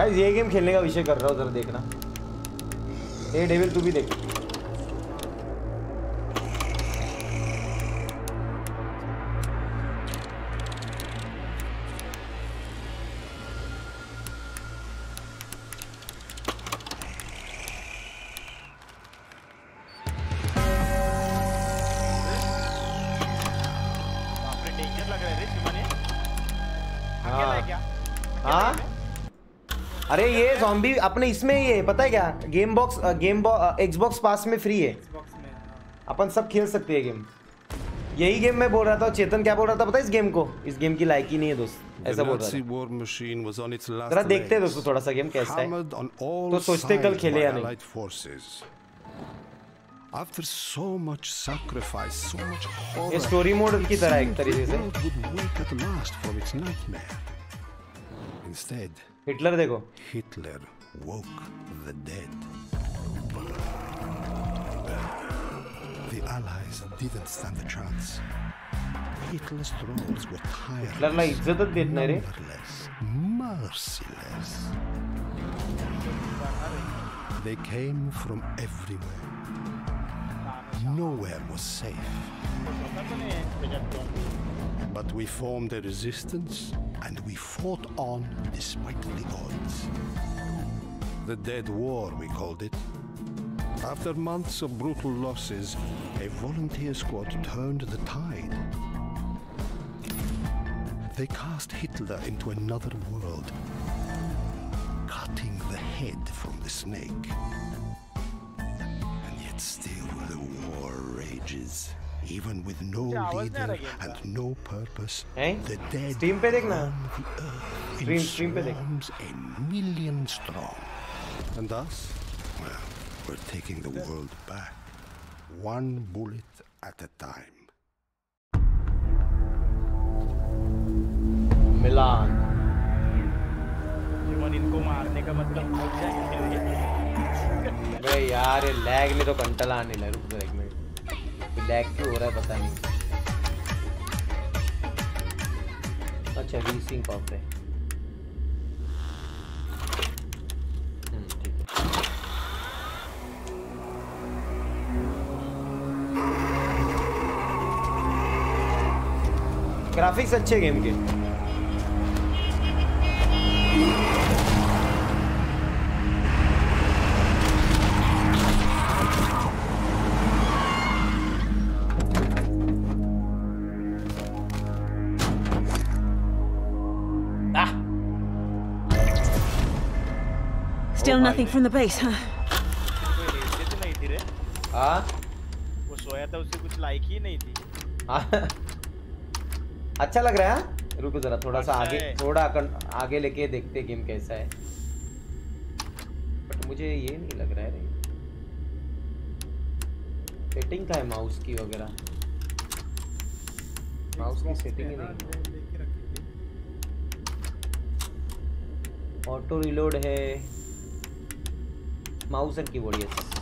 गाइस ये गेम खेलने का विषय कर रहा हूँ, जरा देखना। ए डेविल तू भी देख। भी अपने इसमें ही पता है क्या? Game box game Xbox pass में फ्री है। हाँ। अपन सब खेल सकते हैं गेम यही गेम मैं बोल रहा था चेतन क्या बोल रहा था पता है इस गेम को? इस गेम की लाइक ही नहीं है दोस्त ऐसा बोल रहा था। जरा देखते हैं दोस्तों थोड़ा सा गेम कैसा है। तो सोचते कल खेले या नहीं। After so much sacrifice, so much horror, a story mode की तरह एक तरीके से. Instead, Hitler देखो. Hitler woke the dead. The Allies didn't stand a chance. Hitler's trolls were tireless, numberless, merciless. They came from everywhere. Nowhere was safe. But we formed a resistance and we fought on despite the odds the Dead War, we called it. After months of brutal losses, a volunteer squad turned the tide. They cast Hitler into another world, cutting the head from the snake. And yet still the war rages. Even with no yeah, leader and no purpose, the dead stream the earth stream, a million strong. And us? Well, we're taking the world back, one bullet at a time. मिलान शिवन इनको मारने का मतलब भूल यार ये lag में तो कंटला आने लगा रुक एक मिनट लैग क्यों हो रहा है पता नहीं अच्छा रीसिंक ऑफ़ है ग्राफिक्स अच्छे गेम के Ah! Still nothing from the base, huh? रे हाँ वो सोया था उसे कुछ लाइक ही नहीं थी हाँ। अच्छा लग रहा है हाँ? रुको जरा थोड़ा सा अच्छा आगे थोड़ा कन- आगे लेके देखते गेम कैसा है। बट मुझे ये नहीं लग रहा है सेटिंग का है माउस की वगैरह। माउस की सेटिंग ही नहीं ऑटो रिलोड है। माउस एंड कीबोर्ड यस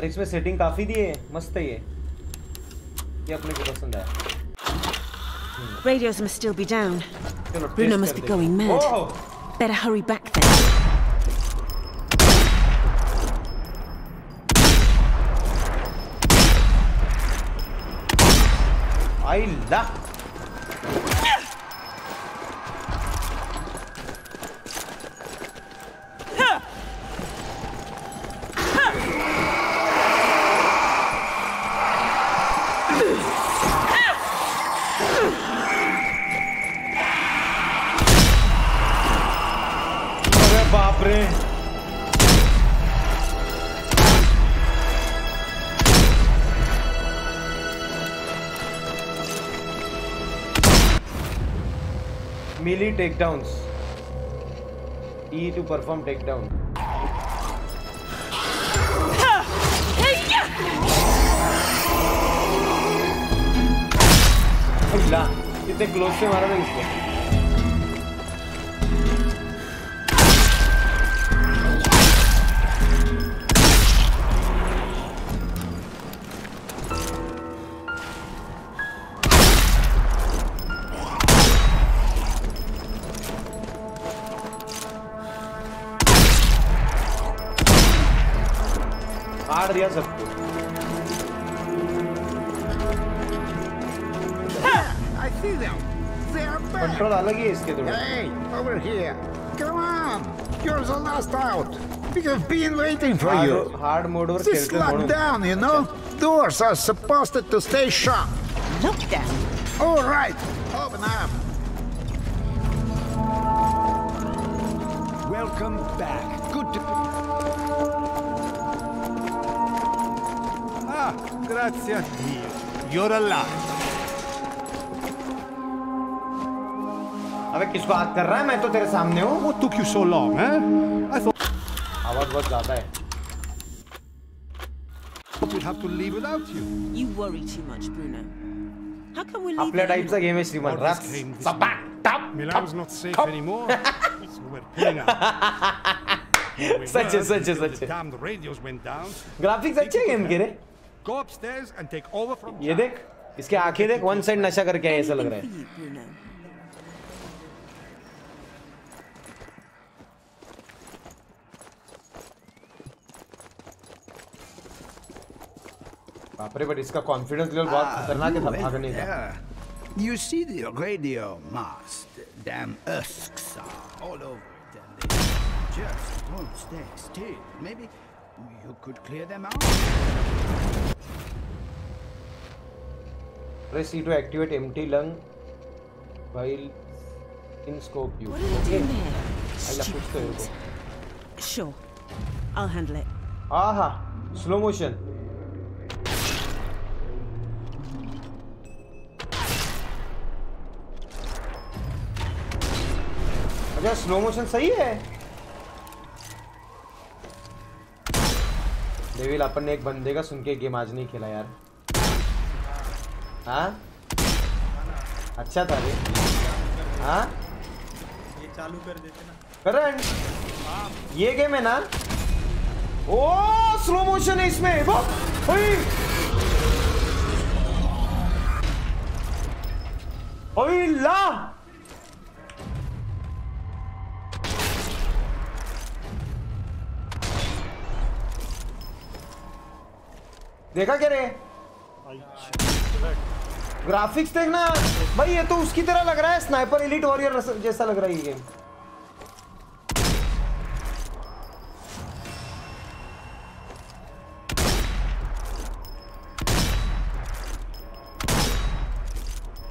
और इसमें सेटिंग काफ़ी दी है मस्त है ये। ये अपने को पसंद है। Radios must still be down Bruno must be going mad better hurry back then I luck melee takedowns e to perform takedown कितने क्लोज से मारा था इसको आड़ दिया सबको I see them. They are back. Control अलग ही है इसके थोड़े Hey, over here. Come on. You're the last out. We have been waiting for you. Hard hard mode were This खेळते म्हणून lockdown, you know? Doors are supposed to stay shut. Lockdown. All right. Open up. Welcome back. Good to. grazie a Dio. You're alive. अबे किसको हाथ कर रहा है मैं तो तेरे सामने हूँ What took you so long, eh? I thought आवाज़ बहुत ज़्यादा है we'd have to leave without you. You worry too much, Bruno. How can we leave? आपल्या it टाईपचा गेम आहे श्रीमान came this सपाट Milan's not safe anymore, so we're pulling out. Where we सच है सच है until the radios went down. Graphics अच्छे हैं game के रे Go upstairs and take over from. ये देख इसके आंखें देख वन साइड नशा करके आए ऐसा लग रहा for है you, Bruno. बाप रे बट इसका कॉन्फिडेंस लेवल बहुत खतरनाक है था भागने का Yeah. You see the radio mast? Damn usks are all over it, and they just won't stay still. Maybe you could clear them out? Press E to activate empty lung while in scope view What are okay doing there? तो है Sure. I'll handle it. आहा slow motion अच्छा slow motion सही है devil अपन ने एक बंदे का सुन के गेम आज नहीं खेला यार। हाँ? अच्छा था रे। हाँ? ये चालू कर देते ना। करण ये गेम है ना? ओ स्लो मोशन है इसमें वो ओए। ओए ला। देखा क्या रे? ग्राफिक्स देखना। भाई ये तो उसकी तरह लग रहा है स्नाइपर एलिट वॉरियर जैसा लग रहा है ये गेम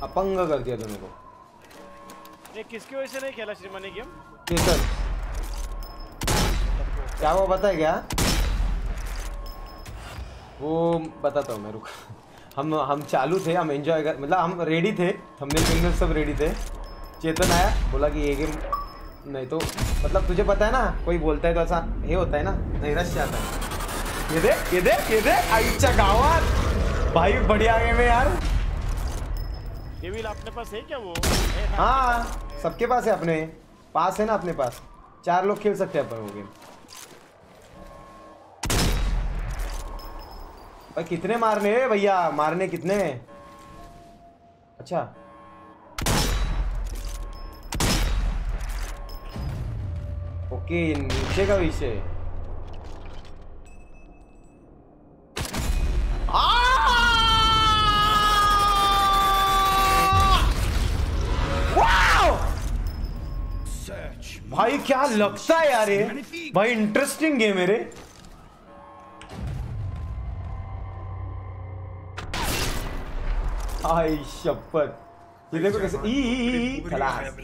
अपंग कर दिया दोनों को ये किसकी वजह से नहीं खेला श्रीमान ये गेम? ये सर। क्या वो पता है क्या? वो बताता हूँ मैं रुक। हम हम चालू थे हम एंजॉय कर मतलब हम रेडी थे। हमने फिंगर सब रेडी थे। चेतन आया बोला कि ये गेम नहीं तो मतलब तुझे पता है ना कोई बोलता है तो ऐसा ये होता है ना नहीं रश जाता है। ये देख ये देख ये देख आईच्या गावात भाई बढ़िया गेम है यार। डेविल अपने पास है क्या वो? हाँ सबके पास है अपने। पास है ना अपने पास। चार लोग खेल सकते हैं अपन वो गेम भाई, कितने मारने हैं भैया? मारने कितने अच्छा। ओके, नीचे का विषय। भाई, क्या लगता है यार ये? भाई इंटरेस्टिंग गेम है रे। आई शपथ ये देखो कैसे ई खलास.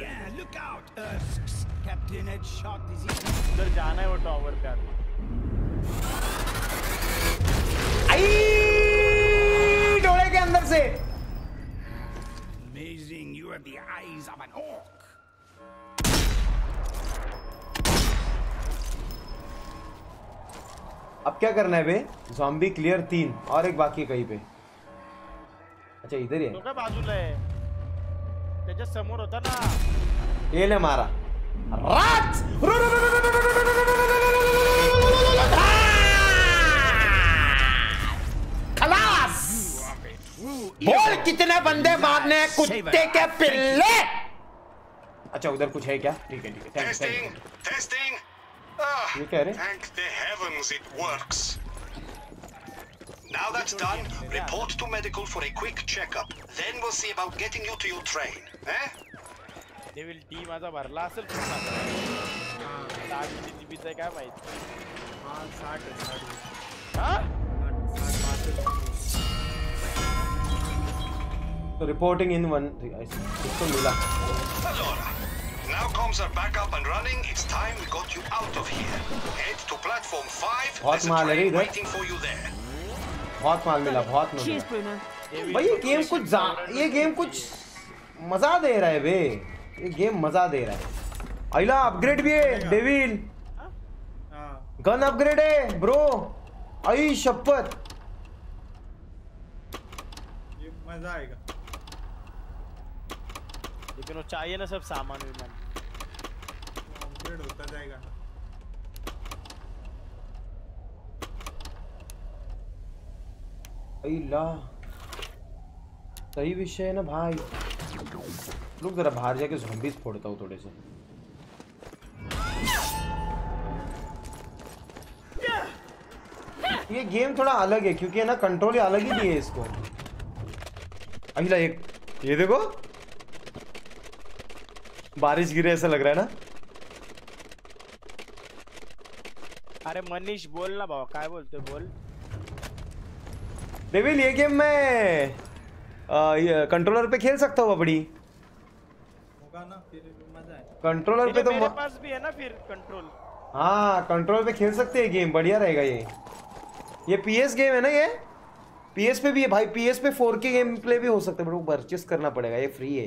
Captain had shot his उधर जाना है वो टावर पे आई! डोले के अंदर से। Amazing, you have the eyes of an orc. अब क्या करना है बे? जॉम्बी क्लियर तीन और एक बाकी कहीं पे। अच्छा इधर ही तो है काय बाजूला आहे त्याच्या समोर होता ना ये ले मारा रात खलास बोल कितने बंदे मारने हैं कुत्ते के पिल्ले अच्छा उधर कुछ है क्या ठीक है ठीक है थैंक यू testing. Ah, ये कह रहे thank the heavens it works. Now that's done, report to medical for a quick checkup. Then we'll see about getting you to your train. Eh? Devil D माझा भरला असेल खूप मात्र दहा किती जीबीचा आहे काय माहित हाँ साठ है साठ है हा साठ साठ बासठ तो रिपोर्टिंग इन वन इसको मिला Allora, now comms are back up and running. It's time we got you out of here. Head to platform 5. बहुत There's a माल है रे train इधर। waiting for you there. बहुत माल मिला बहुत माल मिला भाई ये गेम कुछ ये गेम कुछ मज़ा दे रहा है बे। ये गेम मज़ा दे रहा है। आइला अपग्रेड भी है डेविल हाँ? गन अपग्रेड है ब्रो आई शपथ। ये मज़ा आएगा। लेकिन वो चाहिए ना सब सामान विमान अपग्रेड होता जाएगा ना आइला सही विषय है ना भाई। रुक जरा, बाहर जाके zombies फोड़ता हूँ थोड़े से। ये गेम थोड़ा अलग है, क्योंकि है ना कंट्रोल अलग ही दिए इसको। अहिला एक ये देखो। बारिश गिरे ऐसा लग रहा है ना। अरे मनीष, बोल ना काय बोलतोय बोल। डेविल ये गेम मैं आ, ये कंट्रोलर पे खेल सकता हूँ है कंट्रोलर पे तो मेरे पास भी है ना फिर कंट्रोल हाँ कंट्रोल पे खेल सकते हैं गेम बढ़िया रहेगा ये। ये पीएस गेम है ना ये? पीएस पे भी है भाई पीएस पे 4K गेम प्ले भी हो सकता है बट वो परचेस करना पड़ेगा ये फ्री है।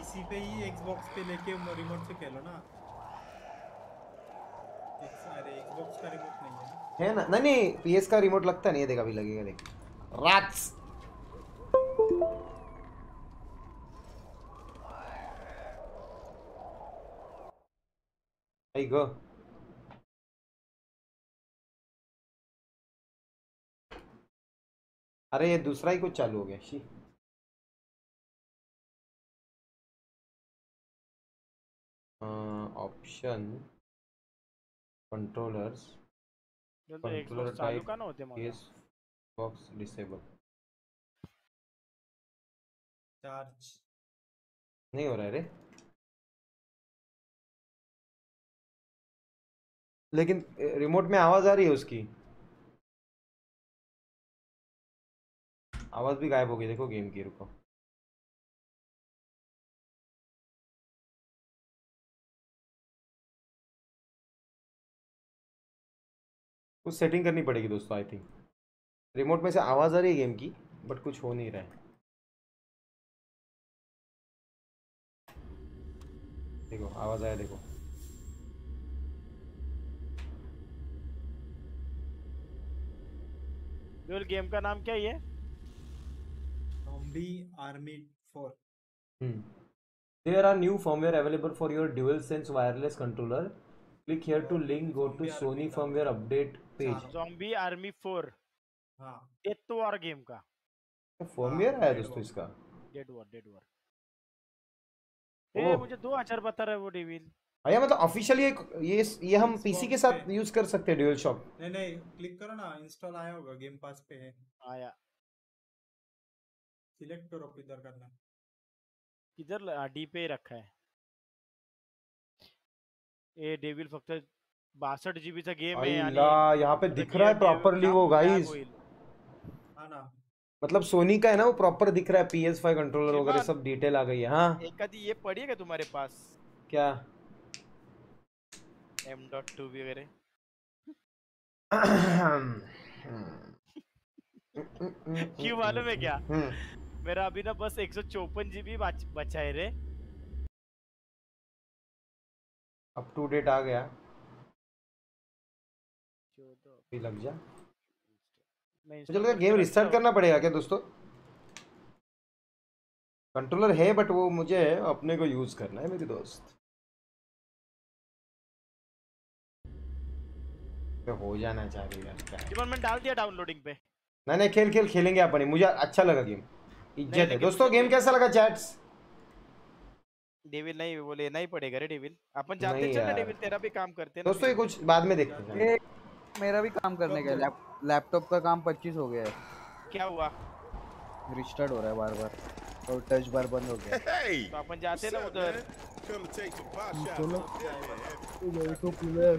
इसी पे ही एक्सबॉक्स पे लेके रिमोट से खेलो ना। अरे एक्सबॉक्स का रिमोट है ना? नहीं नहीं पीएस का रिमोट लगता नहीं है, देखा अभी लगेगा, देख। राट्स आई गो अरे, ये दूसरा ही कुछ चालू हो गया, शी। ऑप्शन कंट्रोलर्स तो Xbox चालू का मग बॉक्स डिसेबल चार्ज नहीं हो रहा है रे। लेकिन रिमोट में आवाज़ आ रही है उसकी। आवाज़ भी गायब हो गई देखो गेम की रुको। कुछ सेटिंग करनी पड़ेगी दोस्तों आई थिंक रिमोट में से आवाज़ आ रही है गेम की बट कुछ हो नहीं रहा है। देखो आवाज़ आया देखो। गेम का नाम क्या ये? Army four hmm are new firmware available for your dual sense wireless controller Click here to link. Go to Sony firmware update page. zombie army 4 हाँ। डेथ वॉर गेम का। फर्मवेयर आया दोस्तों इसका। डेड वॉर डेड वॉर ए मुझे दो हज़ार बता रहा है वो डेविल भैया मतलब ऑफिशियली ये ये हम पीसी के साथ यूज़ कर सकते हैं ड्यूल शॉक नहीं नहीं क्लिक करो ना इंस्टॉल आया होगा गेम पास पे है। आया। सिलेक्ट करो किधर करना। है। किधर डी पे रखा है। ए डेविल फक्त बासठ जीबी चा गेम आहे आणि यहाँ पे दिख रहा है प्रॉपरली वो गाइस हाँ मतलब सोनी का है ना वो प्रॉपर दिख रहा है पी एस फाइव कंट्रोलर वगैरह सब डिटेल आ गई है हाँ. एखादी ये पड़ी है का तुम्हारे पास? क्या? एम डॉट टू वगैरह. क्यों मालूम है क्या? हम्म। मेरा अभी ना बस एक सौ चौपन जीबी बचा है रे. अप टू डेट आ गया। भी लग जा। मुझे लगता है गेम रिस्टार्ट करना पड़ेगा क्या दोस्तों? कंट्रोलर है बट वो मुझे अपने को यूज़ करना है मेरे दोस्त। तो हो जाना चाहिए यार मैंने डाल दिया डाउनलोडिंग पे। नहीं नहीं खेल खेल खेलेंगे अपन मुझे अच्छा लगा गेम इज़्ज़त है। दोस्तों गेम कैसा लगा चैट्स डेविल नहीं वो लेना ही पड़ेगा रे डेविल अपन जाते नहीं चल ना डेविल तेरा भी काम करते हैं दोस्तों ये कुछ बाद में देखते हैं। मेरा भी काम करने का लैपटॉप का काम 25 हो गया है। क्या हुआ? रिस्टार्ट हो रहा है बार बार। और टच बार बंद हो गया। तो अपन जाते हैं ना उधर। चलो. तो प्लेयर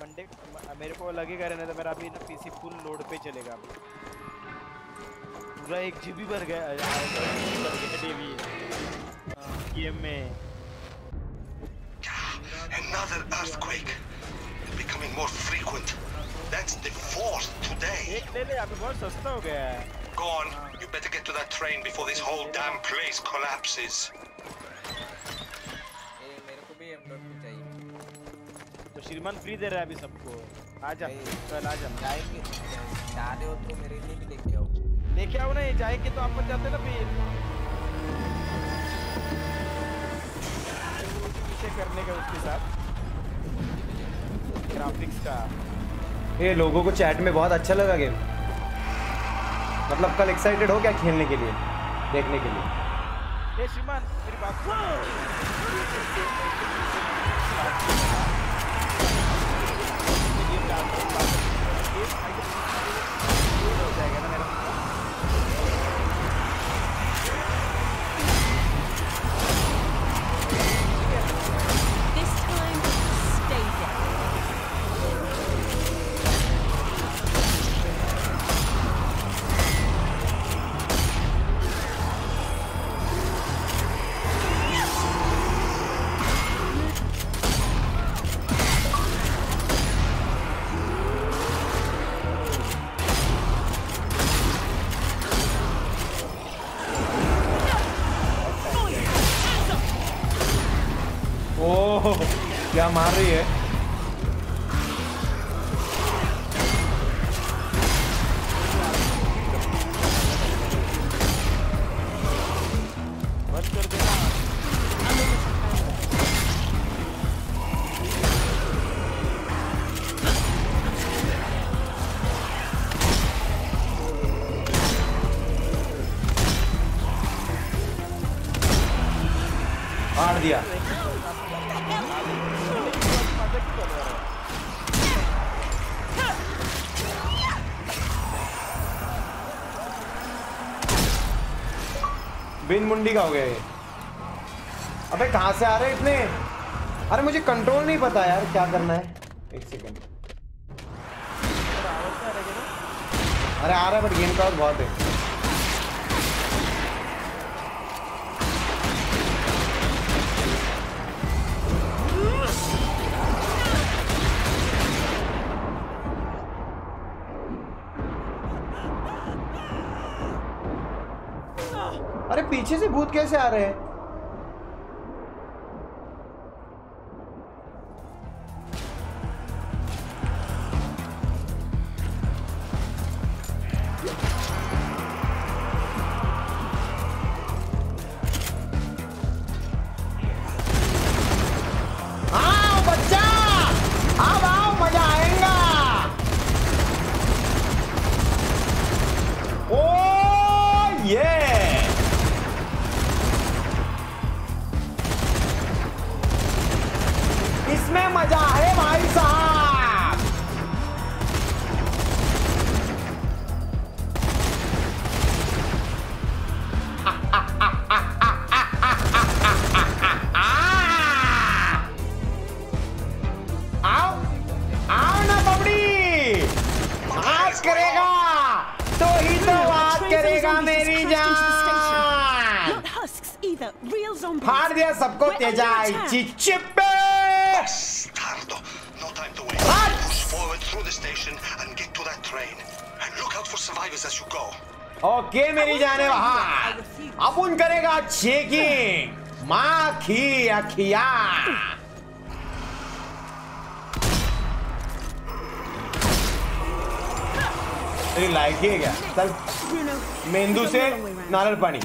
मंडे मेरे को लगेगा रहने तो मेरा अभी ना पीसी फुल लोड पे चलेगा। पूरा एक जीबी भर गया डेवी गेम में Another earthquake. Becoming more frequent. That's the fourth today. एक ले ले अभी बहुत सस्ता हो गया है Go on. You better get to that train before this whole damn place collapses. मेरे को भी एम डॉट टू चाहिए तो श्रीमान फ्री दे रहा है अभी सबको आ जा कल आ जा जाएंगे जा रहे हो तो मेरे लिए भी लेके आओ लेके आओ ना ये जाएँगे तो अपन जाते ना फिर पीछे करने का उसके साथ। ग्राफिक्स का। ये लोगों को चैट में बहुत अच्छा लगा गेम मतलब कल एक्साइटेड हो क्या खेलने के लिए? देखने के लिए। ए श्रीमान मेरी बात क्या मार मुंडी का हो गया ये। अबे कहाँ से आ रहे इतने? अरे मुझे कंट्रोल नहीं पता यार, क्या करना है? एक सेकंड अरे आ रहा है बट गेम का बहुत है। भूत कैसे आ रहे हैं? करेगा चेकिंग माँ की अखिया तेरी लायक ही है क्या चल मेंदू से नारल पानी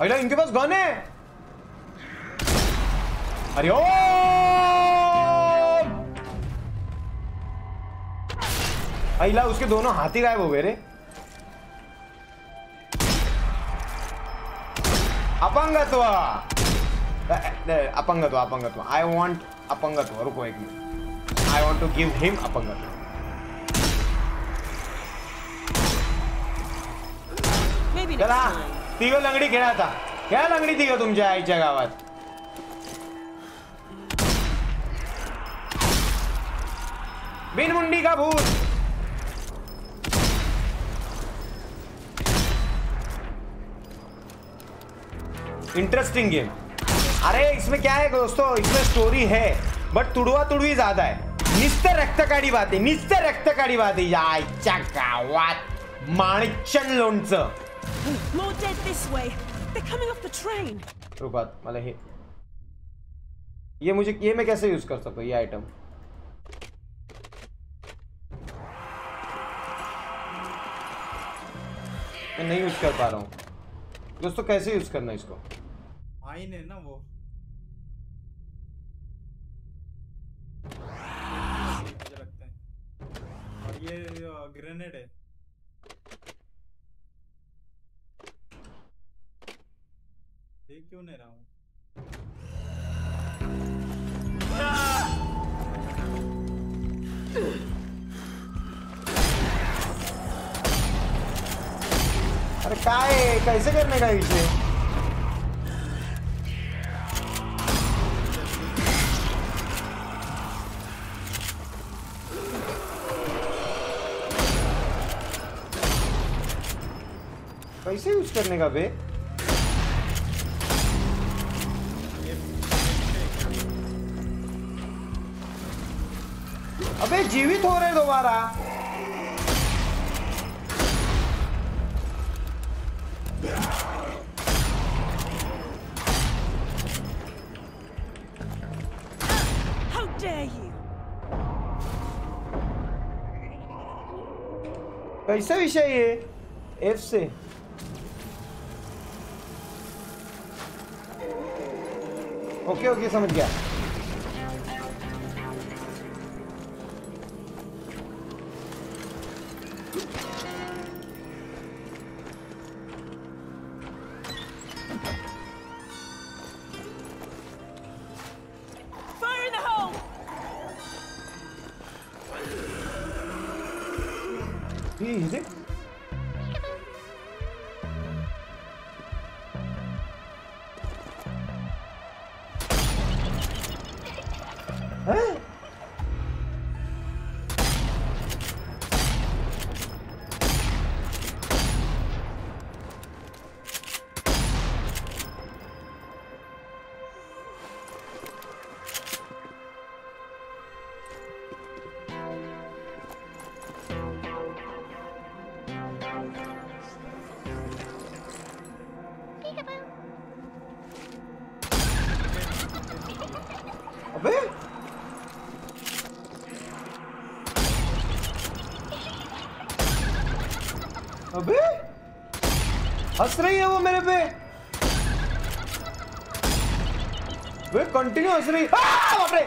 अरे इनके पास गन है अरे ओ अहिला उसके दोनों हाथी गायब हो गए रे। अपंगत्व। अपंगत्व अपंगत्व। आई वांट अपंगत्व। रुको एक minute. I want to give him अपंगत्व। चला. तिघ लंगडी खेळाता खेळा लंगडी तिघ तुमच्या आईच्या गावात? बिनमुंडी का भूत। इंटरेस्टिंग गेम अरे इसमें क्या है दोस्तों? इसमें स्टोरी है बट तुडवा तुडवी ज़्यादा है। नुसतं रक्तकाडी बाते नुसतं रक्तकाडी बाते। आईच्या गावात माणिकचंद लोणचं। More dead this way. They're coming off the train. रुकात मला हे ये मुझे ये मैं कैसे यूज़ कर सकता हूँ ये आइटम मैं नहीं यूज़ कर पा रहा हूँ। दोस्तों कैसे यूज़ करना है इसको? माइन है ना वो। मुझे लगता है। और ये ग्रेनेड है। देख क्यों नहीं रहा हूँ। अरे काय कैसे करने का विषय कैसे यूज़ करने का बे अबे जीवित हो रहे दोबारा। कैसा विषय ये एफ़ से। ओके ओके समझ गया। हंस रही है वो मेरे पे। वे कंटिन्यू हंस रही बाप रे!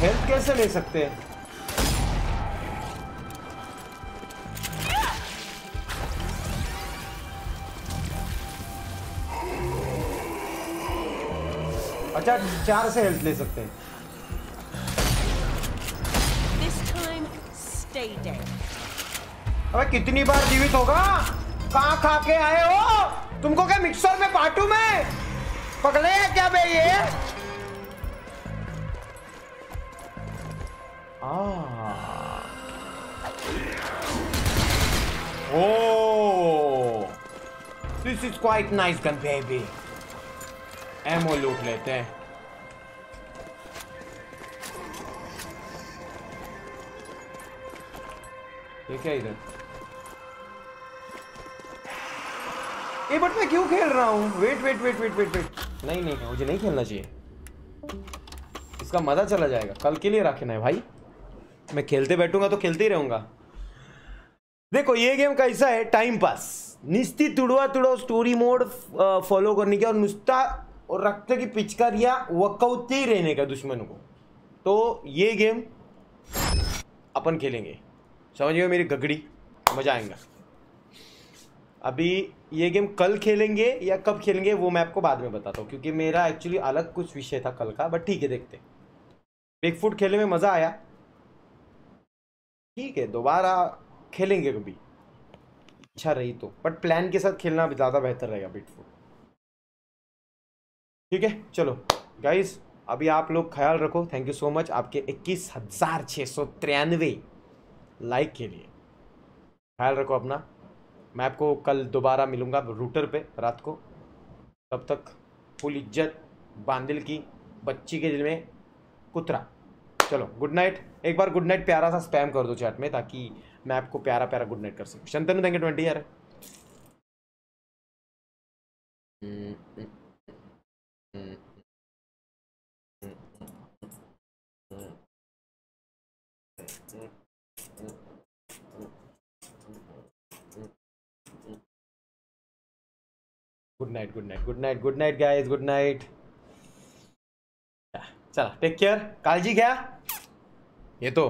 हेल्थ कैसे ले सकते हैं? अच्छा चार से हेल्थ ले सकते हैं. अबे कितनी बार जीवित होगा? कहाँ खा के आए हो? तुमको क्या मिक्सर में बांटू मैं? पगले हैं क्या बे ये? ओ। This is quite nice gun baby ammo लूट लेते हैं। ये क्या इधर? ए बट मैं क्यों खेल रहा हूँ? Wait wait wait wait wait wait नहीं नहीं मुझे नहीं खेलना चाहिए। इसका मज़ा चला जाएगा। कल के लिए रखना है भाई। मैं खेलते बैठूँगा तो खेलते ही रहूँगा। देखो ये गेम कैसा है? टाइम पास निश्चित तुड़वा तुड़ो स्टोरी मोड फॉलो करने की और नुस्ता और रक्त की पिचकारियाँ वकौते ही रहने का दुश्मनों को। तो ये गेम अपन खेलेंगे। समझिए मेरी गगड़ी? मज़ा आएगा। अभी ये गेम कल खेलेंगे या कब खेलेंगे वो मैं आपको बाद में बताता हूँ, क्योंकि मेरा एक्चुअली अलग कुछ विषय था कल का बट ठीक है, देखते बिग फुट खेलने में मज़ा आया। ठीक है, दोबारा खेलेंगे कभी। इच्छा रही तो बट प्लान के साथ खेलना ज़्यादा बेहतर रहेगा बिग फुट ठीक है, चलो। गाइस अभी आप लोग ख्याल रखो। थैंक यू सो मच आपके इक्कीस हज़ार छः सौ तिरानवे लाइक के लिए। ख्याल रखो अपना। मैं आपको कल दोबारा मिलूँगा रूटर पे रात को। तब तक फुल इज़्ज़त, बांदिल की, बच्ची के दिल में कुतरा। चलो गुड नाइट एक बार गुड नाइट प्यारा सा स्पैम कर दो चैट में ताकि मैं आपको प्यारा प्यारा गुड नाइट कर सकूँ। शंतनु यू ट्वेंटी यार good night good night good night good night guys good night चला टेक केअर काळजी घ्या येतो